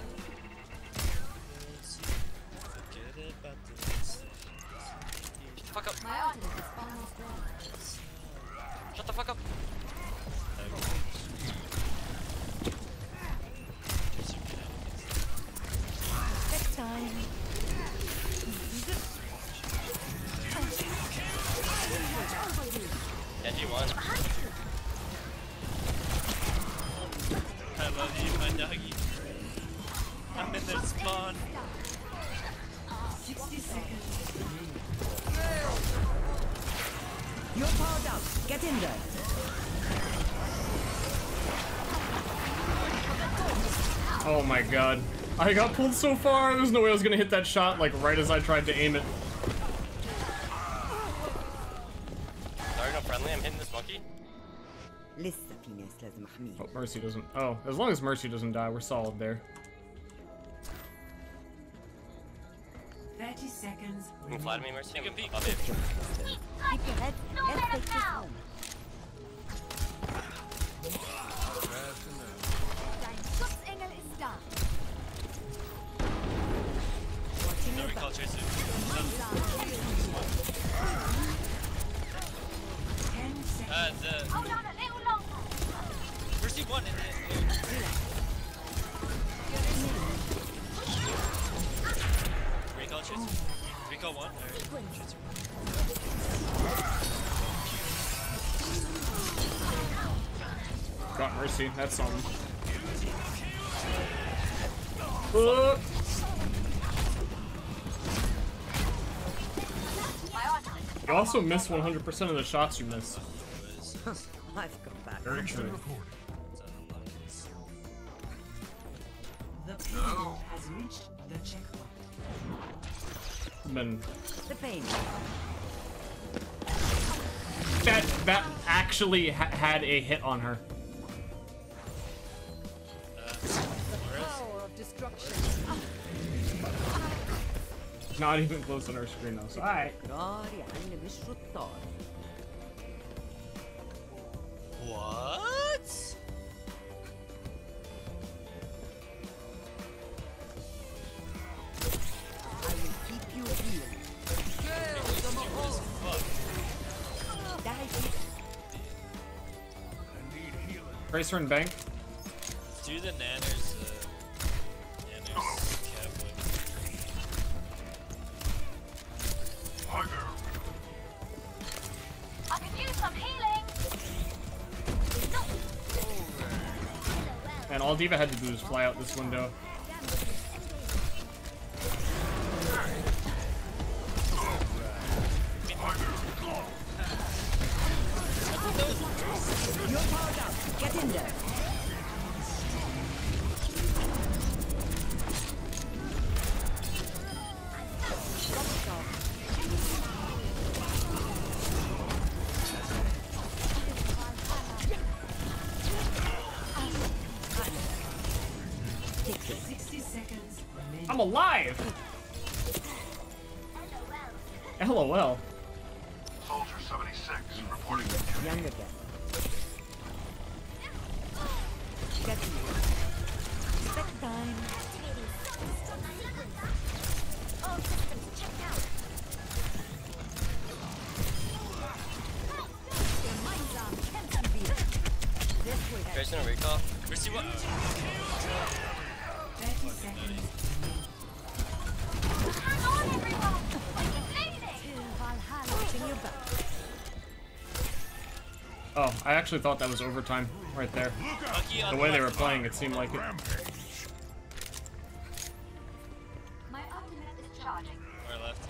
god. I got pulled so far, there's no way I was gonna hit that shot, like, right as I tried to aim it. Sorry, no friendly, I'm hitting this monkey. Oh, Mercy doesn't. Oh, as long as Mercy doesn't die, we're solid there. 30 seconds. Can fly to me, Mercy. You can peek. Also miss 100% of the shots you miss. I've come back. Very true. The payload has reached the checkpoint. Then The pain. that that actually ha had a hit on her. not even close on our screen though, so alright. What? Racer and bank. D.Va had to do was fly out this window. Actually thought that was overtime right there. The way they were playing, it seemed like it. My ultimate is charging. Or left.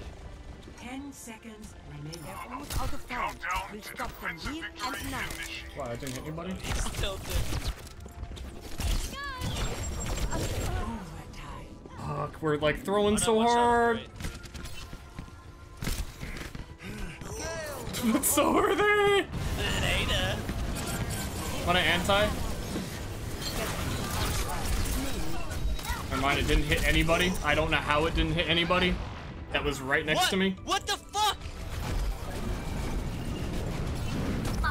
seconds remaining. They're almost out of time. We'll stop them here and now. Wow, I didn't hit anybody. Still Fuck, we're like throwing so hard. anybody. I don't know how it didn't hit anybody. That was right next what? to me. What the fuck?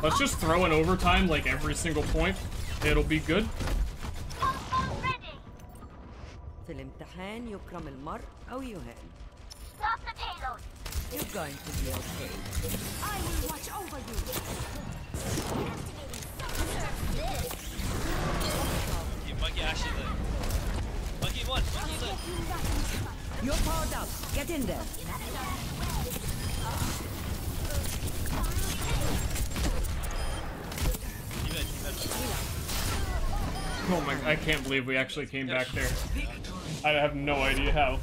Let's just throw in overtime like every single point. It'll be good. في الامتحان يكرم المرء أو يهان. Stop the payload. You're going to be okay. I will watch over you. You monkey actually live. Monkey one, monkey live. You're powered up. Get in there. Even, even. Oh my, I can't believe we actually came back there. I have no idea how.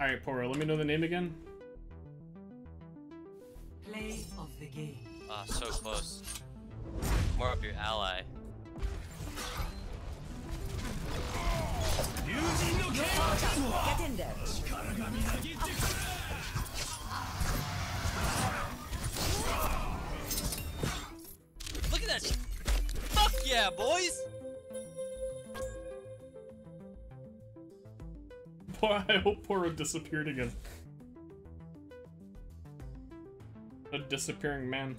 Alright, Poro, let me know the name again. Play of the game. Ah, so close. More of your ally. Look at that. Fuck yeah, boys! Boy, I hope Poro disappeared again. A disappearing man.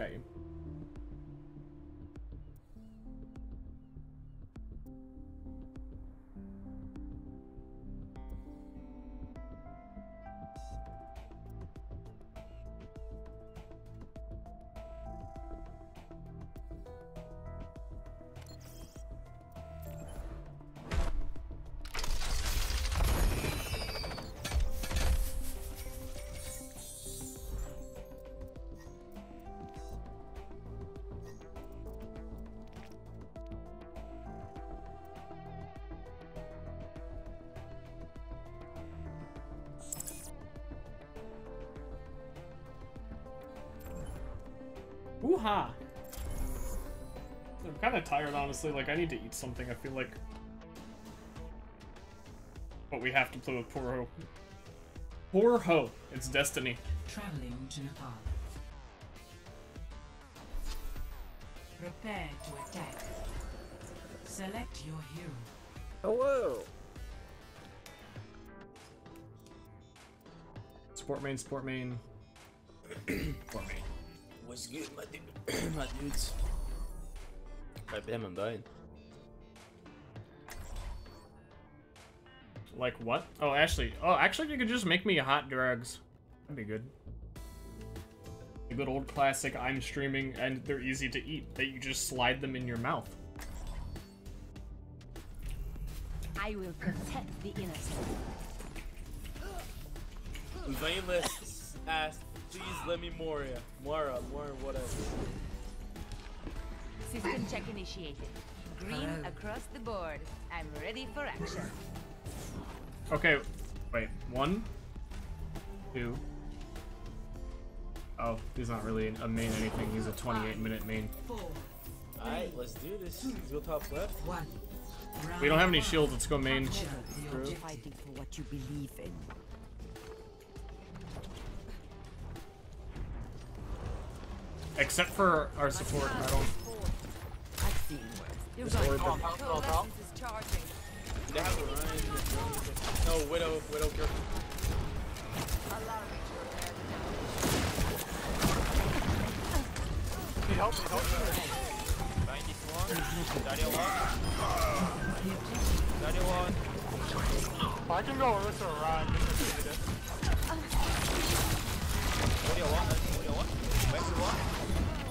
I got you. Woo-ha! I'm kind of tired, honestly. Like, I need to eat something, I feel like. But we have to play with Poor Ho. Poor Ho. It's destiny. Traveling to Nepal. Prepare to attack. Select your hero. Hello. Sport main, sport main. sport main. What's good, my, dude? my dudes? God damn, I'm dying. Like what? Oh, actually, oh, actually, you could just make me hot drugs. That'd be good. A good old classic. I'm streaming, and they're easy to eat. That you just slide them in your mouth. I will protect the innocent. Zainless asked, please let me Moria. Mora, uh, Mora, whatever. System check initiated. Green across the board. I'm ready for action. Okay, wait. One, two. Oh, he's not really a main anything. He's a 28 minute main. Alright, let's do this. Let's go top left. One. We don't have any shields. Let's go main. You're fighting for what you believe in. Except for our support, I don't. This orb. No, Widow, Widow, careful. Need help, need help. 91, 91, 91. I can go over to Orion. 41, 41, 41.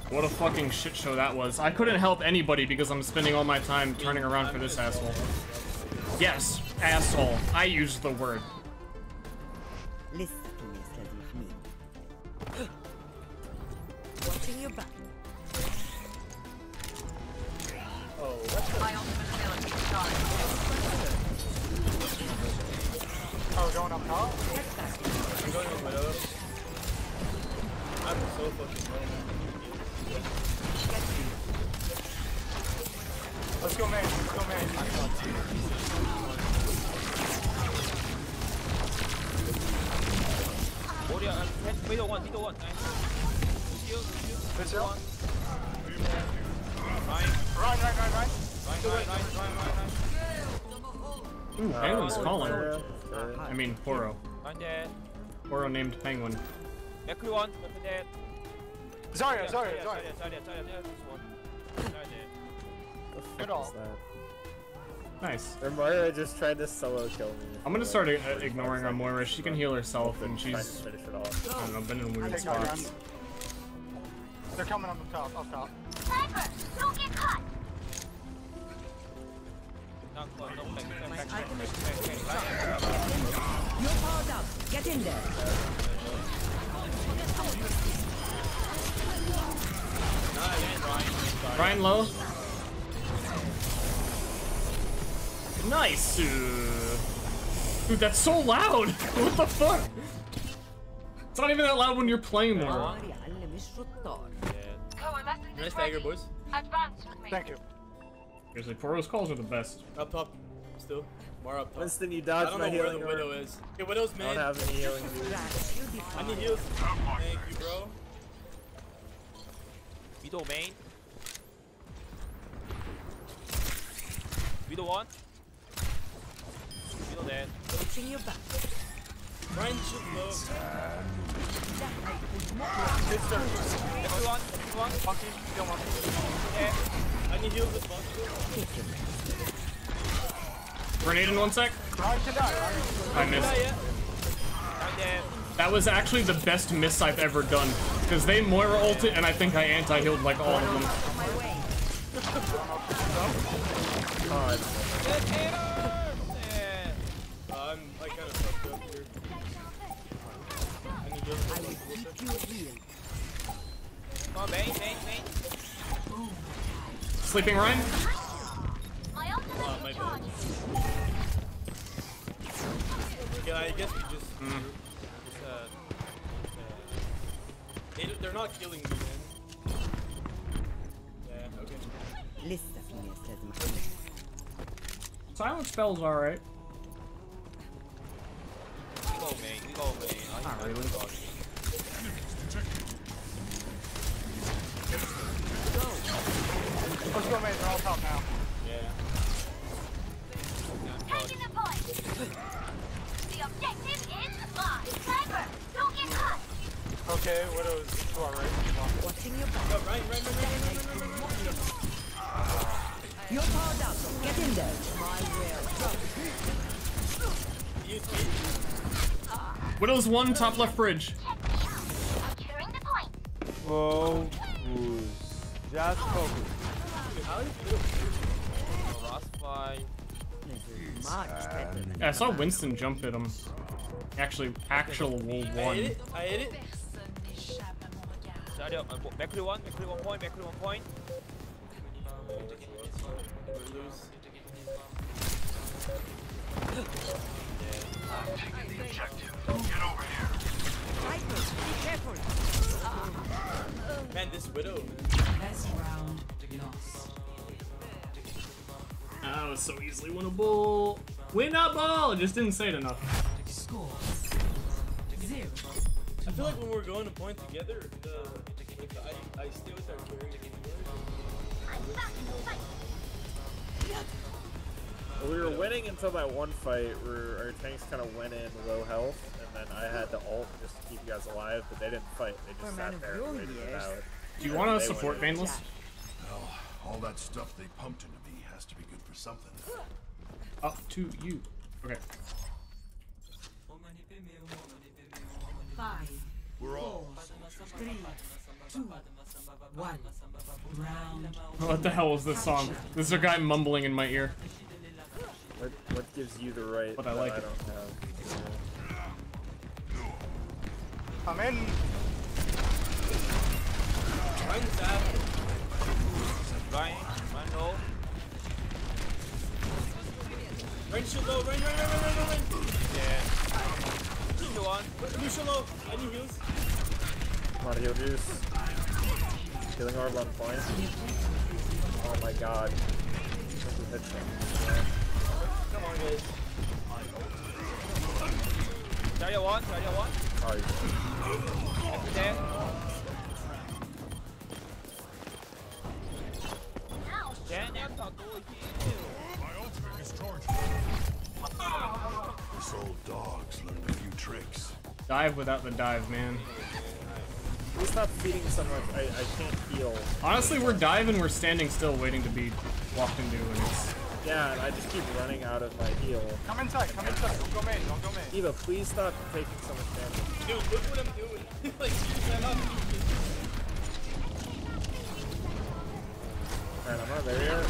What a fucking shit show that was. I couldn't help anybody because I'm spending all my time turning around for this asshole. Yes, asshole. I used the word. Zarya, Zarya, Zarya. Zarya, Zarya, Zarya. Good all. Nice. Remora just tried to solo kill me. I'm gonna start uh, ignoring Remora. She can heal herself, and she's. I don't know, been in weird spots. They're coming on the top, up top. Sniper, don't get caught. You're powered up. Get in there. Brian low. Nice. Dude, that's so loud. what the fuck? It's not even that loud when you're playing more. Nice dagger, boys. Advance with me. Thank you. Seriously, Poro's calls are the best. Up top, still. More up top. Winston, you I dodged don't know where the orb. widow is. Okay, widow's I don't have any healing. dude. I need heals. Thank you, bro. 위도 메인 위도 원 위도 넷 Friends of love. Next one, next one. Grenade in one sec. I missed. That was actually the best miss I've ever done. Because they Moira ulted, and I think I anti-healed like all of them. God. Yeah. I'm like kind of fucked up here. I need heals I will keep you healed. Come on, main, main, main. Sleeping Rein? My ultimate Oh, my bad. charged. I guess we just. Mm. They, they're not killing me, man. Yeah, okay. Listen to me, Mr. me. Silent spell's alright. We go main, we go main. I Not really. I got it. Let's go main, they're all top now. Yeah. Taking the point. The objective is mine. Sniper, don't get caught. Okay, Widow's to our right. What's your bag? Oh, right, right, right, right, right, right, right. You're powered up. Get in there. My will. Widow's one, top left bridge. Whoa. Just focus. Yeah, I saw Winston jump at him. Actually, actual World 1. I hit it. I hit it. 자리 아, 뭐, 맥크리 원, 맥크리 원 포인트, 맥크리 원 포인트. Man, this widow. Best round lost. Oh, so easily winnable. Win that ball! Just didn't say it enough. Score zero. I feel like when we're going to point together, the, like, I, I stay with our carry. We were winning until that one fight where our tanks kind of went in low health, and then I had to ult just to keep you guys alive, but they didn't fight. They just For sat there and waited it out. Do you want to support went in. Vaneless? Well, oh, all that stuff they pumped into me has to be good for something. Up to you. Okay. Five, We're all. Three, two, one. Round. Oh, what the hell was this song? This is a guy mumbling in my ear. What, what gives you the right But I that like I it. don't have? I'm in. Rein's out. Rein, Rein low. Rein should low. Rein, Rein, Rein, Rein, Rein, Rein. Yeah. Lucio one. Lucio low. Any? Mario juice. Killing orb on point. Oh my god. Headshot. Come on, guys. Zarya one, Zarya one. Oh, you- Every day. Daniel, talk to you. My ultimate is charged. This old dog's tricks. Dive without the dive, man. Please stop feeding so much. I, I can't heal. Honestly, we're diving, we're standing still waiting to be walked into, and it's... Yeah, and I just keep running out of my heal. Come inside, come inside. Don't go main, don't go main. Eva, please stop taking so much damage. Dude, look what I'm doing. like, seriously, I'm not Alright, I'm not there yet.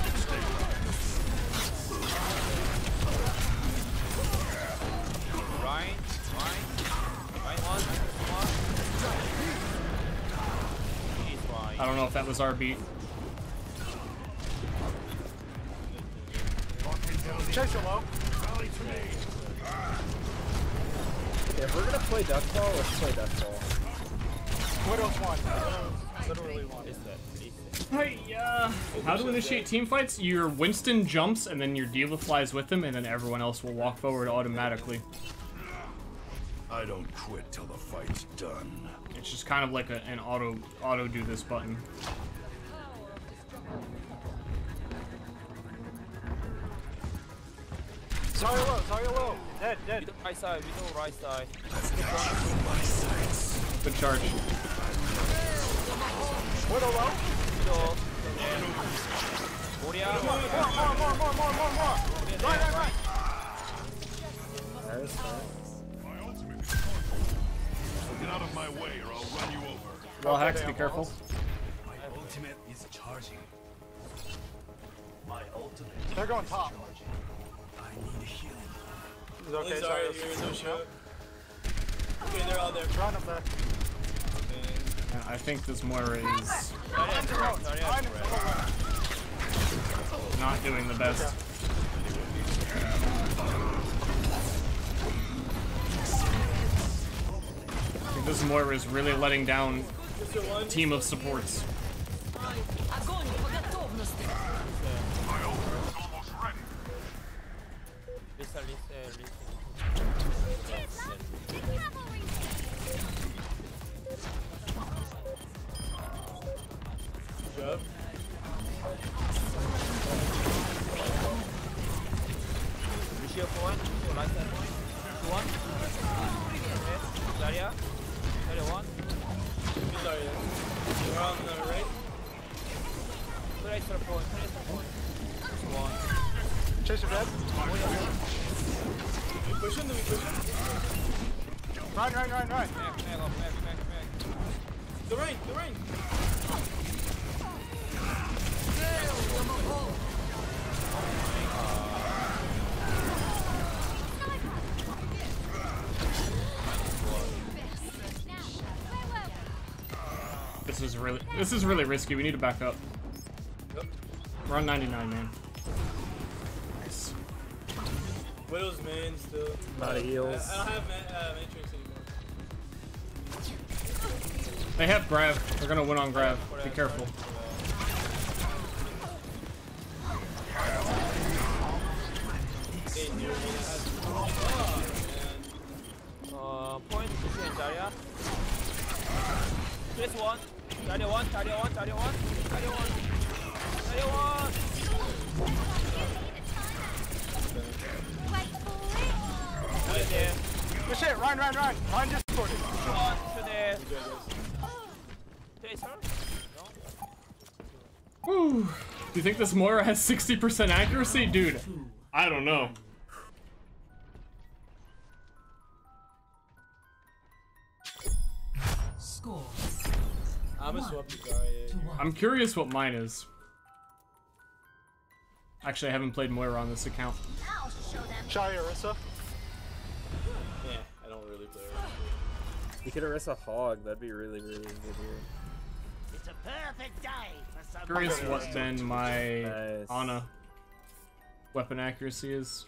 Rein, Rein. Rein one, one. Jeez, Rein. I don't know if that was our beat. Chase her low. If we're gonna play Duckball, let's play Duckball. Widow's one. Widow's literally one. Hey, uh, how to initiate team fights? Your Winston jumps, and then your D.Va flies with him, and then everyone else will walk forward automatically. I don't quit till the fight's done. It's just kind of like a, an auto auto do this button. Zarya low, Zarya low. Dead, dead. We do right side, we do right side. Good charge. Widow low. Widow. Moira. More, more, more, more, more, more, more, more. Right, right, right. Nice, My out of my way or I'll run you over. Well, Hex, be careful. My ultimate is charging. My ultimate. They're going top. I need healing. It's okay, Sorry, sorry. you're no shot. Okay, they're all there. Run up there. And I think this Moira is Zarya, Zarya, Rein, not doing the best. I this Moira is really letting down team of supports. Push then we. Back, back, back, back, back. The rain, the rain. This is really this is really risky. We need to back up. Yep. We're on 99, man. Widow's man still. Not a heals. I, I don't have man, uh, Matrix anymore. They have grab. They're gonna win on grab. Be careful. Hey, dude, man, has- Oh, Uh, point, Lucio and Zarya. Chase one. Zarya one, Zarya one, Zarya one. Zarya one. Zarya one. Shit. Rein, Rein, Rein. Rein just scored it. One to there. Chase her. Whew. Do you think this Moira has 60% accuracy? Dude, I don't know. Score. I'm a swap to I'm curious what mine is. Actually, I haven't played Moira on this account. Shy Orisa. You could arrest a Hog, that'd be really, really good here. It's a perfect day for some Curious what then my Nice. Ana weapon accuracy is.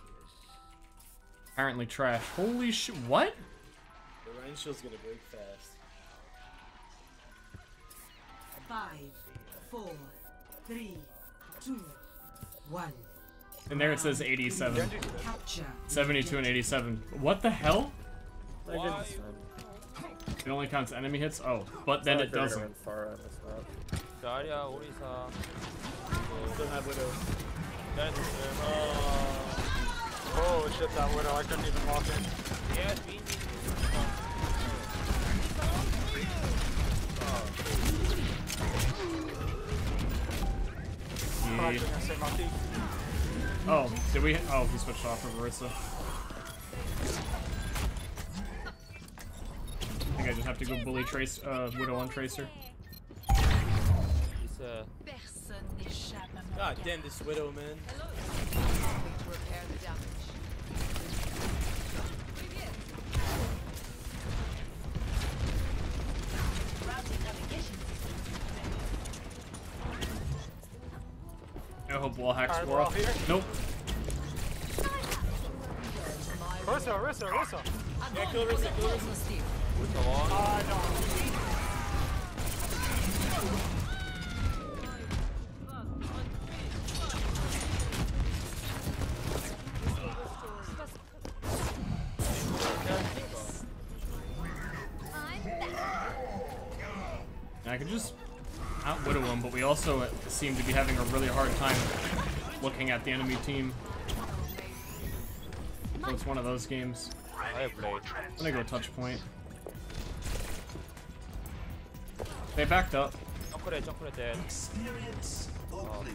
Apparently trash. Holy sh- what? The Rein shield's gonna break fast. Five, four, three, two, one. And there it says 87. 72 and 87. What the hell? My goodness, it only counts enemy hits? Oh, but then it doesn't. Zarya, Orisa. Still have Widow. Oh. oh shit, that Widow, I couldn't even walk in. Yeah, me. Oh, oh, did we? Oh, he switched off of Marissa. I think I just have to go bully Trace, uh, Widow on Tracer. He's uh Personne n'échappe à mon God damn this Widow, man. Helping to repair the damage. I hope wall hacks Alright, wore we're off. off here? Nope. Orisa, Orisa, Orisa. Yeah, kill Risa, kill Risa. I don't. I could just out Widow him, but we also seem to be having a really hard time looking at the enemy team. So it's one of those games. I have I'm gonna go touch point. They backed up. Chocolate, chocolate dead. Experience oh.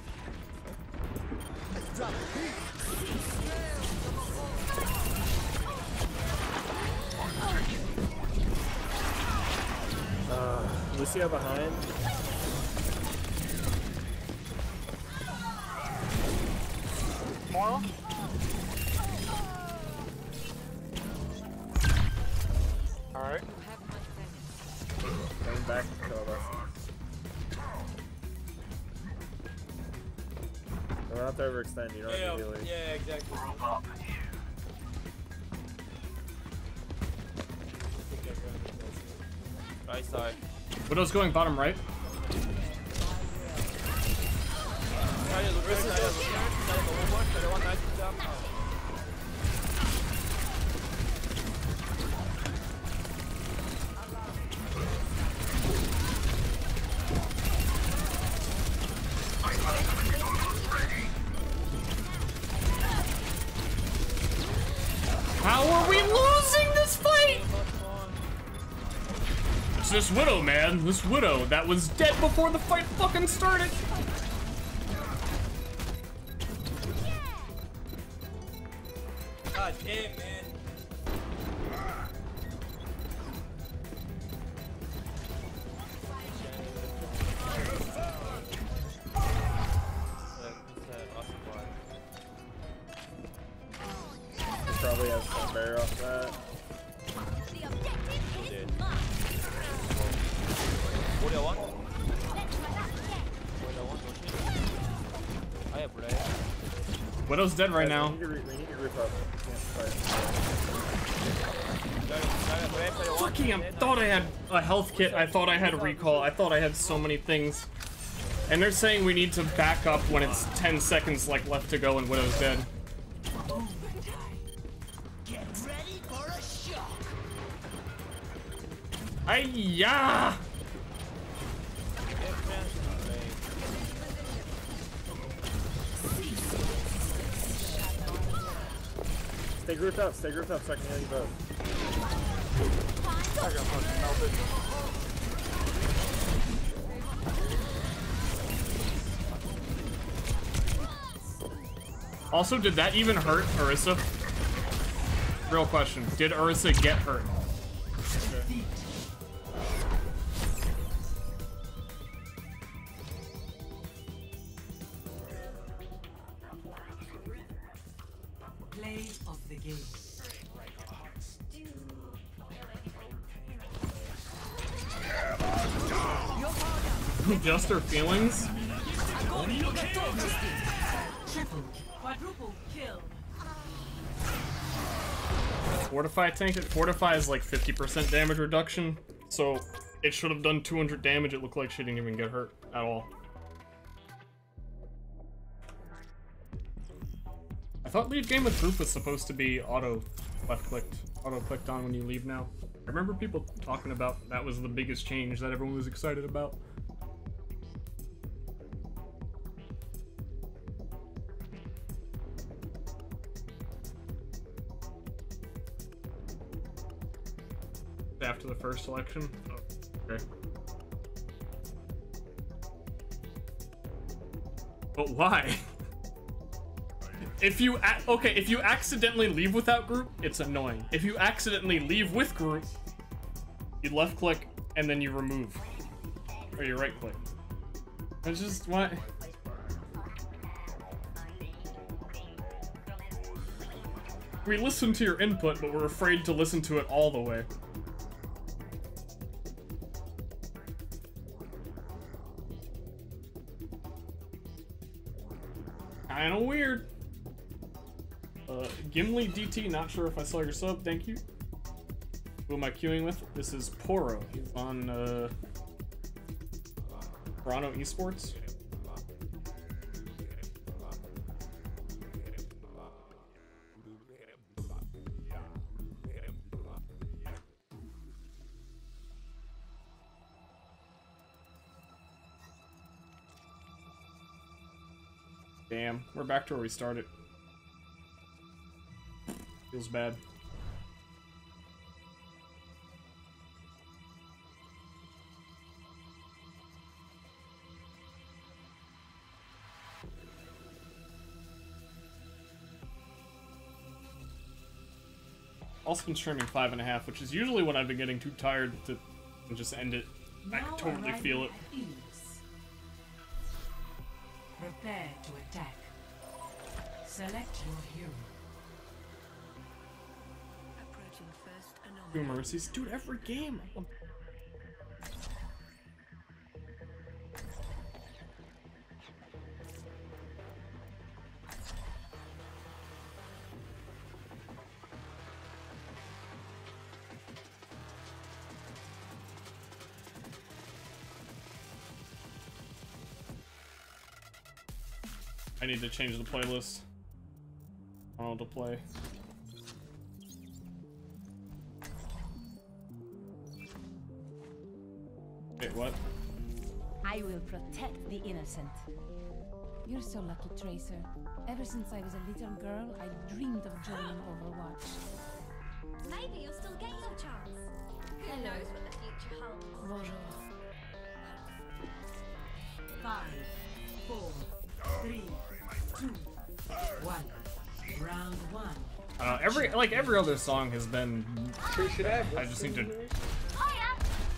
Uh, Lucio behind. Moral? Alright. Going back to us. We're not to overextend, you don't Yeah, have to heal it. yeah, exactly. right side Widow's going bottom right. 자 this Widow, man. This Widow that was dead before the fight fucking started. God damn, man. dead right now. Fucking, I thought I had a health kit. I thought I had a recall. I thought I had so many things. And they're saying we need to back up when it's 10 seconds like left to go and Widow's dead. Get ready for a shock. Ay. Stay grouped up, stay grouped up so I can heal you both. I got fucking melted. Also, did that even hurt Orisa? Real question. Did Orisa get hurt? Just her feelings? Fortify tank it. fortifies like 50% damage reduction, so it should have done 200 damage. It looked like she didn't even get hurt at all. I thought leave game with group was supposed to be auto left clicked, auto clicked on when you leave now. I remember people talking about that was the biggest change that everyone was excited about. After the first selection? Oh, okay. But why? If you a- okay, if you accidentally leave without group, it's annoying. If you accidentally leave with group, you left click and then you remove, or you right click. It's just what. We listen to your input, but we're afraid to listen to it all the way. Kinda weird. Uh, Gimli DT, not sure if I saw your sub, thank you. Who am I queuing with? This is Poro. He's on, uh, Toronto Esports. Damn, we're back to where we started. Feels bad. Also been streaming five and a half, which is usually when I've been getting too tired to just end it. I Now totally feel it. At ease. Prepare to attack. Select your hero. Approaching first Two anomaly. mercies. Dude, every game. I need to change the playlist. I don't know what to play. Wait, what? I will protect the innocent. You're so lucky, Tracer. Ever since I was a little girl, I dreamed of joining Overwatch. Maybe you'll still get your chance. Who knows what the future holds? Bonjour. Five, four, three, two, one. Round one. Uh, every like every other song has been. I just need to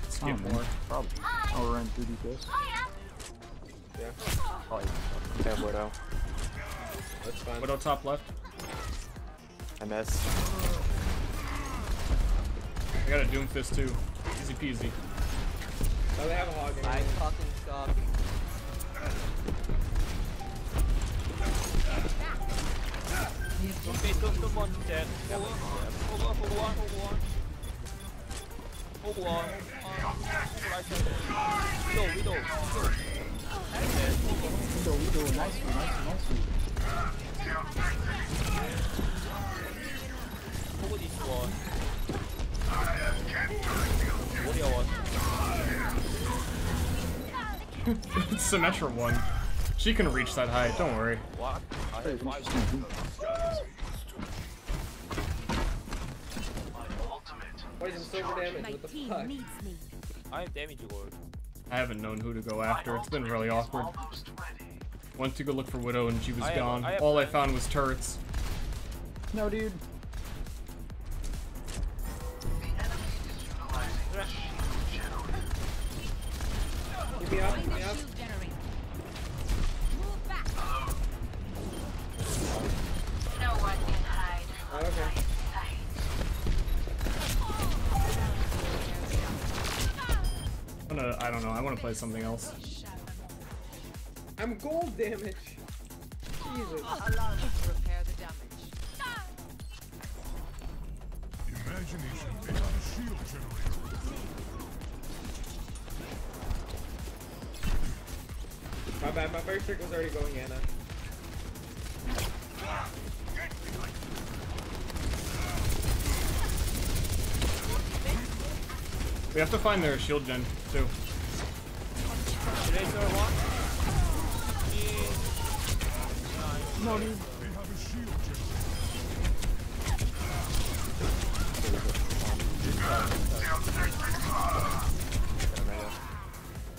skip Oh, more. Probably. Oh, we're in 3D kiss. Yeah. Probably. Damn Widow. That's fine. Widow top left. MS. I got a Doomfist too. Easy peasy. Oh, they have a hog. I fucking suck. Okay, come, come. Hold on, hold on, hold on, hold on. Hold on. Nice one, nice one, nice one. Hold this one. What do you want? it's Symmetra 1. She can reach that height, don't worry. What? I have five. What is silver damage? My What the fuck? needs me. I have damage goal. I haven't known who to go after. It's been really awkward. Went to go look for Widow and she was I have- gone. I have All I found was turrets. No, dude. Give me up, to play something else. I'm gold damage. Jesus. Allow me to repair the damage. Imagination behind a shield generator. My bad, my first trick was already going Ana. We have to find their shield gen too. Eraser one. Money. They have a shield.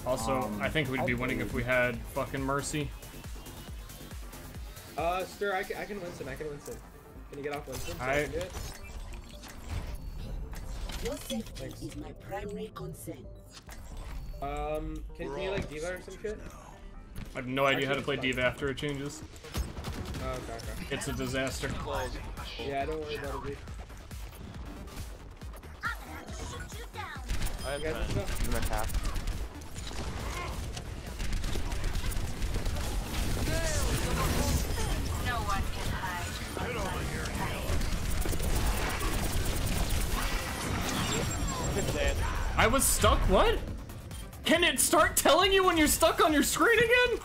Also, Um, I think we'd be winning if we had fucking Mercy. Uh, Ster, I can, I can Winston, I can Winston. Can you get off Winston? so I I- do it? Your safety is my primary concern. Um, can, can you like D.Va or some shit? I have no idea how to play D.Va after it changes. Oh, okay, okay. It's a disaster. Yeah, don't worry about it. I am You guys trying. I'm gonna tap. No one can hide. Dead. I was stuck? What? Can it start telling you when you're stuck on your screen again?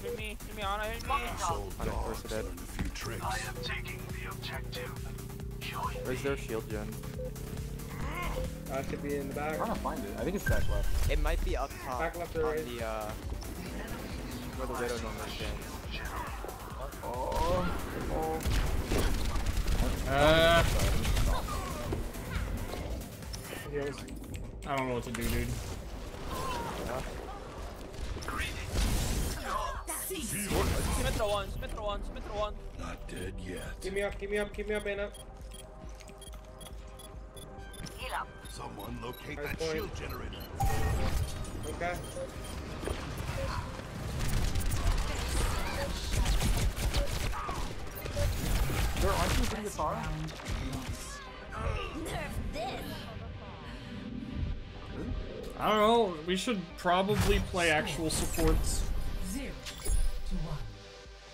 Hit me, hit me, Ana, hit me. Of dead. I am taking the objective. Where's their shield gen? Uh, should be in the back. I'm trying to find it. I think it's back left. It might be up top. Back left or on right? the, uh, where the widow normally stands. Oh, oh. Uh, Heals. I don't know what to do, dude. Symmetra one, Symmetra one, Symmetra one. Not dead yet. Keep me up, keep me up, keep me up, Ana. Heal up. Someone locate Hard that point. shield generator. Okay. There aren't you hitting the car? Nerf this. I don't know. We should probably play actual supports. Zero to one.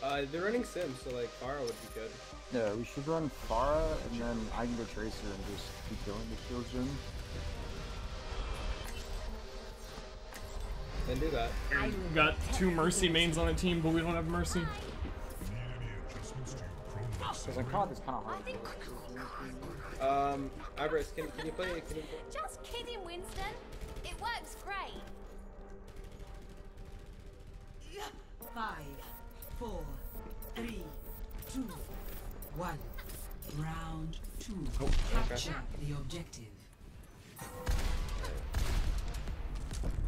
Uh, they're running Sims, so like Pharah would be good. Yeah, we should run Pharah, and then I can go Tracer and just keep killing the shield gen. Then do that. We got two Mercy mains on a team, but we don't have Mercy. Because I caught this kind of hard. Um, Iris, can, can you play? Can you play? Just kidding, Winston. It works great. Five, four, three, two, one. Round two. Oh, Capture the objective.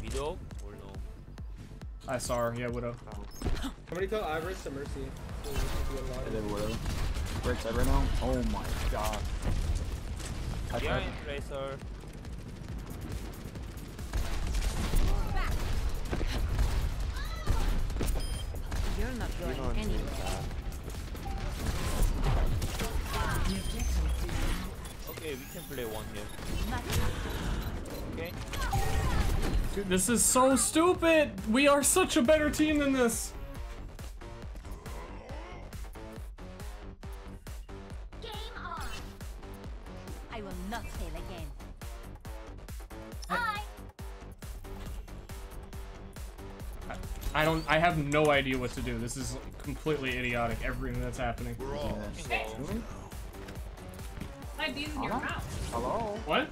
Widow or no? I saw her. Yeah, Widow. Somebody tell Iris to Mercy. So we can do a lot I Widow. Right side right now? Oh my god. I Behind tried. You're not You going know anywhere. that. The objective is Okay, we can play one here. Okay. Dude, this is so stupid. We are such a better team than this. I don't. I have no idea what to do. This is completely idiotic. Everything that's happening. We're all Slide these in your Huh? mouth. Hello? What?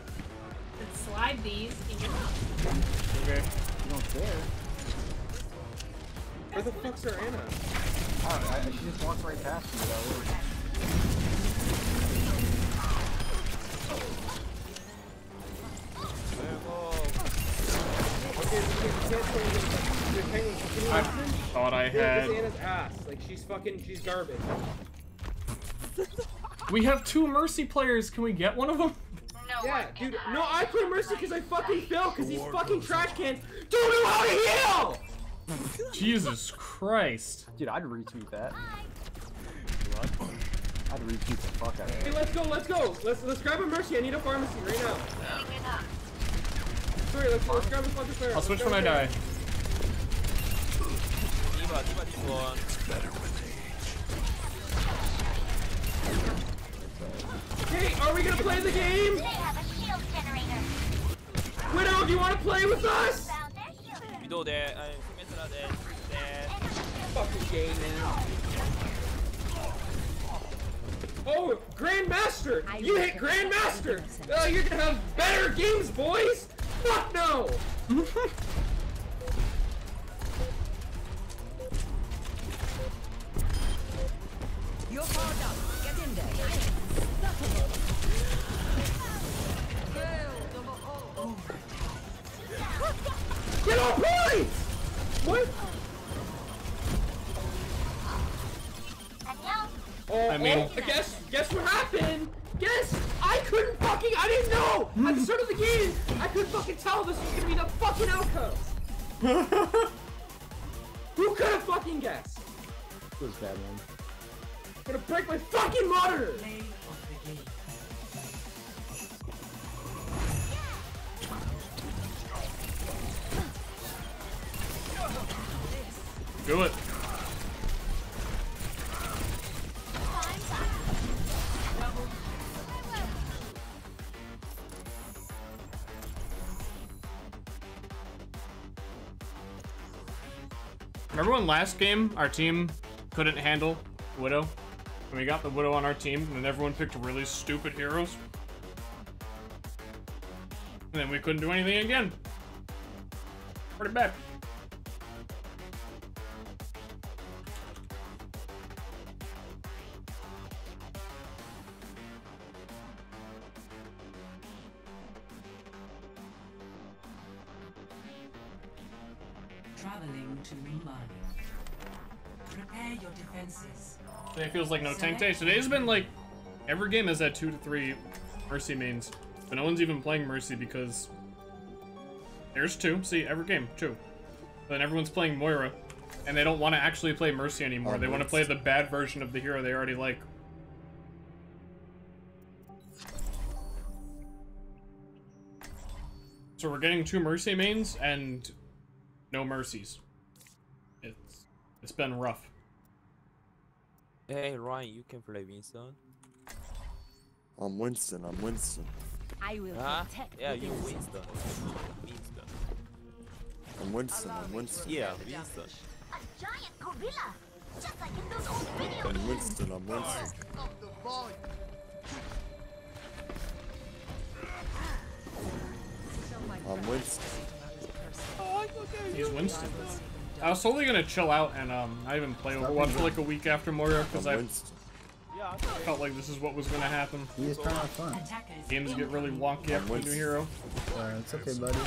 Then slide these in your mouth. Okay. You don't care. Where the fuck's her Ana? Oh, I, she just walks right past me without words. Okay, you can't, you can't play this. You're hanging. Can you I thought I had. This Ana's ass. Like she's fucking. She's garbage. We have two Mercy players. Can we get one of them? yeah, dude. No, I play Mercy because I fucking fail because these fucking trash cans don't know how to heal. Jesus Christ. Dude, I'd retweet that. I'd retweet the fuck out of it. Hey, it. let's go. Let's go. Let's let's grab a Mercy. I need a pharmacy right now. three. Let's, let's grab the fucking flare. I'll switch when I die. D.Va, D.Va this one. Hey, are we gonna play the game? They have a shield generator. Widow, do you want to play with us? 위도 대, 아니 소메스라 대, 대. Fucking game now. Oh, Grandmaster! You hit Grandmaster! Oh, you're gonna have better games, boys! Fuck no! You're powered up. Get in there. Get on point! What? Oh, I mean- oh, guess, guess what happened? Guess I couldn't fucking, I didn't know! At the start of the game, I couldn't fucking tell this was gonna be the fucking outcome! Who could have fucking guessed? It was bad one. Gonna break my fucking monitor! Do it. Remember when last game our team couldn't handle Widow? And we got the Widow on our team, and everyone picked really stupid heroes? And then we couldn't do anything again. Pretty bad. Traveling to Mumbai. Prepare your defenses. Today feels like no tank day. Today's been like every game has had two to three Mercy mains, but no one's even playing Mercy because there's two. See, every game two. Then everyone's playing Moira, and they don't want to actually play Mercy anymore. Oh, they want to play the bad version of the hero they already like. So we're getting two Mercy mains and no Mercies. It's it's been rough. Hey Ryan, you can play Winston. I'm Winston. I'm Winston. I will Huh? protect Yeah, you. Winston. Winston. I'm Winston. I'm Winston. Yeah, Winston. A giant gorilla. Just like in those old videos. I'm Winston. I'm Winston. I'm Winston. He's Winston. I was totally gonna chill out and um, not even play Overwatch for like a week after Moira because I felt like this is what was gonna happen. He is trying to have fun. Games get really wonky after the new hero. Uh, it's okay, buddy.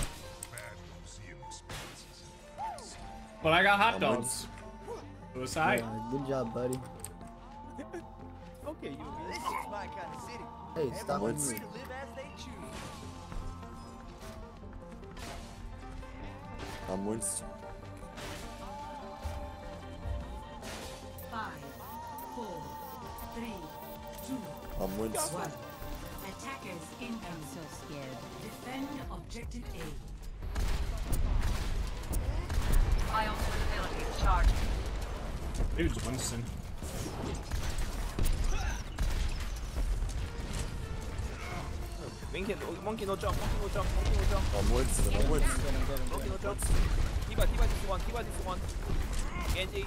But I got hot dogs. It was high. Yeah, good job, buddy. Okay, you This is my kind of city. Hey, stop Everyone's with free me. live as they choose. I'm Winston. Five, four, three, two, I'm Winston. one. Attackers incoming. So scared. Defend objective A. Ion ability charged. Maybe it's Winston. Monkey, monkey no jump, monkey no jump, monkey no jump. I'm Winston. I'm Winston. Monkey no jump. D.Va, D.Va this one, D.Va this one. Genji.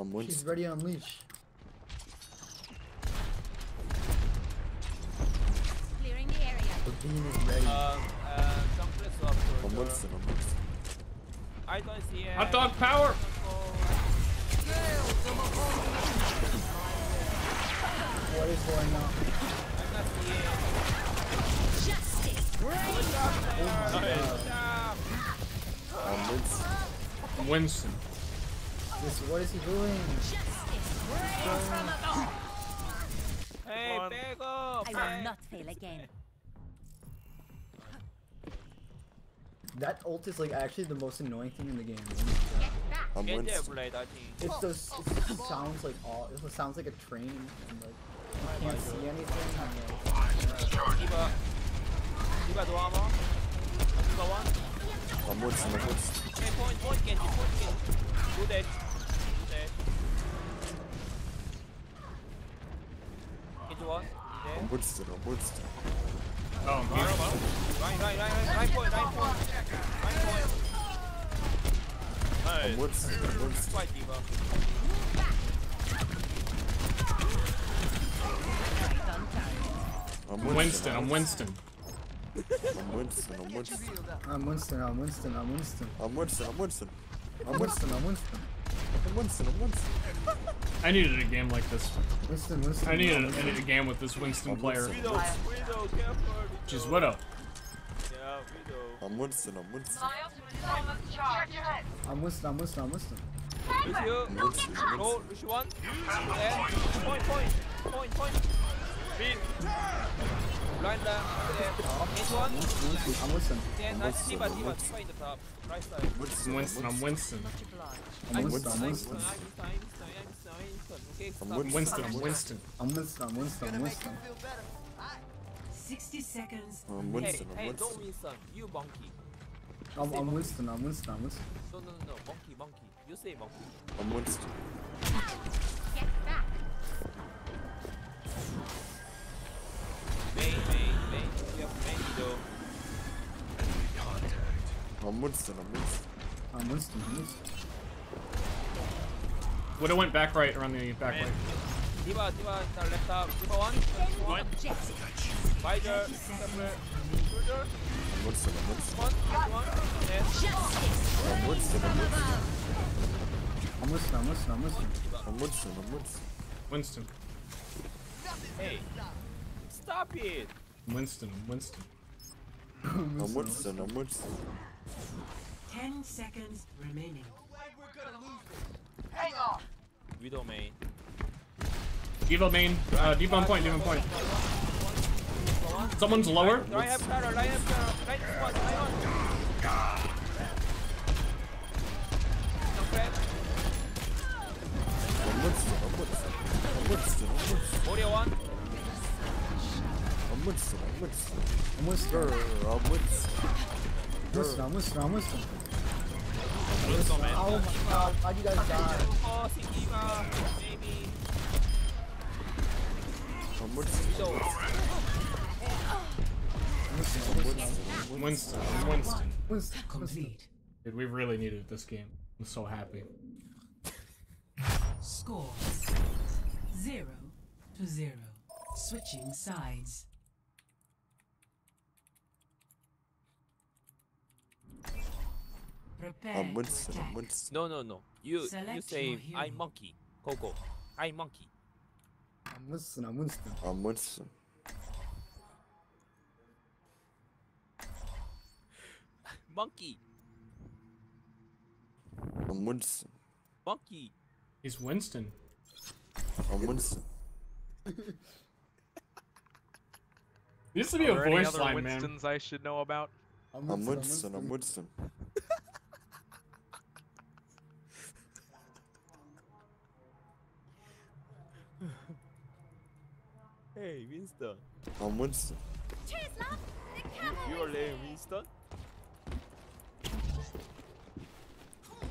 I'm She's ready on leash. Clearing the area. The beam is ready. Um, uh, jump press up. I'm Winston. I'm Winston. I don't see it. Hot dog power! What is going on? I'm not seeing it. Justice. Oh my god. I'm Winston. Winston. This, what is he doing? Hey, back up! I will not fail again. That ult is like actually the most annoying thing in the game. I'm Get there, Winston. Blade, I think. It just it just sounds like all it sounds like a train and like you can't see anything. And, like, D.Va. D.Va armor. D.Va one. I'm Winston. I'm Winston. Hey, point, point, Genji, point, Genji. Do that. 원 이제 럼블 쓰 럼블 쓰 다음 위로 봐 라인 라인 라인 라인 포인 라인 포인 라인 포인 럼블 쓰 럼블 쓰 파이팅 봐 I'm Winston, I'm Winston. I'm Winston, I'm Winston. I'm Winston, I'm Winston, I'm Winston. I'm Winston, I'm Winston. I'm Winston, I'm Winston. I'm Winston. I'm Winston. I needed a game like this. Winston. Winston. I needed a, I needed a game with this Winston player. Widow, Widow, careful. Which is Widow. Yeah, Widow. I'm Winston. I'm Winston. I'm Winston. I'm Winston. I'm Winston. Lucio. I'm Winston. I'm Go, Winston. Lucio one. There. Point, point. Point, point. Beat. Blind there. There. Hit one. Winston. I'm Winston. Yeah, I'm nice. Winston, D.Va, I'm D.Va. Winston. In the top. Right side. Winston. I'm Winston. I'm Winston. I'm Winston. Winston. I'm Winston. I'm. Winston. I'm Winston. I'm Winston. I'm Winston. I'm Winston. I'm Winston. 60 seconds. I'm Winston. I'm hey, Winston. don't Winston. You monkey. I'm, I'm Winston. I'm Winston. I'm Winston. No, no, no, no. Monkey, monkey. You say monkey. I'm Winston. Main, main, main. You have main though. I'm Winston. I'm Winston. I'm Winston. I'm Winston. Widow went back right around the back Man. right. Diva, Diva, left up. Diva one. One. Spider. Separate. Shooter. I'm Winston. I'm Winston. One. One. Oh, then. I'm Winston. I'm Winston. Oh, I'm Winston. I'm Winston. I'm Winston. Oh, I'm Winston. I'm Winston. Winston. Hey. Stop it. Winston. Winston. I'm Winston. I'm Winston. 10 seconds remaining. Hang on. Widow main. D.Va main. Uh, D.Va on point. D.Va on point. Someone's lower. I have Tara, I have Tara. Right this one, right on. No. I'm Winston. I'm Winston. I'm Winston. I'm Winston. Warrior one. I'm Winston. I'm Winston. I'm Winston. Grr, I'm Winston. Winston. I'm Winston. I'm Winston. Let's go. Oh my god. How'd you guys die? Oh, Sikiva. Maybe. I'm Winston. Widow. I'm Winston. Winston. I'm Winston. Winston. Complete. Dude, we really needed this game. I'm so happy. Score. Zero to zero. Switching sides. Prepare I'm to Winston. I'm Winston. No, no, no. You, you say. I'm monkey. Coco. I'm monkey. I'm Winston. I'm Winston. I'm Winston. Monkey. I'm Winston. Monkey. He's Winston. I'm Winston. Used to be Are a there any voice other line, man. Winstons I should know about? I'm Winston. I'm Winston. Hey, Winston. I'm Winston. Cheers, love. The You, cavalry. you're lame, Winston.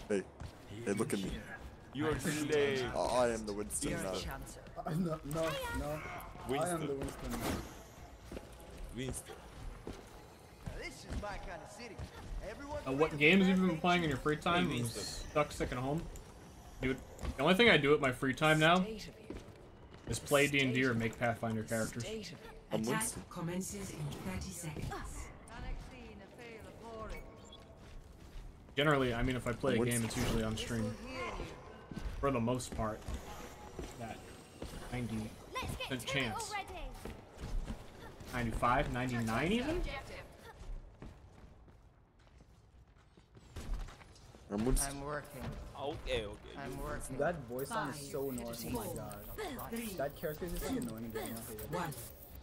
Hey. Hey, look at me. You're lame. I I am the Winston now. Uh, no, no, no. I am the Winston. Winston. This is my kind of city. Everyone. Uh, what games have you been playing in your free time? Hey, Winston. stuck sick at home. Dude, the only thing I do at my free time now is play D&D or make Pathfinder characters. Attack commences in 30 seconds. Generally, I mean, if I play a game, it's usually on stream. For the most part. That 90% chance. already. 95, 99 even? I'm working. Okay, okay. I'm working. That voice line is so annoying. Oh my god. three, That character is just like annoying in general. I hate it. One.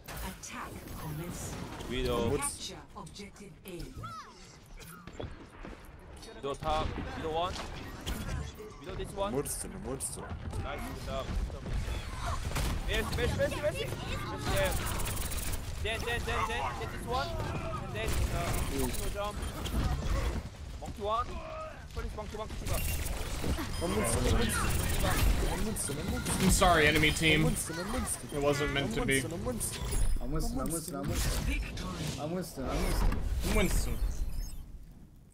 Attack commence. Widow. Capture objective A. Widow top. Widow one. Widow this one. Winston, I'm Winston. Nice. Good job. Mercy, mercy, mercy, mercy. Mercy there. Then, then, then, then. Then this one. And then, uh, monkey no jump. Monkey one. Police monkey, monkey, Tiba. I'm I'm. I'm I'm. I'm sorry, enemy team. I'm Winston, I'm Winston. It wasn't meant to be. I'm Winston. I'm Winston, I'm Winston, I'm Winston. I'm Winston, I'm Winston.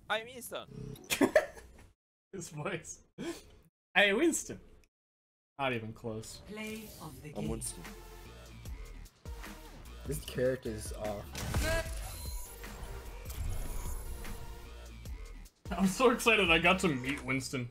I'm Winston. His voice. Hey, Winston. Not even close. Play of the I'm game. Winston. This character is off. I'm so excited I got to meet Winston.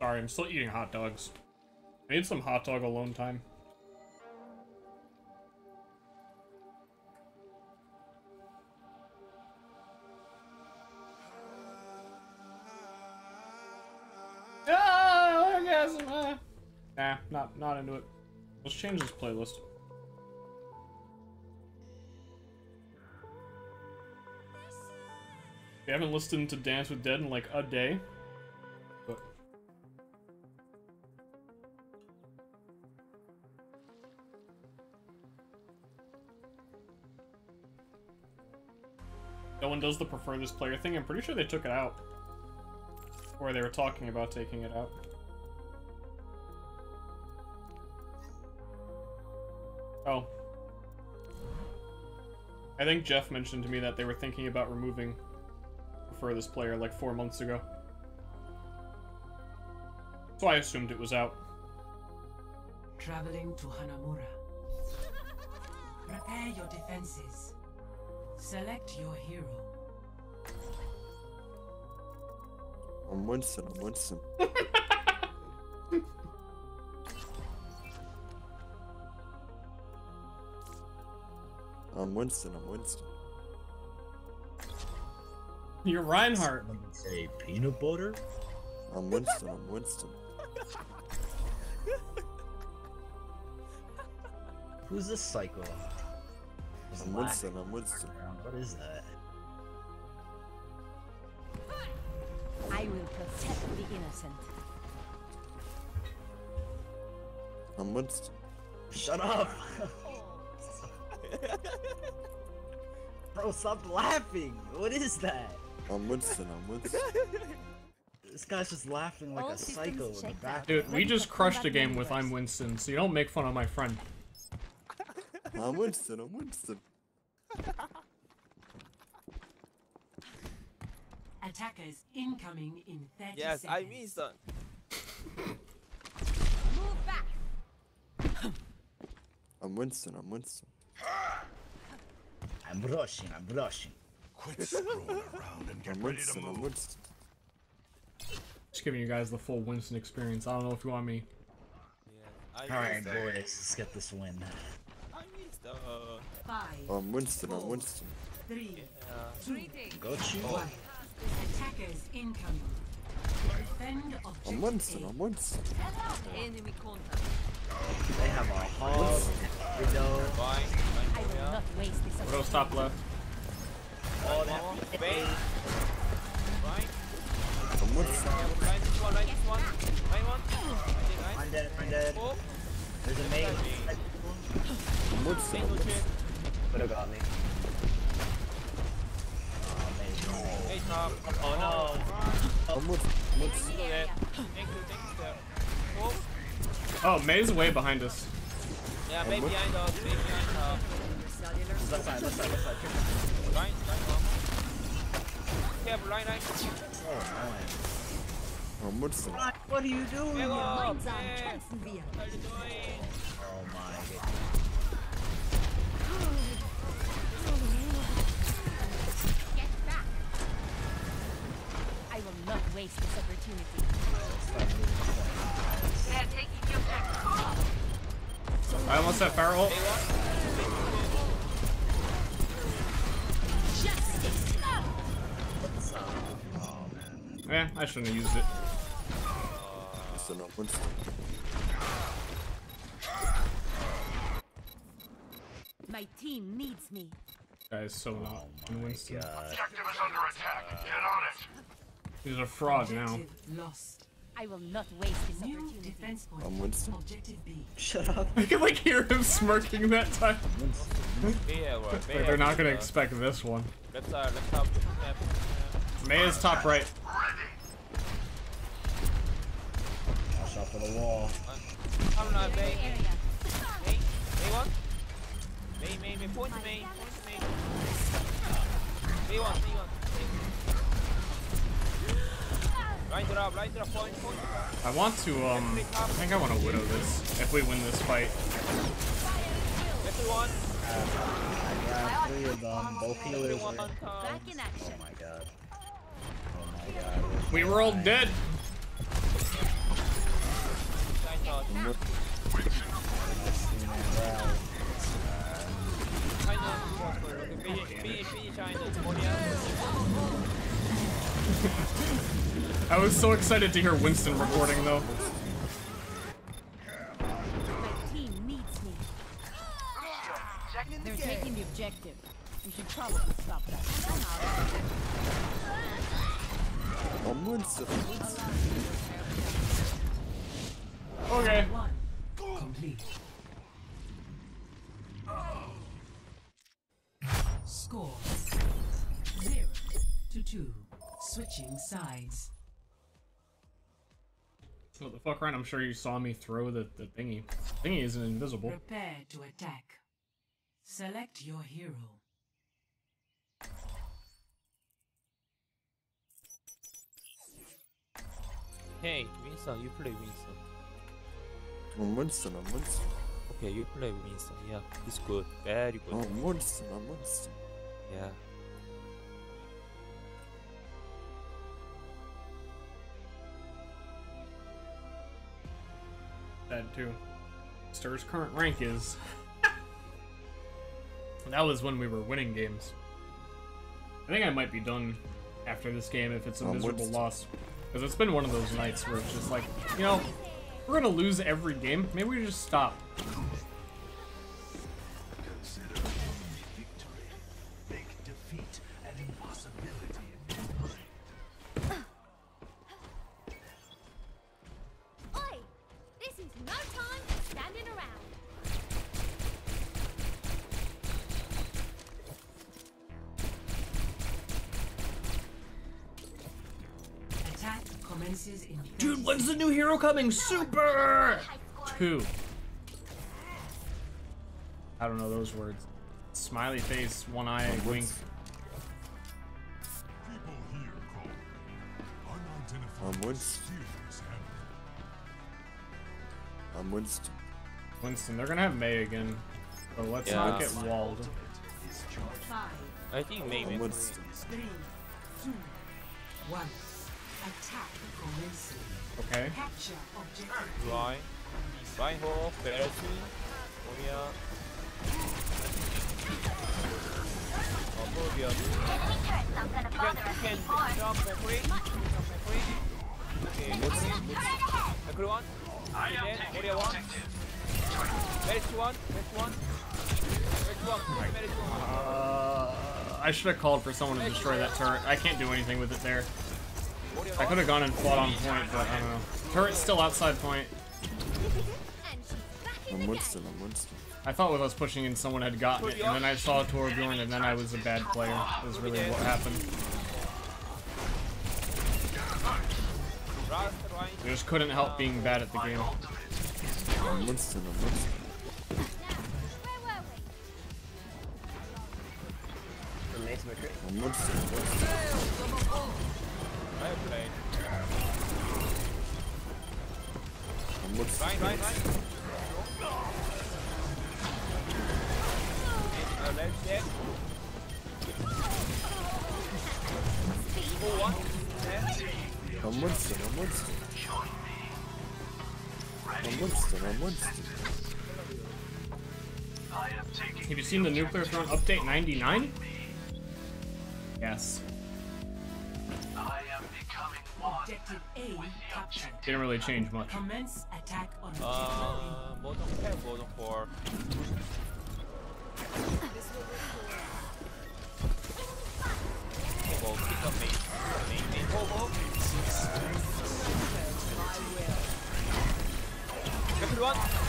Sorry, I'm still eating hot dogs. I need some hot dog alone time. Orgasm. ah. Nah, not not into it. Let's change this playlist. We haven't listened to Dance with Dead in like a day. But no one does the prefer this player thing. I'm pretty sure they took it out. Or they were talking about taking it out. Oh. I think Jeff mentioned to me that they were thinking about removing Prefer this player like four months ago. So I assumed it was out. Traveling to Hanamura. Prepare your defenses. Select your hero. I'm Winston, I'm Winston. I'm Winston, I'm Winston. You're Reinhardt. Say peanut butter? I'm Winston, I'm Winston. Who's this psycho? Who's I'm Winston, I'm Winston. What is that? I will protect the innocent. I'm Winston. Shut up! Bro, stop laughing! What is that? I'm Winston, I'm Winston. This guy's just laughing like All a psycho in the back. Dude, we just crushed a game with I'm Winston, so you don't make fun of my friend. I'm Winston, I'm Winston. Attackers incoming in 30 Yes, I seconds. Winston. Move back. I'm Winston, I'm Winston. I'm rushing, I'm rushing. Quit screwing around and get I'm ready to Winston, I'm move. Winston. Just giving you guys the full Winston experience. I don't know if you want me. I Alright, boys, let's get this win. I um, Winston. Five, I'm Winston, I'm Winston. three, Uh, two, Got you. one. Attackers incoming. Defend um, I'm Winston, A. I'm Winston. Enemy contact. They have a hog, widow. Fine. I will not waste this Widow top left. Oh, they have Bane. Fine. I'm Winston. Line this one, line this one. Line one. I think I'm line. dead, I'm dead. Oh, There's a mate. I'm Winston, Bane I'm no Winston. chip. Would've got me. Oh, Hey, top. Oh no. I'm Winston, I'm Winston. Go there. Thank you, thank you. Oh, Oh, Mei's way behind us. Yeah, maybe behind us, maybe behind us. Left side, left side, left side. Line, line, one. Careful, line, line. Oh, I'm Winston. man. Oh, what are you doing? Hey, Oh on man. What are you doing? Oh, my Get back. waste this opportunity. They're taking the objective. I almost have Farrell. Justice. Yeah, I shouldn't have used it. Winston, Winston. My team needs me. Guy's so not oh in Winston. Objective is under attack. Get on it. He's a fraud now. Lost. I will not waste this New opportunity. defense point. I'm Winston. Objective B. Shut up. I can like hear him smirking that time. Like, they're not gonna expect this one. Left side, left top, left. Mei is top right. Watch out for the wall. Come on, Mei. Mei, Mei one. Mei, Mei, Mei, point to Mei, point to Mei. Mei one, Mei one. Point. I want to um I think I want to widow this if we win this fight. Everyone. Grabbed three of them. Both healers. Oh my god. Oh my god. We were all dead. I was so excited to hear Winston recording though. My team needs me. They're taking the objective. We should probably stop that. I'm Winston. Okay. Complete. Score. Zero to two. Switching sides. What the fuck, Ryan? I'm sure you saw me throw the, the thingy. Thingy isn't invisible. Prepare to attack. Select your hero. Hey, Winston, you play Winston. I'm Winston. I'm Winston. Okay, you play Winston. Yeah, it's good. Very good. I'm Winston. I'm Winston. Yeah. That too. Ster's current rank is. that was when we were winning games. I think I might be done after this game if it's a Um, miserable what's- loss. Because it's been one of those nights where it's just like, you know, we're gonna lose every game. Maybe we just stop. When's the new hero coming? Super! Two. I don't know those words. Smiley face, one eye, wink. People here call I'm Winston. I'm Winston. Winston, they're gonna have Mei again. So let's Yeah. not get walled. I think maybe. I'm Winston. three, two, one. Attack commencing. Okay. Capture objective. Line. Line hole. Berti. Korea. Oh, Korea. I'm You can, you can jump for free. Jump for free. Okay, Korea. Everyone. Then Korea one. Berti one. Berti one. Berti one. Berti one. Uh, I should have called for someone to destroy that turret. I can't do anything with it there. I could have gone and fought on point, but I don't know. Turret's still outside point. I'm Winston. I'm Winston. I thought with us pushing in, someone had gotten it, and then I saw a Torbjorn, and then I was a bad player. That was really what happened. Right, right. I just couldn't help being bad at the game. I'm Winston. I'm Winston. For Mace McCree. I'm Winston. I'm Winston. Played. Right, right, right. Uh, I'm Winston, I'm Winston. I'm Winston, I'm Winston. Have you seen the Nuclear Throne update 99? Yes. Objective A captured. Didn't really change much. Commence attack on Uh, bottom 10, bottom 4. Hobo, pick up main. Main, main, hobo. Everyone! Can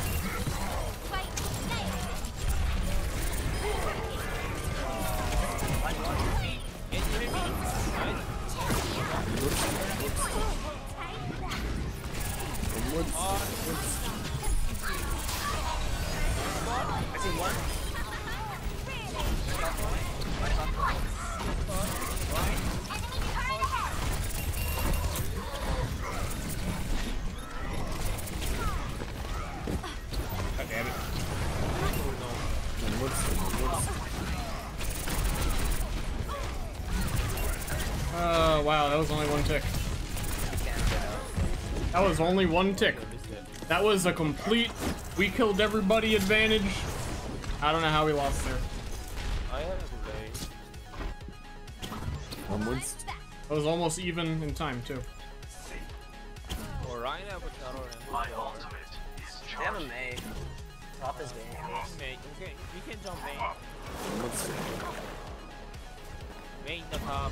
I see one. God damn it. I'm Winston, I'm Winston. Oh, wow, that was only one tick. That was only one tick. That was a complete, we killed everybody advantage. I don't know how we lost there. I have a delay. I'm Winston. It was almost even in time, too. Or Ryan have a shadow and my ultimate They have a Mei. Top is Mei. Main, okay, you can jump main. I'm Main the top.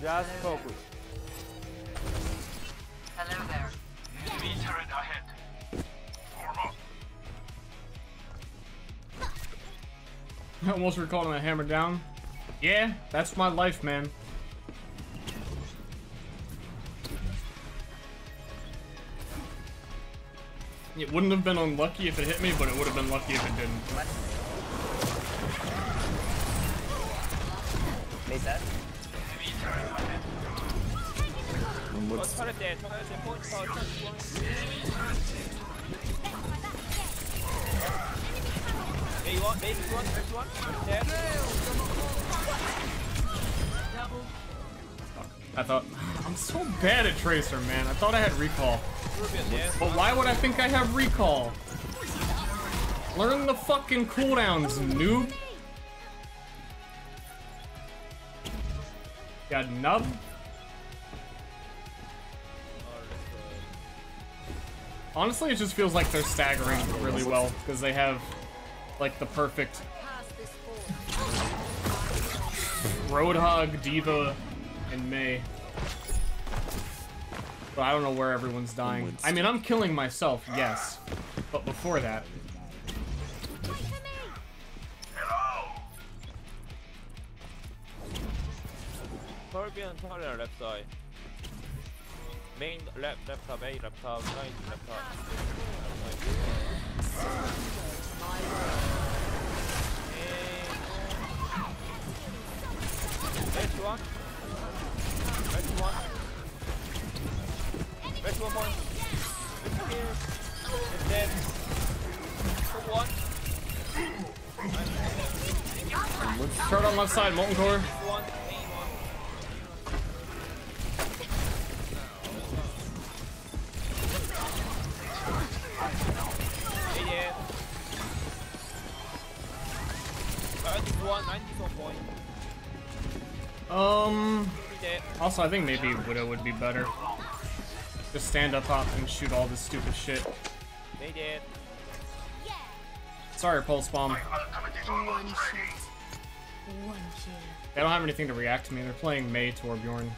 for it, go for it, go Ryan with me. There, red point, red point. Red one, red one point. Audio one. He's main. I have fuck. Just focus. Hello there. Enemy turret ahead. Form up. I almost recalled him a hammer down. Yeah, that's my life, man. It wouldn't have been unlucky if it hit me, but it would have been lucky if it didn't. Mei's dead. I'm Oh, Winston. turret dead, turret dead, point, turret, turret, point. Hey, you want, maybe you want, one, dead. I thought, I'm so bad at Tracer, man. I thought I had recall. But why would I think I have recall? Learn the fucking cooldowns, noob. Got nub? Honestly, it just feels like they're staggering really well because they have like the perfect Roadhog, D.Va, and Mei. But I don't know where everyone's dying. I mean, I'm killing myself, yes. But before that, Scorpion turret left side. Main left, left top, A, left top, right, left top. Red one. Red one. Red one point. Red here. It's dead. Red one. Turret on left side, Molten Core. One. 91, 94 point. Um. Also, I think maybe Widow would be better. Just stand up top and shoot all this stupid shit. They did. Sorry, Pulse Bomb. One shot. One kill. They don't have anything to react to me. They're playing Mei Torbjorn.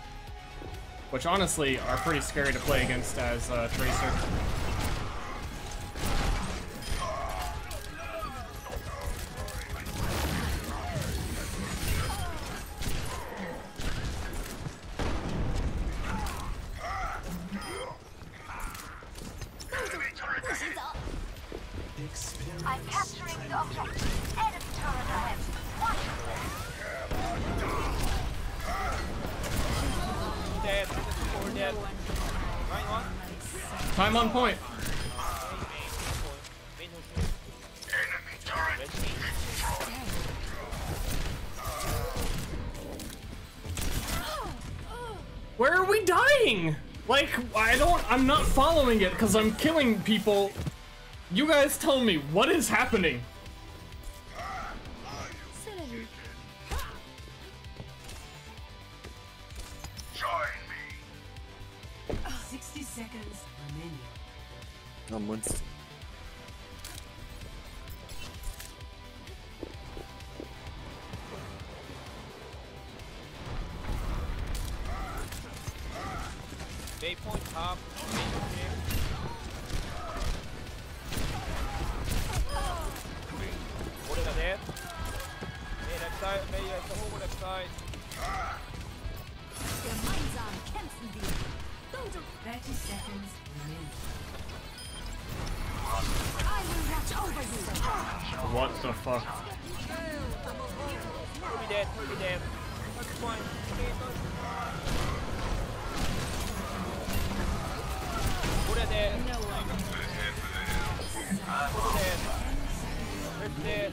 Which honestly are pretty scary to play against as uh, Tracer. Time on point. Where are we dying? Like, I don't, I'm not following it because I'm killing people. You guys tell me, what is happening? Winston. Bay point top. What the fuck? There?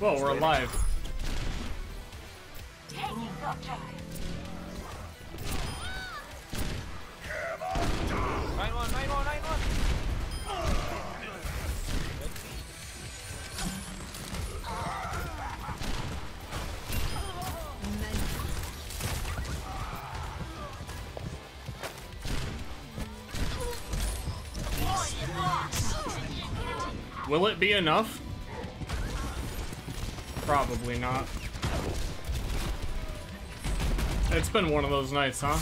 Well, we're alive. Taking the objective. Will it be enough? Probably not. It's been one of those nights, huh?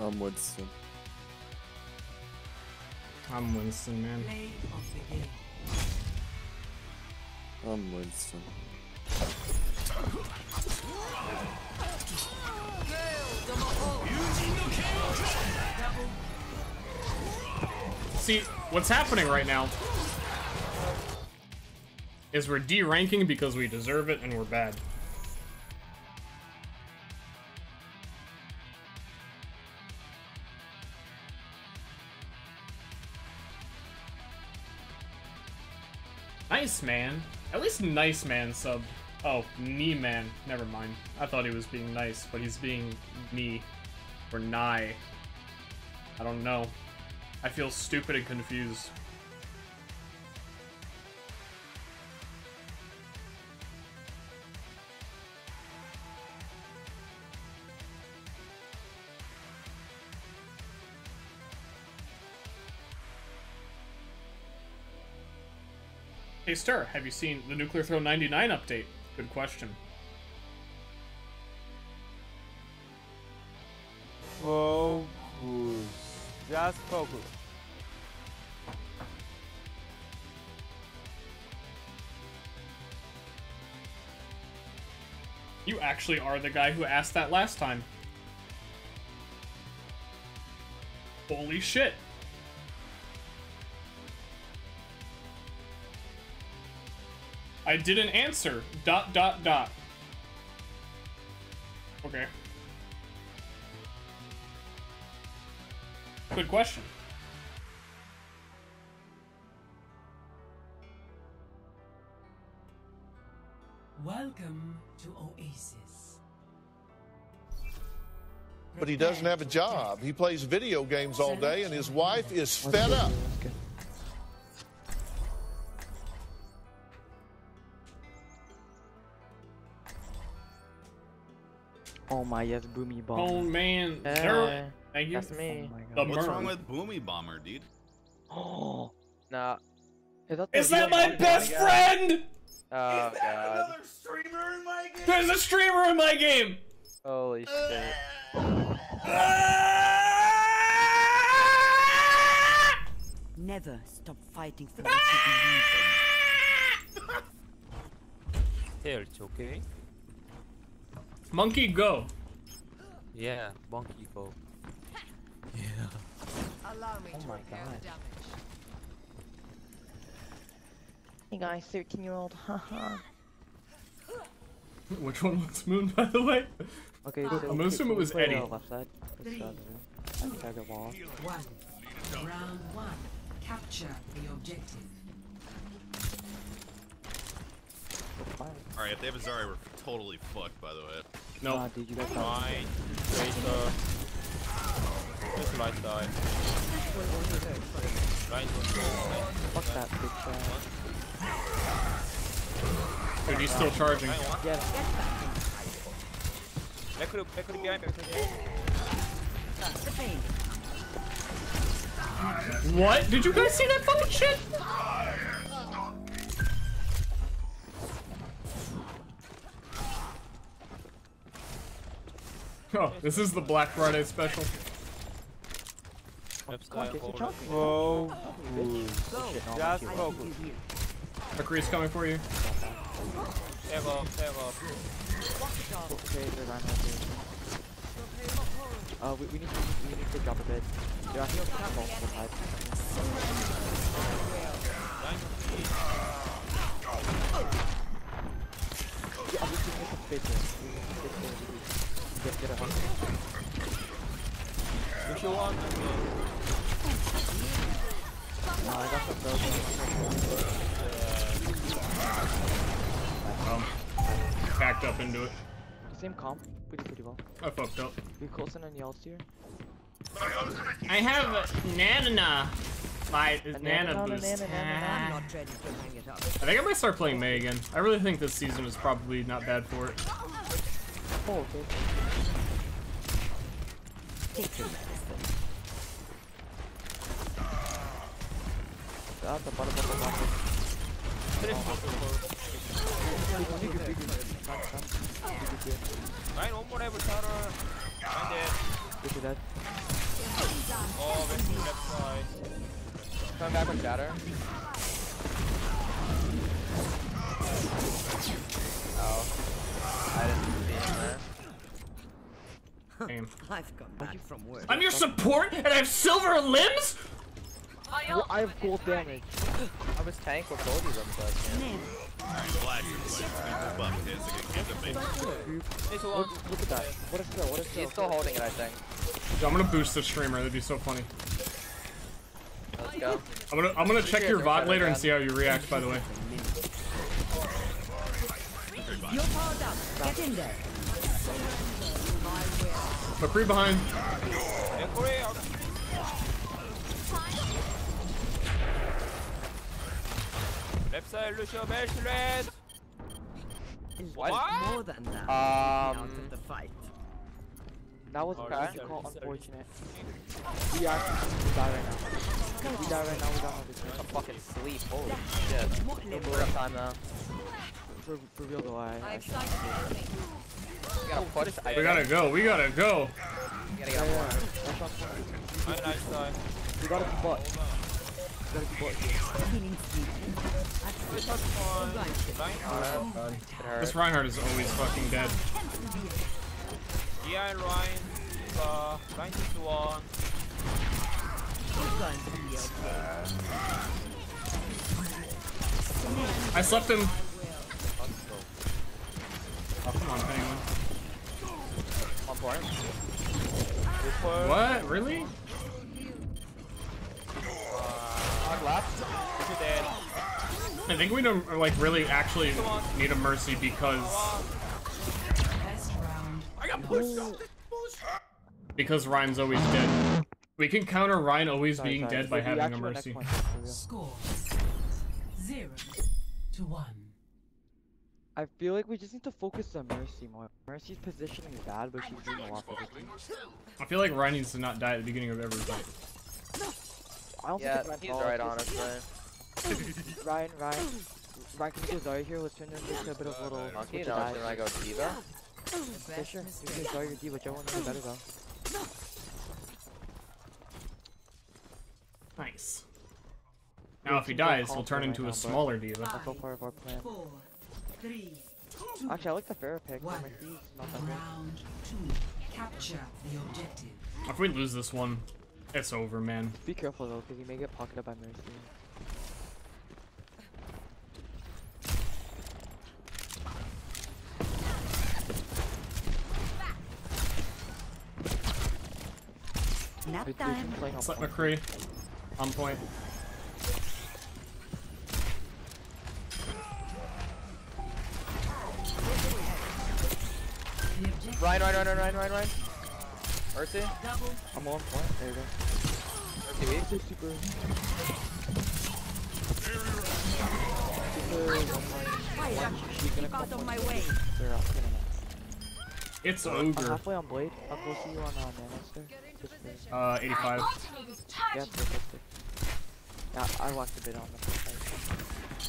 I'm Winston. I'm Winston, man. Play of the game. I'm Winston. See, what's happening right now is we're D-ranking because we deserve it and we're bad. Nice man. At least nice man sub. Oh, knee man. Never mind. I thought he was being nice, but he's being knee. Or nigh. I don't know. I feel stupid and confused. Hey Ster, have you seen the Nuclear Throne 99 update? Good question. Oh, Focus. Just focus. You actually are the guy who asked that last time. Holy shit. I didn't answer. Dot dot dot. Okay. Good question. Welcome to Oasis. But he doesn't have a job. He plays video games all day, and his wife is fed up. Oh my yes, boomy bomb. Oh man, Yeah, Zero- thank you. That's me. Oh the What's burn. wrong with Boomy Bomber, dude? Oh, nah. Is that, Is that my best friend? Oh god. streamer in my game? There's a streamer in my game. Holy uh, shit. Ah! Never stop fighting for ah! what you believe in. Tail, it's okay. Monkey, go. Yeah, monkey go. Yeah. Allow me Oh to my repair God. the damage. Hey guys, 13 year old, haha. Which one was Moon, by the way? Okay, I'm so gonna assume it was uh, Eddie. Left side. This Three. side, I think I got wall. One. Round one. Capture the objective. Alright, if they have a Zarya, we're totally fucked, by the way. No. Nah, dude, you guys Fine. Tracer. Just right side. Right Fuck that bitch. Uh. Dude, he's still charging. Yeah. Back to back to behind, back to behind. What? Did you guys see that fucking shit? Oh, this is the Black Friday special. Left Come on, side, get some hold. chocolate. Whoa. Just focus. McCree's coming for you. Tag up, tag up. Okay, the Reinhardt is- Uh, we, we need to we need to drop a bit. Yeah, I feel like multiple sides. Yeah, we can make a bit. We can get there. We get get a hundred. Push your one. Nah, I got some those. Um, backed up into it. Same comp, pretty pretty well. I fucked up. We close in on the ult here. I have Nanana. My A Nana Nana, boost. It. I think I might start playing Mei again. I really think this season is probably not bad for it. Oh, okay. Take your medicine. That's a butter butter butter. Nine, one more ever, Tara. Nine dead. Get to that. Oh, back to left side. Come back with shatter. Oh. I didn't see him there. Damn. I've come back from work. I'm your support and I have silver limbs? Well, I have gold damage. I was tank with both of them, so I can't. Alright, Black, you're buff his again. Give them This Look, one. look at that. What a skill, what a skill. He's still holding it, I think. I'm gonna boost the streamer. That'd be so funny. Let's go. I'm gonna I'm gonna check your VOD later and see how you react. By the way. You're powered up. Get in there. McCree behind. Left side, Lucio, best red. What? More than that. Um, the fight. That was Oh, what reset, you call unfortunate. We are we die right now. We die right now, we don't have this I'm fucking sleep. Holy shit. We're up time now. For, for real though, I... I I've sighted the enemy. We gotta push. We gotta go. We gotta go. We gotta get yeah. more. That's not fun. Nice side. We gotta keep up. We gotta keep up. Healing. This one's fine. Nine, This Reinhardt is always fucking dead. Yeah, Rein. Uh, 90 to 1. You're going to be okay. I slept him. Oh, come on, Penguin. Point. What? Really? Hard left. It dead. I think we don't like really actually need a mercy because I got pushed because Rein's always dead. We can counter Rein always Sorry, being sorry. dead by having a mercy. Score. Zero to one. I feel like we just need to focus on Mercy more. Mercy's positioning is bad, but she's doing a lot for the. I feel like Rein needs to not die at the beginning of every fight. I don't Yeah, think he's Rein right, honestly. Rein, Rein, Rein, can you get Zarya here? Let's turn this into a bit of a little. Monkey, switch of no, I go D.Va? Yeah, sure. You can Zarya or D, whichever one is better though. Nice. Now if he dies, he'll turn into a smaller D.Va. That's all part of our plan. Four, three, Actually, I like the Pharah pick. One. My freeze not that great. Round two. Capture the objective. If we lose this one, it's over, man. Be careful though, because you may get pocketed by Mercy. Nap They- they time. can play on Slap point. McCree. On point. Rein, Rein, Rein, Rein, Rein, Rein. Mercy. I'm on point. There you go. Mercy weak. Super, super. Super. Fire. She's gonna Keep out come of my way. They're up. Get him It's out. I'm halfway on Blade. I'll go see you on uh, Nanoster. Uh, 85. Yeah, perfect. Yeah, I watched a bit on the fight.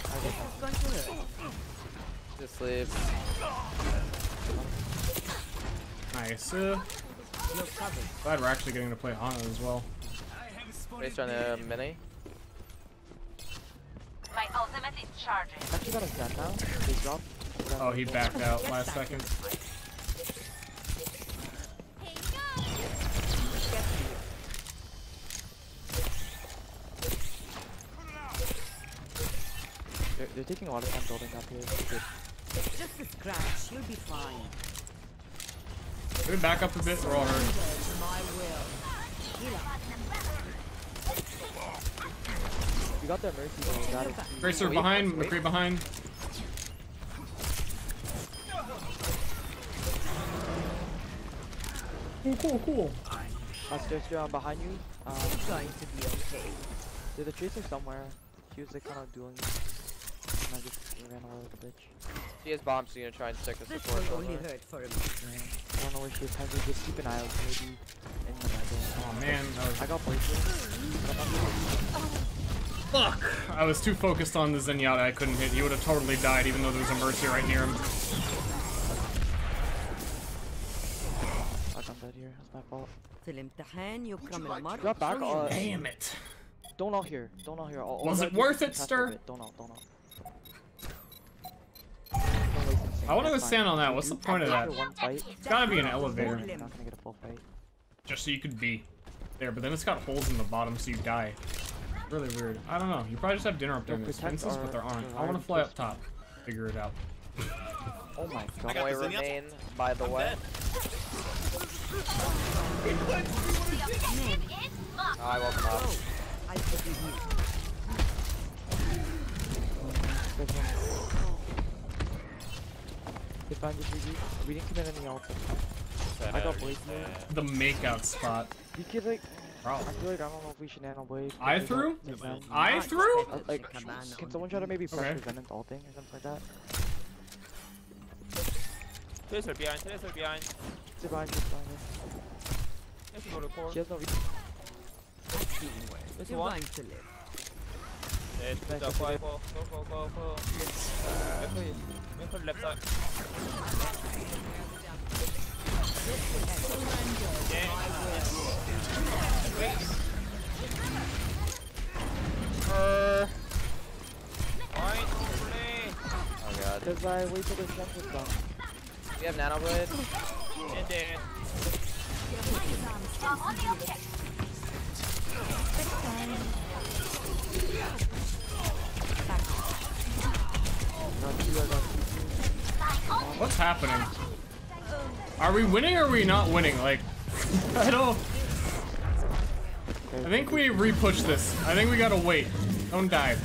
I get Going to. Just sleep. Nice. Uh, glad we're actually getting to play Ana as well. Based on the mini. My ultimate is charging. that. Actually got a Zen now. They dropped. Oh, he backed out last second. They're, they're taking a lot of time building up here. Just a scratch. You'll be fine. Can we back up a bit? We're all hurt. To my will. Heal up. You got that mercy though. You got it. Tracer behind, Wait. McCree behind. Cool, cool, cool. Uh, stairs down behind you. Um, It's going to be okay. there's a tracer somewhere. He was like kind of dueling. And I just ran away with the bitch. She has bombs, so you're gonna try and stick us before it only hurt for him. I don't know where she is. Hungry. Just keep an eye out, maybe. In the oh man, was... I got poison. Fuck! I was too focused on the Zenyatta I couldn't hit. He would have totally died even though there was a Mercy right near him. Fuck, I'm dead here. That's my fault. Drop back. Uh, Damn it. Don't all here. Don't all here. I'll, was it worth it, Ster? Don't all, don't all. Don't waste insane. I want to go stand on that. What's the point of that? after One fight, It's gotta be an elevator. not gonna get a full fight. Just so you could be there, but then it's got holes in the bottom so you die. Really weird. I don't know. You probably just have dinner up there in They'll the protect fences, but there aren't. I want to fly up top. Figure it out. Oh my god. Boy remain by the way. The objective is. I woke him up. I forgive you. Good one. If I'm just review, we didn't commit any ults. I got Blaze here. The makeout spot. You could like. Bro. I feel like I don't know if we should nano blade. I because we through? got Zen. I through? Uh, like, can someone try to maybe pressure Okay. Zen into ulting or something like that? Tracer behind, Tracer behind. Sit behind, sit behind. Let's go to core. She has no reason. This You're one. going to live. Dead. Good job, go, go, go, go, go. Wait for you. Wait for the left side. Uh, Fine, play. oh god. Because I wait till the jump is done. We have nano blade. And then. I'm on the objective. What's happening? Are we winning or are we not winning? Like, I don't. I think we re-push this. I think we gotta wait. Don't die.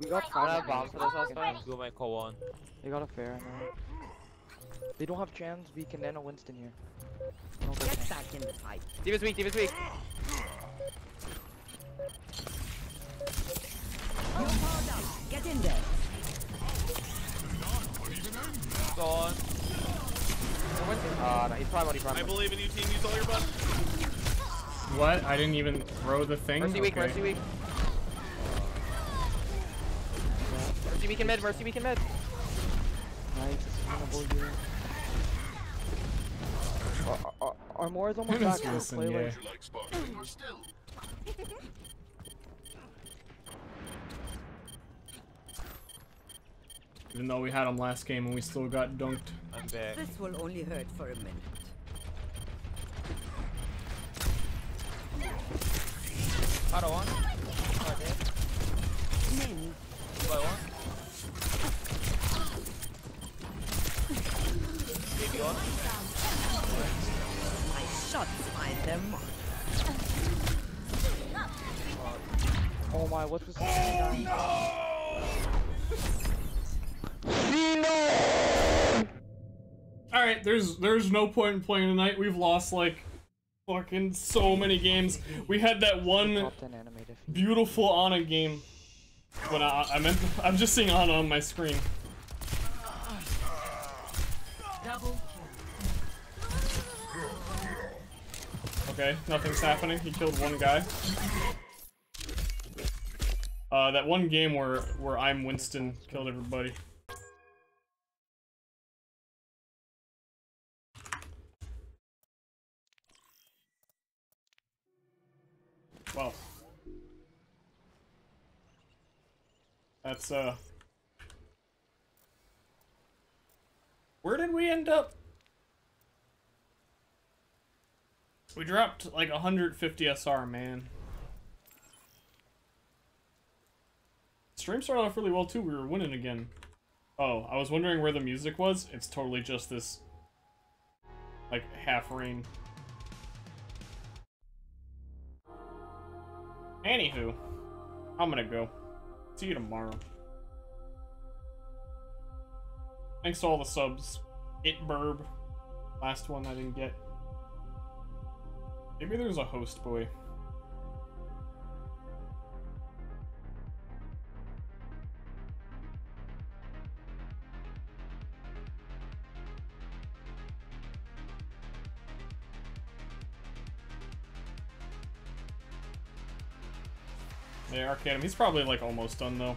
We got I five have bombs for this last fight. Go my core one. They got a fair, I. They don't have chance, we can nano Winston here. No Get back in the fight. D.Va's weak, D.Va's weak. Get in there. Go. Uh, no, he's prime, he's I believe in you, team. Use all your buttons. What? I didn't even throw the thing? Mercy weak, Okay. Mercy weak. Mercy weak in mid, Mercy weak in mid. Nice, it's. Our, our, our more is almost back. listen, yeah. like- You like sparkling or still? Even though we had him last game and we still got dunked. I'm back. This will only hurt for a minute. Shadow one. Shadow dead. Men Two by. Baby one. my shots find their mark. Oh my, what was happening? Oh, All right, there's there's no point in playing tonight. We've lost like fucking so many games. We had that one Top 10 animated. beautiful Ana game. When I I meant I'm just seeing Ana on my screen. Okay, nothing's happening. He killed one guy. Uh, that one game where where I'm Winston killed everybody. Well, that's uh. Where did we end up? We dropped like 150 SR, man. Stream started off really well too. We were winning again. Oh, I was wondering where the music was. It's totally just this, like, half rain. Anywho, I'm gonna go. See you tomorrow. Thanks to all the subs. It burb. Last one I didn't get. Maybe there's a host boy. Yeah, Arcanum. He's probably like almost done though.